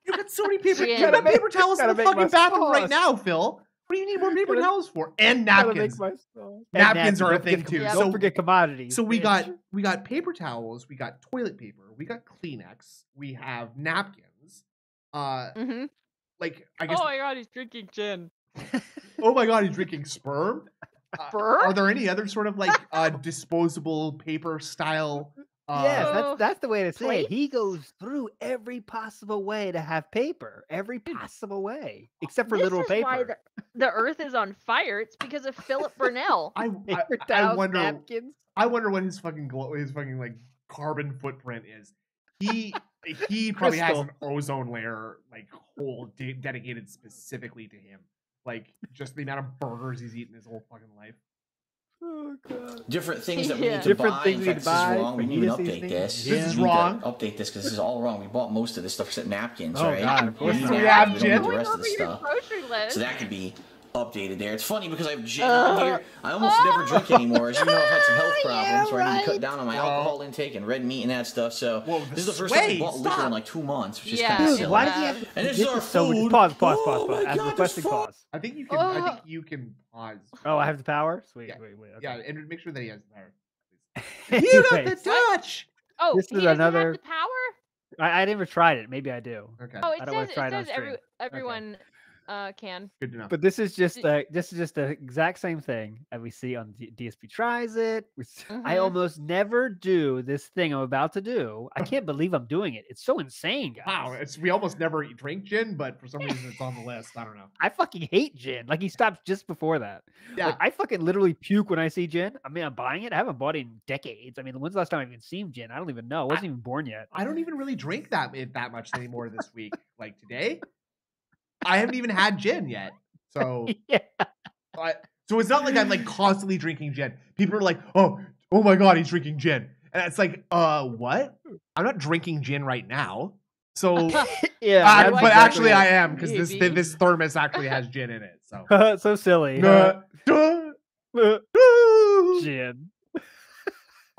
You got so many paper. Gin. You got paper towels in Gotta the fucking bathroom right now, Phil. What do you need more paper Gotta- towels for? And napkins. And Napkins are a thing, com- too. Yeah. Don't So- forget commodities. So we bitch. got we got paper towels, we got toilet paper, we got Kleenex, we have napkins. Uh, mm -hmm. like I guess. Oh my god, he's drinking gin. Oh my god, he's drinking sperm. Uh, Sperm? are there any other sort of like uh disposable paper style? Uh, Yes, Oh. that's that's the way to say it. He goes through every possible way to have paper, every possible way, except for this literal is paper. why the, the Earth is on fire. It's because of Phillip Burnell. [laughs] I, I, paper I wonder. napkins. I wonder what his fucking his fucking like carbon footprint is. He he probably has an ozone layer like whole de- dedicated specifically to him. Like just the amount of burgers he's eaten his whole fucking life. Oh god. different things that we Yeah. need to Different buy. things In we fact, need this to buy is wrong. We for need to update seasoning. this. This We is wrong. Update this because this is all wrong. We bought most of this stuff except napkins, Oh, right? God, of course We need We napkins, have we don't need the rest of over the stuff. grocery list. So that could be updated there. It's funny because I have gin Uh, here. I almost never drink anymore. As you know, I've had some health [laughs] Oh, problems yeah, where I need to cut down on my Well- alcohol intake and red meat and that stuff. So Whoa, this is the first time wait, I bought liquor in like two months, which is Yeah, kind of silly. why did he have? And this this is our so food. Pause, pause, Oh pause, my pause. As God, requesting this fuck. pause. I think you can. I Oh. think you can pause. Oh, I have the power. Sweet, Yeah. wait, wait. Okay. Yeah, and make sure that he has the power. [laughs] You got the Anyways, touch. Oh, This he is another- have the power. I, I never tried it. Maybe I do. Okay, Oh, it I don't wanna says try it it on says every, stream. everyone uh, can. good to know. But this is just the this is just the exact same thing that we see on D- DSP tries it. we s- I almost never do this thing I'm about to do. I can't believe I'm doing it. It's so insane, guys. Wow, it's we almost never drink gin, but for some reason it's on the list. I don't know. I fucking hate gin. Like he stopped just before that. Yeah, Like I fucking literally puke when I see gin. I mean, I'm buying it. I haven't bought it in decades. I mean, when's the last time I've even seen gin? I don't even know. I wasn't even born yet. I don't even really drink that it that much anymore this week. Like today, I haven't even had gin yet. So, [laughs] yeah. I, so it's not like I'm like constantly drinking gin. People are like, "Oh, oh my god, he's drinking gin," and it's like, "Uh, what? I'm not drinking gin right now." So, [laughs] yeah. I- but actually, I am because this this thermos actually has [laughs] gin in it. So, so silly. Duh, duh, huh? gin.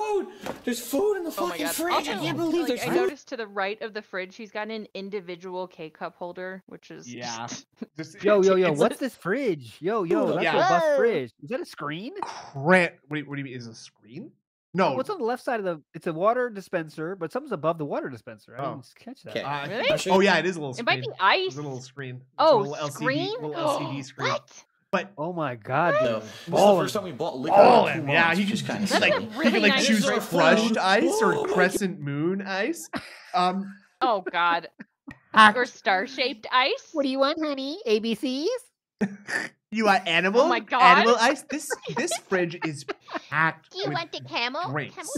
Food. There's food in the Oh fucking fridge. Also, I can't believe like, there's I food. noticed to the right of the fridge, he's got an individual K cup holder, which is Yeah. [laughs] Yo, yo, yo, it's what's this fridge? Yo, yo, that's yeah. a bus fridge. Is that a screen? cran- What do, you, what do you mean? Is it a screen? No, What's on the left side of the? It's a water dispenser, but something's above the water dispenser. I Oh. didn't catch that. Okay. uh, Really? Oh yeah, it is a little It screen. might be ice. It's a little screen. It's a Oh, little LCD, screen? little LCD screen. What? But Oh my god, No, dude. this is the first time we bought liquor. all in yeah, he just kind of like silly. he really can like nice choose little crushed food. ice or Oh. crescent moon ice. Um, [laughs] Oh God. or star-shaped ice. What do you want, honey? ABCs? you want animal? Oh my God. Animal ice. This this fridge is packed Do you with want the camel? drinks. Camel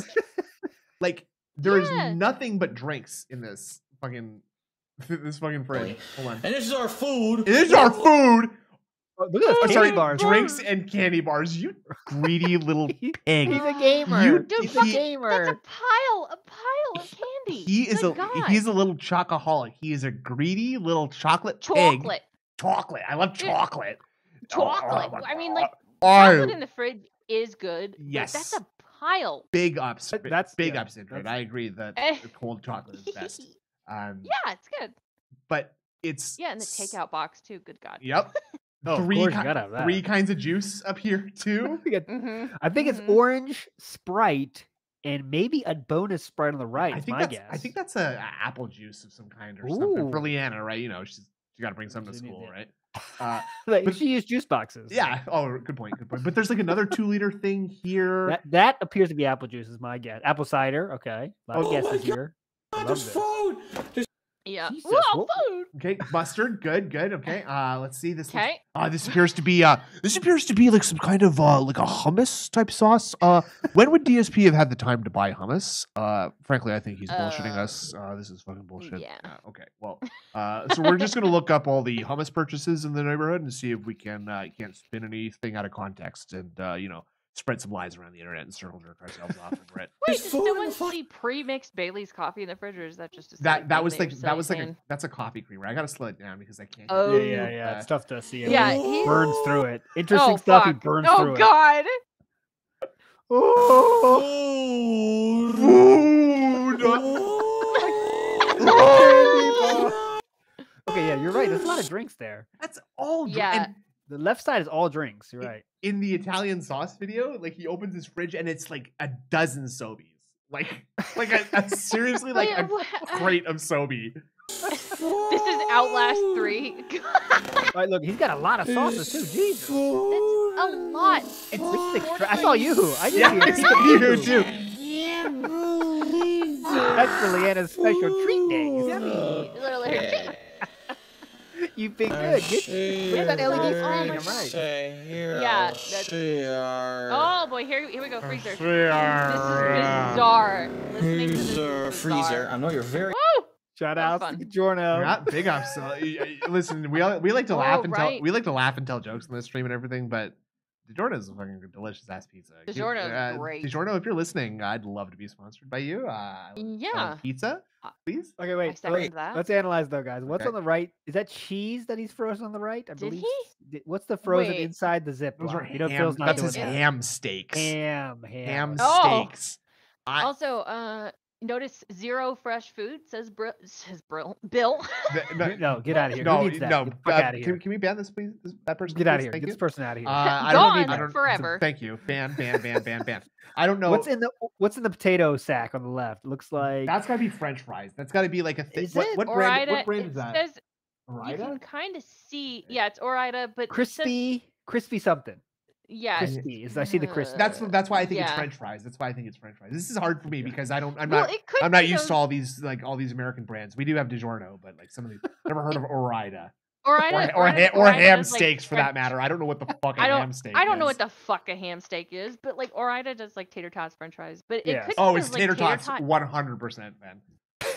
[laughs] like there is Yeah. nothing but drinks in this fucking [laughs] this fucking fridge. Hold on. And this is our food. This is our food. Oh, look at I'm those sorry, candy bars. drinks and candy bars. You greedy [laughs] little He- pig. He's a gamer. You- Dude, He's fuck a gamer. That's a pile, a pile of candy. He is Good a God. he's a little chocoholic. He is a greedy little chocolate pig. chocolate. Chocolate. I love Dude, chocolate. Chocolate. Oh, I mean, like oh, chocolate in the fridge is good. Yes. that's a pile. big ups. That's- big yeah, ups, Indrid. that's- I agree that Eh. the cold chocolate is best. [laughs] Um, Yeah, it's good. but it's Yeah, and the takeout box too. Good God. Yep. [laughs] Oh, of three ki- have that. three kinds of juice up here [laughs] too. Got- Mm-hmm. I think it's Mhm. orange, Sprite, and maybe a bonus Sprite on the right. I think my that's guess. I think that's a, a apple juice of some kind or something for Leanna, right? You know, she's she got to bring something to She needs school, it. right? [laughs] Uh, Like, but- she used juice boxes. yeah. Oh, good point. Good point. But there's like another two liter thing here. That that appears to be apple juice is my guess. Apple cider. Okay. A lot of Oh my guesses God. here. I love There's this. food. There's Yeah. Jesus, Whoa. Okay, mustard. Good, good. Okay. [laughs] Uh, let's see this. Okay. Uh, this appears to be uh, this appears to be like some kind of uh, like a hummus type sauce. Uh, when would DSP have had the time to buy hummus? Uh, frankly, I think he's bullshitting Uh, us. Uh, this is fucking bullshit. yeah. Uh, okay. Well, uh, so we're just gonna look up all the hummus purchases in the neighborhood and see if we can uh, can't spin anything out of context and uh, you know spread some lies around the internet and circle jerk ourselves off over it. Wait, There's did food someone see pre-mixed Bailey's coffee in the fridge, or is that just a That that was like that was like a, that's a coffee creamer. I gotta slow it down because I can't. Oh. Yeah, yeah, yeah. Uh, It's tough to see. it. Yeah, He he- burns through it. Interesting oh, stuff. He burns oh through it. Oh God. [laughs] Oh, Food. [laughs] okay, yeah, you're right. There's a lot of drinks there. That's all. dr- Yeah. and The left side is all drinks. You're right. in the Italian sauce video, like he opens his fridge and it's like a dozen Sobies. Like, [laughs] like a, a seriously like Wait, a wha- crate of Sobe. This is Outlast 3. [laughs] [laughs] All right, look, he's got a lot of sauces too. Jesus. That's a lot. This is extra- I saw you. I didn't Yeah, see you. you too. That's for Leanna's special treat days. Yummy. Literally her treat. [laughs] You've been good. Get, where's that LED screen? I'm right. Yeah, that's- Oh boy, here, here we go, freezer. This is bizarre. Listening to this is Freezer, freezer. I know you're very. Woo! Shout That was out fun. to Giorno. Not big ups. Y- y- Listen, we all- we like to [laughs] Oh, laugh and tell we like to laugh and tell jokes in this stream and everything, but DiGiorno is a fucking delicious ass pizza. Keep- DiGiorno is uh, great. DiGiorno, if you're listening, I'd love to be sponsored by you. Uh, I would sell Yeah. pizza, Uh, please. Okay, wait. second wait. Let's analyze though, guys. What's Okay. on the right? Is that cheese that he's frozen on the right? I Did believe. he? s- What's the frozen Wait. inside the zip? Those are You know, ham. Phil's not That's his that. ham steaks. Ham, ham. Ham. Oh. steaks. I, Also, uh, notice zero fresh food says Br- says Brill Bill. [laughs] no, No, get out of here. no, Who needs that? no. Get the fuck uh, out of here. can we ban this, please? This, that person. Get out of here. Thank Get you. this person out of here. Uh, I don't Gone need I don't, forever. [laughs] Thank you. Ban, ban, ban, ban, ban. I don't know. What's in the What's in the potato sack on the left? Looks like That's gotta be French fries. That's gotta be like a thing. What, it? what brand? Ore-Ida, What brand it is that? says you can kind of see. Yeah, it's Ore-Ida, but it says- crispy, crispy something. Yeah, Crispy. I see the crispy. That's that's why I think it's French fries. That's why I think it's French fries. This is hard for me because I don't. I'm well, not. it could I'm not used those- to all these like all these American brands. We do have DiGiorno, but like some of these, never heard of Ore-Ida Ore-Ida, or or, Ore-Ida- ha- or ham does, like, steaks for that matter. I don't know what the [laughs] fuck a I don't- ham steak. I don't know what the fuck a ham steak is, but like Ore-Ida does like tater tots, French fries. But it Yes. could Oh, be it's those, like, tater tots, one hundred percent, man.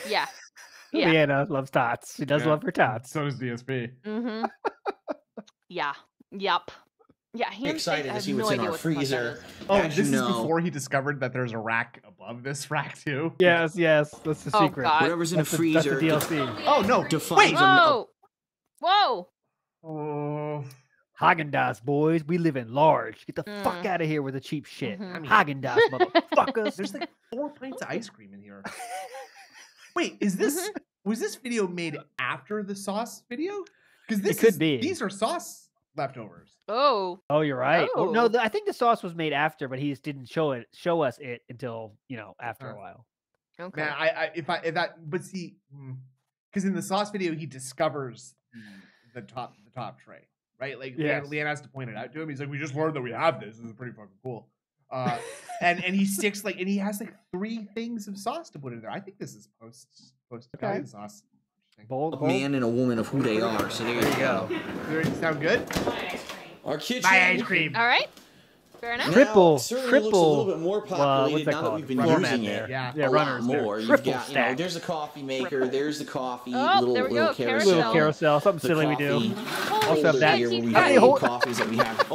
Yeah, [laughs] yeah. Leanna loves tots. She does Yeah. love her tots. So does DSP. Mm-hmm. yeah. Yep. Yeah. Ham excited I to have see no in idea our what the fuck that freezer. Oh, As this you is before he discovered that there's a rack above this rack too. Yes, yes. That's the Oh, secret. God. Whatever's in a That's the- that's the freezer. DLC. Oh no! Defines Wait. a- Whoa. Whoa. Oh, Haagen Dazs, boys. We live in large. Get the fuck Mm. out of here with the cheap shit. Mhm. Haagen Dazs, [laughs] motherfuckers. there's like four pints of ice cream in here. [laughs] Wait, is this was this video made after the sauce video? Because this could is- be. These are sauce leftovers. Oh. Oh, you're right. Oh. No, the, I think the sauce was made after, but he just didn't show it show us it until you know after uh, a uh-huh. while. Okay. Man, I, I if I if that but see mm, because in the sauce video he discovers the, top the top tray right like yes. Leanne, Leanne has to point it out to him. He's like, we just learned that we have this. This is pretty fucking cool. Uh, and and he sticks like and he has like three things of sauce to put in there. I think this is post post Italian okay. sauce. Bold, bold. man and a woman of who they are. So there you go. Sound good? Our kitchen. My ice cream. All right. Fair enough. Triple, now, triple. Looks a more populated uh, now called? that we've been using it. Yeah, yeah runners more. There. Triple got, stack. You know, there's the coffee maker. There's the coffee. Oh, little, there we go. Little carousel. Little carousel. Something the silly we do. Also have that. Where we coffees that we have.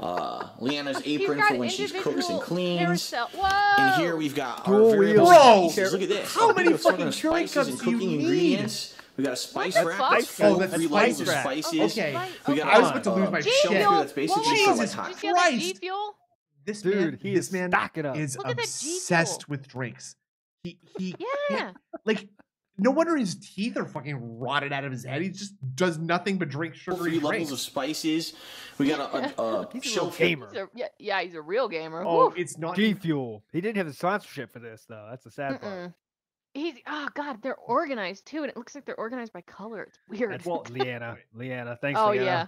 Uh, Leanna's apron for when she cooks and cleans. And here we've got our variable Bro, spices. Look at this. How many fucking sort chili cups and cooking you ingredients. Need? We got a spice rack. Oh, that's full oh, three levels of spices. Okay. We got, I was about to lose my uh, shit. That's basically Jesus for, like, Christ. This dude, man, he this is man up. is obsessed with drinks. He he yeah. Like no wonder his teeth are fucking rotted out of his head. He just does nothing but drink sugary Three drinks. levels of spices. We got a, a, a [laughs] he's a real gamer. He's a, yeah, yeah, he's a real gamer. Oh, Woo. it's not G Fuel. He didn't have the sponsorship for this though. That's the sad Mm-mm. part. He's oh god, they're organized too, and it looks like they're organized by color. It's weird. That's well, [laughs] Leanna, Leanna, thanks. Oh Leanna. yeah,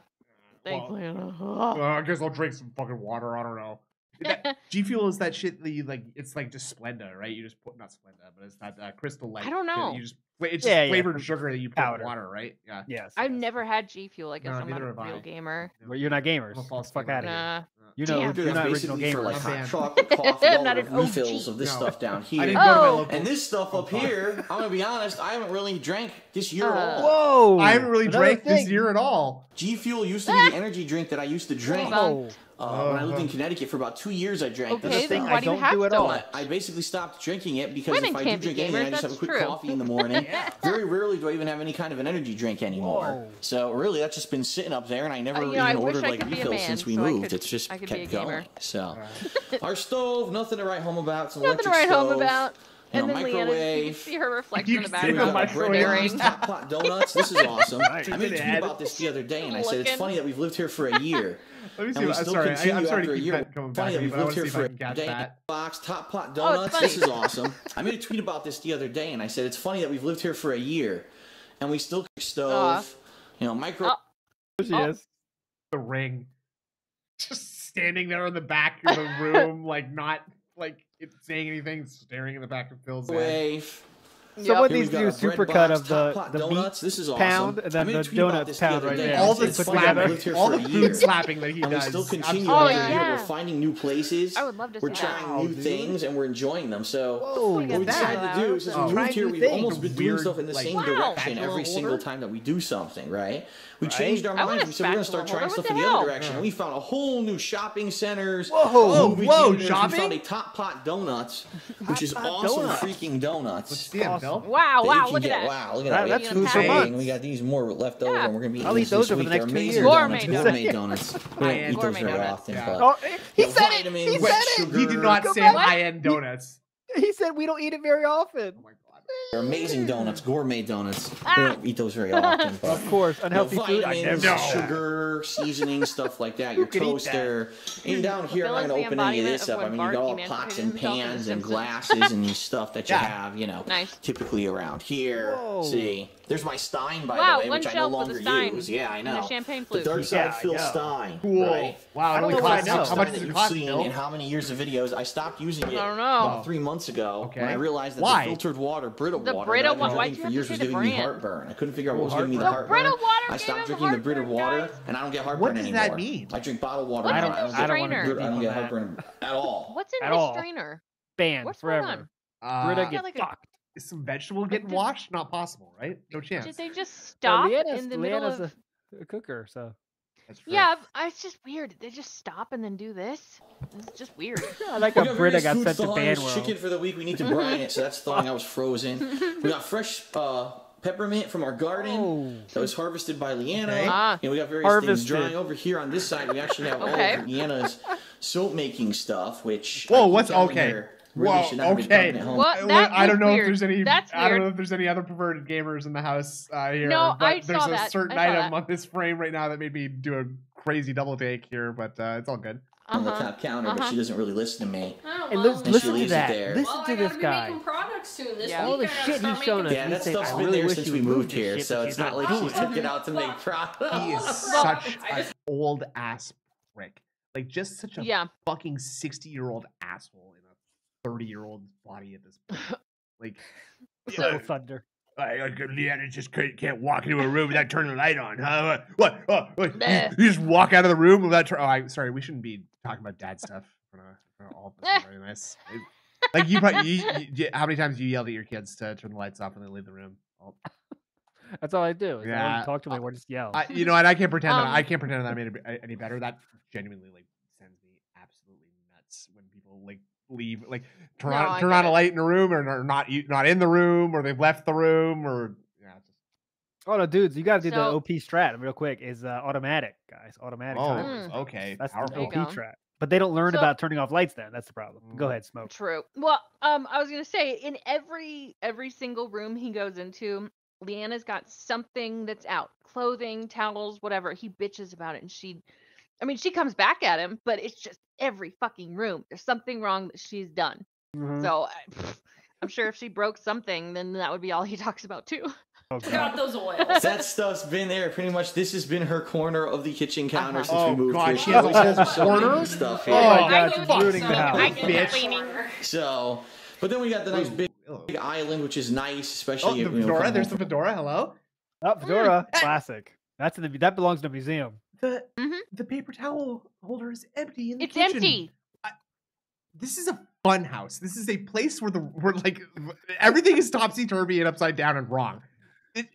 thanks, well, Leanna. Uh, I [laughs] guess I'll drink some fucking water. I don't know. [laughs] G Fuel is that shit that you like. It's like just Splenda, right? You just put not Splenda, but it's not uh, Crystal Light. I don't know. You just it's yeah, just flavored yeah. sugar that you put Powder. in water, right? Yeah. Yes. I've yes. never had G Fuel. I guess no, I'm not a real I. gamer. Well, you're not gamers. I'm a false Fuck out of here. You know, Damn. you're not original gamer. Like hot chocolate, [laughs] coffee, all refills of this no. stuff down here. Oh. And this stuff up here, I'm gonna be honest, I haven't really drank this year uh, at all. Whoa! I haven't really Another drank thing. this year at all. G Fuel used to be the [laughs] energy drink that I used to drink. Oh. Uh, when I lived in uh-huh. Connecticut for about two years, I drank okay, this then why I do don't you have do it all. I basically stopped drinking it because Women if I do drink gamers, anything, I just have a quick true. coffee in the morning. [laughs] Very rarely do I even have any kind of an energy drink anymore. Whoa. So really, that's just been sitting up there, and I never Uh, you know, even I ordered like refills since we so moved. could- it's just kept going. So [laughs] our stove, nothing to write home about. Nothing to write home about. And then Leanna, you can see her reflection in the see her background. pot donuts. This is awesome. [laughs] Nice. I made a tweet about this the other day, and I said it's funny that we've lived here for a year. Let me see. I'm sorry. I, am sorry to keep that coming back. Funny, me, but I want to see if Box top pot, donuts. Oh, this is awesome. I made a tweet about this the other day, and I said it's funny that we've lived here for a year, and we still cook stove. Uh, you know, micro. There She is the ring, [laughs] just standing there in the back of the [laughs] room, like not like saying anything, staring in the back of Phil's wave. Head. So yep. what these do supercut of the, the meat this is awesome. pound and then the donut pound the right there. All the slapping, all the food slapping that he and does. We still continue oh, yeah. Year. We're finding new places. I would love to. We're trying new oh, dude. things and we're enjoying them. So Whoa, what we decided to do since we moved here, we've almost been doing stuff in the same direction every single time that we do something, right? We right? changed our minds. We said we're going to start trying what stuff in the hell? other direction. Yeah. We found a whole new shopping centers. Whoa, whoa, whoa theaters. shopping! We found a Top Pot Donuts, [laughs] which is awesome donuts. freaking donuts. Awesome. Wow, wow, look at that. Wow, look at that. That's food for months. We got these more left over, and we're going to be I'll [laughs] eat those over the next two years. Gourmet donuts. We don't eat those very often. Oh, he said it! He said it! He did not say high-end donuts. [laughs] He said we don't eat it very often. Oh my they're amazing donuts, gourmet donuts. Ah. They don't eat those very often. [laughs] But, of course, unhealthy you know, vitamins, food. sugar, seasoning, stuff like that. Your you toaster. And down here, I'm not going to open any of this up. I mean, you got all pots and pans and glasses and stuff that you yeah. have, you know, nice. typically around here. Whoa. See, there's my Stein, by wow, the way, which I no longer use. Yeah, I know. champagne flute. The Dark Side yeah, Phil Stein. Cool. Right? Wow, I don't know, I know. how much does it cost, seen in how many years of videos. I stopped using it about three months ago when I realized that the filtered water Brita the. Brita water. Why for years was giving brand? me heartburn. I couldn't figure out what was giving me the, heartburn. the. Brita water I stopped drinking the Brita water, guys. and I don't get heartburn anymore. What does that mean? I drink bottled water. What's now. in I don't. I don't, I don't get heartburn at all. What's in this strainer? Banned What's forever. Uh, Brita get like fucked. Is some vegetable getting washed? Not possible, right? No chance. Did they just stop in the middle of a cooker? So yeah, it's just weird. They just stop and then do this. It's just weird. [laughs] I like how Brita got sent to bad chicken for the week. We need to brine it, so that's thawing. I was frozen. [laughs] We got fresh uh, peppermint from our garden oh. that was harvested by Leanna. Okay. Ah, and we got various harvested. things drying over here on this side. We actually have okay. all of Leanna's [laughs] soap making stuff, which. Whoa, what's okay? There really Whoa, should not have okay. been at home. What? That I don't know weird. if there's any. That's I don't weird. know if there's any other perverted gamers in the house uh, here. No, but I there's saw a that. certain I saw item that. on this frame right now that made me do a crazy double take here, but uh, it's all good. on the Uh-huh. top counter, but Uh-huh. she doesn't really listen to me. Oh, well, lis- And she listen to leaves it that. there. Listen well, to I this guy. soon. This Yeah. All the I shit he's shown us. Yeah, that saying, stuff's "I been really there wish since we moved here, so it's not not like she took it." it out to make products. He is such an old ass prick. Like just such a Yeah. fucking sixty year old asshole in a thirty year old body at this [laughs] point. Like, Triple thunder. I, I, Leanna just can't, can't walk into a room without turning the light on, huh? What? Oh, what? You, you just walk out of the room without turning. Oh, I, sorry, we shouldn't be talking about dad stuff. in front of- in front of all very nice. It- like you, probably, you, [laughs] you, how many times you yelled at your kids to turn the lights off when they leave the room? That's all I do. I Yeah, don't talk to me uh, or just yell. I, you know, and I can't pretend that Um, I can't pretend that I made it any better. That genuinely like sends me absolutely nuts when people like leave, like turn No, on turn on a light in a room or are not not in the room or they've left the room or yeah. oh no, dudes, you gotta do the OP strat real quick. Is uh, automatic, guys. Automatic. oh, timers. Mm. okay, That's powerful. The. OP strat. But they don't learn So- about turning off lights. Then that's the problem. Go Mm. ahead, smoke. True. Well, um, I was gonna say in every every single room he goes into, Leanna's got something that's out, clothing, towels, whatever. He bitches about it, and she, I mean, she comes back at him, but it's just every fucking room. There's something wrong that she's done. Mhm. So I, I'm sure if she broke something, then that would be all he [laughs] talks about too. Oh, God. about those oils. That stuff's been there pretty much. This has been her corner of the kitchen counter Uh-huh. since Oh, we moved God, here. she has a always has so corner? many stuff here. Oh, my God, go she's get ruining the some. house. I Bitch. So, but then we got the nice big, big island, which is nice, Oh, especially the if, you know, fedora. coming There's the fedora. Hello. Oh, fedora, [laughs] classic. That's in the that belongs in a museum. The Mhm. the paper towel holder is empty in the It's kitchen. empty. This is a fun house. This is a place where the where like everything is topsy turvy and upside down and wrong. It,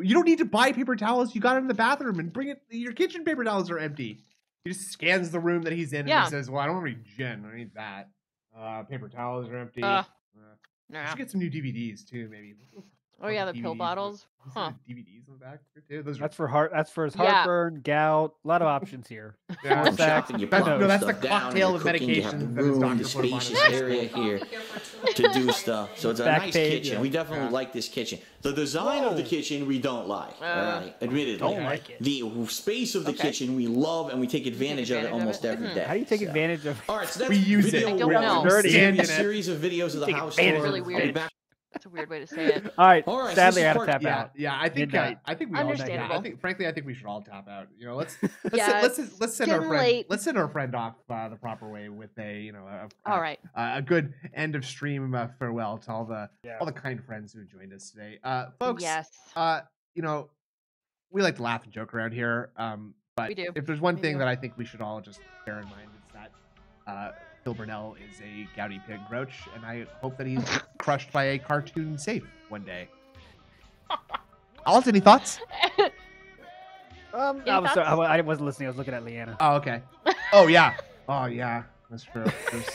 you don't need to buy paper towels. You got it in the bathroom and bring it. Your kitchen paper towels are empty. He just scans the room that he's in Yeah. and he says, "Well, I don't need gin. I need that. Uh, paper towels are empty. Uh, Uh, Nah. should get some new DVDs too, maybe. Oh yeah, the Fucking pill bottles. Listen [laughs] Huh. DVDs in the back too. Those are That's for heart. That's for his Yeah. heartburn, gout. A lot of [laughs] options here. yeah. More home sex. shopping, you That's- no, that's the cocktail you're of cooking, you have the medications room, doctor the put him on. spacious area here [laughs] to do stuff. So it's a Back nice page, kitchen. yeah. We definitely Yeah. like this kitchen. The design of the kitchen we don't like. Uh, all right, admittedly. Don't like it. The space of the Okay. kitchen we love and we take advantage, of it advantage of almost it? every Hmm. day. How do you take So- advantage of? All right, so that's We use it. video I don't review. know. Dirty. Stand in a series of videos of the house advantage. Really I'll weird. Back That's a weird way to say it. All right. All right, so sadly, this I is have to tap yeah, out. yeah. I think uh, I think we all. Yeah, I think frankly, I think we should all tap out. You know, let's let's Yeah, let's let's, let's send our friend late. let's send our friend off uh, the proper way with a you know a, a, All right. a, a good end of stream uh, farewell to all the Yeah. all the kind friends who joined us today, uh, folks. Yes. Uh, you know, we like to laugh and joke around here. Um, but We do. if there's one We thing do. that I think we should all just bear in mind, it's that uh, Phil Burnell is a gouty pig grouch, and I hope that he's [laughs] crushed by a cartoon safe one day. [laughs] Alt, any thoughts? [laughs] Um, Any I, was sorry, thoughts? I, I wasn't listening. I was looking at Leanna. Oh, okay. Oh yeah. Oh yeah. That's true. There's,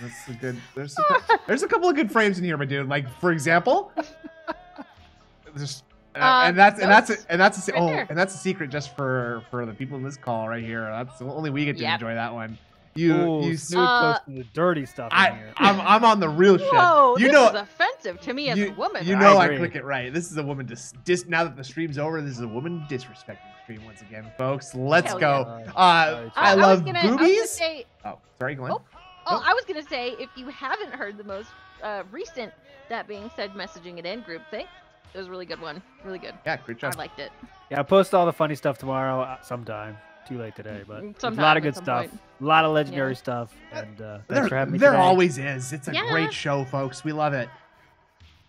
that's a good. There's a, there's a couple of good frames in here, my dude. Like for example, just. Uh, Uh, and that's and that's a, and that's a, right oh there. and that's a secret just for for the people in this call right here. That's only we get to Yep. enjoy that one. You Ooh, you. Snoop Uh, posted the dirty stuff in I here. I'm I'm on the real shit. Whoa, you this know is offensive to me as you, a woman. you know I, agree. click it right. This is a woman dis, dis now that the stream's over. This is a woman disrespecting the stream once again, folks. Let's Hell go. yeah. Uh, I, I, love was gonna, I was boobies. say, oh, sorry, go on. Oh, oh, I was gonna say, if you haven't heard the most uh, recent, that being said, messaging it in group thing, it was a really good one. Really good. Yeah, great job. I liked it. Yeah, I'll post all the funny stuff tomorrow uh, sometime. Too late today, but there's a lot of good stuff. point. A lot of legendary stuff. And uh, thanks There, for having me there today. always is. It's a Yeah. great show, folks. We love it.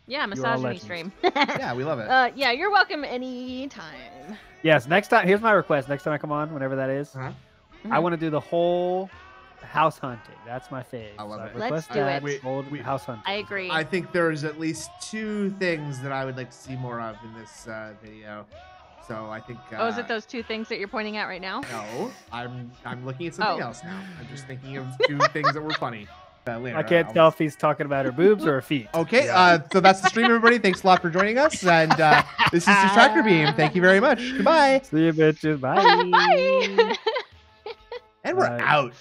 Yeah, all misogyny stream. [laughs] Yeah, we love it. uh, yeah, you're welcome anytime. Yes, next time. Here's my request. Next time I come on, whenever that is, Uh-huh. I Mhm. want to do the whole house hunting. That's my fave. I love So it. Let's request do it. We- whole we- house hunting. I agree. I think there's at least two things that I would like to see more of in this uh, video. So I think. Uh, oh, is it those two things that you're pointing at right now? No, I'm I'm looking at something Oh. else now. I'm just thinking of two things that were funny. Uh, later. I can't I'll- tell if he's talking about her boobs or her feet. [laughs] Okay, uh, so that's the stream, everybody. Thanks a lot for joining us, and uh, this is Detractor Beam. Thank you very much. Goodbye, See you, bitches. [laughs] Bye. Bye. and we're Bye. out.